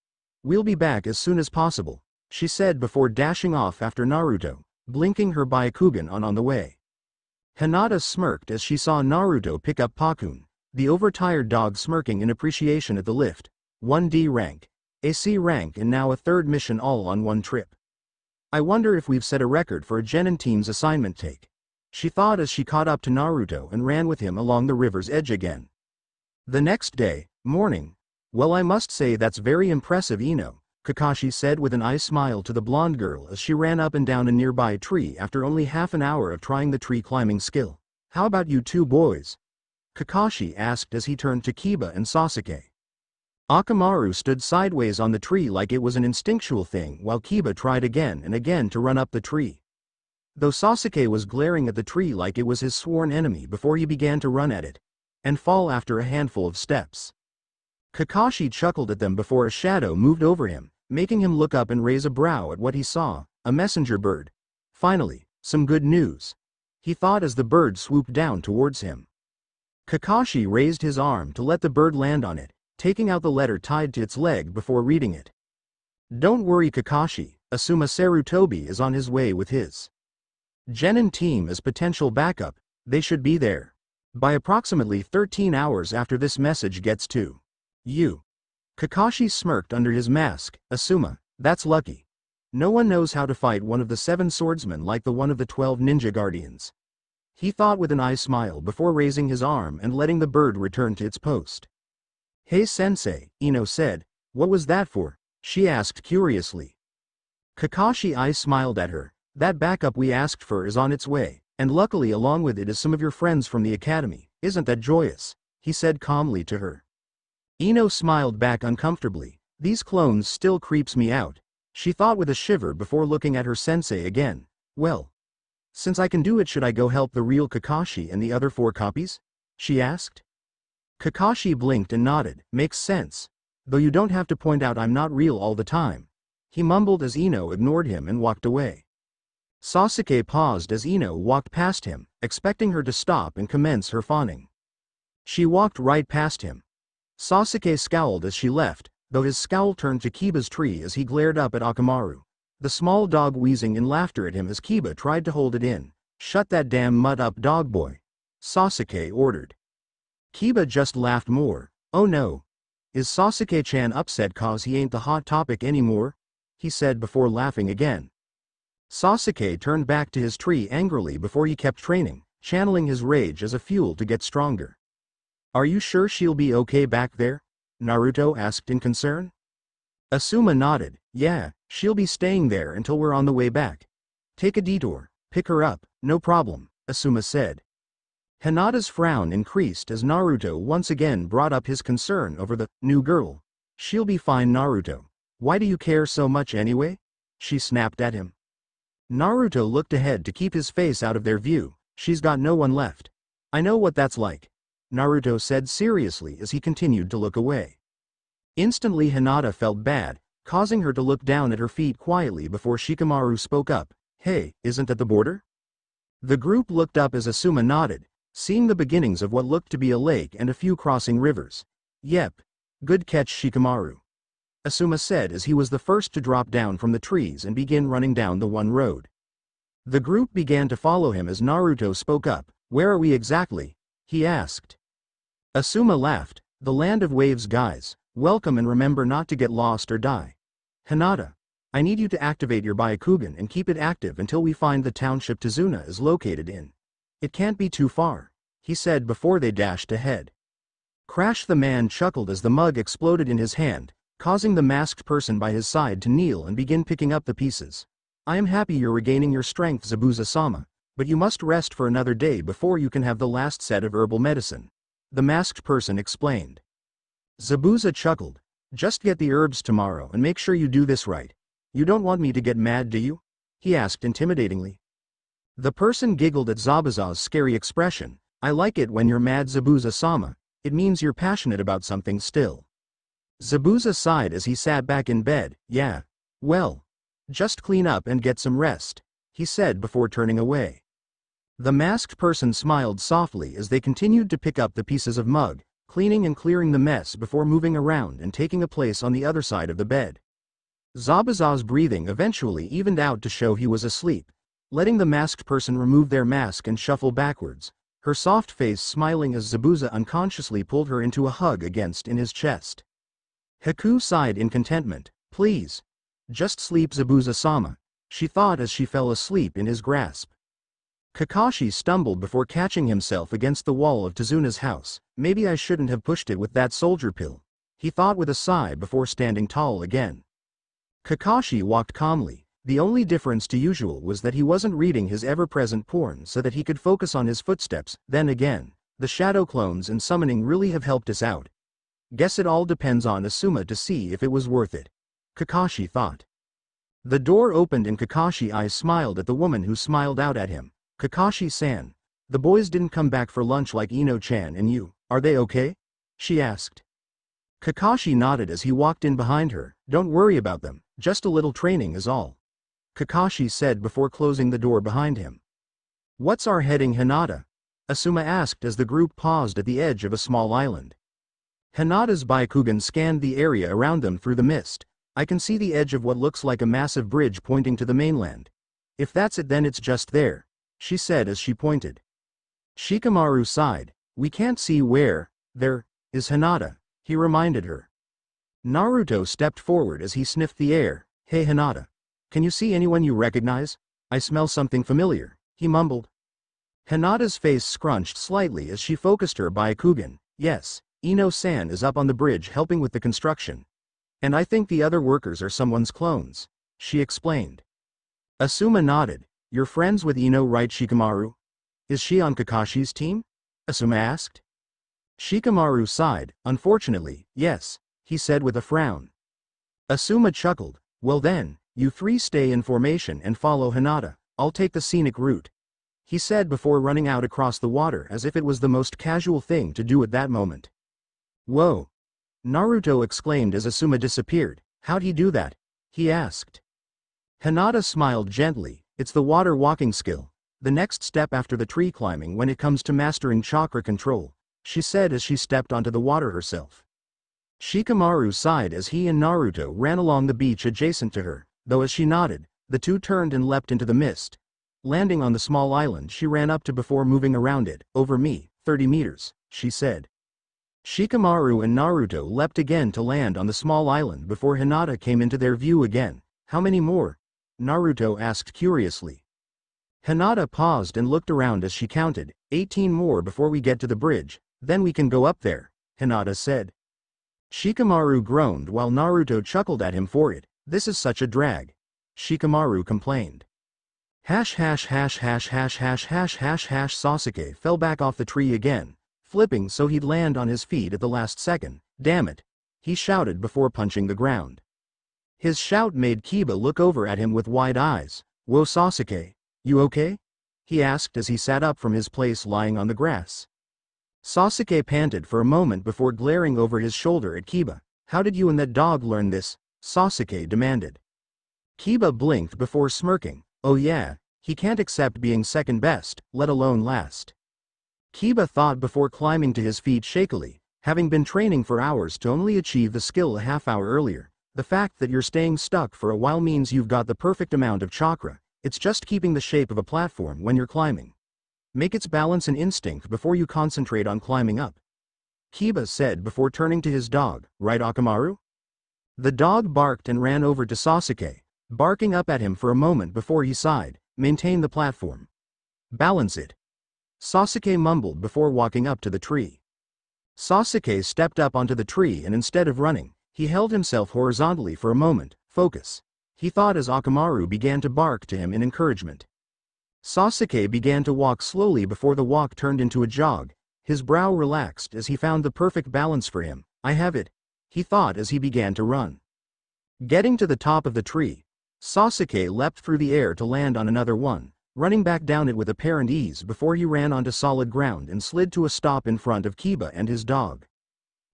We'll be back as soon as possible, she said before dashing off after Naruto, blinking her Byakugan on on the way. Hinata smirked as she saw Naruto pick up Pakun, the overtired dog smirking in appreciation at the lift. 1D rank, a C rank and now a third mission all on one trip. I wonder if we've set a record for a Genin team's assignment take. She thought as she caught up to Naruto and ran with him along the river's edge again. The next day, morning. Well I must say that's very impressive Ino, Kakashi said with an eye smile to the blonde girl as she ran up and down a nearby tree after only half an hour of trying the tree climbing skill. How about you two boys? Kakashi asked as he turned to Kiba and Sasuke. Akamaru stood sideways on the tree like it was an instinctual thing while Kiba tried again and again to run up the tree. Though Sasuke was glaring at the tree like it was his sworn enemy before he began to run at it, and fall after a handful of steps. Kakashi chuckled at them before a shadow moved over him, making him look up and raise a brow at what he saw, a messenger bird. Finally, some good news. He thought as the bird swooped down towards him. Kakashi raised his arm to let the bird land on it, taking out the letter tied to its leg before reading it. Don't worry Kakashi, Asuma Sarutobi is on his way with his Genin team as potential backup, they should be there. By approximately 13 hours after this message gets to you. Kakashi smirked under his mask, Asuma, that's lucky. No one knows how to fight one of the seven swordsmen like the one of the twelve ninja guardians. He thought with an eye smile before raising his arm and letting the bird return to its post. Hey sensei, Ino said, what was that for? She asked curiously. Kakashi eye smiled at her, that backup we asked for is on its way, and luckily along with it is some of your friends from the academy, isn't that joyous? He said calmly to her. Ino smiled back uncomfortably, these clones still creeps me out, she thought with a shiver before looking at her sensei again. Well. Since I can do it should I go help the real Kakashi and the other four copies? She asked. Kakashi blinked and nodded, makes sense. Though you don't have to point out I'm not real all the time. He mumbled as Ino ignored him and walked away. Sasuke paused as Ino walked past him, expecting her to stop and commence her fawning. She walked right past him. Sasuke scowled as she left, though his scowl turned to Kiba's tree as he glared up at Akamaru. The small dog wheezing in laughter at him as Kiba tried to hold it in. Shut that damn mud up dog boy. Sasuke ordered. Kiba just laughed more. Oh no. Is Sasuke-chan upset cause he ain't the hot topic anymore? He said before laughing again. Sasuke turned back to his tree angrily before he kept training, channeling his rage as a fuel to get stronger. Are you sure she'll be okay back there? Naruto asked in concern. Asuma nodded, yeah, she'll be staying there until we're on the way back. Take a detour, pick her up, no problem, Asuma said. Hinata's frown increased as Naruto once again brought up his concern over the new girl. She'll be fine Naruto. Why do you care so much anyway? She snapped at him. Naruto looked ahead to keep his face out of their view, she's got no one left. I know what that's like. Naruto said seriously as he continued to look away. Instantly Hinata felt bad, causing her to look down at her feet quietly before Shikamaru spoke up, Hey, isn't that the border? The group looked up as Asuma nodded, seeing the beginnings of what looked to be a lake and a few crossing rivers. Yep. Good catch Shikamaru. Asuma said as he was the first to drop down from the trees and begin running down the one road. The group began to follow him as Naruto spoke up, Where are we exactly? He asked. Asuma laughed, the land of waves guys, welcome and remember not to get lost or die. Hinata. I need you to activate your Byakugan and keep it active until we find the township Tazuna is located in. It can't be too far, he said before they dashed ahead. Crash the man chuckled as the mug exploded in his hand, causing the masked person by his side to kneel and begin picking up the pieces. I am happy you're regaining your strength Zabuza-sama, but you must rest for another day before you can have the last set of herbal medicine. The masked person explained. Zabuza chuckled. Just get the herbs tomorrow and make sure you do this right. You don't want me to get mad do you? He asked intimidatingly. The person giggled at Zabuza's scary expression. I like it when you're mad Zabuza-sama. It means you're passionate about something still. Zabuza sighed as he sat back in bed. Yeah. Well. Just clean up and get some rest. He said before turning away. The masked person smiled softly as they continued to pick up the pieces of mug, cleaning and clearing the mess before moving around and taking a place on the other side of the bed. Zabuza's breathing eventually evened out to show he was asleep, letting the masked person remove their mask and shuffle backwards, her soft face smiling as Zabuza unconsciously pulled her into a hug against in his chest. Haku sighed in contentment, please. Just sleep Zabuza-sama, she thought as she fell asleep in his grasp. Kakashi stumbled before catching himself against the wall of Tazuna's house. Maybe I shouldn't have pushed it with that soldier pill. He thought with a sigh before standing tall again. Kakashi walked calmly. The only difference to usual was that he wasn't reading his ever-present porn so that he could focus on his footsteps. Then again, the shadow clones and summoning really have helped us out. Guess it all depends on Asuma to see if it was worth it. Kakashi thought. The door opened and Kakashi eyes smiled at the woman who smiled out at him. Kakashi-san. The boys didn't come back for lunch like Ino-chan and you, are they okay? She asked. Kakashi nodded as he walked in behind her, don't worry about them, just a little training is all. Kakashi said before closing the door behind him. What's our heading Hinata? Asuma asked as the group paused at the edge of a small island. Hinata's Byakugan scanned the area around them through the mist. I can see the edge of what looks like a massive bridge pointing to the mainland. If that's it then it's just there, she said as she pointed. Shikamaru sighed, We can't see where, there, is Hinata, he reminded her. Naruto stepped forward as he sniffed the air, Hey Hinata. Can you see anyone you recognize? I smell something familiar, he mumbled. Hinata's face scrunched slightly as she focused her by Byakugan. Yes, Ino-san is up on the bridge helping with the construction. And I think the other workers are someone's clones, she explained. Asuma nodded. You're friends with Ino right Shikamaru? Is she on Kakashi's team? Asuma asked. Shikamaru sighed, unfortunately, yes, he said with a frown. Asuma chuckled, well then, you three stay in formation and follow Hinata, I'll take the scenic route. He said before running out across the water as if it was the most casual thing to do at that moment. Whoa! Naruto exclaimed as Asuma disappeared, how'd he do that? He asked. Hinata smiled gently, it's the water walking skill, the next step after the tree climbing when it comes to mastering chakra control, she said as she stepped onto the water herself. Shikamaru sighed as he and Naruto ran along the beach adjacent to her, though as she nodded, the two turned and leapt into the mist. Landing on the small island she ran up to before moving around it, over me, 30 meters, she said. Shikamaru and Naruto leapt again to land on the small island before Hinata came into their view again. How many more? Naruto asked curiously. Hinata paused and looked around as she counted, 18 more before we get to the bridge, then we can go up there, Hinata said. Shikamaru groaned while Naruto chuckled at him for it, this is such a drag. Shikamaru complained. Hash hash hash hash hash hash hash hash hash Sasuke fell back off the tree again, flipping so he'd land on his feet at the last second, damn it. He shouted before punching the ground. His shout made Kiba look over at him with wide eyes. Whoa Sasuke, you okay? He asked as he sat up from his place lying on the grass. Sasuke panted for a moment before glaring over his shoulder at Kiba. How did you and that dog learn this? Sasuke demanded. Kiba blinked before smirking. Oh yeah, he can't accept being second best, let alone last. Kiba thought before climbing to his feet shakily, having been training for hours to only achieve the skill a half hour earlier. The fact that you're staying stuck for a while means you've got the perfect amount of chakra, it's just keeping the shape of a platform when you're climbing. Make its balance an instinct before you concentrate on climbing up. Kiba said before turning to his dog, right Akamaru? The dog barked and ran over to Sasuke, barking up at him for a moment before he sighed, maintain the platform. Balance it. Sasuke mumbled before walking up to the tree. Sasuke stepped up onto the tree and instead of running, he held himself horizontally for a moment, focus. He thought as Akamaru began to bark to him in encouragement. Sasuke began to walk slowly before the walk turned into a jog, his brow relaxed as he found the perfect balance for him. I have it. He thought as he began to run. Getting to the top of the tree, Sasuke leapt through the air to land on another one, running back down it with apparent ease before he ran onto solid ground and slid to a stop in front of Kiba and his dog.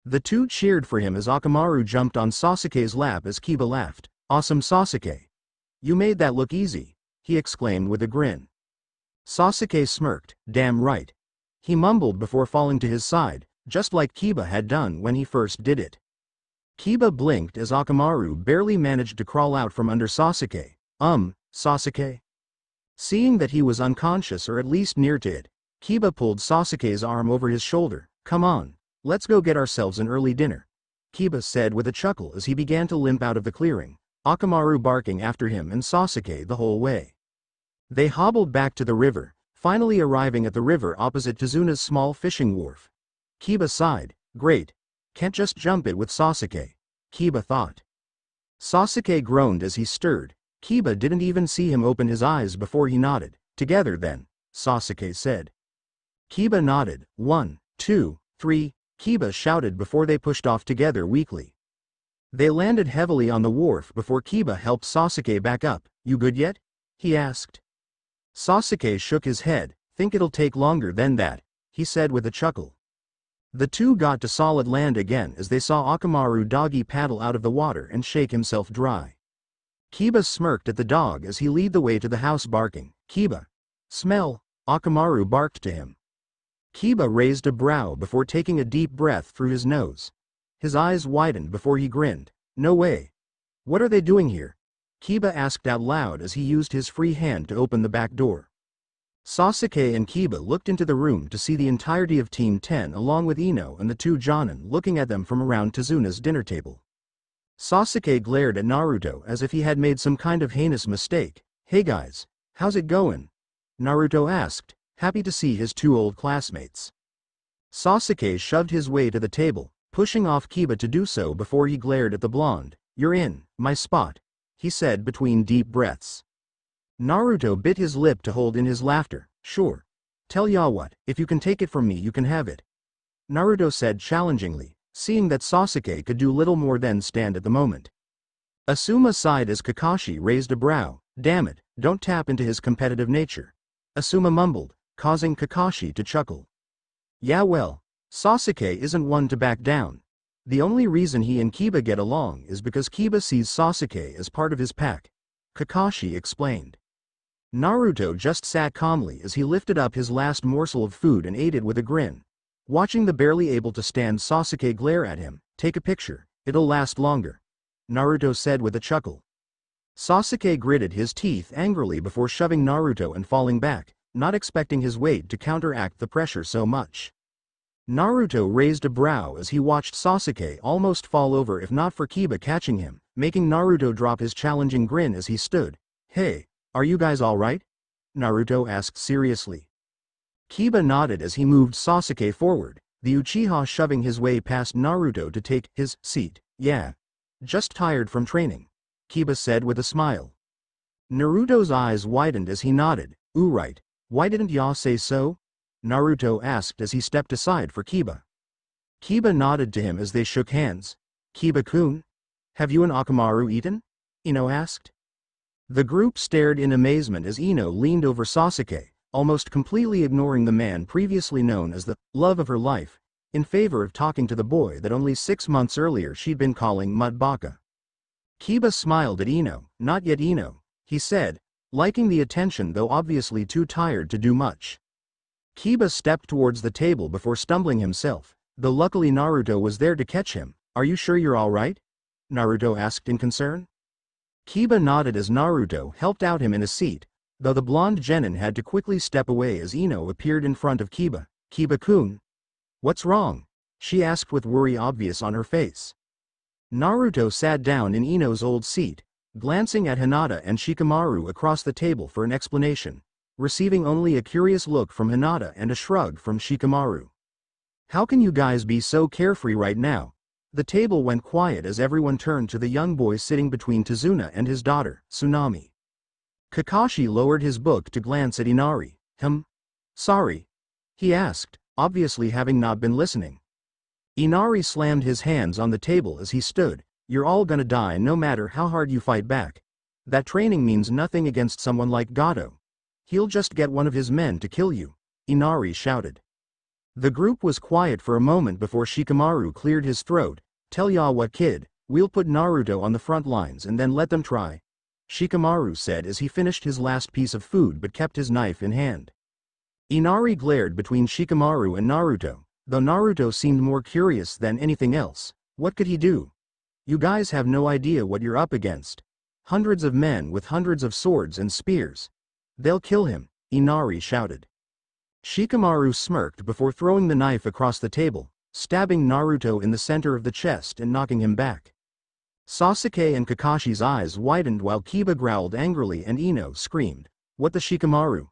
The two cheered for him as Akamaru jumped on Sasuke's lap as Kiba laughed. Awesome Sasuke. You made that look easy, he exclaimed with a grin. Sasuke smirked, damn right. He mumbled before falling to his side, just like Kiba had done when he first did it. Kiba blinked as Akamaru barely managed to crawl out from under Sasuke. Um, Sasuke? Seeing that he was unconscious or at least near to it, Kiba pulled Sasuke's arm over his shoulder. Come on, Let's go get ourselves an early dinner. Kiba said with a chuckle as he began to limp out of the clearing, Akamaru barking after him and Sasuke the whole way. They hobbled back to the river, finally arriving at the river opposite Tazuna's small fishing wharf. Kiba sighed, great. Can't just jump it with Sasuke. Kiba thought. Sasuke groaned as he stirred. Kiba didn't even see him open his eyes before he nodded. Together then, Sasuke said. Kiba nodded, one, two, three, Kiba shouted before they pushed off together weakly. They landed heavily on the wharf before Kiba helped Sasuke back up. You good yet? He asked. Sasuke shook his head, think it'll take longer than that, he said with a chuckle. The two got to solid land again as they saw Akamaru doggy paddle out of the water and shake himself dry. Kiba smirked at the dog as he led the way to the house barking, Kiba. Smell, Akamaru barked to him. Kiba raised a brow before taking a deep breath through his nose. His eyes widened before he grinned. No way. What are they doing here? Kiba asked out loud as he used his free hand to open the back door. Sasuke and Kiba looked into the room to see the entirety of Team 10 along with Ino and the two Jonin looking at them from around Tazuna's dinner table. Sasuke glared at Naruto as if he had made some kind of heinous mistake. Hey guys, how's it going? Naruto asked, happy to see his two old classmates. Sasuke shoved his way to the table, pushing off Kiba to do so before he glared at the blonde. You're in, my spot, he said between deep breaths. Naruto bit his lip to hold in his laughter, sure. Tell ya what, if you can take it from me you can have it. Naruto said challengingly, seeing that Sasuke could do little more than stand at the moment. Asuma sighed as Kakashi raised a brow, damn it, don't tap into his competitive nature. Asuma mumbled, causing Kakashi to chuckle. Yeah well, Sasuke isn't one to back down. The only reason he and Kiba get along is because Kiba sees Sasuke as part of his pack. Kakashi explained. Naruto just sat calmly as he lifted up his last morsel of food and ate it with a grin. Watching the barely able to stand Sasuke glare at him, take a picture, it'll last longer. Naruto said with a chuckle. Sasuke gritted his teeth angrily before shoving Naruto and falling back, not expecting his weight to counteract the pressure so much. Naruto raised a brow as he watched Sasuke almost fall over if not for Kiba catching him, making Naruto drop his challenging grin as he stood. Hey, are you guys alright? Naruto asked seriously. Kiba nodded as he moved Sasuke forward, the Uchiha shoving his way past Naruto to take his seat. Yeah. Just tired from training. Kiba said with a smile. Naruto's eyes widened as he nodded. Ooh right. Why didn't ya say so? Naruto asked as he stepped aside for Kiba. Kiba nodded to him as they shook hands. Kiba-kun? Have you and Akamaru eaten? Ino asked. The group stared in amazement as Ino leaned over Sasuke, almost completely ignoring the man previously known as the love of her life, in favor of talking to the boy that only six months earlier she'd been calling Mudbaka. Kiba smiled at Ino, not yet Ino, he said, liking the attention though obviously too tired to do much. Kiba stepped towards the table before stumbling himself, though luckily Naruto was there to catch him. Are you sure you're alright? Naruto asked in concern. Kiba nodded as Naruto helped out him in a seat, though the blonde genin had to quickly step away as Ino appeared in front of Kiba. Kiba-kun? What's wrong? She asked with worry obvious on her face. Naruto sat down in Ino's old seat, glancing at Hinata and Shikamaru across the table for an explanation, receiving only a curious look from Hinata and a shrug from Shikamaru. How can you guys be so carefree right now, the table went quiet as everyone turned to the young boy sitting between Tazuna and his daughter, Tsunami. Kakashi lowered his book to glance at Inari. Him? Sorry? He asked, obviously having not been listening. Inari slammed his hands on the table as he stood. You're all gonna die no matter how hard you fight back. That training means nothing against someone like Gato. He'll just get one of his men to kill you. Inari shouted. The group was quiet for a moment before Shikamaru cleared his throat. Tell ya what kid, we'll put Naruto on the front lines and then let them try. Shikamaru said as he finished his last piece of food but kept his knife in hand. Inari glared between Shikamaru and Naruto, though Naruto seemed more curious than anything else. What could he do? You guys have no idea what you're up against. Hundreds of men with hundreds of swords and spears. They'll kill him, Inari shouted. Shikamaru smirked before throwing the knife across the table, stabbing Naruto in the center of the chest and knocking him back. Sasuke and Kakashi's eyes widened while Kiba growled angrily and Ino screamed, What the Shikamaru?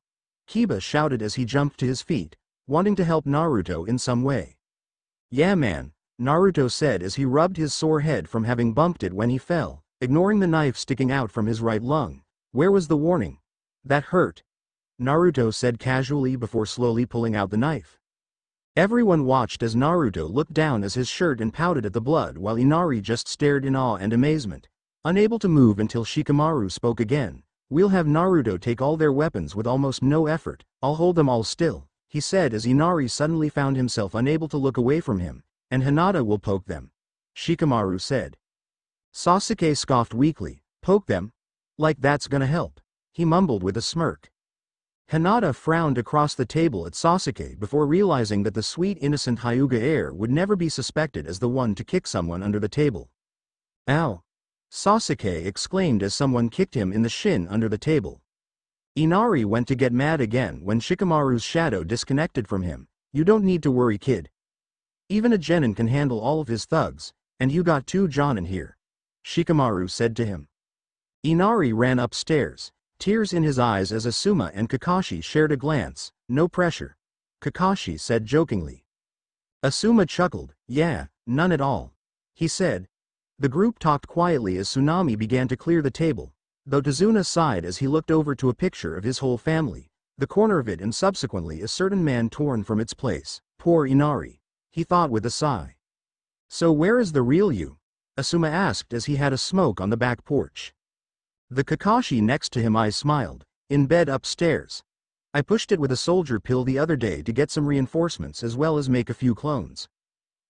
Kiba shouted as he jumped to his feet, wanting to help Naruto in some way. Yeah man, Naruto said as he rubbed his sore head from having bumped it when he fell, ignoring the knife sticking out from his right lung. Where was the warning? That hurt, Naruto said casually before slowly pulling out the knife. Everyone watched as Naruto looked down as his shirt and pouted at the blood while Inari just stared in awe and amazement. Unable to move until Shikamaru spoke again. We'll have Naruto take all their weapons with almost no effort, I'll hold them all still, he said as Inari suddenly found himself unable to look away from him, and Hinata will poke them. Shikamaru said. Sasuke scoffed weakly, poke them? Like that's gonna help. He mumbled with a smirk. Hinata frowned across the table at Sasuke before realizing that the sweet innocent Hyuga heir would never be suspected as the one to kick someone under the table. Ow! Sasuke exclaimed as someone kicked him in the shin under the table. Inari went to get mad again when Shikamaru's shadow disconnected from him. You don't need to worry kid. Even a genin can handle all of his thugs, and you got two jonin here. Shikamaru said to him. Inari ran upstairs, tears in his eyes as Asuma and Kakashi shared a glance, no pressure. Kakashi said jokingly. Asuma chuckled, yeah, none at all. He said. The group talked quietly as Tsunami began to clear the table, though Tazuna sighed as he looked over to a picture of his whole family, the corner of it and subsequently a certain man torn from its place. Poor Inari. He thought with a sigh. So where is the real you? Asuma asked as he had a smoke on the back porch. The Kakashi next to him eye smiled, in bed upstairs. I pushed it with a soldier pill the other day to get some reinforcements as well as make a few clones.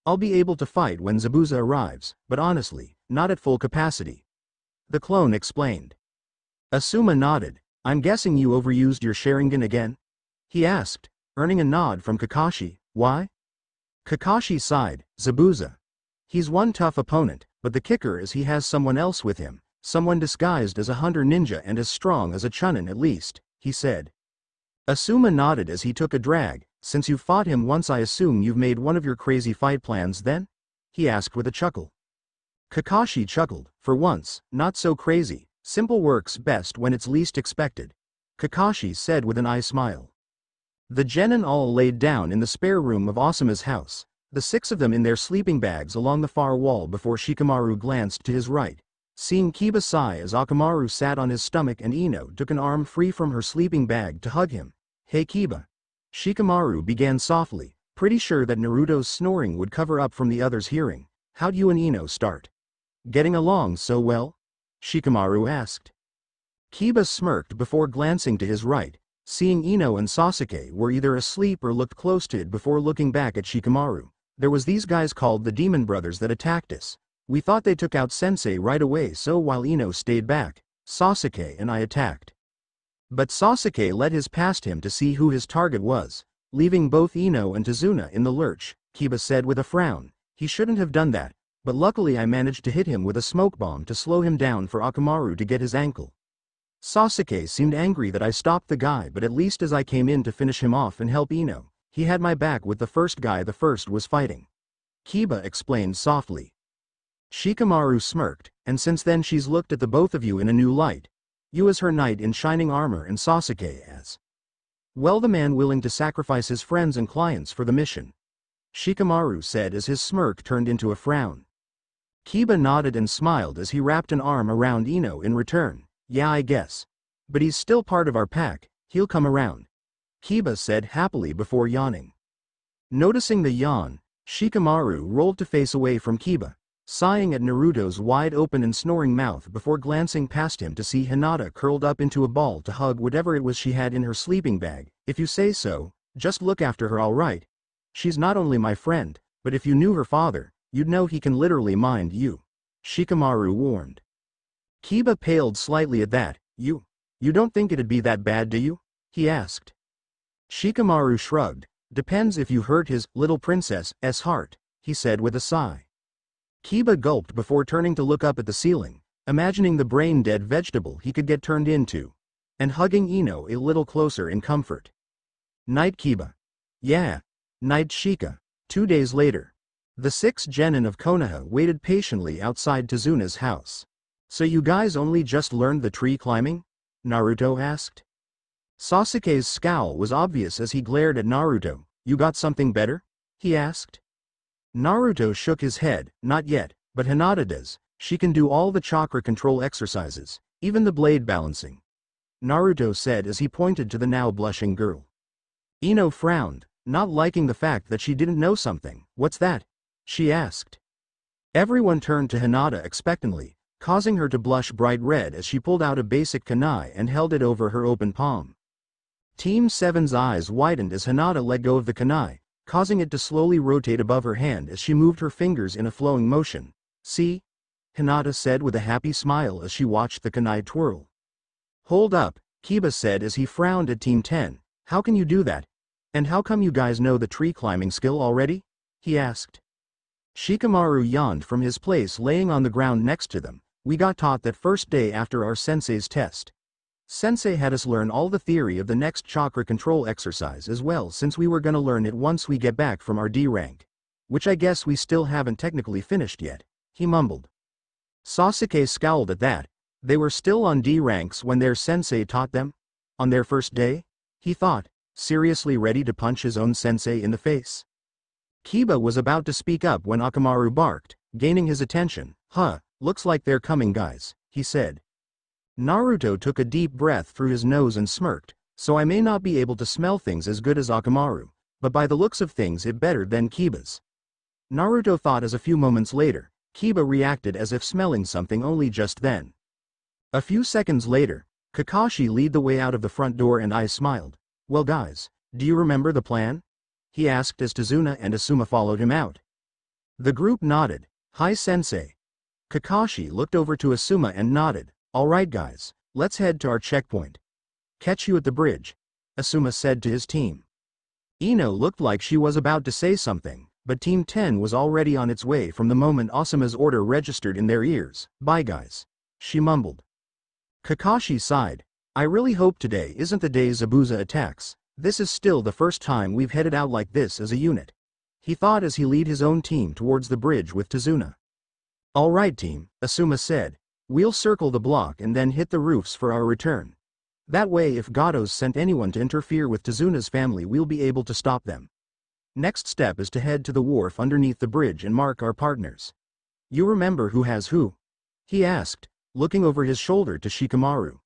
I'll be able to fight when Zabuza arrives, but honestly, not at full capacity. The clone explained. Asuma nodded, I'm guessing you overused your Sharingan again? He asked, earning a nod from Kakashi, why? Kakashi sighed, Zabuza. He's one tough opponent, but the kicker is he has someone else with him, someone disguised as a hunter ninja and as strong as a chunin at least, he said. Asuma nodded as he took a drag, since you fought him once I assume you've made one of your crazy fight plans then? He asked with a chuckle. Kakashi chuckled, for once, not so crazy, Simple works best when it's least expected. Kakashi said with an eye smile. The genin all laid down in the spare room of Asuma's house, the six of them in their sleeping bags along the far wall before Shikamaru glanced to his right, seeing Kiba sigh as Akamaru sat on his stomach and Ino took an arm free from her sleeping bag to hug him. Hey Kiba. Shikamaru began softly, pretty sure that Naruto's snoring would cover up from the others' hearing. How'd you and Ino start? Getting along so well? Shikamaru asked. Kiba smirked before glancing to his right, seeing Ino and Sasuke were either asleep or looked close to it before looking back at Shikamaru. There was these guys called the Demon Brothers that attacked us. We thought they took out Sensei right away so while Ino stayed back, Sasuke and I attacked. But Sasuke led his past him to see who his target was, leaving both Ino and Tazuna in the lurch, Kiba said with a frown. He shouldn't have done that, but luckily I managed to hit him with a smoke bomb to slow him down for Akamaru to get his ankle. Sasuke seemed angry that I stopped the guy but at least as I came in to finish him off and help Ino, he had my back with the first guy the first was fighting. Kiba explained softly. Shikamaru smirked, and since then she's looked at the both of you in a new light. You as her knight in shining armor and Sasuke as. Well the man willing to sacrifice his friends and clients for the mission. Shikamaru said as his smirk turned into a frown. Kiba nodded and smiled as he wrapped an arm around Ino in return. Yeah I guess. But he's still part of our pack, he'll come around. Kiba said happily before yawning. Noticing the yawn, Shikamaru rolled to face away from Kiba, sighing at Naruto's wide open and snoring mouth before glancing past him to see Hinata curled up into a ball to hug whatever it was she had in her sleeping bag. If you say so, just look after her alright. She's not only my friend, but if you knew her father, You'd know he can literally mind you. Shikamaru warned. Kiba paled slightly at that. You. You don't think it'd be that bad do you? He asked. Shikamaru shrugged. Depends if you hurt his little princess's heart, he said with a sigh. Kiba gulped before turning to look up at the ceiling, imagining the brain-dead vegetable he could get turned into, and hugging Ino a little closer in comfort. Night Kiba. Yeah. Night Shika. Two days later. The six genin of Konoha waited patiently outside Tazuna's house. So you guys only just learned the tree climbing? Naruto asked. Sasuke's scowl was obvious as he glared at Naruto. You got something better? He asked. Naruto shook his head, not yet, but Hinata does. She can do all the chakra control exercises, even the blade balancing. Naruto said as he pointed to the now blushing girl. Ino frowned, not liking the fact that she didn't know something. What's that? she asked. Everyone turned to Hinata expectantly, causing her to blush bright red as she pulled out a basic kunai and held it over her open palm. Team 7's eyes widened as Hinata let go of the kunai, causing it to slowly rotate above her hand as she moved her fingers in a flowing motion. See? Hinata said with a happy smile as she watched the kunai twirl. Hold up, Kiba said as he frowned at Team 10. How can you do that? And how come you guys know the tree climbing skill already? He asked. Shikamaru yawned from his place laying on the ground next to them. We got taught that first day after our sensei's test. Sensei had us learn all the theory of the next chakra control exercise as well since we were gonna learn it once we get back from our D rank. Which I guess we still haven't technically finished yet, he mumbled. Sasuke scowled at that. They were still on D ranks when their sensei taught them? On their first day? He thought, seriously ready to punch his own sensei in the face. Kiba was about to speak up when Akamaru barked, gaining his attention. Huh, looks like they're coming guys, he said. Naruto took a deep breath through his nose and smirked, so I may not be able to smell things as good as Akamaru, but by the looks of things it better than Kiba's. Naruto thought as a few moments later, Kiba reacted as if smelling something only just then. A few seconds later, Kakashi lead the way out of the front door and eye smiled. Well guys, do you remember the plan? He asked as Tazuna and Asuma followed him out. The group nodded. Hi sensei. Kakashi looked over to Asuma and nodded. Alright guys, let's head to our checkpoint. Catch you at the bridge, Asuma said to his team. Ino looked like she was about to say something, but Team 10 was already on its way from the moment Asuma's order registered in their ears. Bye guys. She mumbled. Kakashi sighed. I really hope today isn't the day Zabuza attacks. This is still the first time we've headed out like this as a unit. He thought as he lead his own team towards the bridge with Tazuna. Alright team, Asuma said. We'll circle the block and then hit the roofs for our return. That way if Gatos sent anyone to interfere with Tazuna's family we'll be able to stop them. Next step is to head to the wharf underneath the bridge and mark our partners. You remember who has who? He asked, looking over his shoulder to Shikamaru.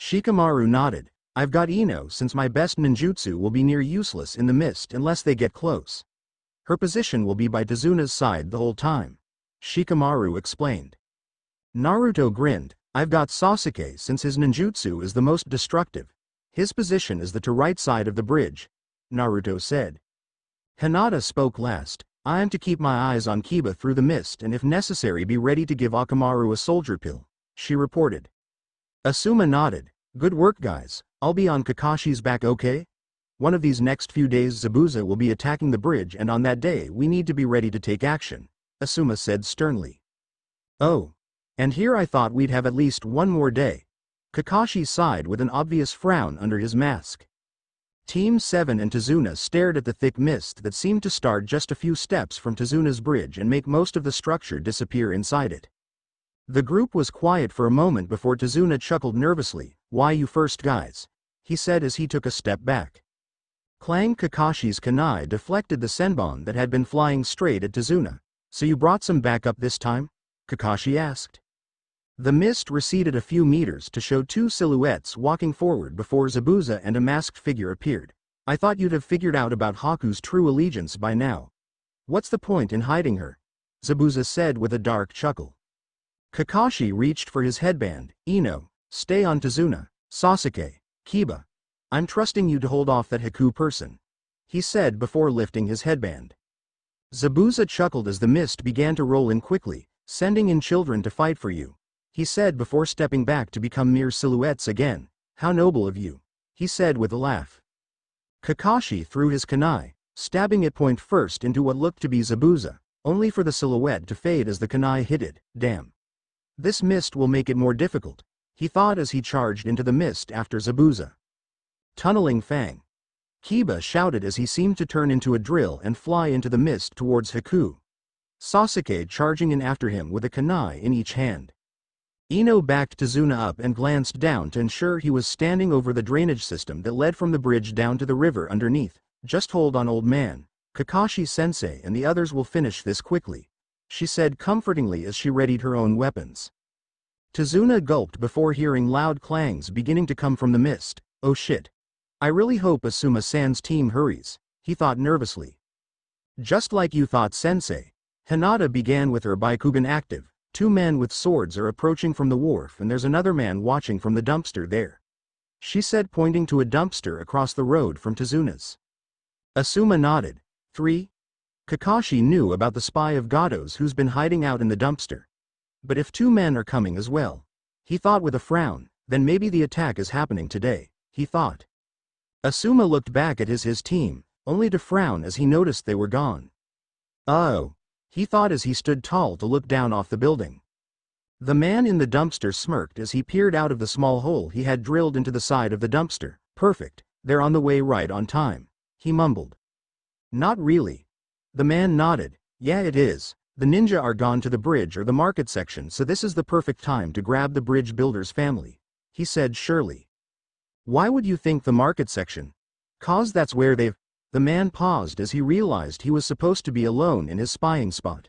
Shikamaru nodded. I've got Ino since my best ninjutsu will be near useless in the mist unless they get close. Her position will be by Tazuna's side the whole time. Shikamaru explained. Naruto grinned. I've got Sasuke since his ninjutsu is the most destructive. His position is the to right side of the bridge. Naruto said. Hinata spoke last. I am to keep my eyes on Kiba through the mist and if necessary be ready to give Akamaru a soldier pill, she reported. Asuma nodded. Good work guys, I'll be on Kakashi's back okay? One of these next few days Zabuza will be attacking the bridge and on that day we need to be ready to take action, Asuma said sternly. Oh. And here I thought we'd have at least one more day. Kakashi sighed with an obvious frown under his mask. Team 7 and Tazuna stared at the thick mist that seemed to start just a few steps from Tazuna's bridge and make most of the structure disappear inside it. The group was quiet for a moment before Tazuna chuckled nervously, why you first guys? He said as he took a step back. Clang Kakashi's kunai deflected the senbon that had been flying straight at Tazuna. So you brought some backup this time? Kakashi asked. The mist receded a few meters to show two silhouettes walking forward before Zabuza and a masked figure appeared. I thought you'd have figured out about Haku's true allegiance by now. What's the point in hiding her? Zabuza said with a dark chuckle. Kakashi reached for his headband. Ino, stay on Tazuna. Sasuke, Kiba. I'm trusting you to hold off that Haku person. He said before lifting his headband. Zabuza chuckled as the mist began to roll in quickly, sending in children to fight for you he said before stepping back to become mere silhouettes again. How noble of you, he said with a laugh. Kakashi threw his kunai, stabbing it point first into what looked to be Zabuza, only for the silhouette to fade as the kunai hit it, damn. This mist will make it more difficult, he thought as he charged into the mist after Zabuza. Tunneling Fang. Kiba shouted as he seemed to turn into a drill and fly into the mist towards Haku. Sasuke charging in after him with a kunai in each hand. Ino backed Tazuna up and glanced down to ensure he was standing over the drainage system that led from the bridge down to the river underneath. Just hold on old man. Kakashi-sensei and the others will finish this quickly. She said comfortingly as she readied her own weapons. Tazuna gulped before hearing loud clangs beginning to come from the mist. Oh shit. I really hope Asuma-san's team hurries, he thought nervously. Just like you thought sensei. Hinata began with her Byakugan active, Two men with swords are approaching from the wharf and there's another man watching from the dumpster there. She said pointing to a dumpster across the road from Tazuna's. Asuma nodded. Three? Kakashi knew about the spy of Gatos who's been hiding out in the dumpster. But if two men are coming as well, he thought with a frown, then maybe the attack is happening today, he thought. Asuma looked back at his his team, only to frown as he noticed they were gone. Oh, he thought as he stood tall to look down off the building. The man in the dumpster smirked as he peered out of the small hole he had drilled into the side of the dumpster. Perfect, they're on the way right on time. He mumbled. Not really. The man nodded. Yeah it is. The ninja are gone to the bridge or the market section so this is the perfect time to grab the bridge builder's family. He said surely. Why would you think the market section? Cause that's where they've... The man paused as he realized he was supposed to be alone in his spying spot.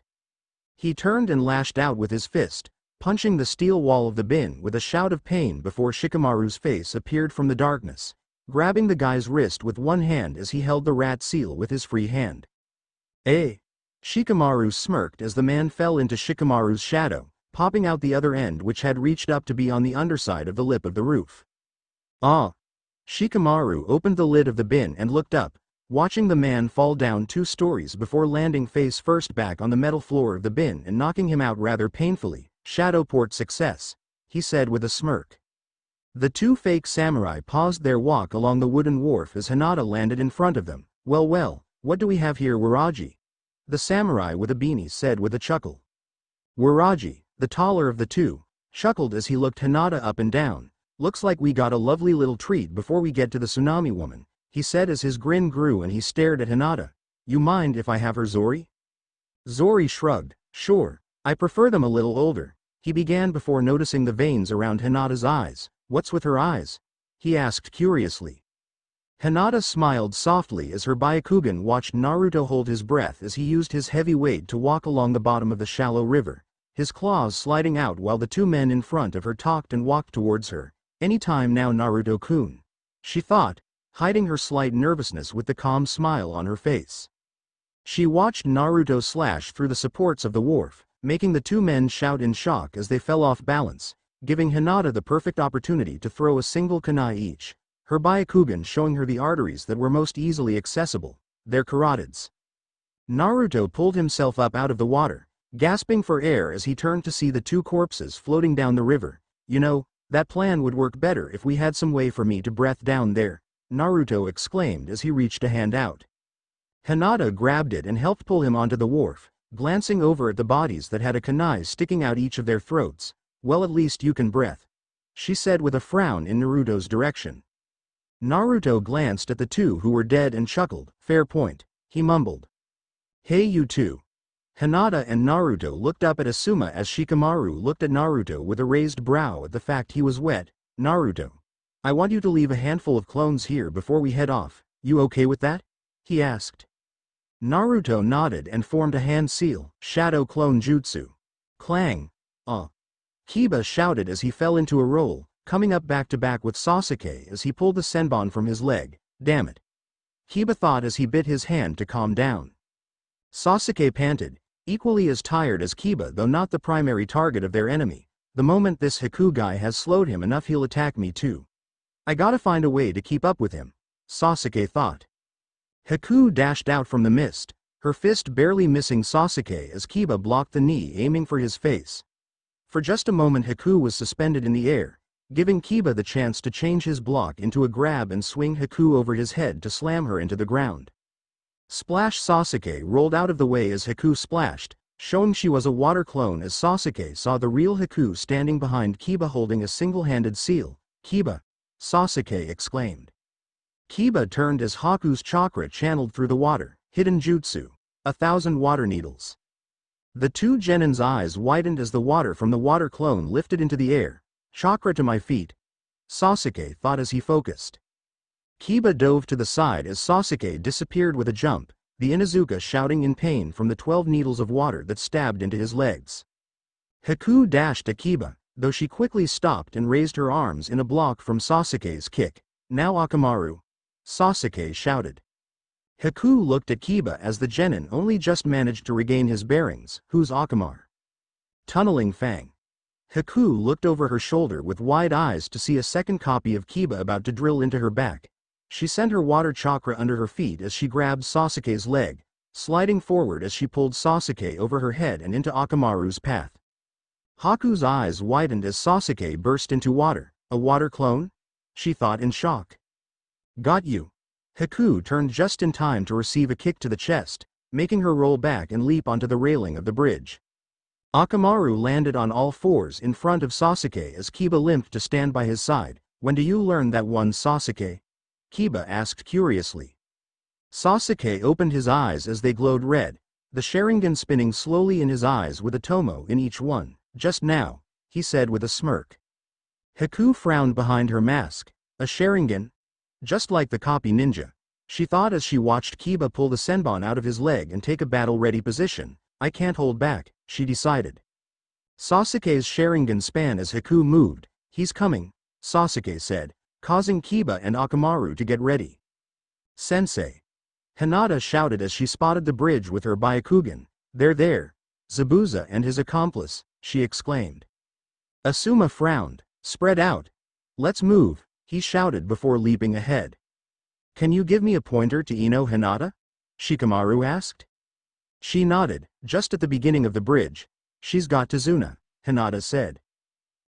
He turned and lashed out with his fist, punching the steel wall of the bin with a shout of pain before Shikamaru's face appeared from the darkness, grabbing the guy's wrist with one hand as he held the rat seal with his free hand. Eh? Shikamaru smirked as the man fell into Shikamaru's shadow, popping out the other end which had reached up to be on the underside of the lip of the roof. Ah! Shikamaru opened the lid of the bin and looked up, watching the man fall down two stories before landing face first back on the metal floor of the bin and knocking him out rather painfully. Shadowport success, he said with a smirk. The two fake samurai paused their walk along the wooden wharf as Hinata landed in front of them. Well well, what do we have here Waraji? The samurai with a beanie said with a chuckle. Waraji, the taller of the two, chuckled as he looked Hinata up and down. Looks like we got a lovely little treat before we get to the tsunami woman, he said as his grin grew and he stared at Hinata. You mind if I have her Zori? Zori shrugged, sure, I prefer them a little older. He began before noticing the veins around Hinata's eyes. What's with her eyes? He asked curiously. Hinata smiled softly as her Byakugan watched Naruto hold his breath as he used his heavy weight to walk along the bottom of the shallow river, his claws sliding out while the two men in front of her talked and walked towards her. Any time now Naruto-kun. She thought, hiding her slight nervousness with the calm smile on her face. She watched Naruto slash through the supports of the wharf, making the two men shout in shock as they fell off balance, giving Hinata the perfect opportunity to throw a single kunai each, her Byakugan showing her the arteries that were most easily accessible, their carotids. Naruto pulled himself up out of the water, gasping for air as he turned to see the two corpses floating down the river. You know, that plan would work better if we had some way for me to breath down there, Naruto exclaimed as he reached a hand out. Hinata grabbed it and helped pull him onto the wharf, glancing over at the bodies that had a kunai sticking out each of their throats. Well at least you can breath. She said with a frown in Naruto's direction. Naruto glanced at the two who were dead and chuckled, fair point, he mumbled. Hey you two. Hinata and Naruto looked up at Asuma as Shikamaru looked at Naruto with a raised brow at the fact he was wet. Naruto. I want you to leave a handful of clones here before we head off, you okay with that? He asked. Naruto nodded and formed a hand seal, Shadow Clone Jutsu. Clang. Uh. Kiba shouted as he fell into a roll, coming up back to back with Sasuke as he pulled the senbon from his leg. Damn it. Kiba thought as he bit his hand to calm down. Sasuke panted, equally as tired as Kiba though not the primary target of their enemy. The moment this Haku guy has slowed him enough he'll attack me too. I gotta find a way to keep up with him, Sasuke thought. Haku dashed out from the mist, her fist barely missing Sasuke as Kiba blocked the knee aiming for his face. For just a moment Haku was suspended in the air, giving Kiba the chance to change his block into a grab and swing Haku over his head to slam her into the ground. Splash Sasuke rolled out of the way as Haku splashed, showing she was a water clone as Sasuke saw the real Haku standing behind Kiba holding a single-handed seal. Kiba! Sasuke exclaimed. Kiba turned as Haku's chakra channeled through the water, hidden jutsu, a thousand water needles. The two genin's eyes widened as the water from the water clone lifted into the air, chakra to my feet. Sasuke thought as he focused. Kiba dove to the side as Sasuke disappeared with a jump, the Inuzuka shouting in pain from the twelve needles of water that stabbed into his legs. Haku dashed to Kiba, though she quickly stopped and raised her arms in a block from Sasuke's kick. Now Akamaru, Sasuke shouted. Haku looked at Kiba as the genin only just managed to regain his bearings, who's Akamar? Tunneling Fang. Haku looked over her shoulder with wide eyes to see a second copy of Kiba about to drill into her back. She sent her water chakra under her feet as she grabbed Sasuke's leg, sliding forward as she pulled Sasuke over her head and into Akamaru's path. Haku's eyes widened as Sasuke burst into water. A water clone? She thought in shock. Got you. Haku turned just in time to receive a kick to the chest, making her roll back and leap onto the railing of the bridge. Akamaru landed on all fours in front of Sasuke as Kiba limped to stand by his side. When do you learn that one Sasuke? Kiba asked curiously. Sasuke opened his eyes as they glowed red, the Sharingan spinning slowly in his eyes with a tomoe in each one. Just now, he said with a smirk. Haku frowned behind her mask. A Sharingan? Just like the copy ninja. She thought as she watched Kiba pull the Senbon out of his leg and take a battle-ready position. I can't hold back, she decided. Sasuke's Sharingan span as Haku moved. He's coming, Sasuke said, causing Kiba and Akamaru to get ready. Sensei. Hinata shouted as she spotted the bridge with her Byakugan. They're there. Zabuza and his accomplice, she exclaimed. Asuma frowned. Spread out. Let's move, he shouted before leaping ahead. Can you give me a pointer to Ino Hinata? Shikamaru asked. She nodded, just at the beginning of the bridge. She's got Tazuna, Hinata said.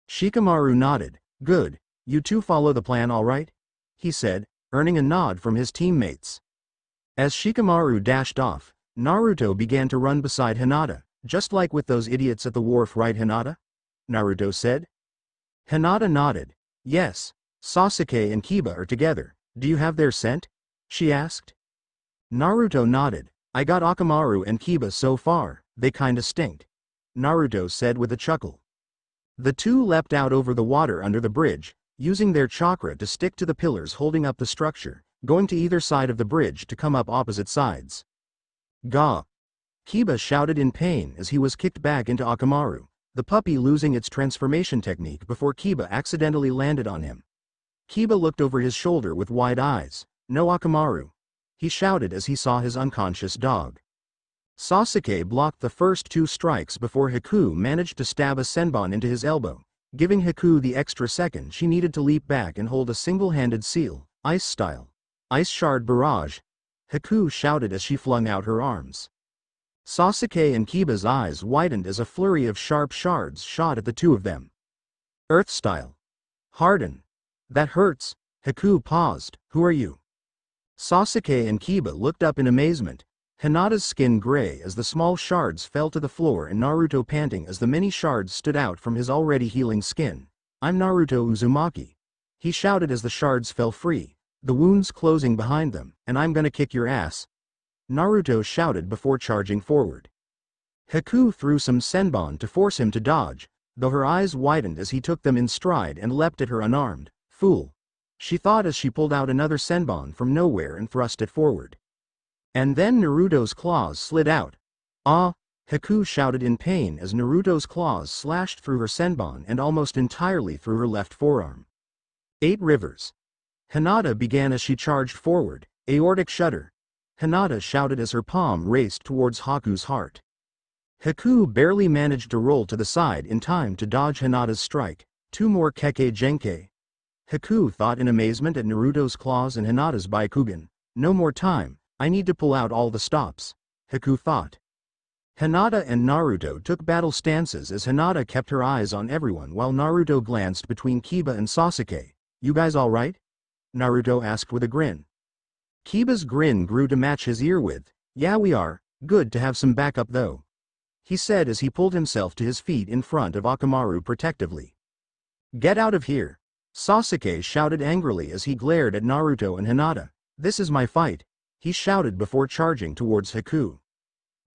Shikamaru nodded, good, you two follow the plan alright? He said, earning a nod from his teammates. As Shikamaru dashed off, Naruto began to run beside Hinata, just like with those idiots at the wharf right Hinata? Naruto said. Hinata nodded, yes, Sasuke and Kiba are together, do you have their scent? She asked. Naruto nodded. I got Akamaru and Kiba so far, they kinda stinked. Naruto said with a chuckle. The two leapt out over the water under the bridge, using their chakra to stick to the pillars holding up the structure, going to either side of the bridge to come up opposite sides. Ga! Kiba shouted in pain as he was kicked back into Akamaru, the puppy losing its transformation technique before Kiba accidentally landed on him. Kiba looked over his shoulder with wide eyes. No Akamaru. He shouted as he saw his unconscious dog. Sasuke blocked the first two strikes before Haku managed to stab a Senbon into his elbow, giving Haku the extra second she needed to leap back and hold a single-handed seal, ice style. Ice shard barrage. Haku shouted as she flung out her arms. Sasuke and Kiba's eyes widened as a flurry of sharp shards shot at the two of them. Earth style. Harden. That hurts. Haku paused. Who are you? Sasuke and Kiba looked up in amazement. Hinata's skin gray as the small shards fell to the floor and Naruto panting as the many shards stood out from his already healing skin. I'm Naruto Uzumaki. He shouted as the shards fell free, the wounds closing behind them, and I'm gonna kick your ass. Naruto shouted before charging forward. Haku threw some senbon to force him to dodge, though her eyes widened as he took them in stride and leapt at her unarmed. Fool. She thought as she pulled out another senbon from nowhere and thrust it forward. And then Naruto's claws slid out. Ah! Haku shouted in pain as Naruto's claws slashed through her senbon and almost entirely through her left forearm. Eight Rivers. Hinata began as she charged forward, aortic shudder. Hinata shouted as her palm raced towards Haku's heart. Haku barely managed to roll to the side in time to dodge Hinata's strike. Two more Kekkei Genkai, Haku thought in amazement at Naruto's claws and Hinata's Byakugan. No more time, I need to pull out all the stops. Haku thought. Hinata and Naruto took battle stances as Hinata kept her eyes on everyone while Naruto glanced between Kiba and Sasuke. You guys alright? Naruto asked with a grin. Kiba's grin grew to match his ear with. Yeah we are, good to have some backup though. He said as he pulled himself to his feet in front of Akamaru protectively. Get out of here, Sasuke shouted angrily as he glared at Naruto and Hinata. This is my fight, he shouted before charging towards Haku.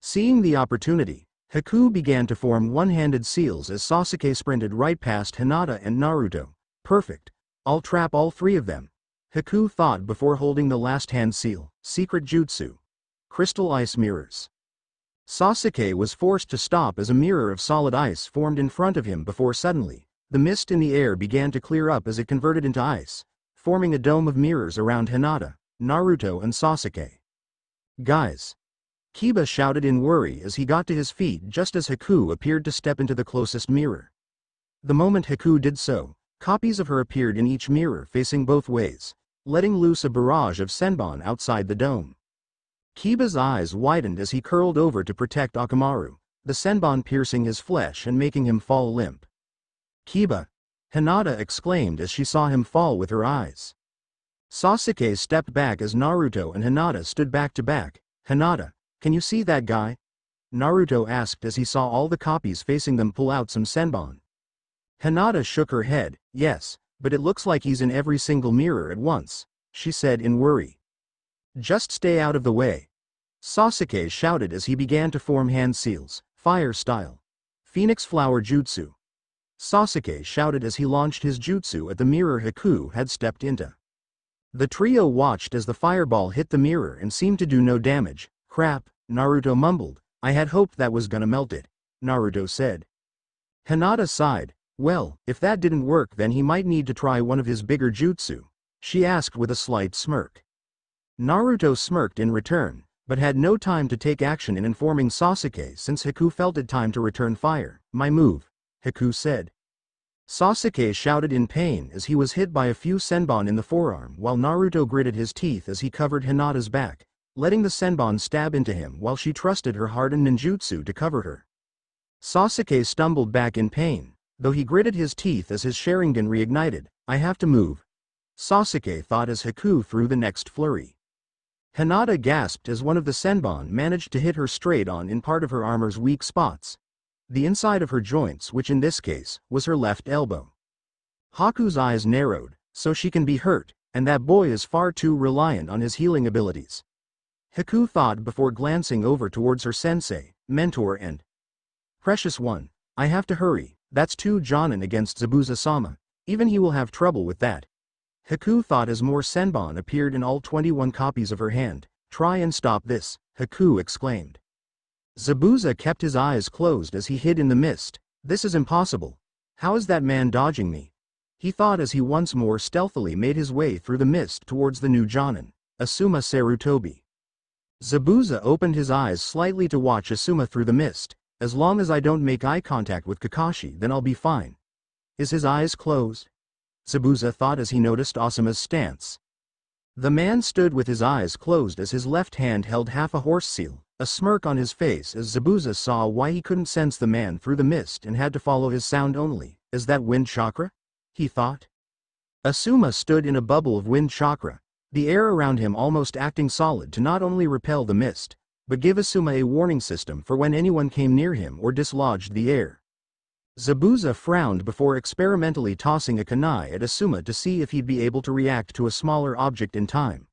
Seeing the opportunity, Haku began to form one-handed seals as Sasuke sprinted right past Hinata and Naruto. Perfect. I'll trap all three of them. Haku thought before holding the last hand seal, secret jutsu. Crystal ice mirrors. Sasuke was forced to stop as a mirror of solid ice formed in front of him before suddenly, the mist in the air began to clear up as it converted into ice, forming a dome of mirrors around Hinata, Naruto and Sasuke. Guys! Kiba shouted in worry as he got to his feet just as Haku appeared to step into the closest mirror. The moment Haku did so, copies of her appeared in each mirror facing both ways, letting loose a barrage of Senbon outside the dome. Kiba's eyes widened as he curled over to protect Akamaru, the Senbon piercing his flesh and making him fall limp. Kiba! Hinata exclaimed as she saw him fall with her eyes. Sasuke stepped back as Naruto and Hinata stood back to back. Hinata, can you see that guy? Naruto asked as he saw all the copies facing them pull out some senbon. Hinata shook her head, yes, but it looks like he's in every single mirror at once, she said in worry. Just stay out of the way. Sasuke shouted as he began to form hand seals, fire style. Phoenix Flower Jutsu. Sasuke shouted as he launched his jutsu at the mirror Haku had stepped into. The trio watched as the fireball hit the mirror and seemed to do no damage. Crap, Naruto mumbled, I had hoped that was gonna melt it, Naruto said. Hinata sighed, well, if that didn't work then he might need to try one of his bigger jutsu, she asked with a slight smirk. Naruto smirked in return, but had no time to take action in informing Sasuke since Haku felt it time to return fire. My move, Haku said. Sasuke shouted in pain as he was hit by a few senbon in the forearm while Naruto gritted his teeth as he covered Hinata's back, letting the senbon stab into him while she trusted her hardened ninjutsu to cover her. Sasuke stumbled back in pain, though he gritted his teeth as his Sharingan reignited, I have to move. Sasuke thought as Haku threw the next flurry. Hinata gasped as one of the senbon managed to hit her straight on in part of her armor's weak spots. The inside of her joints which in this case, was her left elbow. Haku's eyes narrowed, so she can be hurt, and that boy is far too reliant on his healing abilities. Haku thought before glancing over towards her sensei, mentor and Precious one, I have to hurry, that's two Jonin against Zabuza-sama, even he will have trouble with that. Haku thought as more senbon appeared in all 21 copies of her hand, try and stop this, Haku exclaimed. Zabuza kept his eyes closed as he hid in the mist, this is impossible. How is that man dodging me? He thought as he once more stealthily made his way through the mist towards the new Jonin, Asuma Sarutobi. Zabuza opened his eyes slightly to watch Asuma through the mist. As long as I don't make eye contact with Kakashi then I'll be fine. Is his eyes closed? Zabuza thought as he noticed Asuma's stance. The man stood with his eyes closed as his left hand held half a horse seal, a smirk on his face as Zabuza saw why he couldn't sense the man through the mist and had to follow his sound only. Is that wind chakra? He thought. Asuma stood in a bubble of wind chakra, the air around him almost acting solid to not only repel the mist, but give Asuma a warning system for when anyone came near him or dislodged the air. Zabuza frowned before experimentally tossing a kunai at Asuma to see if he'd be able to react to a smaller object in time.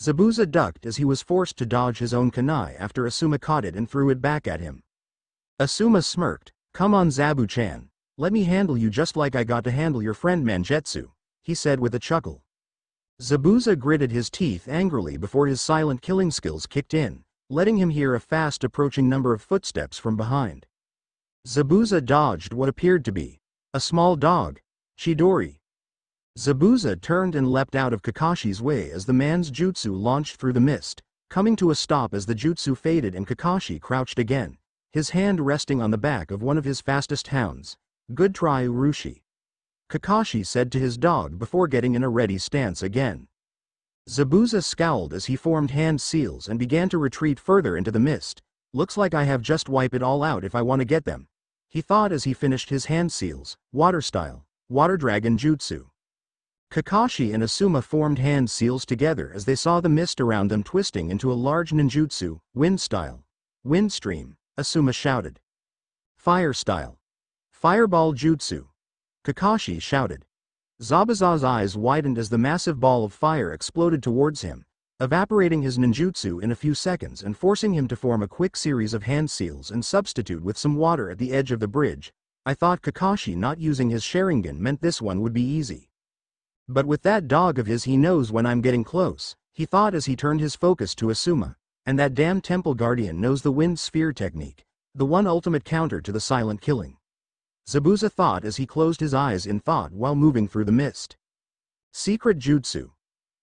Zabuza ducked as he was forced to dodge his own kunai after Asuma caught it and threw it back at him. Asuma smirked, Come on Zabu-chan, let me handle you just like I got to handle your friend Mangetsu, he said with a chuckle. Zabuza gritted his teeth angrily before his silent killing skills kicked in, letting him hear a fast approaching number of footsteps from behind. Zabuza dodged what appeared to be a small dog, Chidori. Zabuza turned and leapt out of Kakashi's way as the man's jutsu launched through the mist, coming to a stop as the jutsu faded and Kakashi crouched again, his hand resting on the back of one of his fastest hounds. Good try Urushi. Kakashi said to his dog before getting in a ready stance again. Zabuza scowled as he formed hand seals and began to retreat further into the mist. Looks like I have just wipe it all out if I want to get them. He thought as he finished his hand seals, water style, water dragon jutsu. Kakashi and Asuma formed hand seals together as they saw the mist around them twisting into a large ninjutsu, wind style. Wind stream, Asuma shouted. Fire style. Fireball jutsu. Kakashi shouted. Zabuza's eyes widened as the massive ball of fire exploded towards him, evaporating his ninjutsu in a few seconds and forcing him to form a quick series of hand seals and substitute with some water at the edge of the bridge. I thought Kakashi not using his Sharingan meant this one would be easy. But with that dog of his he knows when I'm getting close, he thought as he turned his focus to Asuma, and that damn temple guardian knows the wind sphere technique, the one ultimate counter to the silent killing. Zabuza thought as he closed his eyes in thought while moving through the mist. Secret Jutsu.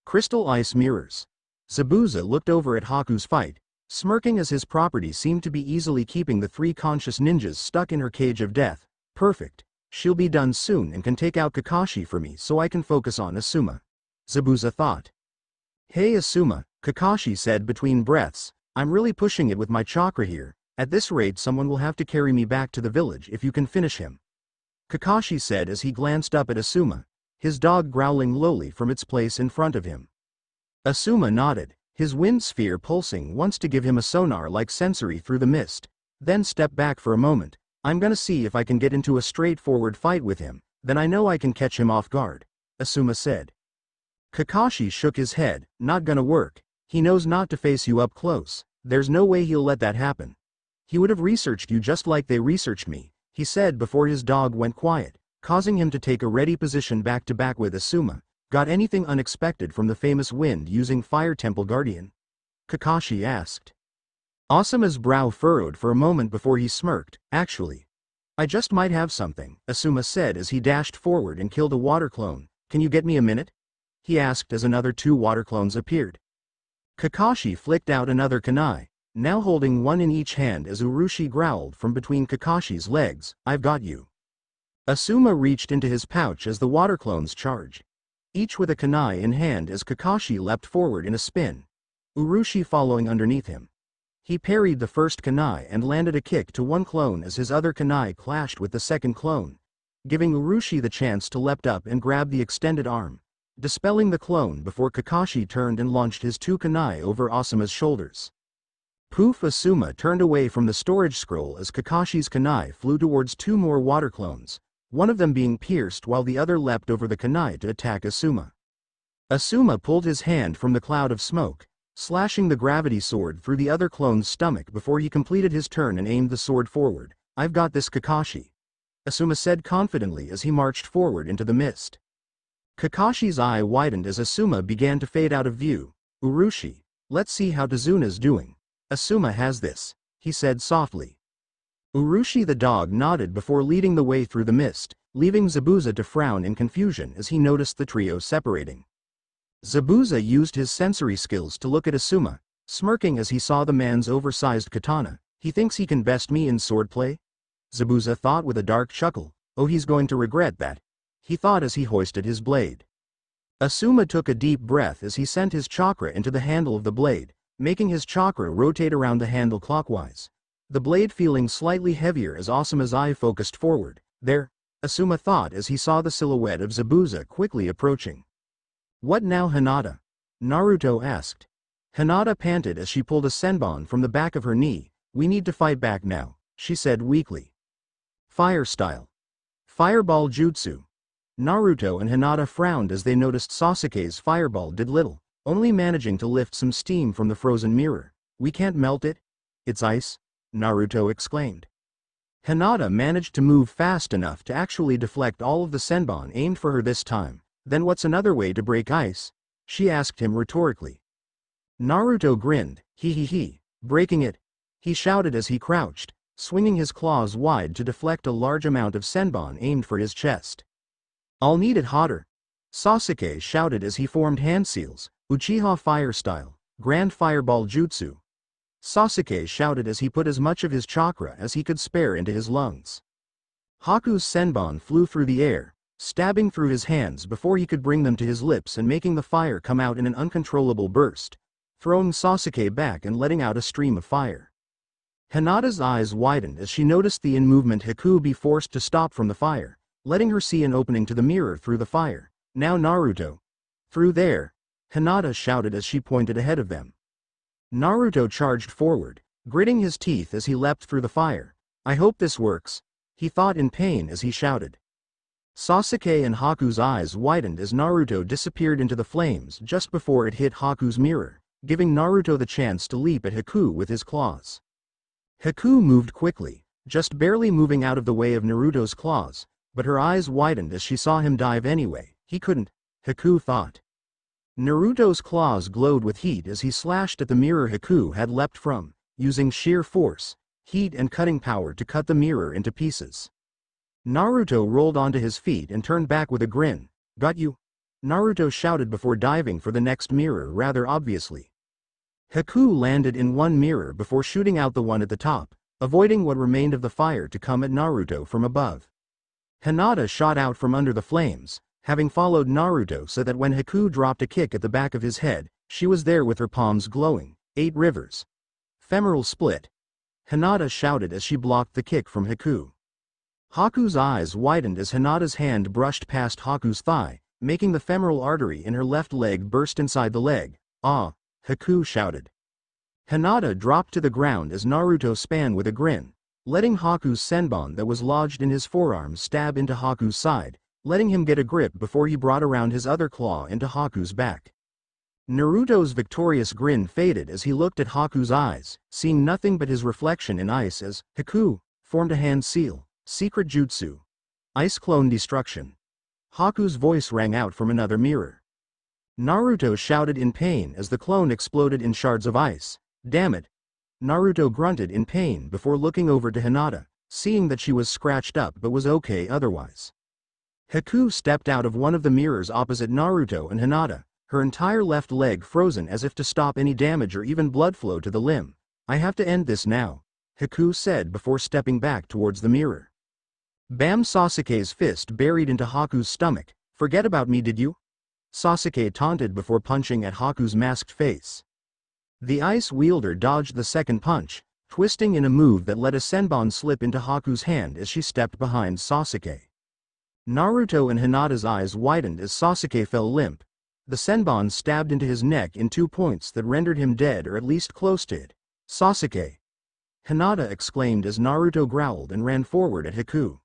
Crystal Ice Mirrors. Zabuza looked over at Haku's fight, smirking as his property seemed to be easily keeping the three conscious ninjas stuck in her cage of death. Perfect. She'll be done soon and can take out Kakashi for me so I can focus on Asuma. Zabuza thought. Hey Asuma, Kakashi said between breaths, I'm really pushing it with my chakra here, at this rate someone will have to carry me back to the village if you can finish him. Kakashi said as he glanced up at Asuma, his dog growling lowly from its place in front of him. Asuma nodded, his wind sphere pulsing once to give him a sonar-like sensory through the mist, then stepped back for a moment. I'm gonna see if I can get into a straightforward fight with him, then I know I can catch him off guard, Asuma said. Kakashi shook his head, not gonna work. He knows not to face you up close. There's no way he'll let that happen. He would have researched you just like they researched me, he said before his dog went quiet, causing him to take a ready position back to back with Asuma. Got anything unexpected from the famous wind using Fire Temple Guardian? Kakashi asked. Asuma's brow furrowed for a moment before he smirked, actually. I just might have something, Asuma said as he dashed forward and killed a water clone. Can you get me a minute? He asked as another two water clones appeared. Kakashi flicked out another kunai, now holding one in each hand as Urushi growled from between Kakashi's legs, I've got you. Asuma reached into his pouch as the water clones charged, each with a kunai in hand as Kakashi leapt forward in a spin, Urushi following underneath him. He parried the first kunai and landed a kick to one clone as his other kunai clashed with the second clone, giving Urushi the chance to leapt up and grab the extended arm dispelling the clone before Kakashi turned and launched his two kunai over Asuma's shoulders. Poof Asuma turned away from the storage scroll as Kakashi's kunai flew towards two more water clones, one of them being pierced while the other leapt over the kunai to attack Asuma. Asuma pulled his hand from the cloud of smoke, slashing the gravity sword through the other clone's stomach before he completed his turn and aimed the sword forward. I've got this Kakashi. Asuma said confidently as he marched forward into the mist. Kakashi's eye widened as Asuma began to fade out of view. Urushi, let's see how Tazuna's doing. Asuma has this, he said softly. Urushi the dog nodded before leading the way through the mist, leaving Zabuza to frown in confusion as he noticed the trio separating. Zabuza used his sensory skills to look at Asuma, smirking as he saw the man's oversized katana. He thinks he can best me in swordplay? Zabuza thought with a dark chuckle, oh he's going to regret that, he thought as he hoisted his blade. Asuma took a deep breath as he sent his chakra into the handle of the blade, making his chakra rotate around the handle clockwise. The blade feeling slightly heavier as Asuma's eye focused forward. There, Asuma thought as he saw the silhouette of Zabuza quickly approaching. What now Hinata? Naruto asked. Hinata panted as she pulled a senbon from the back of her knee. We need to fight back now, she said weakly. Fire style. Fireball jutsu. Naruto and Hinata frowned as they noticed Sasuke's fireball did little, only managing to lift some steam from the frozen mirror. We can't melt it? It's ice? Naruto exclaimed. Hinata managed to move fast enough to actually deflect all of the senbon aimed for her this time. Then what's another way to break ice? She asked him rhetorically. Naruto grinned, hee hee hee, breaking it. He shouted as he crouched, swinging his claws wide to deflect a large amount of senbon aimed for his chest. I'll need it hotter. Sasuke shouted as he formed hand seals, Uchiha fire style, Grand Fireball Jutsu. Sasuke shouted as he put as much of his chakra as he could spare into his lungs. Haku's senbon flew through the air, stabbing through his hands before he could bring them to his lips and making the fire come out in an uncontrollable burst, throwing Sasuke back and letting out a stream of fire. Hinata's eyes widened as she noticed the in-movement Haku be forced to stop from the fire, letting her see an opening to the mirror through the fire. Now Naruto. Through there. Hinata shouted as she pointed ahead of them. Naruto charged forward, gritting his teeth as he leapt through the fire. I hope this works. He thought in pain as he shouted. Sasuke and Haku's eyes widened as Naruto disappeared into the flames just before it hit Haku's mirror, giving Naruto the chance to leap at Haku with his claws. Haku moved quickly, just barely moving out of the way of Naruto's claws, but her eyes widened as she saw him dive anyway, he couldn't, Haku thought. Naruto's claws glowed with heat as he slashed at the mirror Haku had leapt from, using sheer force, heat and cutting power to cut the mirror into pieces. Naruto rolled onto his feet and turned back with a grin, got you? Naruto shouted before diving for the next mirror rather obviously. Haku landed in one mirror before shooting out the one at the top, avoiding what remained of the fire to come at Naruto from above. Hinata shot out from under the flames, having followed Naruto so that when Haku dropped a kick at the back of his head, she was there with her palms glowing. Eight rivers. Femoral split. Hinata shouted as she blocked the kick from Haku. Haku's eyes widened as Hinata's hand brushed past Haku's thigh, making the femoral artery in her left leg burst inside the leg. Ah, Haku shouted. Hinata dropped to the ground as Naruto span with a grin, letting Haku's senbon that was lodged in his forearm stab into Haku's side, letting him get a grip before he brought around his other claw into Haku's back. Naruto's victorious grin faded as he looked at Haku's eyes, seeing nothing but his reflection in ice as Haku formed a hand seal, secret jutsu. Ice clone destruction. Haku's voice rang out from another mirror. Naruto shouted in pain as the clone exploded in shards of ice. Damn it. Naruto grunted in pain before looking over to Hinata, seeing that she was scratched up but was okay otherwise. Haku stepped out of one of the mirrors opposite Naruto and Hinata, her entire left leg frozen as if to stop any damage or even blood flow to the limb. I have to end this now, Haku said before stepping back towards the mirror. Bam Sasuke's fist buried into Haku's stomach, forget about me did you? Sasuke taunted before punching at Haku's masked face. The ice wielder dodged the second punch, twisting in a move that let a senbon slip into Haku's hand as she stepped behind Sasuke. Naruto and Hinata's eyes widened as Sasuke fell limp, the Senbon stabbed into his neck in two points that rendered him dead or at least close to it. Sasuke! Hinata exclaimed as Naruto growled and ran forward at Haku.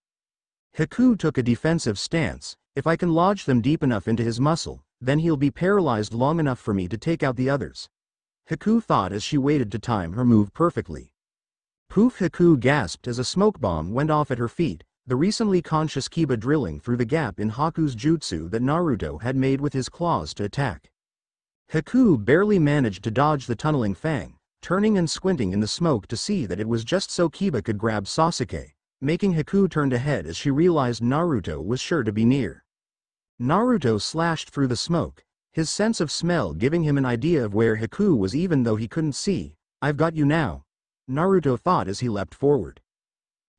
Haku took a defensive stance, if I can lodge them deep enough into his muscle, then he'll be paralyzed long enough for me to take out the others. Haku thought as she waited to time her move perfectly. Poof Haku gasped as a smoke bomb went off at her feet, the recently conscious Kiba drilling through the gap in Haku's jutsu that Naruto had made with his claws to attack. Haku barely managed to dodge the tunneling fang, turning and squinting in the smoke to see that it was just so Kiba could grab Sasuke, making Haku turn ahead as she realized Naruto was sure to be near. Naruto slashed through the smoke, his sense of smell giving him an idea of where Haku was even though he couldn't see. I've got you now. Naruto thought as he leapt forward.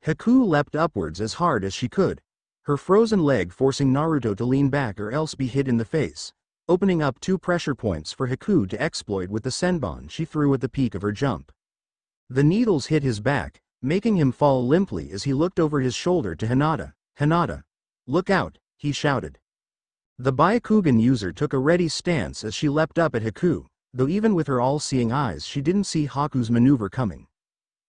Haku leapt upwards as hard as she could, her frozen leg forcing Naruto to lean back or else be hit in the face, opening up two pressure points for Haku to exploit with the senbon she threw at the peak of her jump. The needles hit his back, making him fall limply as he looked over his shoulder to Hinata. Hinata! Look out, he shouted. The Byakugan user took a ready stance as she leapt up at Haku, though even with her all-seeing eyes she didn't see Haku's maneuver coming.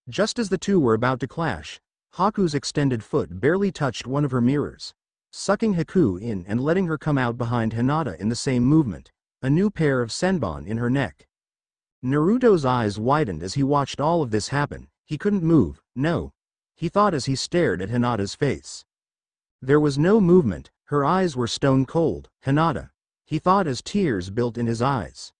Just as the two were about to clash, Haku's extended foot barely touched one of her mirrors, sucking Haku in and letting her come out behind Hinata in the same movement, a new pair of senbon in her neck. Naruto's eyes widened as he watched all of this happen, he couldn't move, no. He thought as he stared at Hinata's face. There was no movement, her eyes were stone cold, Hinata. He thought as tears built in his eyes.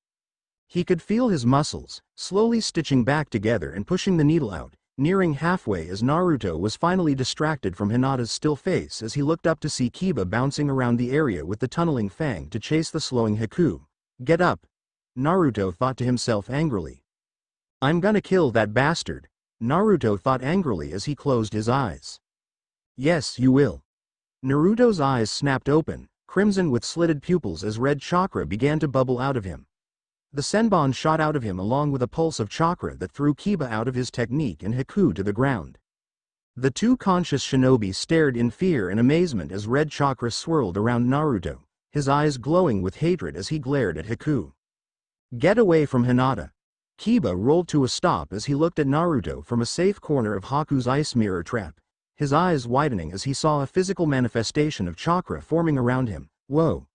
He could feel his muscles, slowly stitching back together and pushing the needle out, nearing halfway as Naruto was finally distracted from Hinata's still face as he looked up to see Kiba bouncing around the area with the tunneling fang to chase the slowing Haku. Get up! Naruto thought to himself angrily. I'm gonna kill that bastard, Naruto thought angrily as he closed his eyes. Yes, you will. Naruto's eyes snapped open, crimson with slitted pupils as red chakra began to bubble out of him. The Senbon shot out of him along with a pulse of chakra that threw Kiba out of his technique and Haku to the ground. The two conscious shinobi stared in fear and amazement as red chakra swirled around Naruto, his eyes glowing with hatred as he glared at Haku. Get away from Hinata. Kiba rolled to a stop as he looked at Naruto from a safe corner of Haku's ice mirror trap, his eyes widening as he saw a physical manifestation of chakra forming around him. Whoa!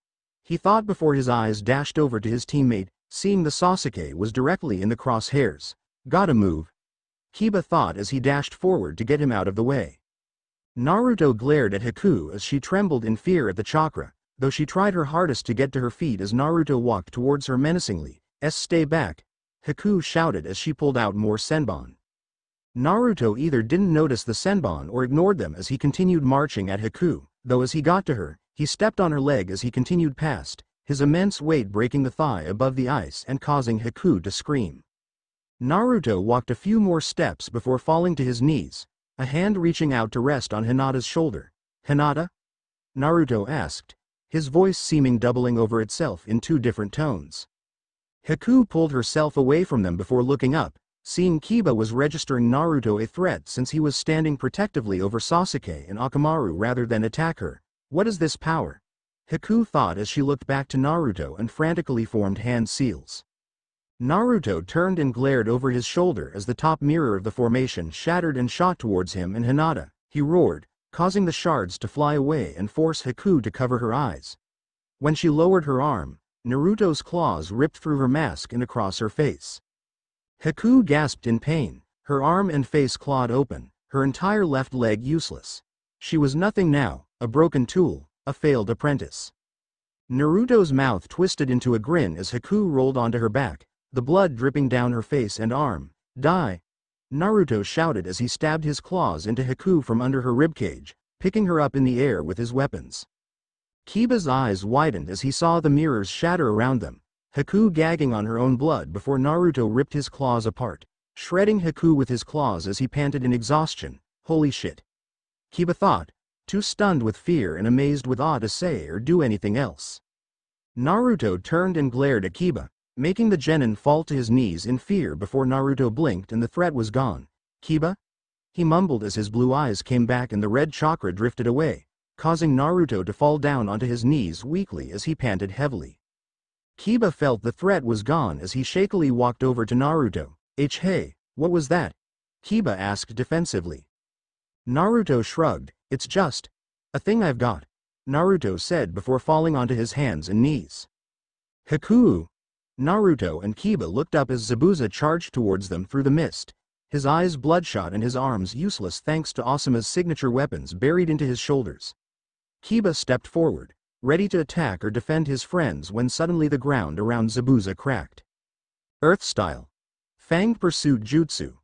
He thought before his eyes dashed over to his teammate, Seeing the Sasuke was directly in the crosshairs. Gotta move. Kiba thought as he dashed forward to get him out of the way. Naruto glared at Haku as she trembled in fear at the chakra, though she tried her hardest to get to her feet as Naruto walked towards her menacingly. S stay back. Haku shouted as she pulled out more senbon. Naruto either didn't notice the senbon or ignored them as he continued marching at Haku, though as he got to her, he stepped on her leg as he continued past, his immense weight breaking the thigh above the ice and causing Haku to scream. Naruto walked a few more steps before falling to his knees, a hand reaching out to rest on Hinata's shoulder. Hinata? Naruto asked, his voice seeming doubling over itself in two different tones. Haku pulled herself away from them before looking up, seeing Kiba was registering Naruto a threat since he was standing protectively over Sasuke and Akamaru rather than attack her. What is this power? Haku thought as she looked back to Naruto and frantically formed hand seals. Naruto turned and glared over his shoulder as the top mirror of the formation shattered and shot towards him and Hinata. He roared, causing the shards to fly away and force Haku to cover her eyes. When she lowered her arm, Naruto's claws ripped through her mask and across her face. Haku gasped in pain, her arm and face clawed open, her entire left leg useless. She was nothing now, a broken tool, a failed apprentice. Naruto's mouth twisted into a grin as Haku rolled onto her back, the blood dripping down her face and arm. Die! Naruto shouted as he stabbed his claws into Haku from under her ribcage, picking her up in the air with his weapons. Kiba's eyes widened as he saw the mirrors shatter around them, Haku gagging on her own blood before Naruto ripped his claws apart, shredding Haku with his claws as he panted in exhaustion. Holy shit. Kiba thought, too stunned with fear and amazed with awe to say or do anything else. Naruto turned and glared at Kiba, making the genin fall to his knees in fear before Naruto blinked and the threat was gone. Kiba? He mumbled as his blue eyes came back and the red chakra drifted away, causing Naruto to fall down onto his knees weakly as he panted heavily. Kiba felt the threat was gone as he shakily walked over to Naruto. H hey, what was that? Kiba asked defensively. Naruto shrugged, it's just a thing I've got, Naruto said before falling onto his hands and knees. Haku, Naruto and Kiba looked up as Zabuza charged towards them through the mist, his eyes bloodshot and his arms useless thanks to Asuma's signature weapons buried into his shoulders. Kiba stepped forward, ready to attack or defend his friends when suddenly the ground around Zabuza cracked. Earth style. Fang pursued Jutsu.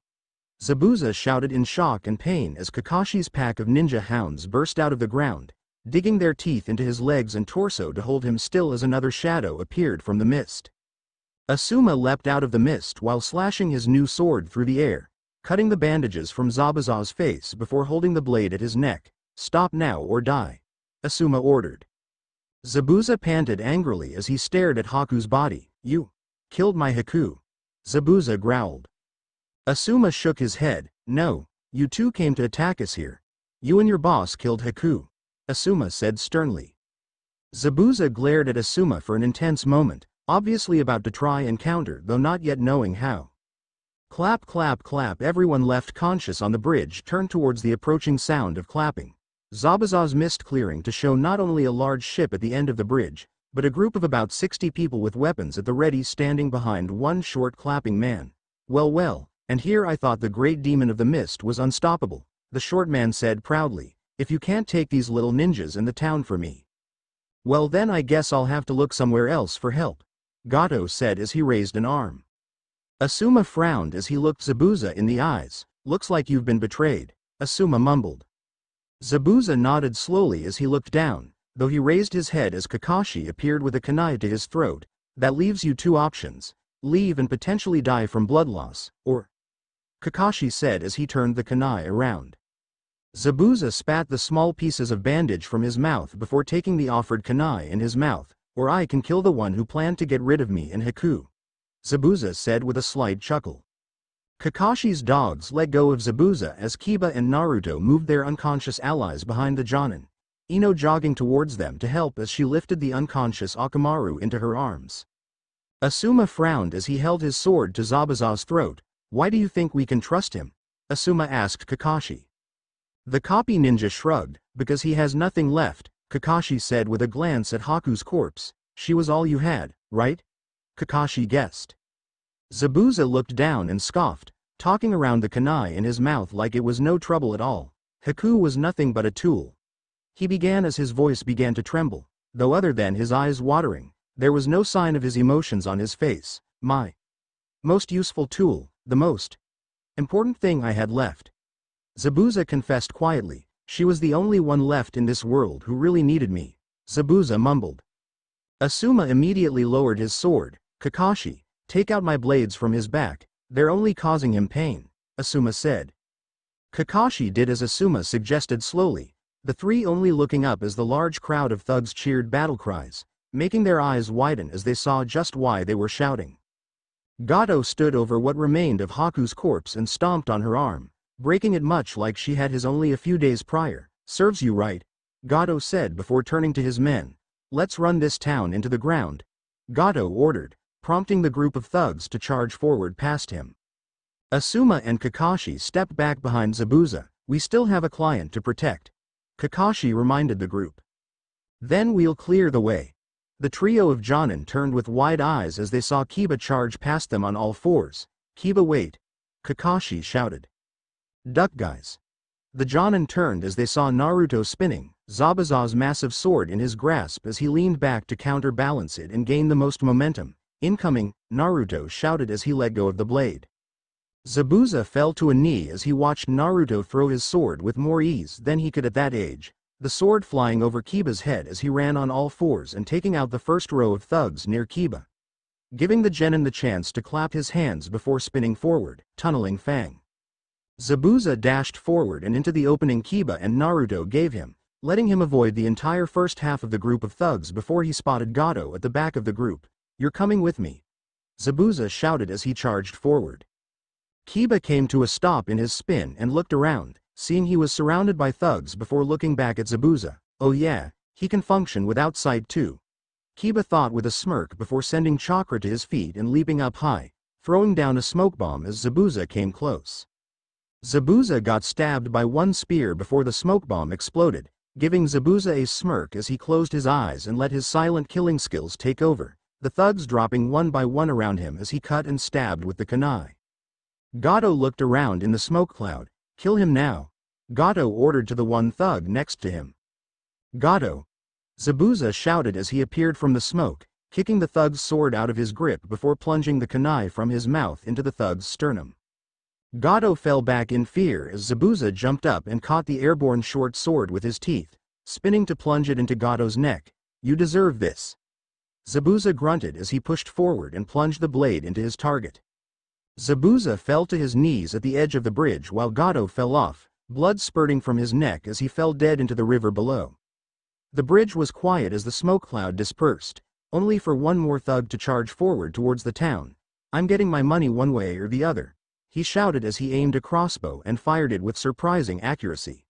Zabuza shouted in shock and pain as Kakashi's pack of ninja hounds burst out of the ground, digging their teeth into his legs and torso to hold him still as another shadow appeared from the mist. Asuma leapt out of the mist while slashing his new sword through the air, cutting the bandages from Zabuza's face before holding the blade at his neck. Stop now or die. Asuma ordered. Zabuza panted angrily as he stared at Haku's body. You killed my Haku. Zabuza growled. Asuma shook his head. No, you two came to attack us here. You and your boss killed Haku. Asuma said sternly. Zabuza glared at Asuma for an intense moment, obviously about to try and counter though not yet knowing how. Clap clap clap everyone left conscious on the bridge turned towards the approaching sound of clapping. Zabuza's mist clearing to show not only a large ship at the end of the bridge, but a group of about 60 people with weapons at the ready standing behind one short clapping man. Well well, and here I thought the great demon of the mist was unstoppable, the short man said proudly, if you can't take these little ninjas in the town for me. Well then I guess I'll have to look somewhere else for help. Gato said as he raised an arm. Asuma frowned as he looked Zabuza in the eyes. Looks like you've been betrayed. Asuma mumbled. Zabuza nodded slowly as he looked down, though he raised his head as Kakashi appeared with a kunai to his throat. That leaves you two options. Leave and potentially die from blood loss, or... Kakashi said as he turned the kunai around. Zabuza spat the small pieces of bandage from his mouth before taking the offered kunai in his mouth, or I can kill the one who planned to get rid of me and Haku. Zabuza said with a slight chuckle. Kakashi's dogs let go of Zabuza as Kiba and Naruto moved their unconscious allies behind the Jonin, Ino jogging towards them to help as she lifted the unconscious Akamaru into her arms. Asuma frowned as he held his sword to Zabuza's throat. Why do you think we can trust him? Asuma asked Kakashi. The copy ninja shrugged, because he has nothing left, Kakashi said with a glance at Haku's corpse. She was all you had, right? Kakashi guessed. Zabuza looked down and scoffed, talking around the kunai in his mouth like it was no trouble at all. Haku was nothing but a tool. He began as his voice began to tremble, though other than his eyes watering, there was no sign of his emotions on his face. My most useful tool, the most important thing I had left. Zabuza confessed quietly, she was the only one left in this world who really needed me. Zabuza mumbled. Asuma immediately lowered his sword. Kakashi, take out my blades from his back, they're only causing him pain, Asuma said. Kakashi did as Asuma suggested slowly, the three only looking up as the large crowd of thugs cheered battle cries, making their eyes widen as they saw just why they were shouting. Gato stood over what remained of Haku's corpse and stomped on her arm, breaking it much like she had his only a few days prior. Serves you right, Gato said before turning to his men. Let's run this town into the ground. Gato ordered, prompting the group of thugs to charge forward past him. Asuma and Kakashi stepped back behind Zabuza, we still have a client to protect. Kakashi reminded the group. Then we'll clear the way. The trio of Jonin turned with wide eyes as they saw Kiba charge past them on all fours. Kiba wait. Kakashi shouted. Duck guys. The Jonin turned as they saw Naruto spinning, Zabuza's massive sword in his grasp as he leaned back to counterbalance it and gain the most momentum. Incoming, Naruto shouted as he let go of the blade. Zabuza fell to a knee as he watched Naruto throw his sword with more ease than he could at that age, the sword flying over Kiba's head as he ran on all fours and taking out the first row of thugs near Kiba. Giving the genin the chance to clap his hands before spinning forward, tunneling Fang. Zabuza dashed forward and into the opening Kiba and Naruto gave him, letting him avoid the entire first half of the group of thugs before he spotted Gato at the back of the group. You're coming with me. Zabuza shouted as he charged forward. Kiba came to a stop in his spin and looked around, seeing he was surrounded by thugs before looking back at Zabuza. Oh yeah, he can function without sight too. Kiba thought with a smirk before sending Chakra to his feet and leaping up high, throwing down a smoke bomb as Zabuza came close. Zabuza got stabbed by one spear before the smoke bomb exploded, giving Zabuza a smirk as he closed his eyes and let his silent killing skills take over, the thugs dropping one by one around him as he cut and stabbed with the kunai. Gato looked around in the smoke cloud, Kill him now. Gato ordered to the one thug next to him. Gato. Zabuza shouted as he appeared from the smoke, kicking the thug's sword out of his grip before plunging the kunai from his mouth into the thug's sternum. Gato fell back in fear as Zabuza jumped up and caught the airborne short sword with his teeth, spinning to plunge it into Gato's neck. You deserve this. Zabuza grunted as he pushed forward and plunged the blade into his target. Zabuza fell to his knees at the edge of the bridge while Gato fell off, blood spurting from his neck as he fell dead into the river below. The bridge was quiet as the smoke cloud dispersed, only for one more thug to charge forward towards the town. I'm getting my money one way or the other. He shouted as he aimed a crossbow and fired it with surprising accuracy.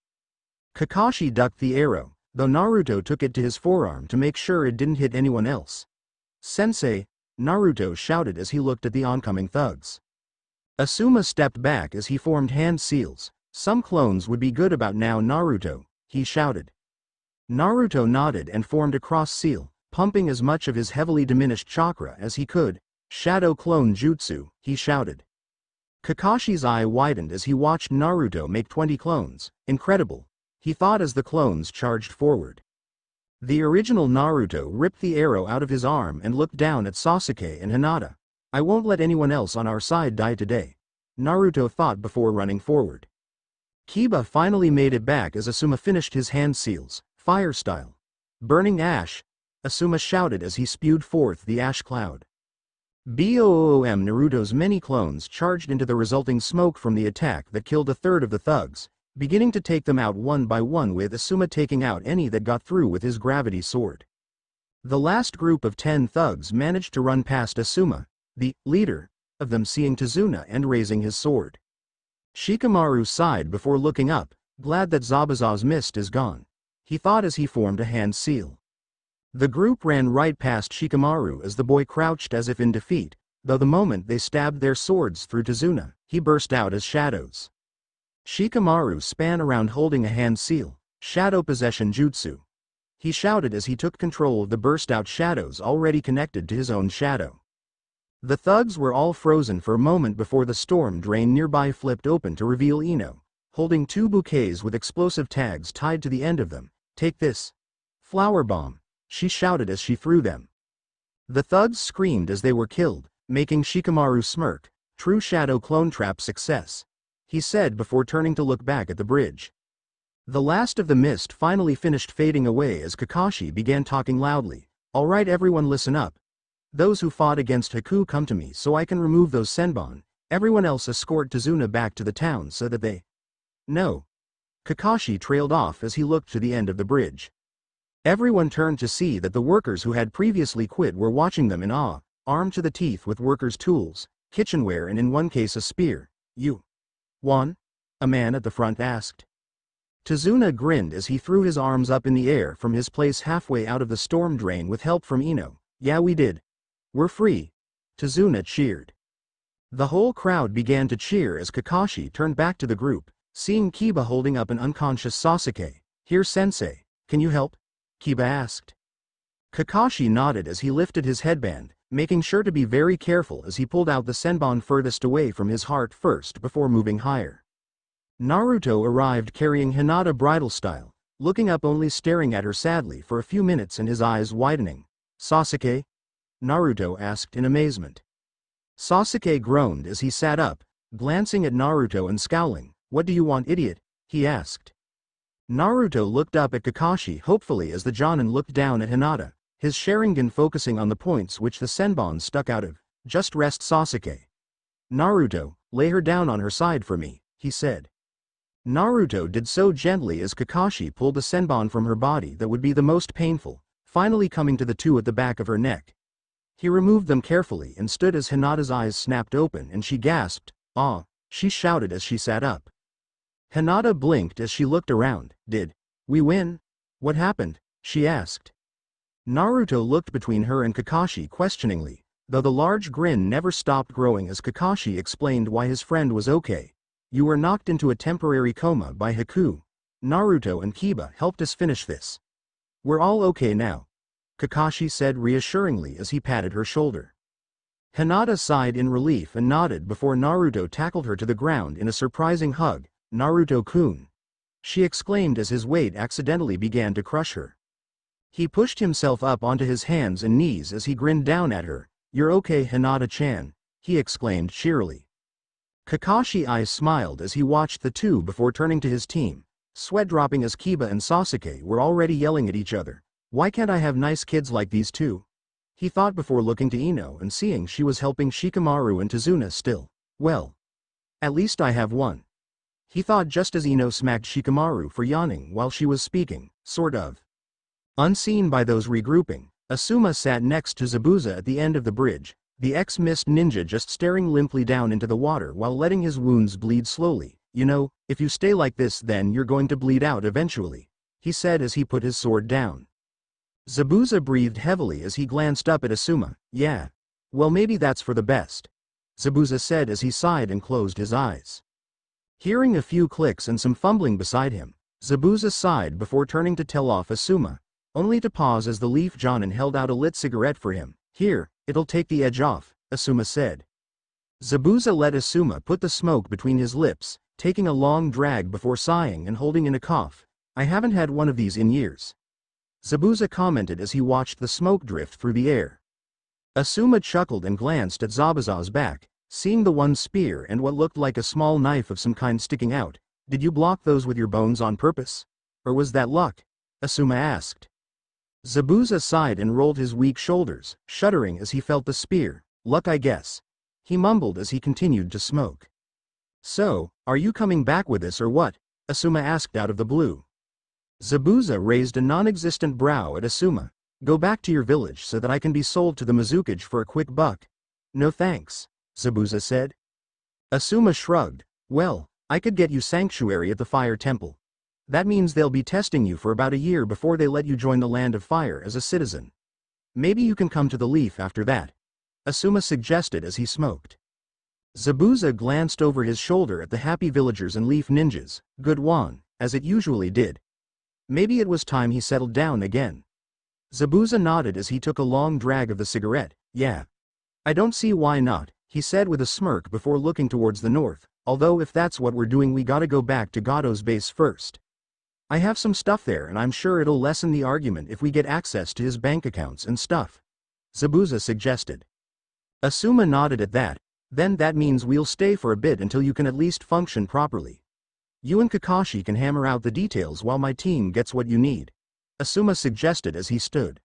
Kakashi ducked the arrow, though Naruto took it to his forearm to make sure it didn't hit anyone else. Sensei, Naruto shouted as he looked at the oncoming thugs. Asuma stepped back as he formed hand seals. Some clones would be good about now Naruto, he shouted. Naruto nodded and formed a cross seal, pumping as much of his heavily diminished chakra as he could. Shadow clone jutsu, he shouted. Kakashi's eye widened as he watched Naruto make 20 clones, incredible, he thought as the clones charged forward. The original Naruto ripped the arrow out of his arm and looked down at Sasuke and Hinata. I won't let anyone else on our side die today. Naruto thought before running forward. Kiba finally made it back as Asuma finished his hand seals, fire style. Burning ash, Asuma shouted as he spewed forth the ash cloud. BOOM Naruto's many clones charged into the resulting smoke from the attack that killed a third of the thugs, beginning to take them out one by one with Asuma taking out any that got through with his gravity sword. The last group of ten thugs managed to run past Asuma, the leader of them seeing Tazuna and raising his sword. Shikamaru sighed before looking up, glad that Zabuza's mist is gone. He thought as he formed a hand seal. The group ran right past Shikamaru as the boy crouched as if in defeat, though the moment they stabbed their swords through Tazuna, he burst out as shadows. Shikamaru span around holding a hand seal, shadow possession jutsu. He shouted as he took control of the burst out shadows already connected to his own shadow. The thugs were all frozen for a moment before the storm drain nearby flipped open to reveal Ino, holding two bouquets with explosive tags tied to the end of them. Take this. Flower bomb, she shouted as she threw them. The thugs screamed as they were killed, making Shikamaru smirk, true shadow clone trap success. He said before turning to look back at the bridge. The last of the mist finally finished fading away as Kakashi began talking loudly. Alright everyone listen up, those who fought against Haku come to me so I can remove those Senbon. Everyone else escort Tazuna back to the town so that they... No. Kakashi trailed off as he looked to the end of the bridge. Everyone turned to see that the workers who had previously quit were watching them in awe, armed to the teeth with workers' tools, kitchenware and in one case a spear. You. Won? A man at the front asked. Tazuna grinned as he threw his arms up in the air from his place halfway out of the storm drain with help from Ino. Yeah we did. We're free. Tazuna cheered. The whole crowd began to cheer as Kakashi turned back to the group, seeing Kiba holding up an unconscious Sasuke. Here sensei, can you help? Kiba asked. Kakashi nodded as he lifted his headband, making sure to be very careful as he pulled out the senbon furthest away from his heart first before moving higher. Naruto arrived carrying Hinata bridal style, looking up only staring at her sadly for a few minutes and his eyes widening. Sasuke? Naruto asked in amazement. Sasuke groaned as he sat up, glancing at Naruto and scowling. What do you want idiot? he asked. Naruto looked up at Kakashi hopefully as the Jonin looked down at Hinata, his Sharingan focusing on the points which the Senbon stuck out of. Just rest Sasuke. Naruto, lay her down on her side for me, he said. Naruto did so gently as Kakashi pulled the Senbon from her body that would be the most painful, finally coming to the two at the back of her neck. He removed them carefully and stood as Hinata's eyes snapped open and she gasped, ah, she shouted as she sat up. Hinata blinked as she looked around, did we win? What happened? she asked. Naruto looked between her and Kakashi questioningly, though the large grin never stopped growing as Kakashi explained why his friend was okay. You were knocked into a temporary coma by Haku. Naruto and Kiba helped us finish this. We're all okay now. Kakashi said reassuringly as he patted her shoulder. Hinata sighed in relief and nodded before Naruto tackled her to the ground in a surprising hug, Naruto-kun. She exclaimed as his weight accidentally began to crush her. He pushed himself up onto his hands and knees as he grinned down at her. You're okay Hinata-chan, he exclaimed cheerily. Kakashi eyes smiled as he watched the two before turning to his team, sweat dropping as Kiba and Sasuke were already yelling at each other. Why can't I have nice kids like these two? He thought before looking to Ino and seeing she was helping Shikamaru and Tazuna still. Well. At least I have one. He thought just as Ino smacked Shikamaru for yawning while she was speaking, sort of. Unseen by those regrouping, Asuma sat next to Zabuza at the end of the bridge, the ex-mist ninja just staring limply down into the water while letting his wounds bleed slowly. You know, if you stay like this then you're going to bleed out eventually, he said as he put his sword down. Zabuza breathed heavily as he glanced up at Asuma. Yeah. Well maybe that's for the best. Zabuza said as he sighed and closed his eyes. Hearing a few clicks and some fumbling beside him, Zabuza sighed before turning to tell off Asuma, only to pause as the leaf Jonin held out a lit cigarette for him. Here, it'll take the edge off, Asuma said. Zabuza let Asuma put the smoke between his lips, taking a long drag before sighing and holding in a cough. I haven't had one of these in years. Zabuza commented as he watched the smoke drift through the air. Asuma chuckled and glanced at Zabuza's back, seeing the one spear and what looked like a small knife of some kind sticking out. Did you block those with your bones on purpose? Or was that luck? Asuma asked. Zabuza sighed and rolled his weak shoulders, shuddering as he felt the spear. Luck I guess. He mumbled as he continued to smoke. So, are you coming back with us or what? Asuma asked out of the blue. Zabuza raised a non-existent brow at Asuma. Go back to your village so that I can be sold to the Mizukage for a quick buck. No thanks, Zabuza said. Asuma shrugged. Well, I could get you sanctuary at the fire temple. That means they'll be testing you for about a year before they let you join the Land of Fire as a citizen. Maybe you can come to the Leaf after that. Asuma suggested as he smoked. Zabuza glanced over his shoulder at the happy villagers and Leaf ninjas, good one, as it usually did. Maybe it was time he settled down again. Zabuza nodded as he took a long drag of the cigarette, yeah. I don't see why not, he said with a smirk before looking towards the north, although if that's what we're doing we gotta go back to Gato's base first. I have some stuff there and I'm sure it'll lessen the argument if we get access to his bank accounts and stuff. Zabuza suggested. Asuma nodded at that, then that means we'll stay for a bit until you can at least function properly. You and Kakashi can hammer out the details while my team gets what you need. Asuma suggested as he stood.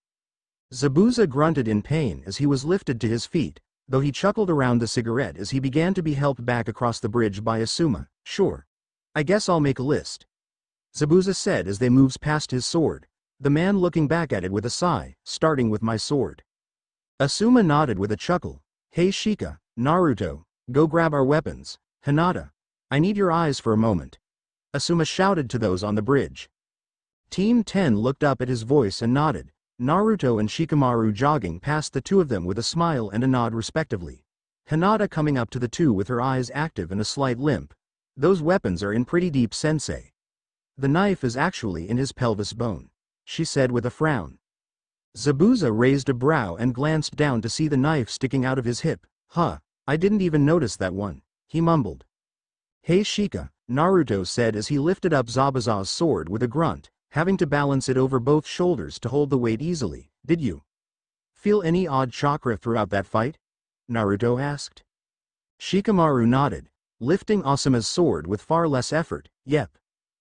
Zabuza grunted in pain as he was lifted to his feet, though he chuckled around the cigarette as he began to be helped back across the bridge by Asuma. Sure. I guess I'll make a list. Zabuza said as they moves past his sword, the man looking back at it with a sigh, starting with my sword. Asuma nodded with a chuckle. Hey Shika, Naruto, go grab our weapons. Hinata, I need your eyes for a moment. Asuma shouted to those on the bridge. Team 10 looked up at his voice and nodded, Naruto and Shikamaru jogging past the two of them with a smile and a nod respectively. Hinata coming up to the two with her eyes active and a slight limp. Those weapons are in pretty deep sensei. The knife is actually in his pelvis bone. She said with a frown. Zabuza raised a brow and glanced down to see the knife sticking out of his hip. Huh, I didn't even notice that one, he mumbled. Hey Shika, Naruto said as he lifted up Zabuza's sword with a grunt, having to balance it over both shoulders to hold the weight easily, did you? Feel any odd chakra throughout that fight? Naruto asked. Shikamaru nodded, lifting Asuma's sword with far less effort, yep.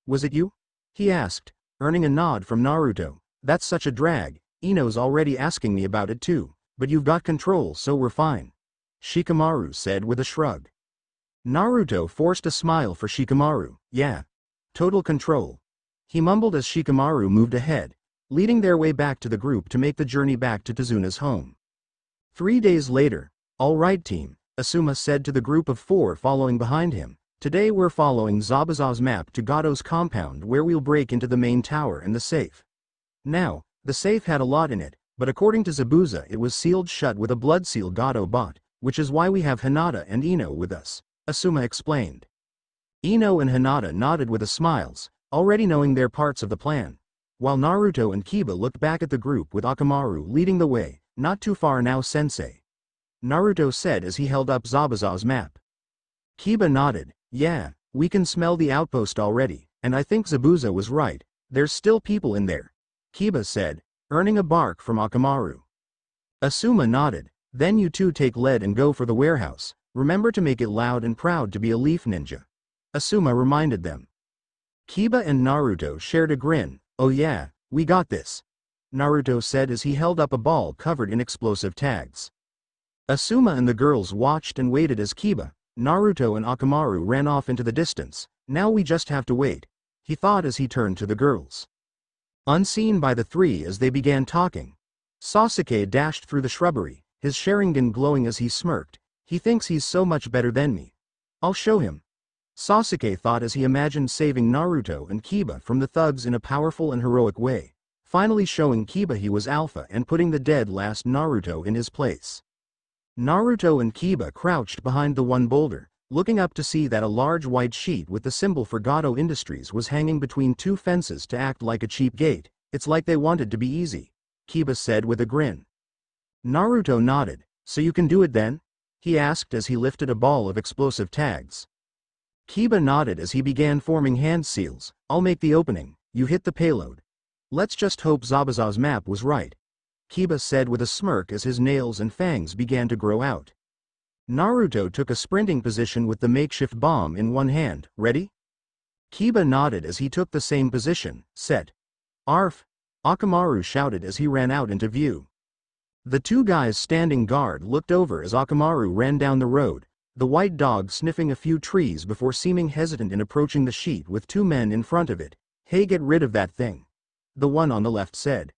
Was it you? He asked, earning a nod from Naruto. That's such a drag, Ino's already asking me about it too, but you've got control so we're fine. Shikamaru said with a shrug. Naruto forced a smile for Shikamaru, yeah. Total control. He mumbled as Shikamaru moved ahead, leading their way back to the group to make the journey back to Tazuna's home. Three days later, all right team, Asuma said to the group of four following behind him, today we're following Zabuza's map to Gato's compound where we'll break into the main tower and the safe. Now, the safe had a lot in it, but according to Zabuza it was sealed shut with a blood seal Gato bought, which is why we have Hinata and Ino with us. Asuma explained. Ino and Hinata nodded with a smiles, already knowing their parts of the plan, while Naruto and Kiba looked back at the group with Akamaru leading the way, not too far now sensei. Naruto said as he held up Zabuza's map. Kiba nodded, yeah, we can smell the outpost already, and I think Zabuza was right, there's still people in there. Kiba said, earning a bark from Akamaru. Asuma nodded, then you two take lead and go for the warehouse, Remember to make it loud and proud to be a leaf ninja. Asuma reminded them. Kiba and Naruto shared a grin, oh yeah, we got this. Naruto said as he held up a ball covered in explosive tags. Asuma and the girls watched and waited as Kiba, Naruto and Akamaru ran off into the distance, now we just have to wait, he thought as he turned to the girls. Unseen by the three as they began talking, Sasuke dashed through the shrubbery, his Sharingan glowing as he smirked, he thinks he's so much better than me. I'll show him. Sasuke thought as he imagined saving Naruto and Kiba from the thugs in a powerful and heroic way, finally showing Kiba he was alpha and putting the dead last Naruto in his place. Naruto and Kiba crouched behind the one boulder, looking up to see that a large white sheet with the symbol for Gato Industries was hanging between two fences to act like a cheap gate, it's like they wanted to be easy. Kiba said with a grin. Naruto nodded, so you can do it then? he asked as he lifted a ball of explosive tags. Kiba nodded as he began forming hand seals, I'll make the opening, you hit the payload. Let's just hope Zabuza's map was right. Kiba said with a smirk as his nails and fangs began to grow out. Naruto took a sprinting position with the makeshift bomb in one hand, ready? Kiba nodded as he took the same position, set. Arf! Akamaru shouted as he ran out into view. The two guys standing guard looked over as Akamaru ran down the road, the white dog sniffing a few trees before seeming hesitant in approaching the sheet with two men in front of it. Hey get rid of that thing. The one on the left said.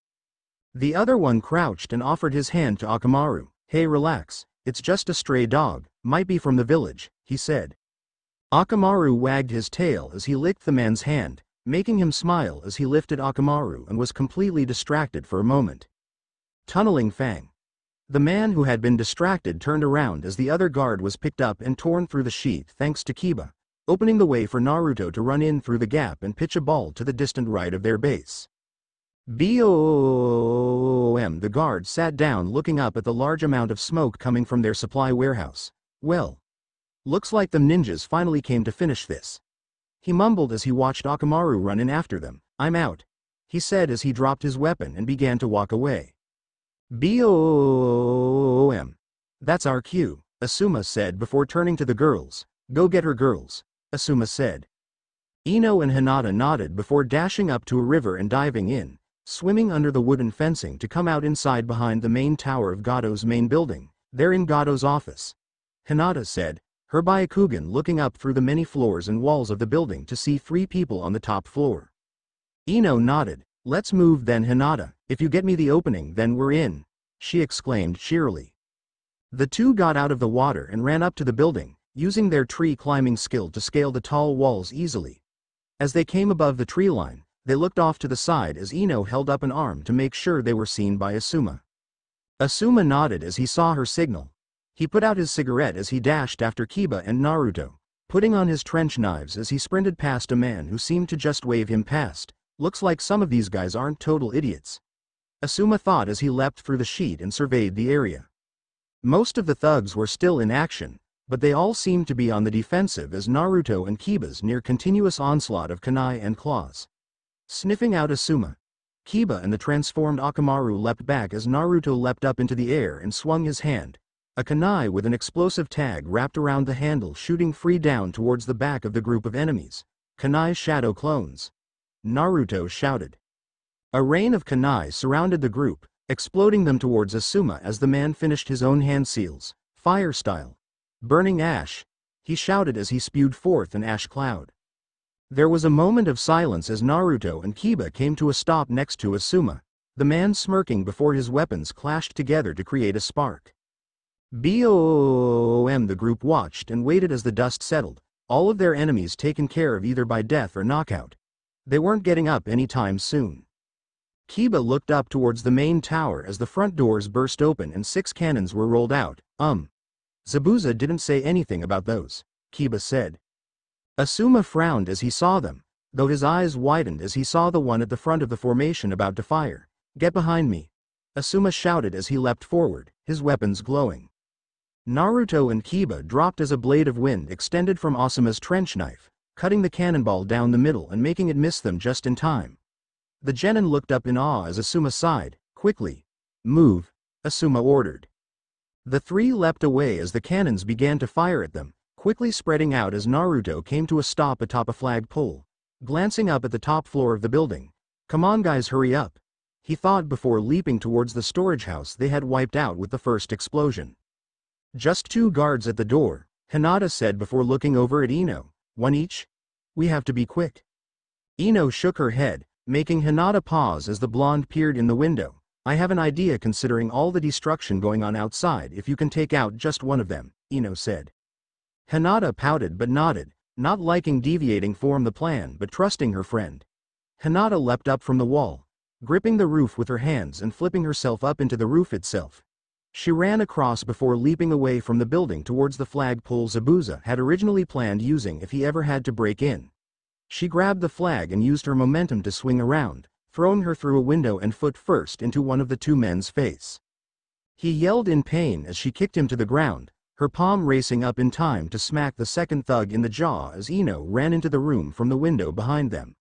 The other one crouched and offered his hand to Akamaru. Hey relax, it's just a stray dog, might be from the village, he said. Akamaru wagged his tail as he licked the man's hand, making him smile as he lifted Akamaru and was completely distracted for a moment. Tunneling Fang. The man who had been distracted turned around as the other guard was picked up and torn through the sheet thanks to Kiba, opening the way for Naruto to run in through the gap and pitch a ball to the distant right of their base. BOM The guard sat down looking up at the large amount of smoke coming from their supply warehouse. Well. Looks like the ninjas finally came to finish this. He mumbled as he watched Akamaru run in after them. I'm out. He said as he dropped his weapon and began to walk away. B-O-M. That's our cue, Asuma said before turning to the girls. Go get her girls, Asuma said. Ino and Hinata nodded before dashing up to a river and diving in, swimming under the wooden fencing to come out inside behind the main tower of Gato's main building. They're in Gato's office. Hinata said, her Byakugan looking up through the many floors and walls of the building to see three people on the top floor. Ino nodded, Let's move then Hinata, if you get me the opening then we're in, she exclaimed cheerily. The two got out of the water and ran up to the building, using their tree climbing skill to scale the tall walls easily. As they came above the tree line, They looked off to the side as Ino held up an arm to make sure they were seen by Asuma. Asuma nodded as he saw her signal. He put out his cigarette as he dashed after Kiba and Naruto, putting on his trench knives as he sprinted past a man who seemed to just wave him past. Looks like some of these guys aren't total idiots. Asuma thought as he leapt through the sheet and surveyed the area. Most of the thugs were still in action, but they all seemed to be on the defensive as Naruto and Kiba's near continuous onslaught of kunai and claws. Sniffing out Asuma, Kiba and the transformed Akamaru leapt back as Naruto leapt up into the air and swung his hand. A kunai with an explosive tag wrapped around the handle shooting free down towards the back of the group of enemies. Kunai shadow clones. Naruto shouted. A rain of kunai surrounded the group, exploding them towards Asuma as the man finished his own hand seals, fire style. Burning ash. He shouted as he spewed forth an ash cloud. There was a moment of silence as Naruto and Kiba came to a stop next to Asuma, the man smirking before his weapons clashed together to create a spark. BOOM the group watched and waited as the dust settled, all of their enemies taken care of either by death or knockout. They weren't getting up any time soon. Kiba looked up towards the main tower as the front doors burst open and six cannons were rolled out. Um. Zabuza didn't say anything about those, Kiba said. Asuma frowned as he saw them, though his eyes widened as he saw the one at the front of the formation about to fire. Get behind me. Asuma shouted as he leapt forward, his weapons glowing. Naruto and Kiba dropped as a blade of wind extended from Asuma's trench knife, cutting the cannonball down the middle and making it miss them just in time. The genin looked up in awe as Asuma sighed, quickly. Move, Asuma ordered. The three leapt away as the cannons began to fire at them, quickly spreading out as Naruto came to a stop atop a flagpole. Glancing up at the top floor of the building. Come on guys hurry up. He thought before leaping towards the storage house they had wiped out with the first explosion. Just two guards at the door, Hinata said before looking over at Ino. One each? We have to be quick. Ino shook her head, making Hinata pause as the blonde peered in the window. I have an idea considering all the destruction going on outside if you can take out just one of them, Ino said. Hinata pouted but nodded, not liking deviating from the plan but trusting her friend. Hinata leapt up from the wall, gripping the roof with her hands and flipping herself up into the roof itself. She ran across before leaping away from the building towards the flagpole Zabuza had originally planned using if he ever had to break in. She grabbed the flag and used her momentum to swing around, throwing her through a window and foot first into one of the two men's face. He yelled in pain as she kicked him to the ground, her palm racing up in time to smack the second thug in the jaw as Ino ran into the room from the window behind them.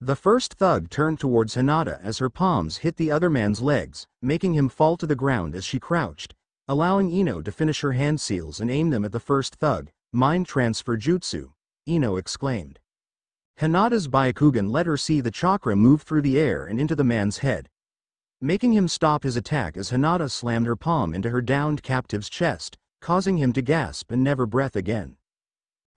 The first thug turned towards Hinata as her palms hit the other man's legs, making him fall to the ground as she crouched, allowing Ino to finish her hand seals and aim them at the first thug. Mind transfer jutsu, Ino exclaimed. Hinata's Byakugan let her see the chakra move through the air and into the man's head. Making him stop his attack as Hinata slammed her palm into her downed captive's chest, causing him to gasp and never breath again.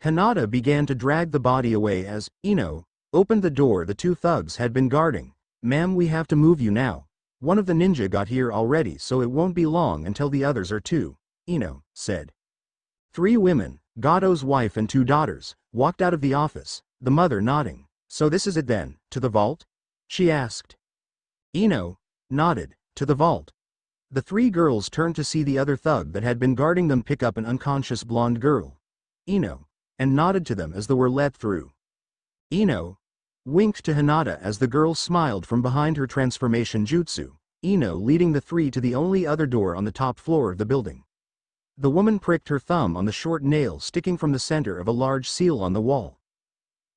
Hinata began to drag the body away as, Ino, opened the door the two thugs had been guarding. Ma'am we have to move you now. One of the ninja got here already so it won't be long until the others are too, Ino, said. Three women, Gato's wife and two daughters, walked out of the office, the mother nodding. So this is it then, to the vault? She asked. Ino nodded, to the vault. The three girls turned to see the other thug that had been guarding them pick up an unconscious blonde girl. Ino, and nodded to them as they were let through. Ino winked to Hinata as the girl smiled from behind her transformation jutsu, Ino leading the three to the only other door on the top floor of the building. The woman pricked her thumb on the short nail sticking from the center of a large seal on the wall.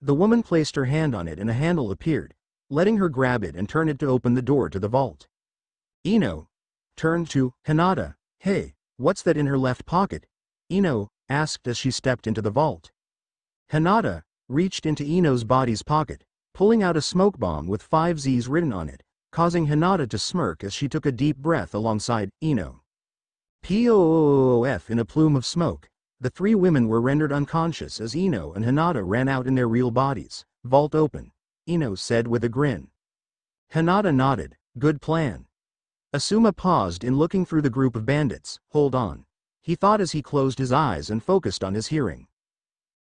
The woman placed her hand on it and a handle appeared, letting her grab it and turn it to open the door to the vault. Ino turned to Hinata. Hey, what's that in her left pocket? Ino asked as she stepped into the vault. Hinata reached into Ino's body's pocket, pulling out a smoke bomb with five Z's written on it, causing Hinata to smirk as she took a deep breath alongside Ino. POOF in a plume of smoke, the three women were rendered unconscious as Ino and Hinata ran out in their real bodies. Vault open. Ino said with a grin. Hinata nodded. Good plan. Asuma paused in looking through the group of bandits. Hold on. He thought as he closed his eyes and focused on his hearing.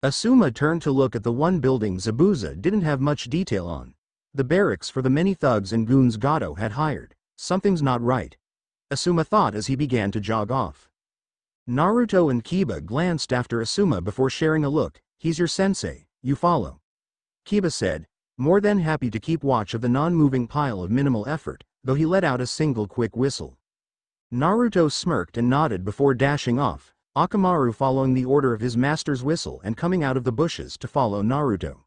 Asuma turned to look at the one building Zabuza didn't have much detail on. The barracks for the many thugs and goons Gato had hired. Something's not right. Asuma thought as he began to jog off. Naruto and Kiba glanced after Asuma before sharing a look, he's your sensei, you follow. Kiba said, more than happy to keep watch of the non-moving pile of minimal effort, though he let out a single quick whistle. Naruto smirked and nodded before dashing off, Akamaru following the order of his master's whistle and coming out of the bushes to follow Naruto.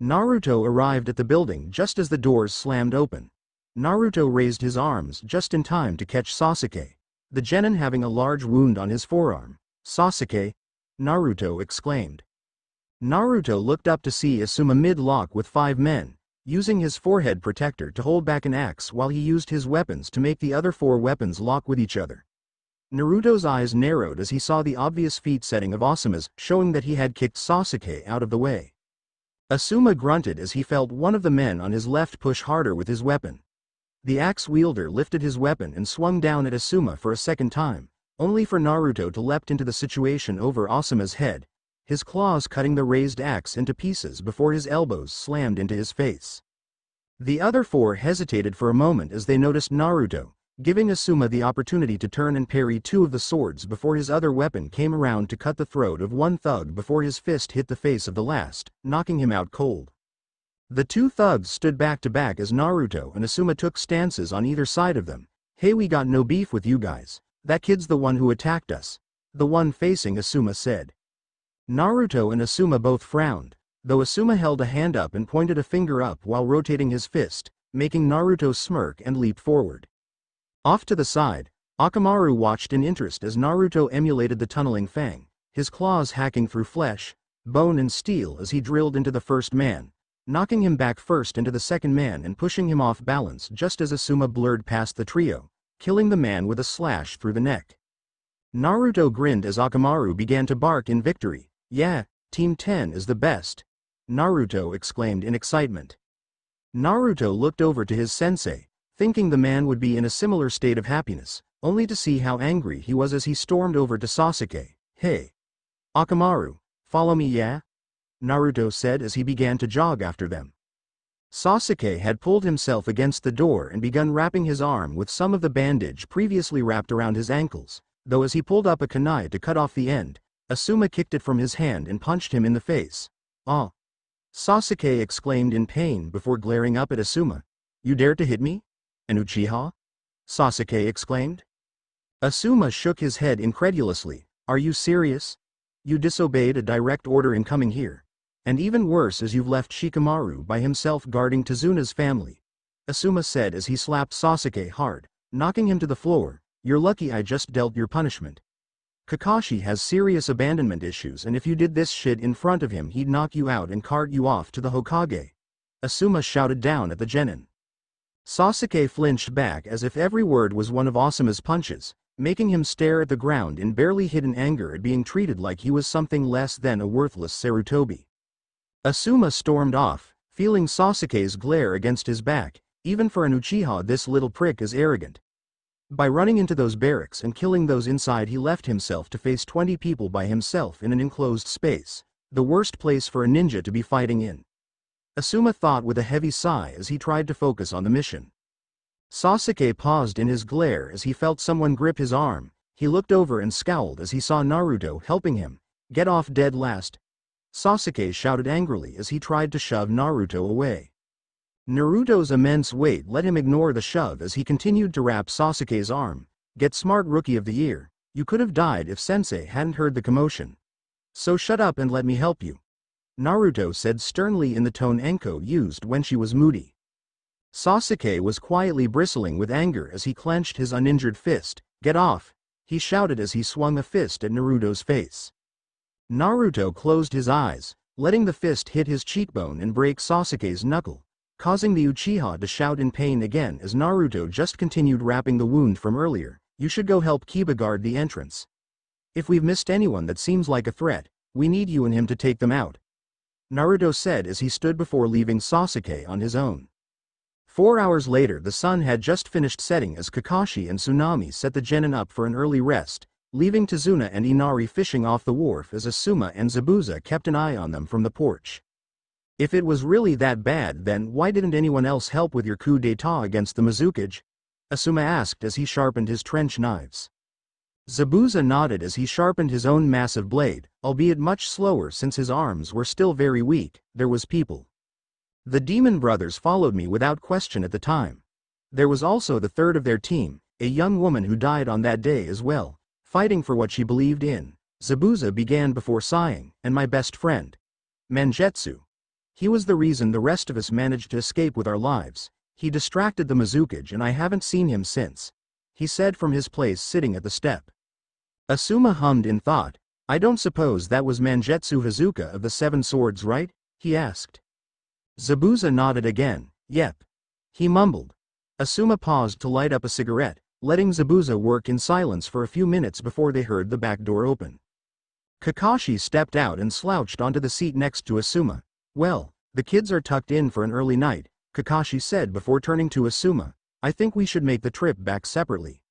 Naruto arrived at the building just as the doors slammed open. Naruto raised his arms just in time to catch Sasuke, the genin having a large wound on his forearm. Sasuke? Naruto exclaimed. Naruto looked up to see Asuma mid-lock with five men, using his forehead protector to hold back an axe while he used his weapons to make the other four weapons lock with each other. Naruto's eyes narrowed as he saw the obvious feet setting of Asuma's, showing that he had kicked Sasuke out of the way. Asuma grunted as he felt one of the men on his left push harder with his weapon. The axe wielder lifted his weapon and swung down at Asuma for a second time, only for Naruto to leapt into the situation over Asuma's head, his claws cutting the raised axe into pieces before his elbows slammed into his face. The other four hesitated for a moment as they noticed Naruto, giving Asuma the opportunity to turn and parry two of the swords before his other weapon came around to cut the throat of one thug before his fist hit the face of the last, knocking him out cold. The two thugs stood back to back as Naruto and Asuma took stances on either side of them. Hey we got no beef with you guys. That kid's the one who attacked us. The one facing Asuma said. Naruto and Asuma both frowned, though Asuma held a hand up and pointed a finger up while rotating his fist, making Naruto smirk and leap forward. Off to the side, Akamaru watched in interest as Naruto emulated the tunneling fang, his claws hacking through flesh, bone and steel as he drilled into the first man, knocking him back first into the second man and pushing him off balance just as Asuma blurred past the trio, killing the man with a slash through the neck. Naruto grinned as Akamaru began to bark in victory, yeah, Team 10 is the best. Naruto exclaimed in excitement. Naruto looked over to his sensei, thinking the man would be in a similar state of happiness, only to see how angry he was as he stormed over to Sasuke. Hey! Akamaru, follow me yeah? Naruto said as he began to jog after them. Sasuke had pulled himself against the door and begun wrapping his arm with some of the bandage previously wrapped around his ankles, though as he pulled up a kunai to cut off the end, Asuma kicked it from his hand and punched him in the face. Ah! Sasuke exclaimed in pain before glaring up at Asuma. You dare to hit me? An Uchiha? Sasuke exclaimed. Asuma shook his head incredulously. Are you serious? You disobeyed a direct order in coming here. And even worse as you've left Shikamaru by himself guarding Tazuna's family. Asuma said as he slapped Sasuke hard, knocking him to the floor, you're lucky I just dealt your punishment. Kakashi has serious abandonment issues and if you did this shit in front of him he'd knock you out and cart you off to the Hokage. Asuma shouted down at the genin. Sasuke flinched back as if every word was one of Asuma's punches, making him stare at the ground in barely hidden anger at being treated like he was something less than a worthless Sarutobi. Asuma stormed off, feeling Sasuke's glare against his back, even for an Uchiha this little prick is arrogant. By running into those barracks and killing those inside he left himself to face 20 people by himself in an enclosed space, the worst place for a ninja to be fighting in. Asuma thought with a heavy sigh as he tried to focus on the mission. Sasuke paused in his glare as he felt someone grip his arm, he looked over and scowled as he saw Naruto helping him, get off dead last, Sasuke shouted angrily as he tried to shove Naruto away. Naruto's immense weight let him ignore the shove as he continued to wrap Sasuke's arm. Get smart rookie of the year, you could have died if sensei hadn't heard the commotion. So shut up and let me help you. Naruto said sternly in the tone Anko used when she was moody. Sasuke was quietly bristling with anger as he clenched his uninjured fist. Get off! He shouted as he swung a fist at Naruto's face. Naruto closed his eyes, letting the fist hit his cheekbone and break Sasuke's knuckle, causing the Uchiha to shout in pain again as Naruto just continued wrapping the wound from earlier. You should go help Kiba guard the entrance. If we've missed anyone that seems like a threat, we need you and him to take them out. Naruto said as he stood before leaving Sasuke on his own. Four hours later the sun had just finished setting as Kakashi and Tsunami set the genin up for an early rest, leaving Tazuna and Inari fishing off the wharf as Asuma and Zabuza kept an eye on them from the porch. If it was really that bad then why didn't anyone else help with your coup d'etat against the Mizukage? Asuma asked as he sharpened his trench knives. Zabuza nodded as he sharpened his own massive blade, albeit much slower since his arms were still very weak, there was people. The demon brothers followed me without question at the time. There was also the third of their team, a young woman who died on that day as well, fighting for what she believed in. Zabuza began before sighing, and my best friend. Mangetsu. He was the reason the rest of us managed to escape with our lives. He distracted the Mizukage and I haven't seen him since. He said from his place sitting at the step. Asuma hummed in thought. I don't suppose that was Mangetsu Hozuki of the Seven Swords right? he asked. Zabuza nodded again, yep. He mumbled. Asuma paused to light up a cigarette, letting Zabuza work in silence for a few minutes before they heard the back door open. Kakashi stepped out and slouched onto the seat next to Asuma. Well, the kids are tucked in for an early night, Kakashi said before turning to Asuma. I think we should make the trip back separately.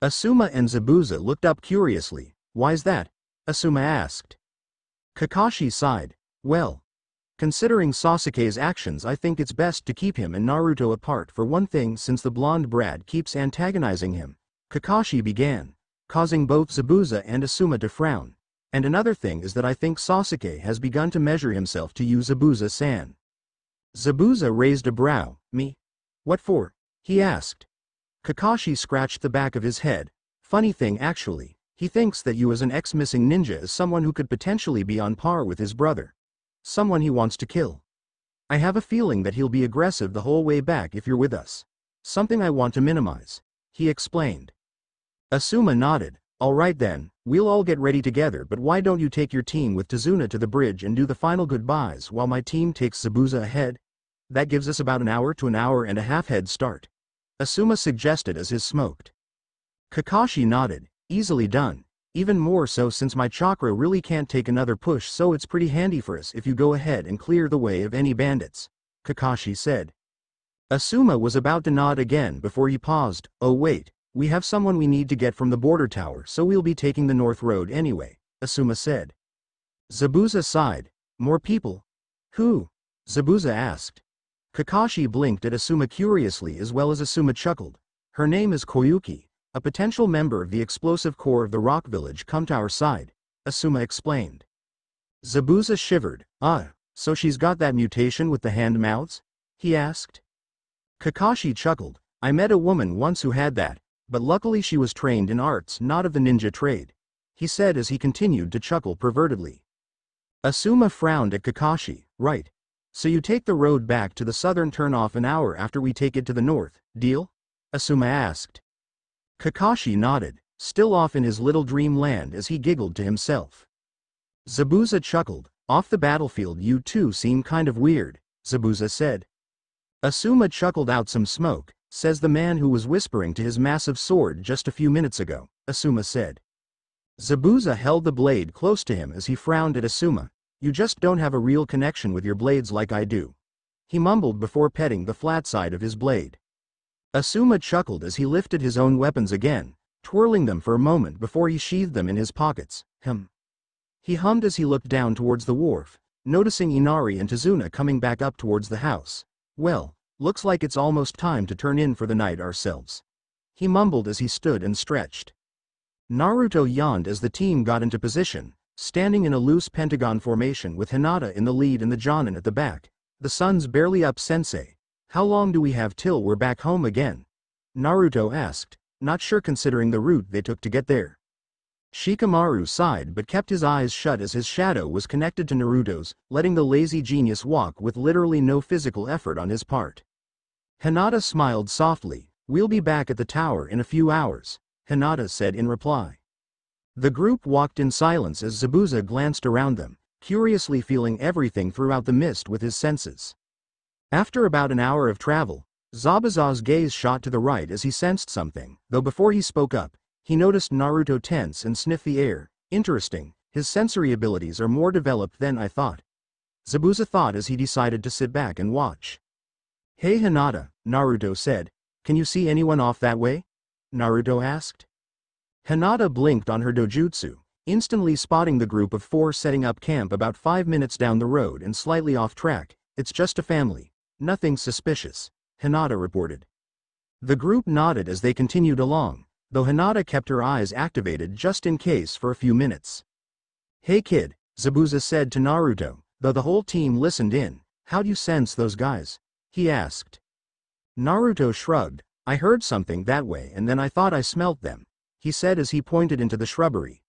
Asuma and Zabuza looked up curiously. Why's that? Asuma asked. Kakashi sighed. Well. Considering Sasuke's actions I think it's best to keep him and Naruto apart for one thing since the blonde Brad keeps antagonizing him. Kakashi began, causing both Zabuza and Asuma to frown. And another thing is that I think Sasuke has begun to measure himself to you Zabuza-san. Zabuza raised a brow, me? What for? He asked. Kakashi scratched the back of his head. Funny thing actually, he thinks that you as an ex-missing ninja is someone who could potentially be on par with his brother. Someone he wants to kill. I have a feeling that he'll be aggressive the whole way back if you're with us. Something I want to minimize. He explained. Asuma nodded. Alright then, we'll all get ready together but why don't you take your team with Tazuna to the bridge and do the final goodbyes while my team takes Zabuza ahead? That gives us about an hour to an hour and a half head start. Asuma suggested as his smoked. Kakashi nodded, easily done, even more so since my chakra really can't take another push so it's pretty handy for us if you go ahead and clear the way of any bandits, Kakashi said. Asuma was about to nod again before he paused, oh wait, we have someone we need to get from the border tower so we'll be taking the north road anyway, Asuma said. Zabuza sighed, more people? Who? Zabuza asked. Kakashi blinked at Asuma curiously as well as Asuma chuckled. Her name is Koyuki, a potential member of the explosive corps of the rock village come to our side, Asuma explained. Zabuza shivered, ah, so she's got that mutation with the hand mouths? He asked. Kakashi chuckled, I met a woman once who had that, but luckily she was trained in arts not of the ninja trade. He said as he continued to chuckle pervertedly. Asuma frowned at Kakashi, right, so you take the road back to the southern turnoff an hour after we take it to the north, deal? Asuma asked. Kakashi nodded, still off in his little dream land as he giggled to himself. Zabuza chuckled, off the battlefield you two seem kind of weird, Zabuza said. Asuma chuckled out some smoke, says the man who was whispering to his massive sword just a few minutes ago, Asuma said. Zabuza held the blade close to him as he frowned at Asuma, you just don't have a real connection with your blades like I do. He mumbled before petting the flat side of his blade. Asuma chuckled as he lifted his own weapons again, twirling them for a moment before he sheathed them in his pockets. Hum. He hummed as he looked down towards the wharf, noticing Inari and Tazuna coming back up towards the house. Well, looks like it's almost time to turn in for the night ourselves. He mumbled as he stood and stretched. Naruto yawned as the team got into position, standing in a loose pentagon formation with Hinata in the lead and the Jonin at the back. The sun's barely up sensei. How long do we have till we're back home again? Naruto asked, not sure considering the route they took to get there. Shikamaru sighed but kept his eyes shut as his shadow was connected to Naruto's, letting the lazy genius walk with literally no physical effort on his part. Hinata smiled softly, we'll be back at the tower in a few hours, Hinata said in reply. The group walked in silence as Zabuza glanced around them, curiously feeling everything throughout the mist with his senses. After about an hour of travel, Zabuza's gaze shot to the right as he sensed something, though before he spoke up, he noticed Naruto tense and sniff the air. Interesting, his sensory abilities are more developed than I thought. Zabuza thought as he decided to sit back and watch. Hey Hinata, Naruto said, can you see anyone off that way? Naruto asked. Hinata blinked on her dojutsu. instantly spotting the group of four setting up camp about five minutes down the road and slightly off track. It's just a family. Nothing suspicious, Hinata reported. The group nodded as they continued along, though Hinata kept her eyes activated just in case for a few minutes. Hey kid, Zabuza said to Naruto, though the whole team listened in, how do you sense those guys? He asked. Naruto shrugged, I heard something that way and then I thought I smelt them, he said as he pointed into the shrubbery.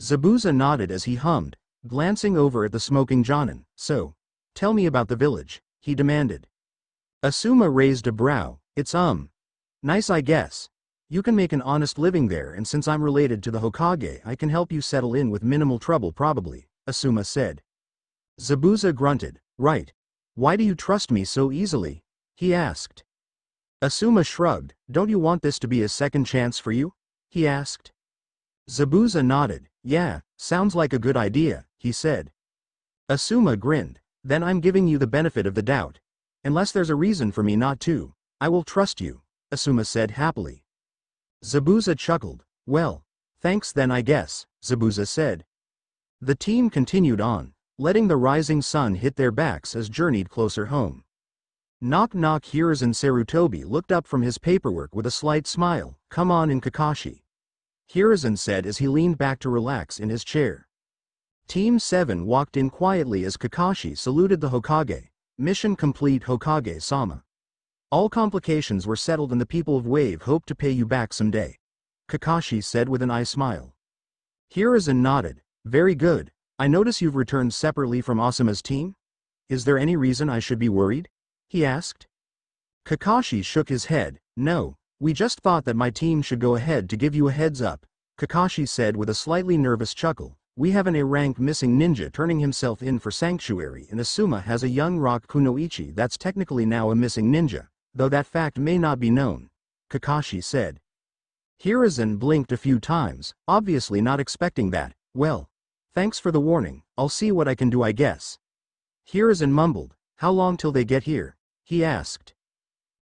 Zabuza nodded as he hummed, glancing over at the smoking Jonin, so, tell me about the village, he demanded. Asuma raised a brow, it's um. Nice I guess. You can make an honest living there and since I'm related to the Hokage I can help you settle in with minimal trouble probably, Asuma said. Zabuza grunted, right. Why do you trust me so easily? He asked. Asuma shrugged, don't you want this to be a second chance for you? He asked. Zabuza nodded, yeah, sounds like a good idea, he said. Asuma grinned, then I'm giving you the benefit of the doubt. Unless there's a reason for me not to, I will trust you, Asuma said happily. Zabuza chuckled, well, thanks then I guess, Zabuza said. The team continued on, letting the rising sun hit their backs as journeyed closer home. Knock knock Hiruzen Sarutobi looked up from his paperwork with a slight smile, come on in Kakashi. Hiruzen said as he leaned back to relax in his chair. Team 7 walked in quietly as Kakashi saluted the Hokage, mission complete Hokage-sama. All complications were settled and the people of Wave hope to pay you back someday. Kakashi said with an eye smile. Hiruzen nodded, very good, I notice you've returned separately from Asuma's team? Is there any reason I should be worried? He asked. Kakashi shook his head, no, we just thought that my team should go ahead to give you a heads up, Kakashi said with a slightly nervous chuckle. We have an A-rank missing ninja turning himself in for sanctuary and Asuma has a young rock kunoichi that's technically now a missing ninja, though that fact may not be known, Kakashi said. Hiruzen blinked a few times, obviously not expecting that, well, Thanks for the warning, I'll see what I can do I guess. Hiruzen mumbled, how long till they get here? He asked.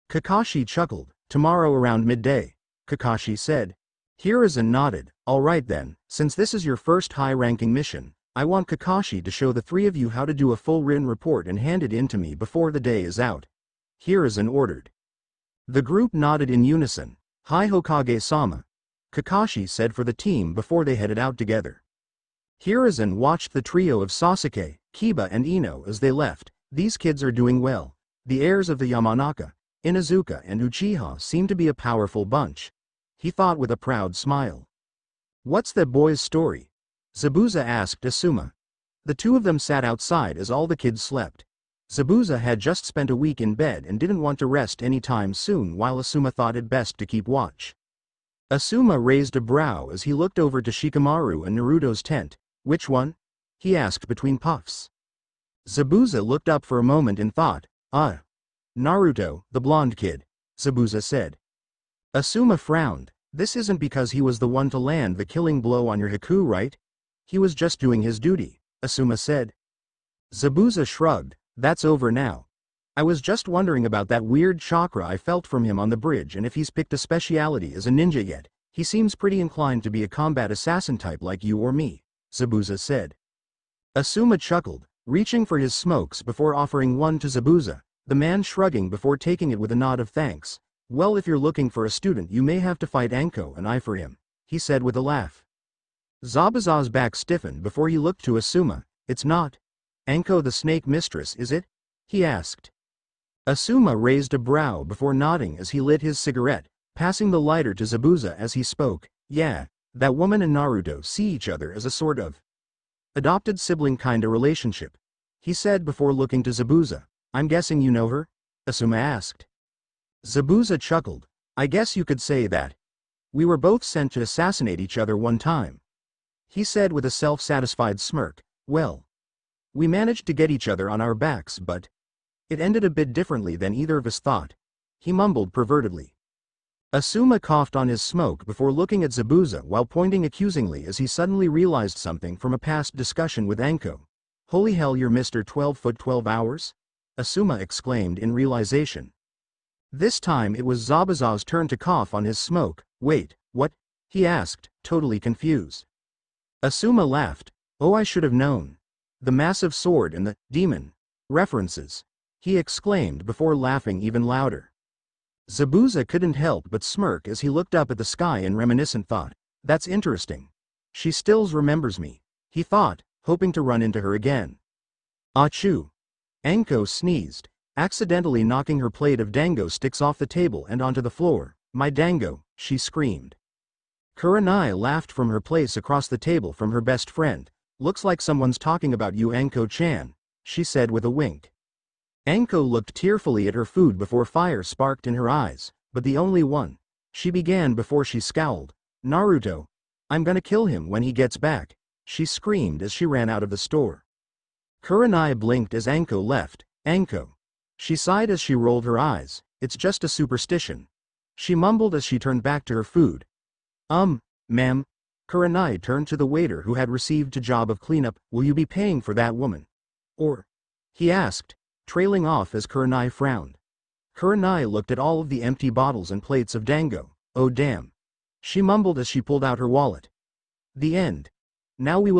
Kakashi chuckled, tomorrow around midday, Kakashi said. Hiruzen nodded, alright then, since this is your first high-ranking mission, I want Kakashi to show the three of you how to do a full written report and hand it in to me before the day is out. Hiruzen ordered. The group nodded in unison, Hi Hokage-sama. Kakashi said for the team before they headed out together. Hiruzen watched the trio of Sasuke, Kiba and Ino as they left. These kids are doing well. The heirs of the Yamanaka, Inuzuka and Uchiha seem to be a powerful bunch. He thought with a proud smile. What's that boy's story? Zabuza asked Asuma. The two of them sat outside as all the kids slept. Zabuza had just spent a week in bed and didn't want to rest any time soon while Asuma thought it best to keep watch. Asuma raised a brow as he looked over to Shikamaru and Naruto's tent, which one? He asked between puffs. Zabuza looked up for a moment in thought. Ah. Naruto, the blonde kid, Zabuza said. Asuma frowned. This isn't because he was the one to land the killing blow on your Haku right? He was just doing his duty, Asuma said. Zabuza shrugged, that's over now. I was just wondering about that weird chakra I felt from him on the bridge and if he's picked a speciality as a ninja yet. He seems pretty inclined to be a combat assassin type like you or me. Zabuza said. Asuma chuckled, reaching for his smokes before offering one to Zabuza, the man shrugging before taking it with a nod of thanks. Well if you're looking for a student you may have to fight Anko and I for him, he said with a laugh. Zabuza's back stiffened before he looked to Asuma, it's not. Anko the snake mistress is it? He asked. Asuma raised a brow before nodding as he lit his cigarette, passing the lighter to Zabuza as he spoke, yeah, that woman and Naruto see each other as a sort of adopted sibling kinda relationship. He said before looking to Zabuza. I'm guessing you know her? Asuma asked. Zabuza chuckled. I guess you could say that. We were both sent to assassinate each other one time. He said with a self-satisfied smirk. Well. We managed to get each other on our backs but. It ended a bit differently than either of us thought. He mumbled pervertedly. Asuma coughed on his smoke before looking at Zabuza while pointing accusingly as he suddenly realized something from a past discussion with Anko. Holy hell you're Mr. 12 foot 12 hours? Asuma exclaimed in realization. This time it was Zabuza's turn to cough on his smoke. Wait, what? He asked, totally confused. Asuma laughed. Oh I should have known. The massive sword and the demon references. He exclaimed before laughing even louder. Zabuza couldn't help but smirk as he looked up at the sky in reminiscent thought. That's interesting. She stills remembers me. He thought, hoping to run into her again. Achoo. Anko sneezed, accidentally knocking her plate of dango sticks off the table and onto the floor. My dango, she screamed. Kurenai laughed from her place across the table from her best friend. Looks like someone's talking about you Anko-chan, she said with a wink. Anko looked tearfully at her food before fire sparked in her eyes, but the only one. She began before she scowled. Naruto. I'm gonna kill him when he gets back, she screamed as she ran out of the store. Kurenai blinked as Anko left. Anko. She sighed as she rolled her eyes, it's just a superstition. She mumbled as she turned back to her food. Um, ma'am. Kurenai turned to the waiter who had received a job of cleanup, will you be paying for that woman? Or? He asked, trailing off as Kurenai frowned. Kurenai looked at all of the empty bottles and plates of dango, oh damn. She mumbled as she pulled out her wallet. The end. Now we will